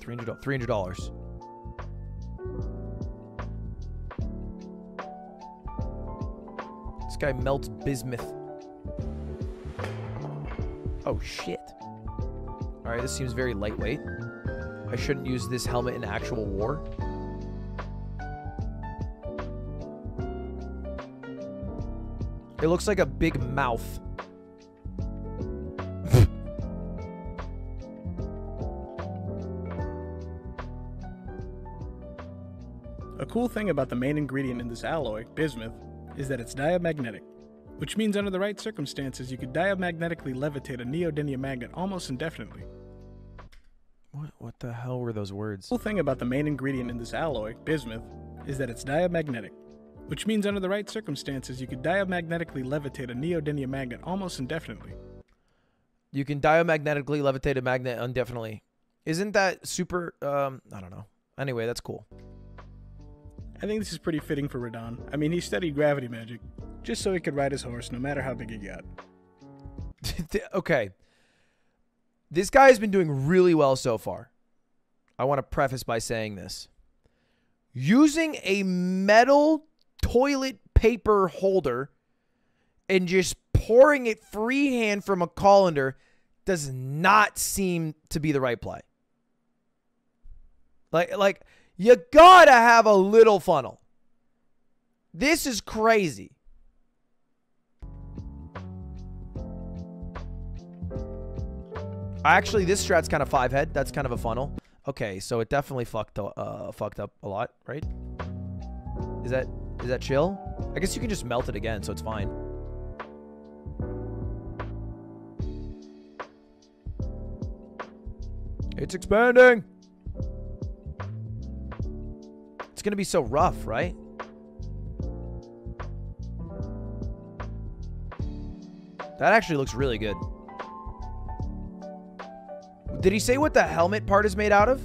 [SPEAKER 1] 300 300 dollars. This guy melts bismuth. Oh shit. All right, this seems very lightweight. I shouldn't use this helmet in actual war. It looks like a big mouth.
[SPEAKER 18] Cool thing about the main ingredient in this alloy, bismuth, is that it's diamagnetic, which means under the right circumstances you could diamagnetically levitate a neodymium magnet almost indefinitely.
[SPEAKER 1] What what the hell were those words?
[SPEAKER 18] The cool thing about the main ingredient in this alloy, bismuth, is that it's diamagnetic, which means under the right circumstances you could diamagnetically levitate a neodymium magnet almost indefinitely.
[SPEAKER 1] You can diamagnetically levitate a magnet indefinitely. Isn't that super um I don't know. Anyway, that's cool.
[SPEAKER 18] I think this is pretty fitting for Radahn. I mean, he studied gravity magic just so he could ride his horse no matter how big he got.
[SPEAKER 1] okay. This guy has been doing really well so far. I want to preface by saying this. Using a metal toilet paper holder and just pouring it freehand from a colander does not seem to be the right play. Like like you got to have a little funnel. This is crazy. Actually, this strat's kind of five head. That's kind of a funnel. Okay, so it definitely fucked uh fucked up a lot, right? Is that is that chill? I guess you can just melt it again, so it's fine. It's expanding. It's gonna be so rough, right? That actually looks really good. Did he say what the helmet part is made out of?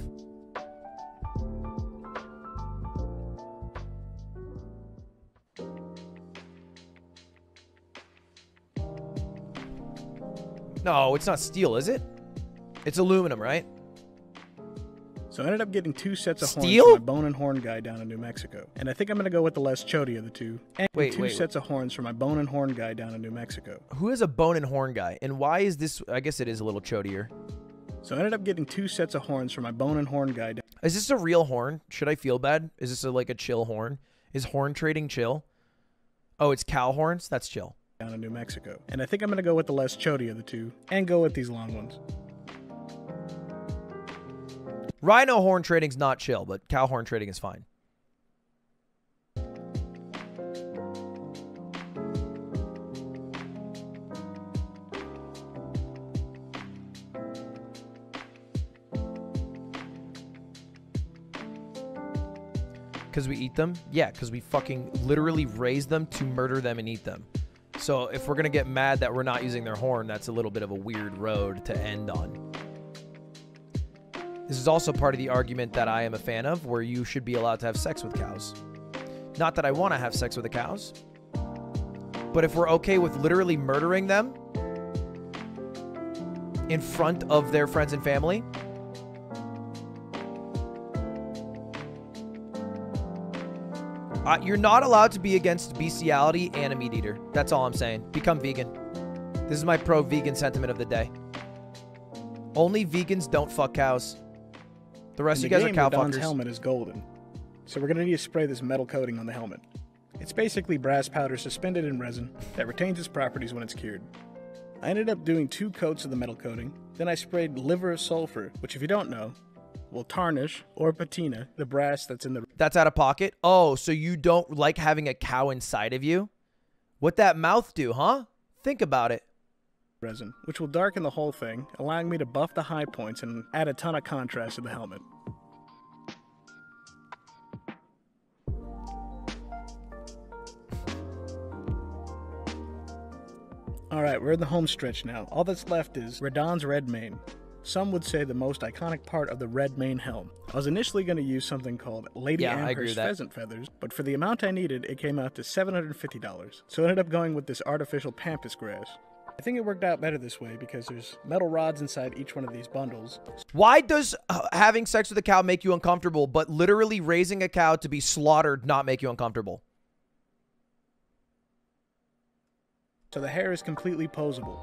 [SPEAKER 1] No, it's not steel, is it? It's aluminum, right?
[SPEAKER 18] So I ended up getting two sets of
[SPEAKER 1] Steel?
[SPEAKER 18] horns for my bone and horn guy down in New Mexico. And I think I'm going to go with the less chody of the two. And
[SPEAKER 1] Wait,
[SPEAKER 18] two
[SPEAKER 1] wait,
[SPEAKER 18] sets of horns for my bone and horn guy down in New Mexico.
[SPEAKER 1] Who is a bone and horn guy? And why is this? I guess it is a little chodier.
[SPEAKER 18] So I ended up getting two sets of horns for my bone and horn guy down.
[SPEAKER 1] Is this a real horn? Should I feel bad? Is this a, like a chill horn? Is horn trading chill? Oh, it's cow horns? That's chill.
[SPEAKER 18] down in New Mexico. And I think I'm going to go with the less chody of the two and go with these long ones.
[SPEAKER 1] Rhino horn trading's not chill, but cow horn trading is fine. Because we eat them? Yeah, because we fucking literally raise them to murder them and eat them. So if we're going to get mad that we're not using their horn, that's a little bit of a weird road to end on. This is also part of the argument that I am a fan of, where you should be allowed to have sex with cows. Not that I want to have sex with the cows, but if we're okay with literally murdering them in front of their friends and family, uh, you're not allowed to be against bestiality and a meat eater. That's all I'm saying. Become vegan. This is my pro vegan sentiment of the day. Only vegans don't fuck cows. The rest
[SPEAKER 18] In
[SPEAKER 1] of you
[SPEAKER 18] the
[SPEAKER 1] guys are
[SPEAKER 18] game,
[SPEAKER 1] cow
[SPEAKER 18] Radahn's
[SPEAKER 1] fuckers.
[SPEAKER 18] helmet is golden. So we're going to need to spray this metal coating on the helmet. It's basically brass powder suspended in resin that retains its properties when it's cured. I ended up doing two coats of the metal coating, then I sprayed liver of sulfur, which if you don't know, will tarnish or patina the brass that's in the
[SPEAKER 1] That's out of pocket. Oh, so you don't like having a cow inside of you? What that mouth do, huh? Think about it.
[SPEAKER 18] Resin, which will darken the whole thing, allowing me to buff the high points and add a ton of contrast to the helmet. Alright, we're in the home stretch now. All that's left is Radahn's red mane. Some would say the most iconic part of the red mane helm. I was initially going to use something called Lady
[SPEAKER 1] Yeah,
[SPEAKER 18] Amherst pheasant feathers, but for the amount I needed, it came out to $750. So I ended up going with this artificial pampas grass. I think it worked out better this way because there's metal rods inside each one of these bundles.
[SPEAKER 1] Why does uh, having sex with a cow make you uncomfortable, but literally raising a cow to be slaughtered not make you uncomfortable?
[SPEAKER 18] So the hair is completely posable.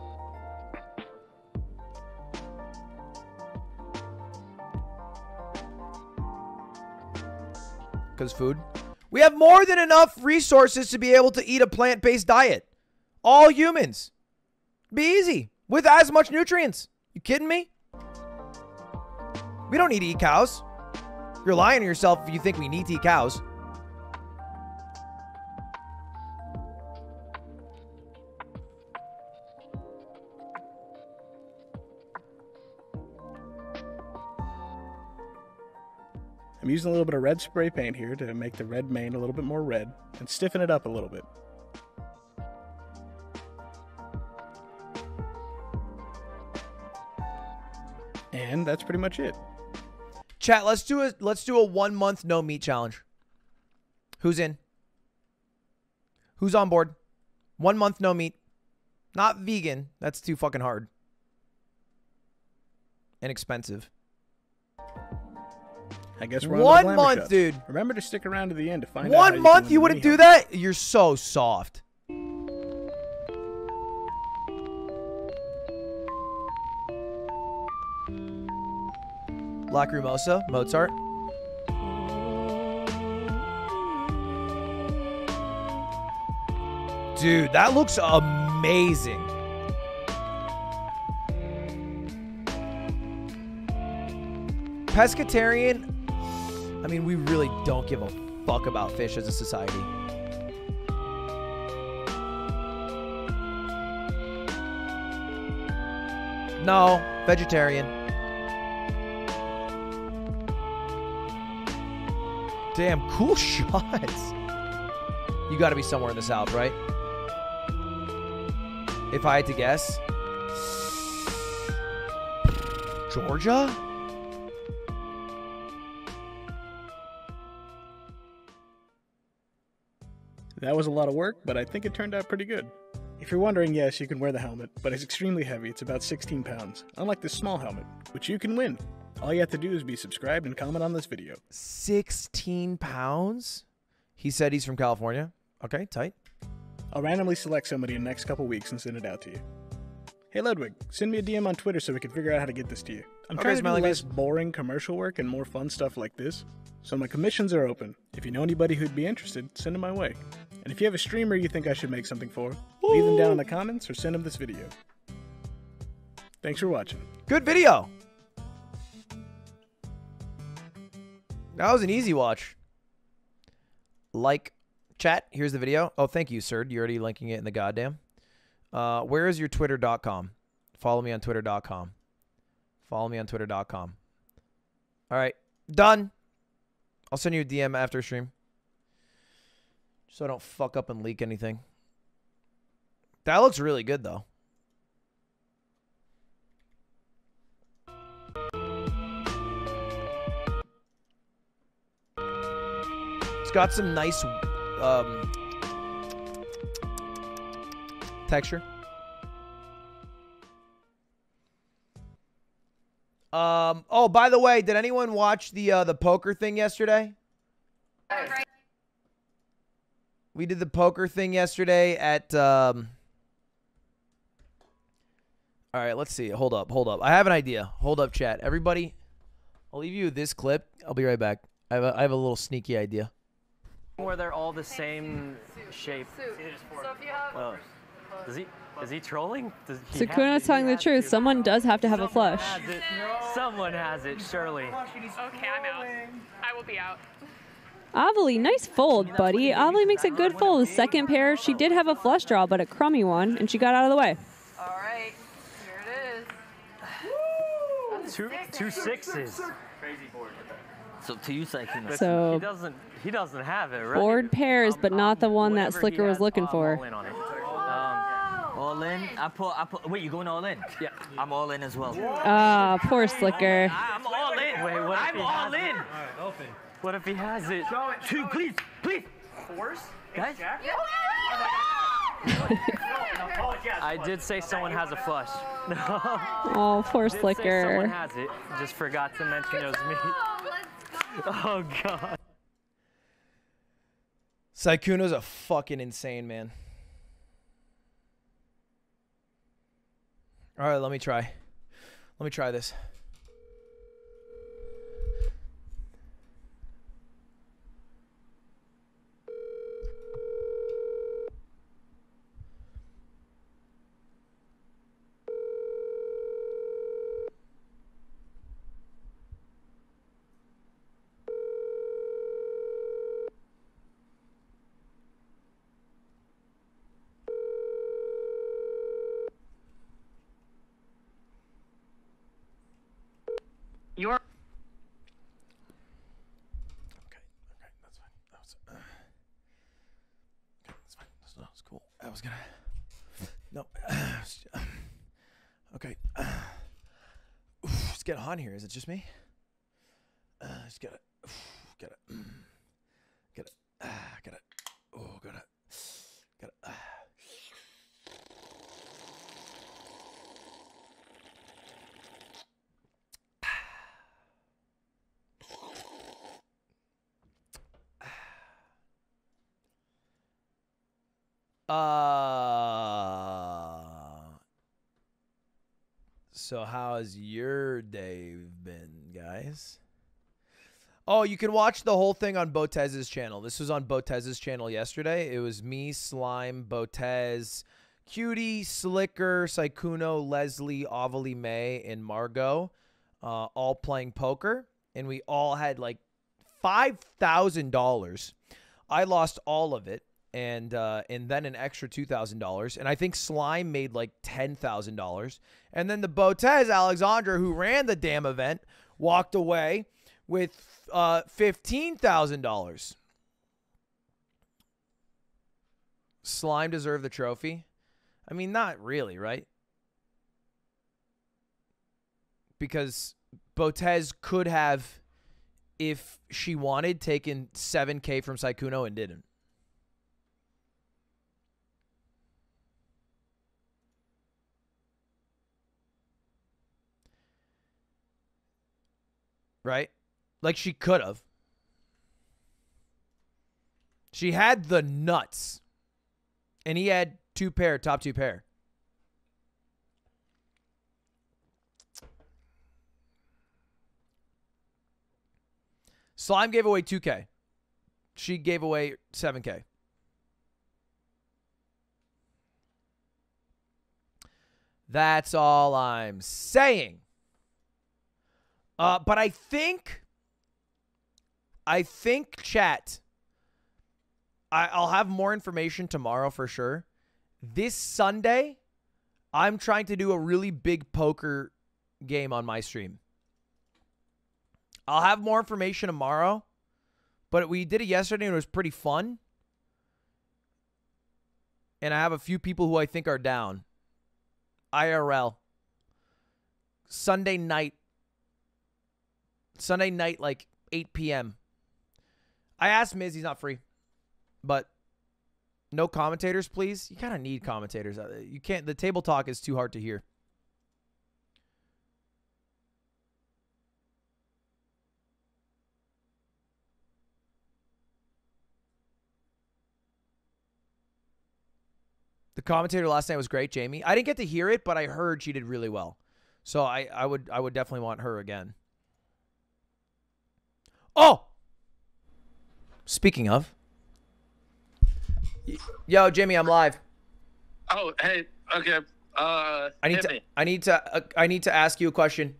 [SPEAKER 1] Because food. We have more than enough resources to be able to eat a plant based diet. All humans. Be easy with as much nutrients. You kidding me? We don't need to eat cows. You're lying to yourself if you think we need to eat cows.
[SPEAKER 18] I'm using a little bit of red spray paint here to make the red mane a little bit more red and stiffen it up a little bit. And that's pretty much it.
[SPEAKER 1] Chat, let's do a let's do a one month no meat challenge. Who's in? Who's on board? One month no meat. Not vegan. That's too fucking hard. And expensive.
[SPEAKER 18] I guess we're on
[SPEAKER 1] One month, dude.
[SPEAKER 18] Remember to stick around to the end to find out.
[SPEAKER 1] One month
[SPEAKER 18] win
[SPEAKER 1] you wouldn't do that? You're so soft. Lacrimosa, Mozart. Dude, that looks amazing. Pescatarian, I mean, we really don't give a fuck about fish as a society. No, vegetarian. Damn, cool shots. You gotta be somewhere in the south, right? If I had to guess. Georgia?
[SPEAKER 18] That was a lot of work, but I think it turned out pretty good. If you're wondering, yes, you can wear the helmet, but it's extremely heavy. It's about 16 pounds, unlike this small helmet, which you can win. All you have to do is be subscribed and comment on this video.
[SPEAKER 1] 16 pounds? He said he's from California. Okay, tight.
[SPEAKER 18] I'll randomly select somebody in the next couple weeks and send it out to you. Hey Ludwig, send me a DM on Twitter so we can figure out how to get this to you. I'm
[SPEAKER 1] Okay,
[SPEAKER 18] trying to do less
[SPEAKER 1] face.
[SPEAKER 18] boring commercial work and more fun stuff like this. So my commissions are open. If you know anybody who'd be interested, send them my way. And if you have a streamer you think I should make something for, leave them down in the comments or send them this video. Thanks for watching.
[SPEAKER 1] Good video. That was an easy watch. Like, chat, here's the video. Oh, thank you, sir. You're already linking it in the goddamn. Uh, where is your twitter.com? Follow me on twitter.com. Follow me on twitter.com. All right, done. I'll send you a DM after stream. So I don't fuck up and leak anything. That looks really good, though. Got some nice um, texture. Um. Oh, by the way, did anyone watch the uh, the poker thing yesterday? We did the poker thing yesterday at. Um, all right, let's see. Hold up, hold up. I have an idea. Hold up, chat. Everybody, I'll leave you this clip. I'll be right back. I have a, I have a little sneaky idea.
[SPEAKER 21] Where they're all the same shape.
[SPEAKER 11] So if you have
[SPEAKER 21] Oh. Does he? Is he trolling? Does he
[SPEAKER 22] Sykkuno's telling the truth. Someone does have to have a flush.
[SPEAKER 21] has it. Someone has it, surely.
[SPEAKER 23] Okay, I'm out. I will be out.
[SPEAKER 22] Avali, nice fold, buddy. Avali makes a good fold. The second pair, she did have a flush draw, but a crummy one, and she got out of the way.
[SPEAKER 23] All right, here it is.
[SPEAKER 21] Two two sixes.
[SPEAKER 24] So to you, Sykkuno.
[SPEAKER 22] So-
[SPEAKER 21] he doesn't he doesn't have it, right?
[SPEAKER 22] Board pairs, but not the one that
[SPEAKER 21] Whatever he
[SPEAKER 22] Slicker was looking
[SPEAKER 21] I'm
[SPEAKER 22] for.
[SPEAKER 21] all in on.
[SPEAKER 24] All in. I put. I put. Wait, you going all in? Yeah. I'm all in as well.
[SPEAKER 22] Ah, poor Slicker.
[SPEAKER 24] I'm all in.
[SPEAKER 21] Wait, what if
[SPEAKER 24] I'm
[SPEAKER 21] he
[SPEAKER 24] all in.
[SPEAKER 21] it?
[SPEAKER 24] open.
[SPEAKER 21] What if he has it? Show it.
[SPEAKER 24] Two, please, please.
[SPEAKER 21] Force?
[SPEAKER 24] Guys.
[SPEAKER 21] I did say someone has a flush.
[SPEAKER 22] Oh, poor
[SPEAKER 21] Did say
[SPEAKER 22] Slicker.
[SPEAKER 21] Someone has it. Just forgot to mention it was me. Oh god.
[SPEAKER 1] Sykkuno's a fucking insane man. All right, let me try. Let me try this.
[SPEAKER 21] You're
[SPEAKER 1] That's fine. That's, no, that's cool. I was gonna. No. okay. In here. Is it just me? Uh, just gotta. Gotta. Gotta. Uh, gotta. Oh, gotta. Gotta. Uh. Uh. So how's your day been, guys? You can watch the whole thing on Botez's channel. This was on Botez's channel yesterday. It was me, Slime, Botez, QT, Sliker, Sykkuno, Leslie, Avali May, and Margot, uh, all playing poker, and we all had like five thousand dollars. I lost all of it, and uh, and then an extra two thousand dollars, and I think Slime made like ten thousand dollars, and then the Botez Alexandra, who ran the damn event, walked away with uh, fifteen thousand dollars. Slime deserved the trophy. I mean, not really, right? Because Botez could have, if she wanted, taken 7K from Sykkuno and didn't. Right? Like she could have. She had the nuts. And he had two pair, top two pair. Slime gave away 2K. She gave away 7K. That's all I'm saying. Uh, but I think, I think chat. I, I'll have more information tomorrow for sure. This Sunday, I'm trying to do a really big poker game on my stream. I'll have more information tomorrow, but we did it yesterday and it was pretty fun. And I have a few people who I think are down. IRL. Sunday night. Sunday night, like 8 p.m. I asked Miz, he's not free. But no commentators, please. You kind of need commentators. Uh, You can't, the table talk is too hard to hear. The commentator last night was great, Jamie. I didn't get to hear it, but I heard she did really well. So I, I would I would definitely want her again. Oh! Speaking of. Yo, Jimmy, I'm live.
[SPEAKER 25] Oh, hey, okay. Uh,
[SPEAKER 1] I need to.
[SPEAKER 25] me.
[SPEAKER 1] I need to. Uh, I need to ask you a question.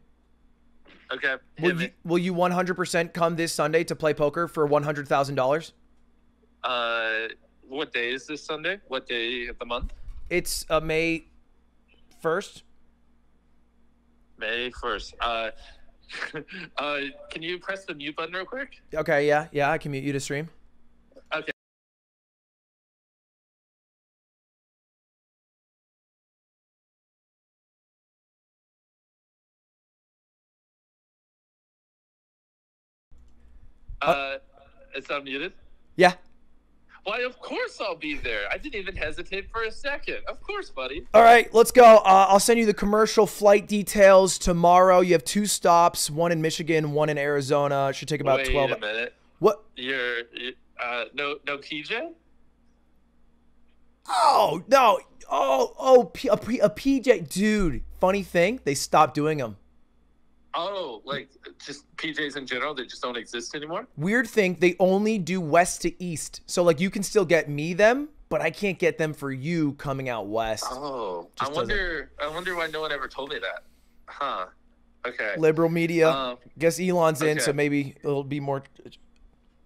[SPEAKER 25] Okay,
[SPEAKER 1] Will you, will you 100% come this Sunday to play poker for $100,000?
[SPEAKER 25] Uh, what day is this Sunday? What day of the month?
[SPEAKER 1] It's uh, May 1st.
[SPEAKER 25] May first. Uh, uh, can you press the mute button real quick?
[SPEAKER 1] Okay, yeah, yeah, I can mute you to stream.
[SPEAKER 25] Okay. Uh, it's unmuted.
[SPEAKER 1] Yeah.
[SPEAKER 25] Why, of course I'll be there. I didn't even hesitate for a second. Of course, buddy.
[SPEAKER 1] All right, let's go. Uh, I'll send you the commercial flight details tomorrow. You have two stops, one in Michigan, one in Arizona. It should take about
[SPEAKER 25] Wait
[SPEAKER 1] 12
[SPEAKER 25] a minute.
[SPEAKER 1] What?
[SPEAKER 25] You're, uh, no, no PJ?
[SPEAKER 1] Oh, no. Oh, oh, P- a, P- a PJ. Dude, funny thing, they stopped doing them.
[SPEAKER 25] Oh, like just PJs in general, they just don't exist anymore?
[SPEAKER 1] Weird thing, they only do west to east. So, like, you can still get me them, but I can't get them for you coming out west.
[SPEAKER 25] Oh,
[SPEAKER 1] Just
[SPEAKER 25] I wonder. I wonder why no one ever told me that. Huh. Okay.
[SPEAKER 1] Liberal media.
[SPEAKER 25] Um,
[SPEAKER 1] Guess Elon's in, so maybe it'll be more.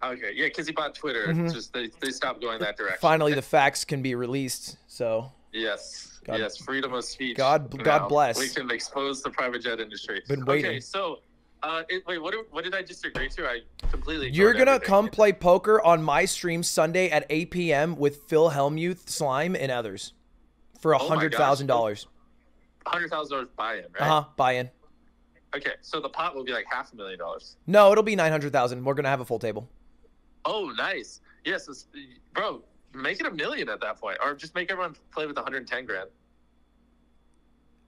[SPEAKER 25] Okay. Yeah, because he bought Twitter.
[SPEAKER 1] Mhm.
[SPEAKER 25] Just they, they stopped going that direction.
[SPEAKER 1] Finally, the facts can be released. So,
[SPEAKER 25] Yes.
[SPEAKER 1] God-
[SPEAKER 25] yes. Freedom of speech.
[SPEAKER 1] God- God bless.
[SPEAKER 25] We can expose the private jet industry.
[SPEAKER 1] Been waiting. Okay.
[SPEAKER 25] So, uh, it, wait. What? What did I just agree to? I completely.
[SPEAKER 1] you're gonna
[SPEAKER 25] everything.
[SPEAKER 1] come play poker on my stream Sunday at 8 p.m. with Phil Hellmuth, Slime, and others for a
[SPEAKER 25] Oh
[SPEAKER 1] hundred thousand dollars.
[SPEAKER 25] Hundred thousand dollars buy-in, right?
[SPEAKER 1] Uh huh. Buy in.
[SPEAKER 25] Okay. So the pot will be like half a million dollars.
[SPEAKER 1] No, it'll be nine hundred thousand. We're gonna have a full table.
[SPEAKER 25] Oh, nice. Yes, it's, bro. Make it a million at that point, or just make everyone play with 110 grand.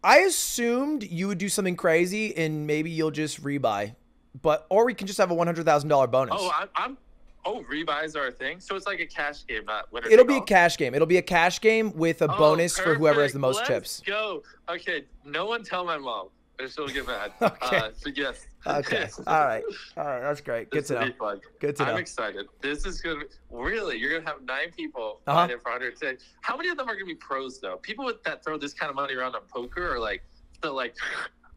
[SPEAKER 1] I assumed you would do something crazy and maybe you'll just rebuy, but or we can just have a one hundred thousand dollar bonus.
[SPEAKER 25] Oh, I'm, I'm. Oh, rebuys are a thing. So it's like a cash game, not winner.
[SPEAKER 1] It'll be a cash game. It'll be a cash game with a
[SPEAKER 25] Oh,
[SPEAKER 1] bonus for whoever has the most chips.
[SPEAKER 25] Let's Go. Okay. No one tell my mom, or she'll get mad.
[SPEAKER 1] Okay.
[SPEAKER 25] Uh, so yes.
[SPEAKER 1] Okay. All right. All right. That's great. Good
[SPEAKER 25] This
[SPEAKER 1] to know.
[SPEAKER 25] fun.
[SPEAKER 1] Good to
[SPEAKER 25] I'm
[SPEAKER 1] know.
[SPEAKER 25] excited. This is gonna be, really. You're gonna have nine people
[SPEAKER 1] Uh-huh.
[SPEAKER 25] in for 110. How many of them are gonna be pros though? People with, that throw this kind of money around on poker or like the like.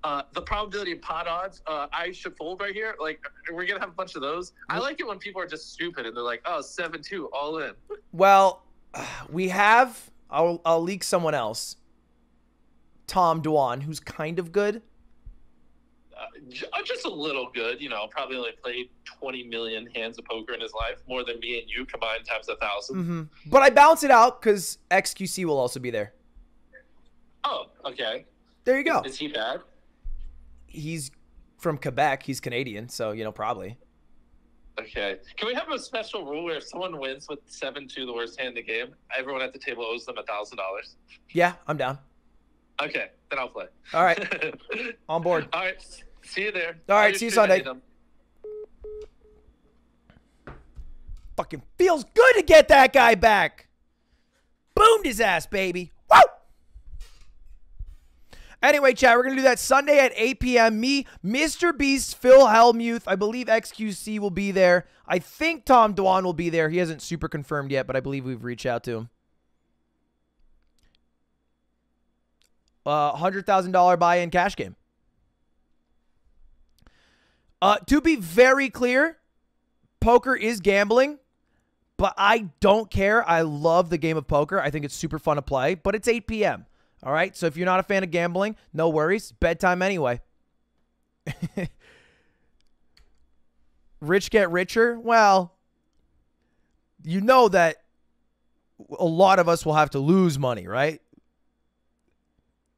[SPEAKER 25] Uh, the probability of pot odds, uh, I should fold right here. Like, we're gonna have a bunch of those. I like it when people are just stupid and they're like, "Oh, seven two, all in."
[SPEAKER 1] Well, we have. I'll I'll leak someone else. Tom Dwan, who's kind of good.
[SPEAKER 25] Uh, just a little good, you know. Probably only played 20 million hands of poker in his life, more than me and you combined times a 1000
[SPEAKER 1] hmm But I bounce it out because XQC will also be there.
[SPEAKER 25] Oh, okay.
[SPEAKER 1] There you go.
[SPEAKER 25] Is he bad?
[SPEAKER 1] He's from Quebec. He's Canadian, so you know probably.
[SPEAKER 25] Okay. Can we have a special rule where if someone wins with seven two, the worst hand in the game, everyone at the table owes them a thousand dollars?
[SPEAKER 1] Yeah, I'm down.
[SPEAKER 25] Okay, then I'll play.
[SPEAKER 1] All right, on board.
[SPEAKER 25] All right. See you there.
[SPEAKER 1] All right, see you Sunday.
[SPEAKER 25] them.
[SPEAKER 1] Fucking feels good to get that guy back. Boomed his ass, baby. Woo! Anyway, chat, we're going to do that Sunday at 8 p.m. Me, Mr. Beast, Phil Hellmuth. I believe XQC will be there. I think Tom Dwan will be there. He hasn't super confirmed yet, but I believe we've reached out to him. Uh, $100,000 buy in cash game. Uh, to be very clear, poker is gambling, but I don't care. I love the game of poker. I think it's super fun to play, but it's 8 p.m. All right. So if you're not a fan of gambling, no worries. Bedtime anyway. Rich get richer? Well, you know that a lot of us will have to lose money, right?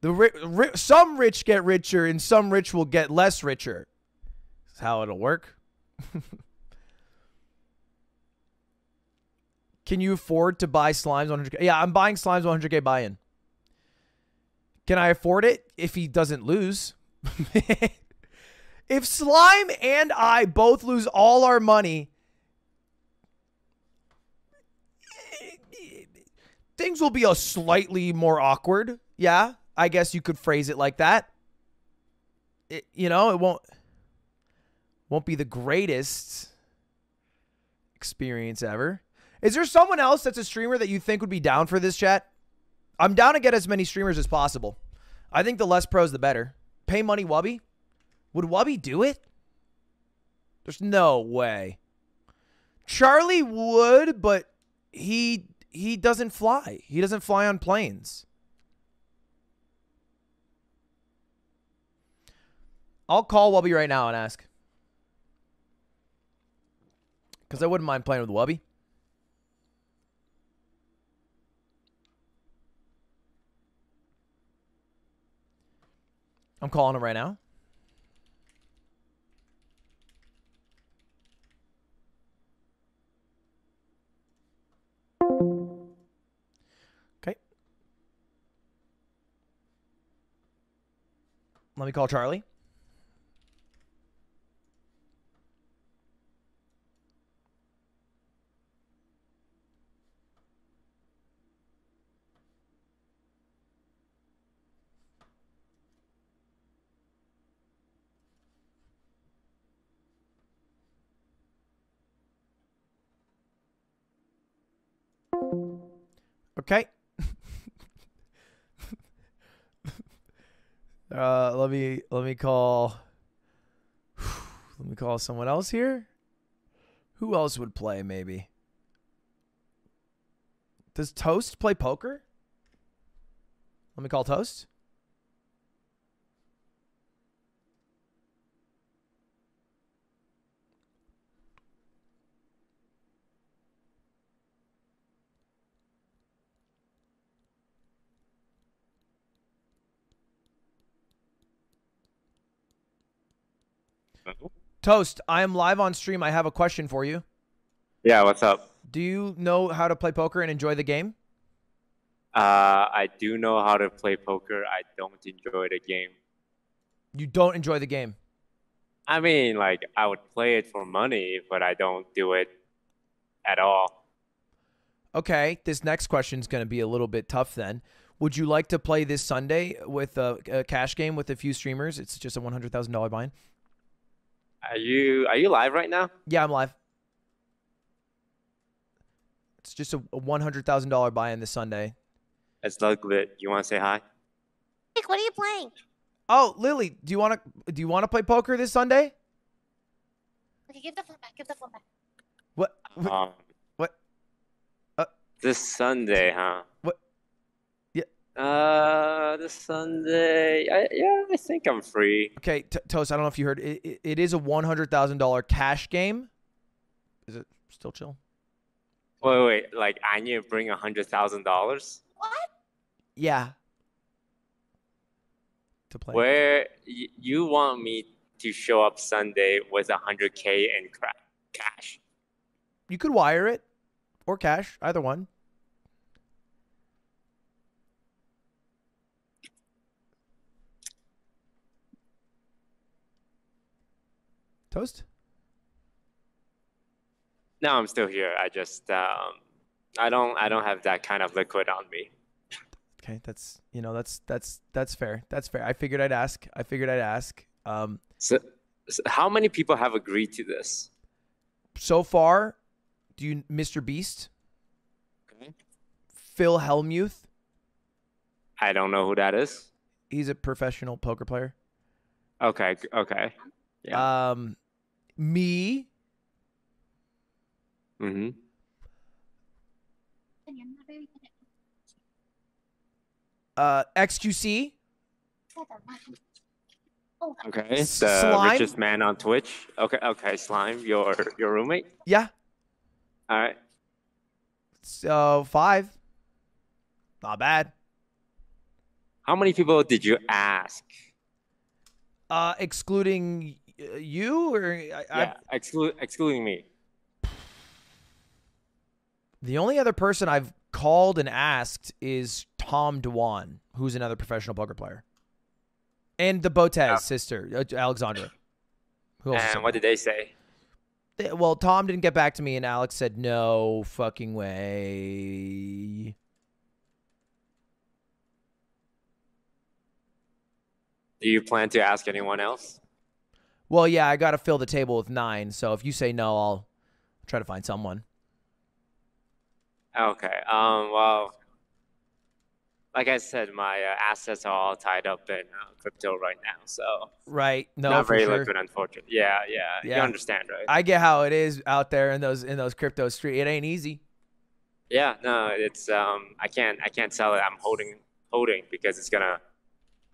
[SPEAKER 1] The ri- ri- some rich get richer and some rich will get less richer. How it'll work. Can you afford to buy slimes 100k? Yeah, I'm buying slimes 100k buy-in. Can I afford it if he doesn't lose? if Slime and I both lose all our money, things will be a slightly more awkward. Yeah, I guess you could phrase it like that. It, you know, it won't won't be the greatest experience ever. Is there someone else that's a streamer that you think would be down for this chat? I'm down to get as many streamers as possible. I think the less pros, the better. Pay money, Wubby. Would Wubby do it? There's no way. Charlie would, but he he doesn't fly. He doesn't fly on planes. I'll call Wubby right now and ask. Because I wouldn't mind playing with Wubby. I'm calling him right now. Okay. Let me call Charlie. Okay. uh, let me let me call. Let me call someone else here. Who else would play? Maybe. Does Toast play poker? Let me call Toast. Toast, I am live on stream. I have a question for you.
[SPEAKER 26] Yeah, what's up?
[SPEAKER 1] Do you know how to play poker and enjoy the game?
[SPEAKER 26] Uh, I do know how to play poker. I don't enjoy the game.
[SPEAKER 1] You don't enjoy the game.
[SPEAKER 26] I mean, like, I would play it for money, but I don't do it at all.
[SPEAKER 1] Okay, this next question is going to be a little bit tough then. Would you like to play this Sunday with a, a cash game with a few streamers? It's just a $100,000 buy-in.
[SPEAKER 26] Are you are you live right now?
[SPEAKER 1] Yeah, I'm live. It's just a, a $100,000 buy-in this Sunday.
[SPEAKER 26] It's Douglas. You want to say hi?
[SPEAKER 27] Nick, what are you playing?
[SPEAKER 1] Oh, Lily, do you want to do you want to play poker this Sunday?
[SPEAKER 27] Okay, give the phone back. Give the phone back.
[SPEAKER 1] What?
[SPEAKER 26] Um,
[SPEAKER 1] what? Uh,
[SPEAKER 26] this Sunday, huh?
[SPEAKER 1] What? Yeah.
[SPEAKER 26] Uh, this Sunday. I, yeah, I think I'm free.
[SPEAKER 1] Okay, T- Toast, I don't know if you heard. It, it, it is a $100,000 cash game. Is it still chill?
[SPEAKER 26] Wait, wait. Like, I need to bring a hundred thousand dollars. What?
[SPEAKER 1] Yeah. To play.
[SPEAKER 26] Where y- you want me to show up Sunday with a hundred k in cra- cash?
[SPEAKER 1] You could wire it or cash, either one. Toast?
[SPEAKER 26] No, I'm still here. I just um, I don't I don't have that kind of liquid on me.
[SPEAKER 1] Okay, that's you know that's that's that's fair. That's fair. I figured I'd ask. I figured I'd ask. Um,
[SPEAKER 26] So, so how many people have agreed to this?
[SPEAKER 1] so far, do you Mr. Beast? Phil Hellmuth.
[SPEAKER 26] I don't know who that is.
[SPEAKER 1] He's a professional poker player.
[SPEAKER 26] Okay, okay.
[SPEAKER 1] Um, me.
[SPEAKER 26] Mm-hmm.
[SPEAKER 1] Uh, XQC.
[SPEAKER 26] Okay. The
[SPEAKER 1] Slime?
[SPEAKER 26] richest man on Twitch. Okay, okay. Slime, your your roommate.
[SPEAKER 1] Yeah.
[SPEAKER 26] All right.
[SPEAKER 1] So five. Not bad.
[SPEAKER 26] How many people did you ask?
[SPEAKER 1] Uh, excluding you or I, I,
[SPEAKER 26] Yeah, exclu- excluding me.
[SPEAKER 1] the only other person I've called and asked is Tom Dwan, who's another professional poker player, and the Botez sister, uh, Alexandra. Who else
[SPEAKER 26] And what did they say?
[SPEAKER 1] They- Well, Tom didn't get back to me, and Alex said, "No fucking way."
[SPEAKER 26] Do you plan to ask anyone else?
[SPEAKER 1] Well, yeah, I got to fill the table with nine. So if you say no, I'll try to find someone.
[SPEAKER 26] Okay. Um. Well. like I said, my uh, assets are all tied up in uh, crypto right now, so
[SPEAKER 1] Right. No,
[SPEAKER 26] not
[SPEAKER 1] for
[SPEAKER 26] very
[SPEAKER 1] sure.
[SPEAKER 26] liquid, unfortunately. Yeah, yeah, You understand, right?
[SPEAKER 1] I get how it is out there in those in those crypto street. It ain't easy.
[SPEAKER 26] yeah, no, it's um, I can't, I can't sell it. I'm holding, holding because it's gonna,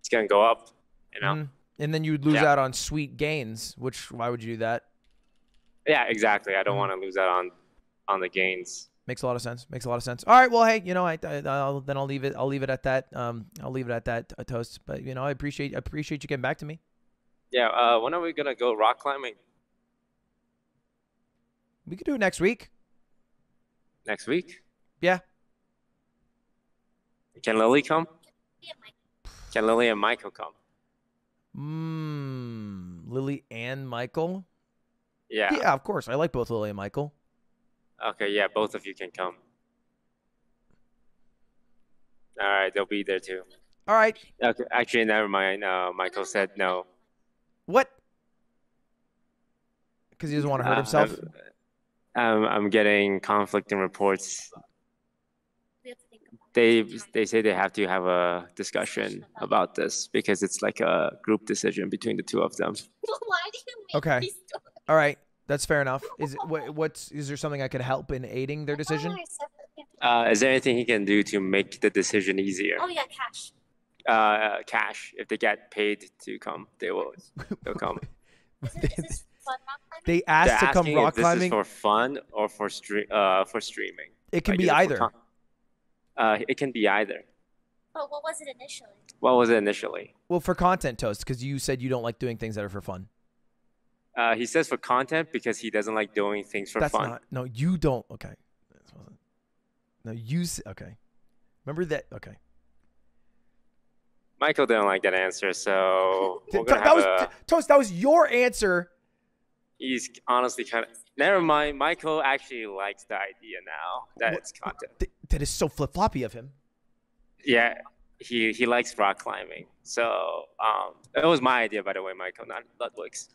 [SPEAKER 26] it's gonna go up. You know.
[SPEAKER 1] Mhm. And then you'd lose
[SPEAKER 26] Yeah.
[SPEAKER 1] out on sweet gains. Which why would you do that?
[SPEAKER 26] Yeah, exactly. I don't want to lose out on, on the gains.
[SPEAKER 1] Makes a lot of sense. Makes a lot of sense. All right. Well, hey, you know, I, I I'll, then I'll leave it. I'll leave it at that. Um, I'll leave it at that. Uh, toast. But you know, I appreciate I appreciate you getting back to me.
[SPEAKER 26] Yeah. Uh, when are we gonna go rock climbing?
[SPEAKER 1] We could do it next week.
[SPEAKER 26] Next week?
[SPEAKER 1] Yeah.
[SPEAKER 26] Can Lily come? Can Lily and Michael come?
[SPEAKER 1] Mmm. Lily and Michael.
[SPEAKER 26] Yeah.
[SPEAKER 1] Yeah, of course. I like both Lily and Michael.
[SPEAKER 26] Okay. Yeah, both of you can come. All right, they'll be there too.
[SPEAKER 1] All right.
[SPEAKER 26] Okay, actually, never mind. Uh, Michael said no.
[SPEAKER 1] What? Because he doesn't want to hurt
[SPEAKER 26] Uh,
[SPEAKER 1] himself.
[SPEAKER 26] I'm, I'm getting conflicting reports. They they say they have to have a discussion about this because it's like a group decision between the two of them.
[SPEAKER 27] Why do you make
[SPEAKER 1] Okay.
[SPEAKER 27] these?
[SPEAKER 1] All right. That's fair enough. Is what, what's is there something I could help in aiding their decision?
[SPEAKER 26] Uh, is there anything he can do to make the decision easier?
[SPEAKER 27] Oh yeah, cash.
[SPEAKER 26] Uh, cash. If they get paid to come, they will. They'll come.
[SPEAKER 1] They asked
[SPEAKER 26] They're
[SPEAKER 1] to come
[SPEAKER 26] asking
[SPEAKER 1] rock
[SPEAKER 26] if this is for fun or for stream. Uh, for streaming.
[SPEAKER 1] It can
[SPEAKER 26] Like,
[SPEAKER 1] be
[SPEAKER 26] is for
[SPEAKER 1] either.
[SPEAKER 26] Con- Uh, it can be either.
[SPEAKER 27] Oh, what was it initially?
[SPEAKER 26] What was it initially?
[SPEAKER 1] Well, for content toast, because you said you don't like doing things that are for fun.
[SPEAKER 26] Uh, he says for content because he doesn't like doing things for
[SPEAKER 1] That's
[SPEAKER 26] fun.
[SPEAKER 1] not. No, you don't. Okay. This wasn't- No, you. Okay. Remember that. Okay.
[SPEAKER 26] Michael didn't like that answer, so we're gonna
[SPEAKER 1] that
[SPEAKER 26] have
[SPEAKER 1] was
[SPEAKER 26] a.
[SPEAKER 1] toast. That was your answer.
[SPEAKER 26] He's honestly kind of. Never mind. Michael actually likes the idea now that it's content.
[SPEAKER 1] Th- that is so flip floppy of him.
[SPEAKER 26] Yeah, he he likes rock climbing. So um, it was my idea, by the way, Michael, not Ludwig's.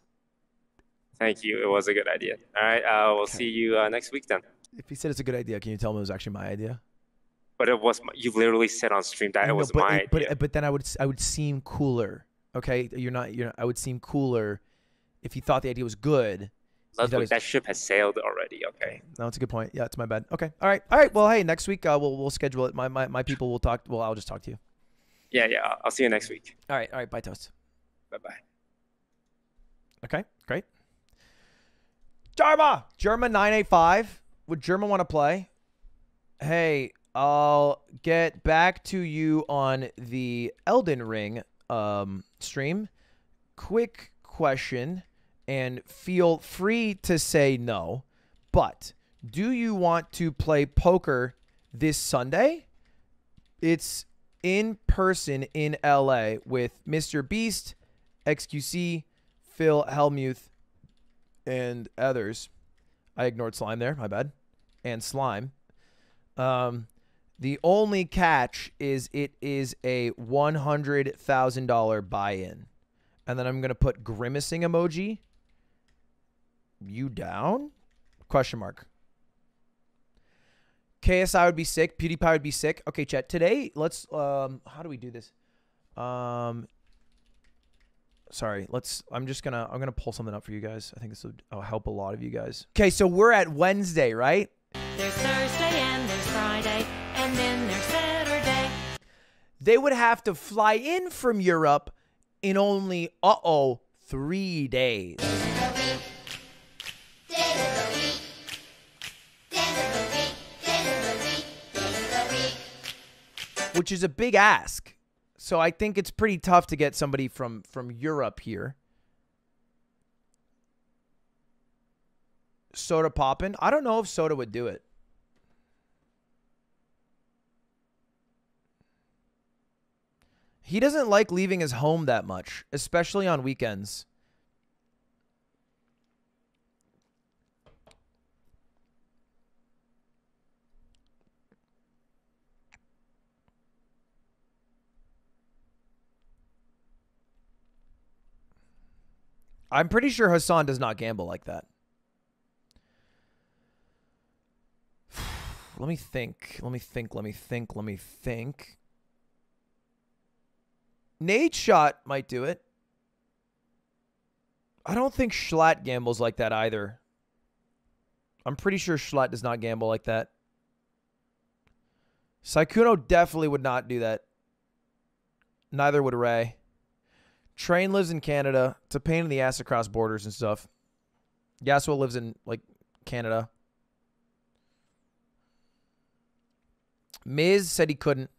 [SPEAKER 26] Thank you. It was a good idea. All right. Uh, we'll see you uh, next week then.
[SPEAKER 1] If he said it's a good idea, can you tell him it was actually my idea?
[SPEAKER 26] But it was my, you literally said on stream that
[SPEAKER 1] I
[SPEAKER 26] it was
[SPEAKER 1] but,
[SPEAKER 26] my
[SPEAKER 1] but,
[SPEAKER 26] idea.
[SPEAKER 1] but then I would I would seem cooler. Okay, you're not. You're. Not, I would seem cooler if he thought the idea was good. He thought it
[SPEAKER 26] Ludwig,
[SPEAKER 1] was-
[SPEAKER 26] that ship has sailed already. Okay.
[SPEAKER 1] No, it's a good point. Yeah, it's my bad. Okay. All right. All right. Well, hey, next week uh, we'll we'll schedule it. My, my my people will talk. Well, I'll just talk to you.
[SPEAKER 26] Yeah, yeah. I'll- I'll see you next week.
[SPEAKER 1] All right. All right. Bye, toast.
[SPEAKER 26] Bye bye.
[SPEAKER 1] Okay. Great. Jerma. Jerma nine eight five. Would Jerma want to play? Hey, I'll get back to you on the Elden Ring um stream. Quick question, and feel free to say no. But do you want to play poker this Sunday? It's in person in LA with Mr. Beast, XQC, Phil Hellmuth, and others. I ignored Slime there, my bad. And Slime. Um, the only catch is it is a $100,000 buy in. And then I'm going to put grimacing emoji. You down? Question mark. KSI would be sick. PewDiePie would be sick. Okay, chat. Today, let's. Um, how do we do this? Um, sorry. Let's. I'm just gonna. I'm gonna pull something up for you guys. I think this would uh, help a lot of you guys. Okay, so we're at Wednesday, right?
[SPEAKER 28] There's Thursday and there's Friday, and then there's Saturday.
[SPEAKER 1] They would have to fly in from Europe in only uh oh three days. Which is a big ask. So I think it's pretty tough to get somebody from from Europe here. Sodapoppin. I don't know if Soda would do it. He doesn't like leaving his home that much, especially on weekends. I'm pretty sure Hasan does not gamble like that. Let me think. Let me think. Let me think. Let me think. Nate Shot might do it. I don't think Schlatt gambles like that either. I'm pretty sure Schlatt does not gamble like that. Sykkuno definitely would not do that. Neither would Ray. Train lives in Canada. It's a pain in the ass across borders and stuff. Yasuo lives in like Canada. Miz said he couldn't.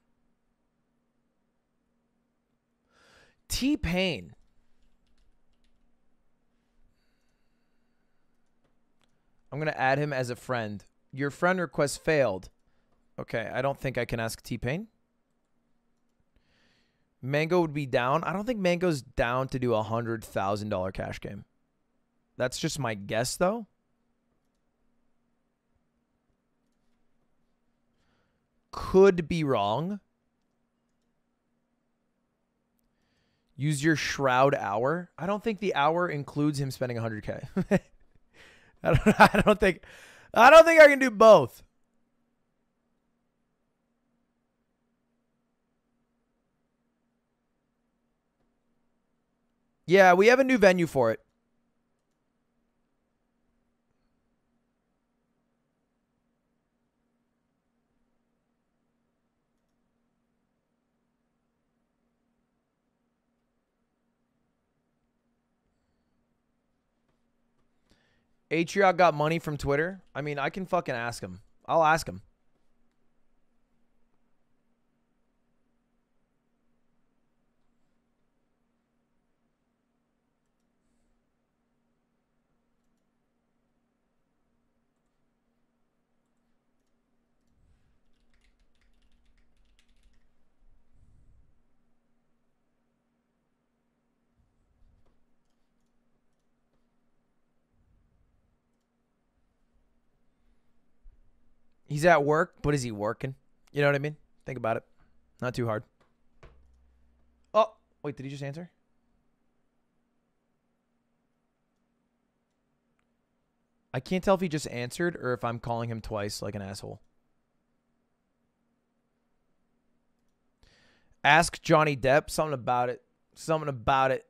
[SPEAKER 1] T Pain. I'm going to add him as a friend. Your friend request failed. Okay, I don't think I can ask T Pain. Mango would be down. I don't think Mango's down to do a hundred thousand dollar cash game. That's just my guess, though. Could be wrong. Use your shroud hour. I don't think the hour includes him spending a 100k. I don't. I don't think. I don't think I can do both. Yeah, we have a new venue for it. Atrioc got money from Twitter. I mean, I can fucking ask him. I'll ask him. He's at work, but is he working? You know what I mean? Think about it. Not too hard. Oh, wait, did he just answer? I can't tell if he just answered or if I'm calling him twice like an asshole. Ask Johnny Depp. Something about it. Something about it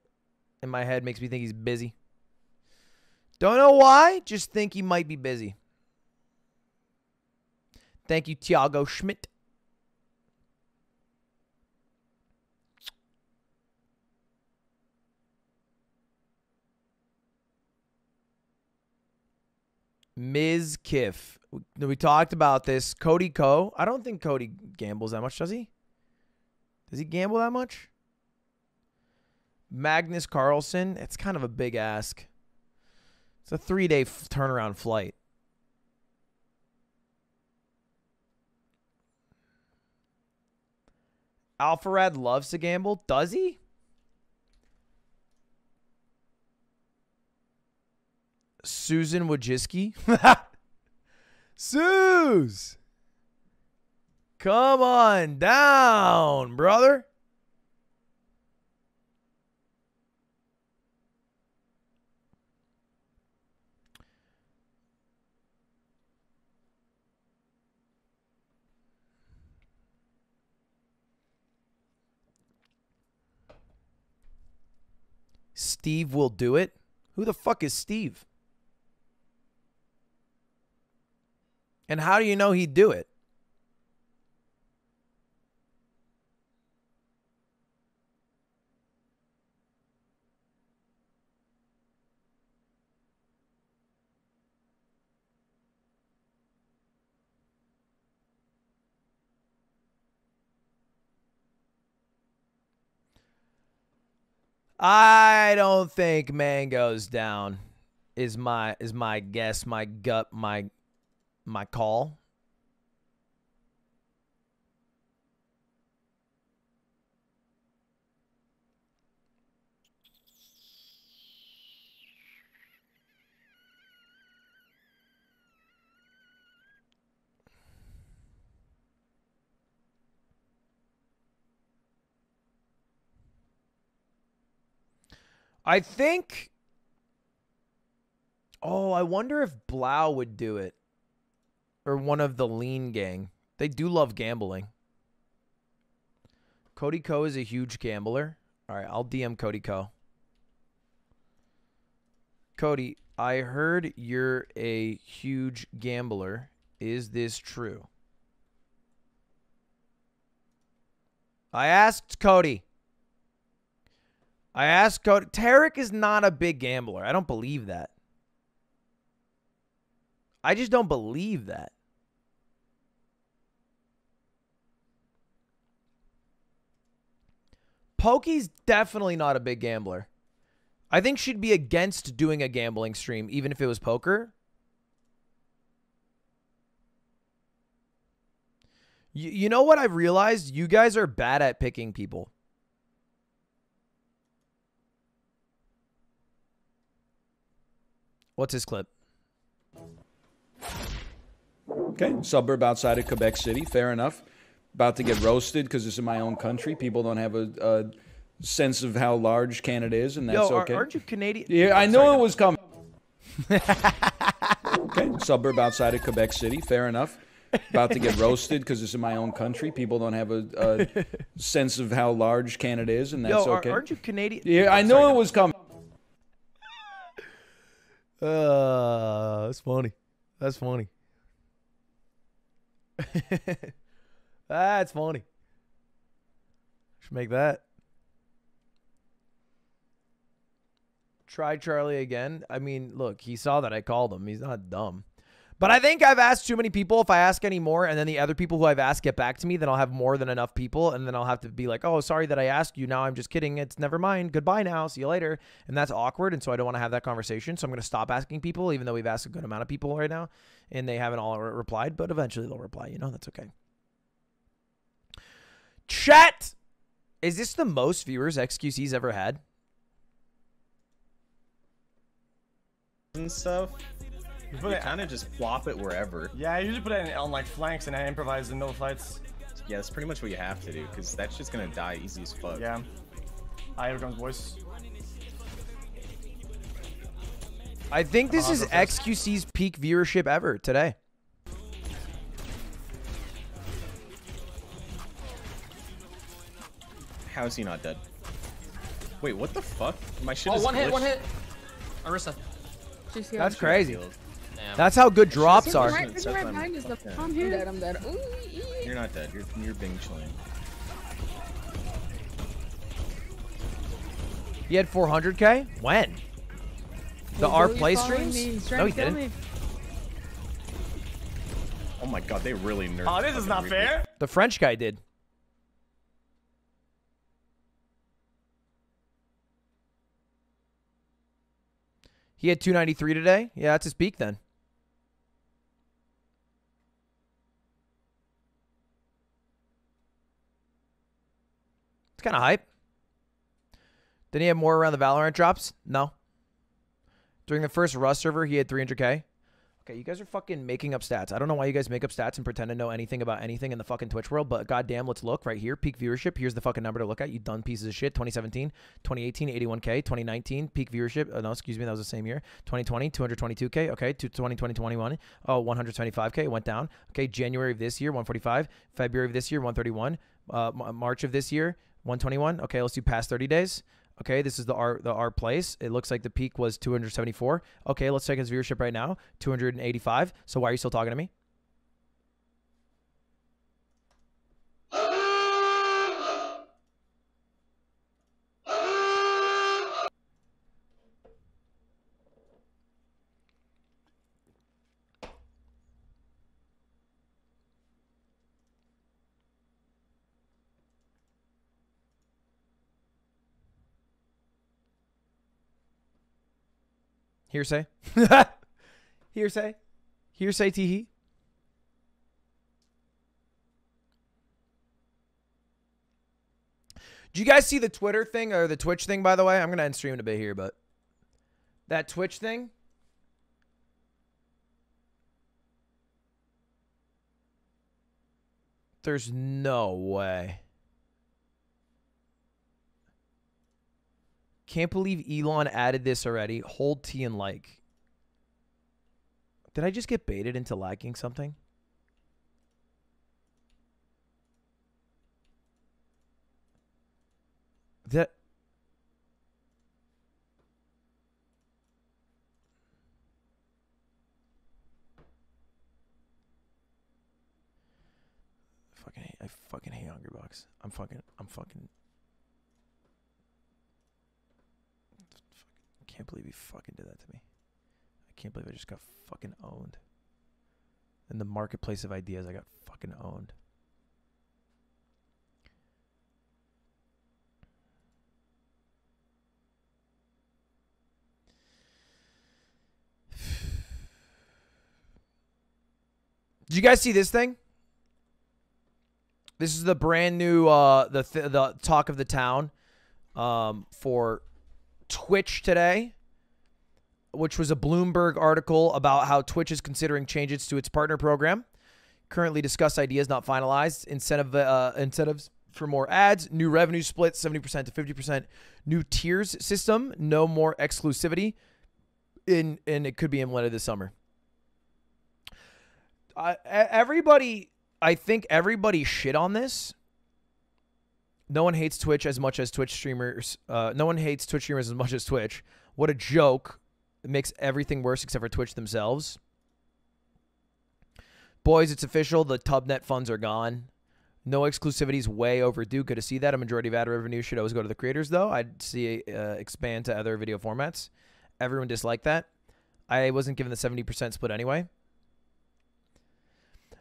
[SPEAKER 1] in my head makes me think he's busy. Don't know why. Just think he might be busy. Thank you, Tiago Schmidt. Mizkif. We- talked about this. CodyKo. I don't think Cody gambles that much, does he? Does he gamble that much? Magnus Carlsen. It's kind of a big ask. It's a three day turnaround flight. Alpharad loves to gamble. Does he? Susan Wojcicki. Suze. Come on down, brother. Steve will do it. Who the fuck is Steve? And how do you know he'd do it? I don't think Mango's down. Is my is my guess, my gut, my my call. I think. Oh, I wonder if Blau would do it. Or one of the lean gang. They do love gambling. CodyKo is a huge gambler. All right, I'll DM CodyKo. Cody, I heard you're a huge gambler. Is this true? I asked Cody. I asked Cody. Tarek is not a big gambler. I don't believe that. I just don't believe that. Poki's definitely not a big gambler. I think she'd be against doing a gambling stream, even if it was poker. You, you know what I've realized? You guys are bad at picking people. What's his clip?
[SPEAKER 29] Okay, suburb outside of Quebec City, fair enough. About to get roasted because it's in my own country. People don't have a, a sense of how large Canada is, and that's
[SPEAKER 1] Yo, are-
[SPEAKER 29] okay.
[SPEAKER 1] aren't you Canadian?
[SPEAKER 29] Yeah, I know it was coming. okay, suburb outside of Quebec City, fair enough. About to get roasted because it's in my own country. People don't have a, a sense of how large Canada is, and that's
[SPEAKER 1] Yo, are-
[SPEAKER 29] okay.
[SPEAKER 1] aren't you Canadian?
[SPEAKER 29] Yeah, I
[SPEAKER 1] Oh,
[SPEAKER 29] know
[SPEAKER 1] sorry,
[SPEAKER 29] it was coming.
[SPEAKER 1] Uh, that's funny. That's funny. that's funny. Should make that. Try Charlie again. I mean, look, he saw that I called him. He's not dumb. But I think I've asked too many people. If I ask any more and then the other people who I've asked get back to me, then I'll have more than enough people. And then I'll have to be like, oh, sorry that I asked you. Now I'm just kidding. It's never mind. Goodbye now. See you later. And that's awkward. And so I don't want to have that conversation. So I'm going to stop asking people, even though we've asked a good amount of people right now and they haven't all re- replied. But eventually they'll reply. You know, that's okay. Chat. Is this the most viewers XQC's ever had?
[SPEAKER 30] and stuff. You kind of just plop it wherever.
[SPEAKER 31] Yeah, I usually put it in, on like flanks and I improvise in middle fights.
[SPEAKER 30] Yeah, that's pretty much what you have to do, because that's just gonna die easy as fuck.
[SPEAKER 31] Yeah. I here comes voice.
[SPEAKER 1] I think this
[SPEAKER 31] uh-huh,
[SPEAKER 1] is. XQC's peak viewership ever today.
[SPEAKER 30] How is he not dead? Wait, what the fuck? My shit
[SPEAKER 32] Oh,
[SPEAKER 30] is
[SPEAKER 32] one hit, one hit. Arissa.
[SPEAKER 1] That's crazy.
[SPEAKER 32] Damn.
[SPEAKER 1] That's how good drops are.
[SPEAKER 30] Right, right, right behind
[SPEAKER 32] us.
[SPEAKER 30] Yeah.
[SPEAKER 32] I'm here. dead, I'm dead. Ooh,
[SPEAKER 30] You're not dead. You're you're being chilling.
[SPEAKER 1] He had 400k? When? The
[SPEAKER 32] He's
[SPEAKER 1] R play
[SPEAKER 32] following
[SPEAKER 1] streams?
[SPEAKER 32] me. He's trying
[SPEAKER 1] No, he didn't.
[SPEAKER 32] me.
[SPEAKER 30] Oh my god, they really nerfed.
[SPEAKER 31] Oh, this is not
[SPEAKER 30] Reaper.
[SPEAKER 31] fair.
[SPEAKER 1] The French guy did. He had 293 today. Yeah, that's his peak then. It's kind of hype. Did he have more around the Valorant drops? No. During the first Rust server, he had 300k. Okay, you guys are fucking making up stats. I don't know why you guys make up stats and pretend to know anything about anything in the fucking Twitch world, but goddamn, let's look right here. Peak viewership. Here's the fucking number to look at. You done pieces of shit. 2017, 2018, 81k. 2019, peak viewership. Uh, no, excuse me, that was the same year. 2020, 222k. Okay, 2020, 2021. Oh, 125k. It went down. Okay, January of this year, 145. February of this year, 131. Uh, March of this year, 121. Okay, let's do past 30 days. Okay, this is the R the R place. It looks like the peak was 274. Okay, let's check his viewership right now. 285. So why are you still talking to me? Hearsay. Hearsay. Hearsay tee Do you guys see the Twitter thing or the Twitch thing, by the way? I'm going to end stream in a bit here, but that Twitch thing. There's no way. Can't believe Elon added this already. Hold T and like. Did I just get baited into liking something? That I fucking hate Hungry Bucks. I'm fucking I'm fucking Can't believe he fucking did that to me. I can't believe I just got fucking owned. In the marketplace of ideas, I got fucking owned. Did you guys see this thing? This is the brand new uh the th- the talk of the town um for Twitch today, which was a Bloomberg article about how Twitch is considering changes to its partner program. Currently discussed ideas not finalized. Incentive uh, incentives for more ads, new revenue split 70% to 50%, new tiers system, no more exclusivity in and it could be implemented this summer. E- everybody, I think everybody shit on this. No one hates Twitch as much as Twitch streamers. Uh, no one hates Twitch streamers as much as Twitch. What a joke! It makes everything worse except for Twitch themselves. Boys, it's official. The Tubnet funds are gone. No exclusivity is way overdue. Good to see that. A majority of ad revenue should always go to the creators, though. I'd see uh, expand to other video formats. Everyone disliked that. I wasn't given the 70% split anyway.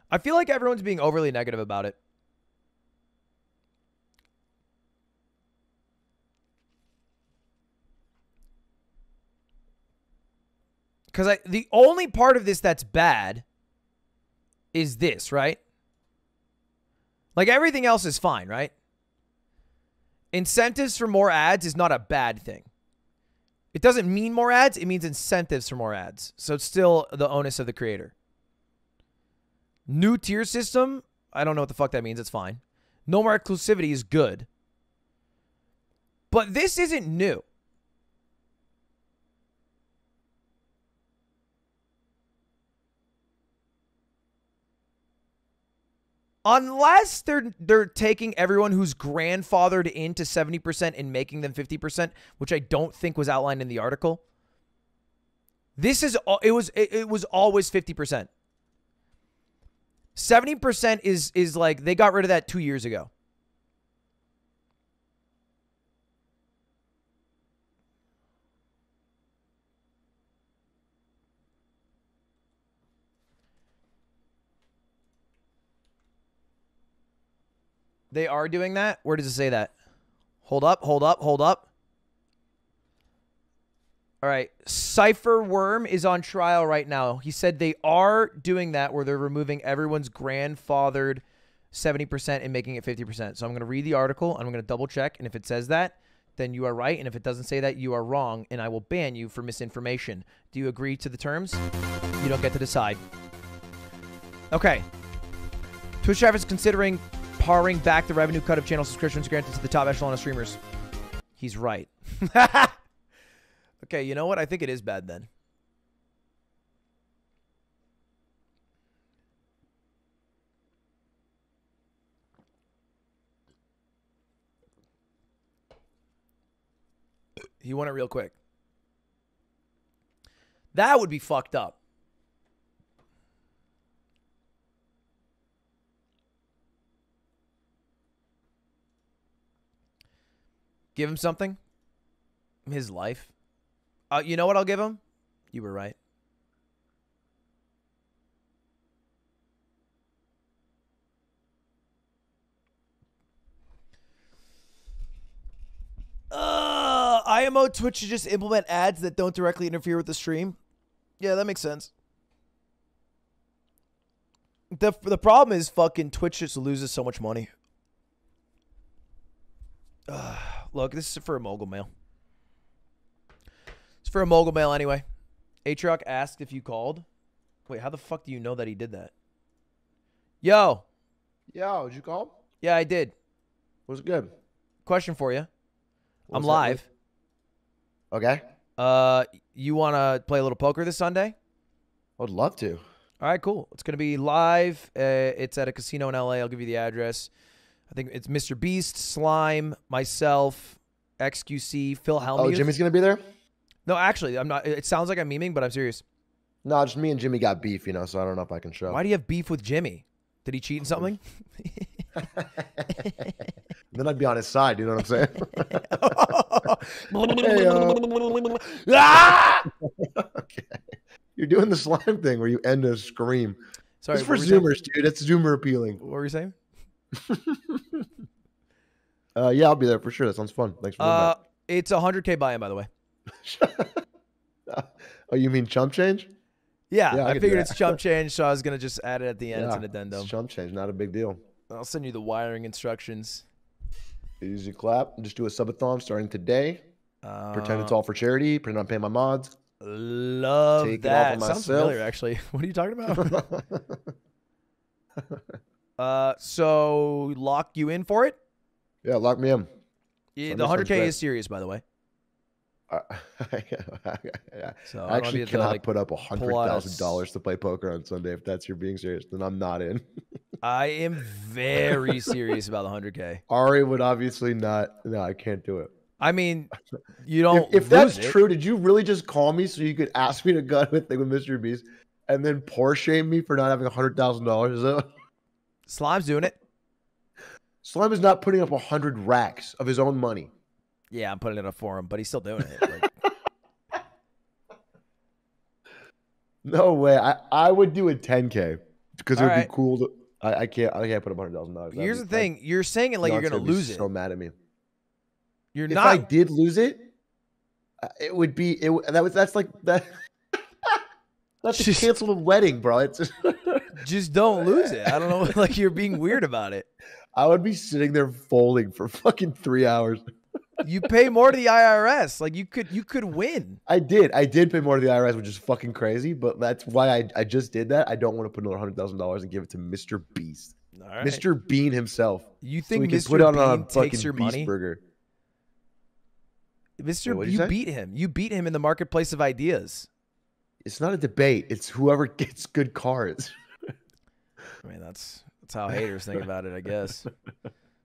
[SPEAKER 1] I feel like everyone's being overly negative about it. Because I the only part of this that's bad is this, right? Like everything else is fine, right? Incentives for more ads is not a bad thing. It doesn't mean more ads, it means incentives for more ads. So it's still the onus of the creator. New tier system, I don't know what the fuck that means. It's fine. No more exclusivity is good. But this isn't new. Unless they're they're taking everyone who's grandfathered into 70% and making them 50%, which I don't think was outlined in the article. This is it was it was always 50%. 70% is is like they got rid of that 2 years ago. They are doing that? Where does it say that? Hold up, hold up, hold up. All right. Cypher Worm is on trial right now. He said they are doing that where they're removing everyone's grandfathered 70% and making it 50%. So I'm going to read the article. I'm going to double check. And if it says that, then you are right. And if it doesn't say that, you are wrong. And I will ban you for misinformation. Do you agree to the terms? You don't get to decide. Okay. Twitch Drive is considering paring back the revenue cut of channel subscriptions granted to the top echelon of streamers. He's right. okay, you know what? I think it is bad then. He won it real quick. That would be fucked up. Give him something. His life. Uh, you know what I'll give him? You were right. Uh, IMO Twitch should just implement ads that don't directly interfere with the stream. Yeah, that makes sense. The the problem is fucking Twitch just loses so much money. Ugh. Look, this is for a mogul mail. It's for a mogul mail anyway. Atrioc asked if you called. Wait, how the fuck do you know that he did that? Yo.
[SPEAKER 20] Yo, did you call?
[SPEAKER 1] Yeah, I did.
[SPEAKER 20] Was good.
[SPEAKER 1] Question for you. I'm
[SPEAKER 20] What's that,
[SPEAKER 1] live.
[SPEAKER 20] Okay.
[SPEAKER 1] Uh, you want to play a little poker this Sunday?
[SPEAKER 20] I'd love to.
[SPEAKER 1] All right, cool. It's gonna be live. Uh, it's at a casino in LA. I'll give you the address. I think it's Mr. Beast, Slime, myself, XQC, Phil Hellmuth.
[SPEAKER 20] Oh, Jimmy's gonna be there.
[SPEAKER 1] No, actually, I'm not. It sounds like I'm memeing, but I'm serious.
[SPEAKER 20] No, just me and Jimmy got beef, you know, so I don't know if I can show.
[SPEAKER 1] Why do you have beef with Jimmy? Did he cheat in something?
[SPEAKER 33] then I'd be on his side. You know what I'm saying? Hey, uh,
[SPEAKER 1] Ah!
[SPEAKER 33] okay. You're doing the slime thing where you end a scream.
[SPEAKER 1] Sorry,
[SPEAKER 33] it's for
[SPEAKER 1] you saying?
[SPEAKER 33] Zoomers, dude. It's Zoomer appealing.
[SPEAKER 1] What were you saying?
[SPEAKER 33] Uh, yeah, I'll be there for sure. That sounds fun. Thanks for
[SPEAKER 1] Uh, it's a 100K buy in, by the way.
[SPEAKER 33] Oh, you mean chump change?
[SPEAKER 1] Yeah,
[SPEAKER 33] Yeah, I
[SPEAKER 1] I, figured it's chump change, so I was going to just add it at the end.
[SPEAKER 33] Yeah,
[SPEAKER 1] it's an addendum.
[SPEAKER 33] it's chump change, not a big deal.
[SPEAKER 1] I'll send you the wiring instructions.
[SPEAKER 33] Easy clap. Just do a subathon starting today. pretend it's
[SPEAKER 1] Uh,
[SPEAKER 33] all for charity. Pretend I'm paying my mods.
[SPEAKER 1] Love
[SPEAKER 33] Take
[SPEAKER 1] that. Sounds
[SPEAKER 33] myself.
[SPEAKER 1] familiar, actually. What are you talking about? Uh, so lock you in for it.
[SPEAKER 33] Yeah, lock me in.
[SPEAKER 1] Yeah, the 100K
[SPEAKER 33] great.
[SPEAKER 1] is serious, by the way.
[SPEAKER 33] Uh,
[SPEAKER 1] So I
[SPEAKER 33] I actually
[SPEAKER 1] need to,
[SPEAKER 33] cannot
[SPEAKER 1] like,
[SPEAKER 33] put up hundred thousand dollars to play poker on Sunday. If that's your being serious, then I'm not in.
[SPEAKER 1] I am very serious about the 100K.
[SPEAKER 33] Ari would obviously not. No, I can't do it.
[SPEAKER 1] I mean, you don't.
[SPEAKER 33] If, if that's
[SPEAKER 1] it.
[SPEAKER 33] true, did you really just call me so you could ask me to gut with thing with Mr. Beast and then poor shame me for not having a hundred thousand dollars?
[SPEAKER 1] Slime's doing it.
[SPEAKER 33] Slime is not putting up a hundred racks of his own money.
[SPEAKER 1] Yeah, I'm putting it up for him, but he's still doing it. Like,
[SPEAKER 33] No way. I, I would do a 10k because it would
[SPEAKER 1] Alright.
[SPEAKER 33] be cool to. I, I can't. I can't put up hundred thousand dollars.
[SPEAKER 1] here's the thing: you're saying it like you're gonna lose it.
[SPEAKER 33] So mad at me.
[SPEAKER 1] You're
[SPEAKER 33] if
[SPEAKER 1] not.
[SPEAKER 33] I did lose it, uh, it would be it. That was that's like that. That's a canceled a wedding, bro. It's just,
[SPEAKER 1] just don't lose it. I don't know. Like you're being weird about it.
[SPEAKER 33] I would be sitting there folding for fucking three hours.
[SPEAKER 1] You pay more to the IRS. Like you could you could win.
[SPEAKER 33] I did. I did pay more to the IRS, which is fucking crazy. But that's why I, I just did that. I don't want to put another hundred thousand dollars and give it to Mr. Beast,
[SPEAKER 1] right.
[SPEAKER 33] Mr. Bean himself.
[SPEAKER 1] You think
[SPEAKER 33] can
[SPEAKER 1] Mr.
[SPEAKER 33] put it on a
[SPEAKER 1] Bean takes your money?
[SPEAKER 33] burger?
[SPEAKER 1] Mr.
[SPEAKER 33] Wait,
[SPEAKER 1] you
[SPEAKER 33] you
[SPEAKER 1] beat him. You beat him in the marketplace of ideas.
[SPEAKER 33] It's not a debate. It's whoever gets good cards.
[SPEAKER 1] I mean, that's that's how haters think about it, I guess.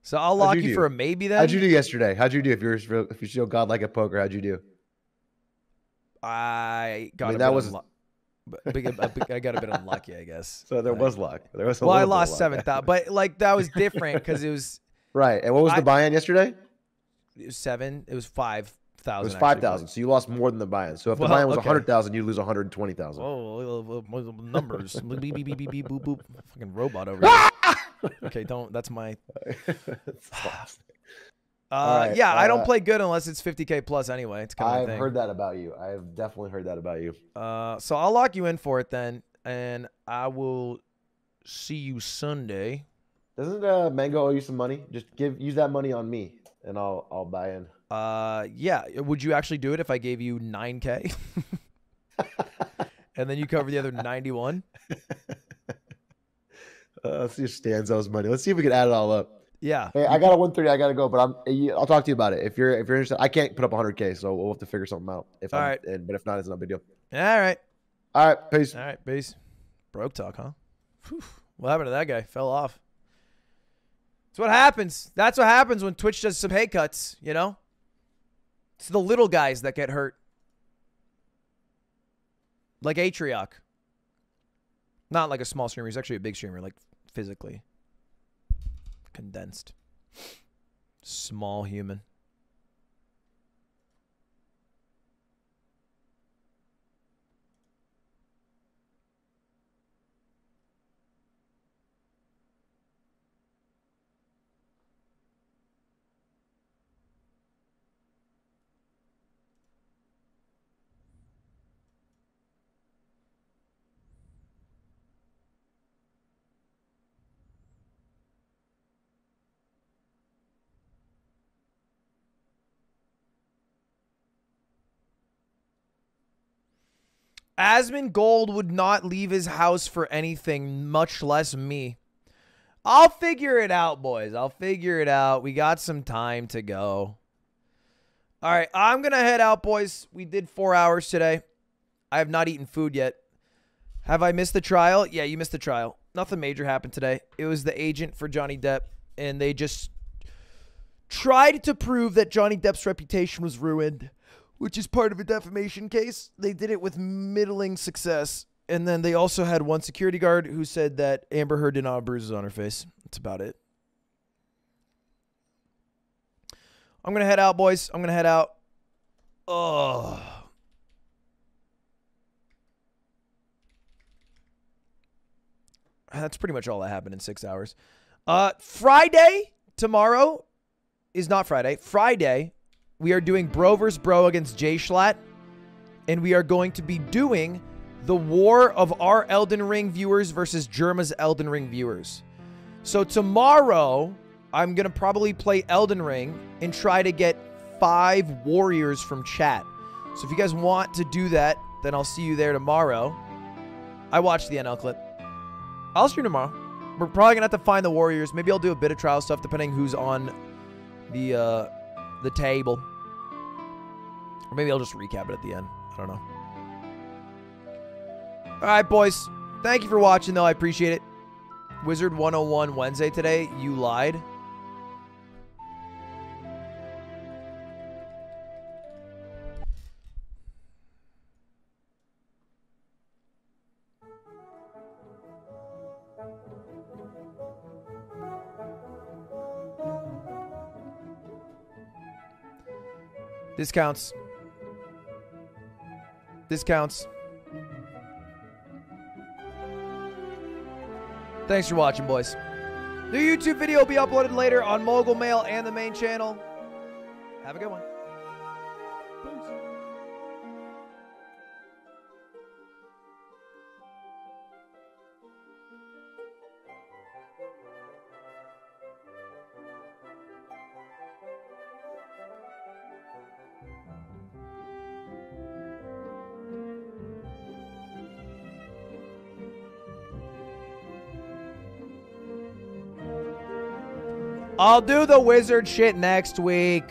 [SPEAKER 1] So I'll lock
[SPEAKER 33] you
[SPEAKER 1] you, for a maybe then.
[SPEAKER 33] How'd you do yesterday? How'd you do if you're if you're still godlike at poker? How'd you do?
[SPEAKER 1] I got
[SPEAKER 33] mean,
[SPEAKER 1] a
[SPEAKER 33] that
[SPEAKER 1] bit
[SPEAKER 33] was-
[SPEAKER 1] big, I got a bit unlucky, I guess.
[SPEAKER 33] So there was luck. There was a
[SPEAKER 1] well, I
[SPEAKER 33] little bit of
[SPEAKER 1] lost seven thousand, but like that was different because it was
[SPEAKER 33] Right. And what was
[SPEAKER 1] I-
[SPEAKER 33] the buy-in yesterday?
[SPEAKER 1] it was seven. It was five
[SPEAKER 33] It was five thousand. So you lost more than the buy-in. So if the buy-in was a
[SPEAKER 1] okay.
[SPEAKER 33] hundred thousand, you lose one hundred twenty thousand.
[SPEAKER 1] Oh, uh, uh, uh, numbers. beep, beep, beep, beep, beep, boop, boop. Fucking robot over here. okay, don't. That's my. Uh,
[SPEAKER 33] right,
[SPEAKER 1] yeah, I
[SPEAKER 33] uh,
[SPEAKER 1] don't play good unless it's 50k plus anyway. It's kind of
[SPEAKER 33] I've
[SPEAKER 1] thing.
[SPEAKER 33] heard that about you. I have definitely heard that about you.
[SPEAKER 1] Uh, so I'll lock you in for it then, and I will see you Sunday.
[SPEAKER 33] Doesn't uh, Mango owe you some money? Just give use that money on me, and I'll I'll buy in.
[SPEAKER 1] Uh, yeah. Would you actually do it if I gave you 9k? and then you cover the other 91?
[SPEAKER 33] Uh, let's see if Stanzo's money. Let's see if we can add it all up.
[SPEAKER 1] Yeah.
[SPEAKER 33] Hey, I got a 130. I gotta go, but I'm. I'll talk to you about it if you're if you're interested. I can't put up 100k, so we'll have to figure something out. If
[SPEAKER 1] All
[SPEAKER 33] I'm,
[SPEAKER 1] right.
[SPEAKER 33] and, but if not, it's no big deal.
[SPEAKER 1] All right.
[SPEAKER 33] All right, peace.
[SPEAKER 1] All right, peace. Broke talk, huh? Whew. What happened to that guy? Fell off. That's what happens. That's what happens when Twitch does some pay cuts, you know? It's the little guys that get hurt. Like Atrioc. Not like a small streamer. He's actually a big streamer, like physically. Condensed. Small human. Asmongold would not leave his house for anything, much less me. I'll figure it out, boys. I'll figure it out. We got some time to go. All right, I'm going to head out, boys. We did four hours today. I have not eaten food yet. Have I missed the trial? Yeah, you missed the trial. Nothing major happened today. It was the agent for Johnny Depp, and they just tried to prove that Johnny Depp's reputation was ruined, which is part of a defamation case. They did it with middling success. And then they also had one security guard who said that Amber Heard did not have bruises on her face. That's about it. I'm gonna head out, boys. I'm gonna head out. Oh. That's pretty much all that happened in six hours. Uh, Friday tomorrow is not Friday. Friday we are doing Bro vs. Bro against Jschlatt, and we are going to be doing the war of our Elden Ring viewers versus Jerma's Elden Ring viewers. So tomorrow, I'm gonna probably play Elden Ring and try to get five warriors from chat. So if you guys want to do that, then I'll see you there tomorrow. I watched the NL clip. I'll stream tomorrow. We're probably gonna have to find the warriors. Maybe I'll do a bit of trial stuff depending who's on the uh, the table, or maybe I'll just recap it at the end. I don't know. All right, boys. Thank you for watching, though. I appreciate it. Wizard 101 Wednesday today. You lied. Discounts. Discounts. Thanks for watching, boys. The YouTube video will be uploaded later on Mogul Mail and the main channel. Have a good one. I'll do the wizard shit next week.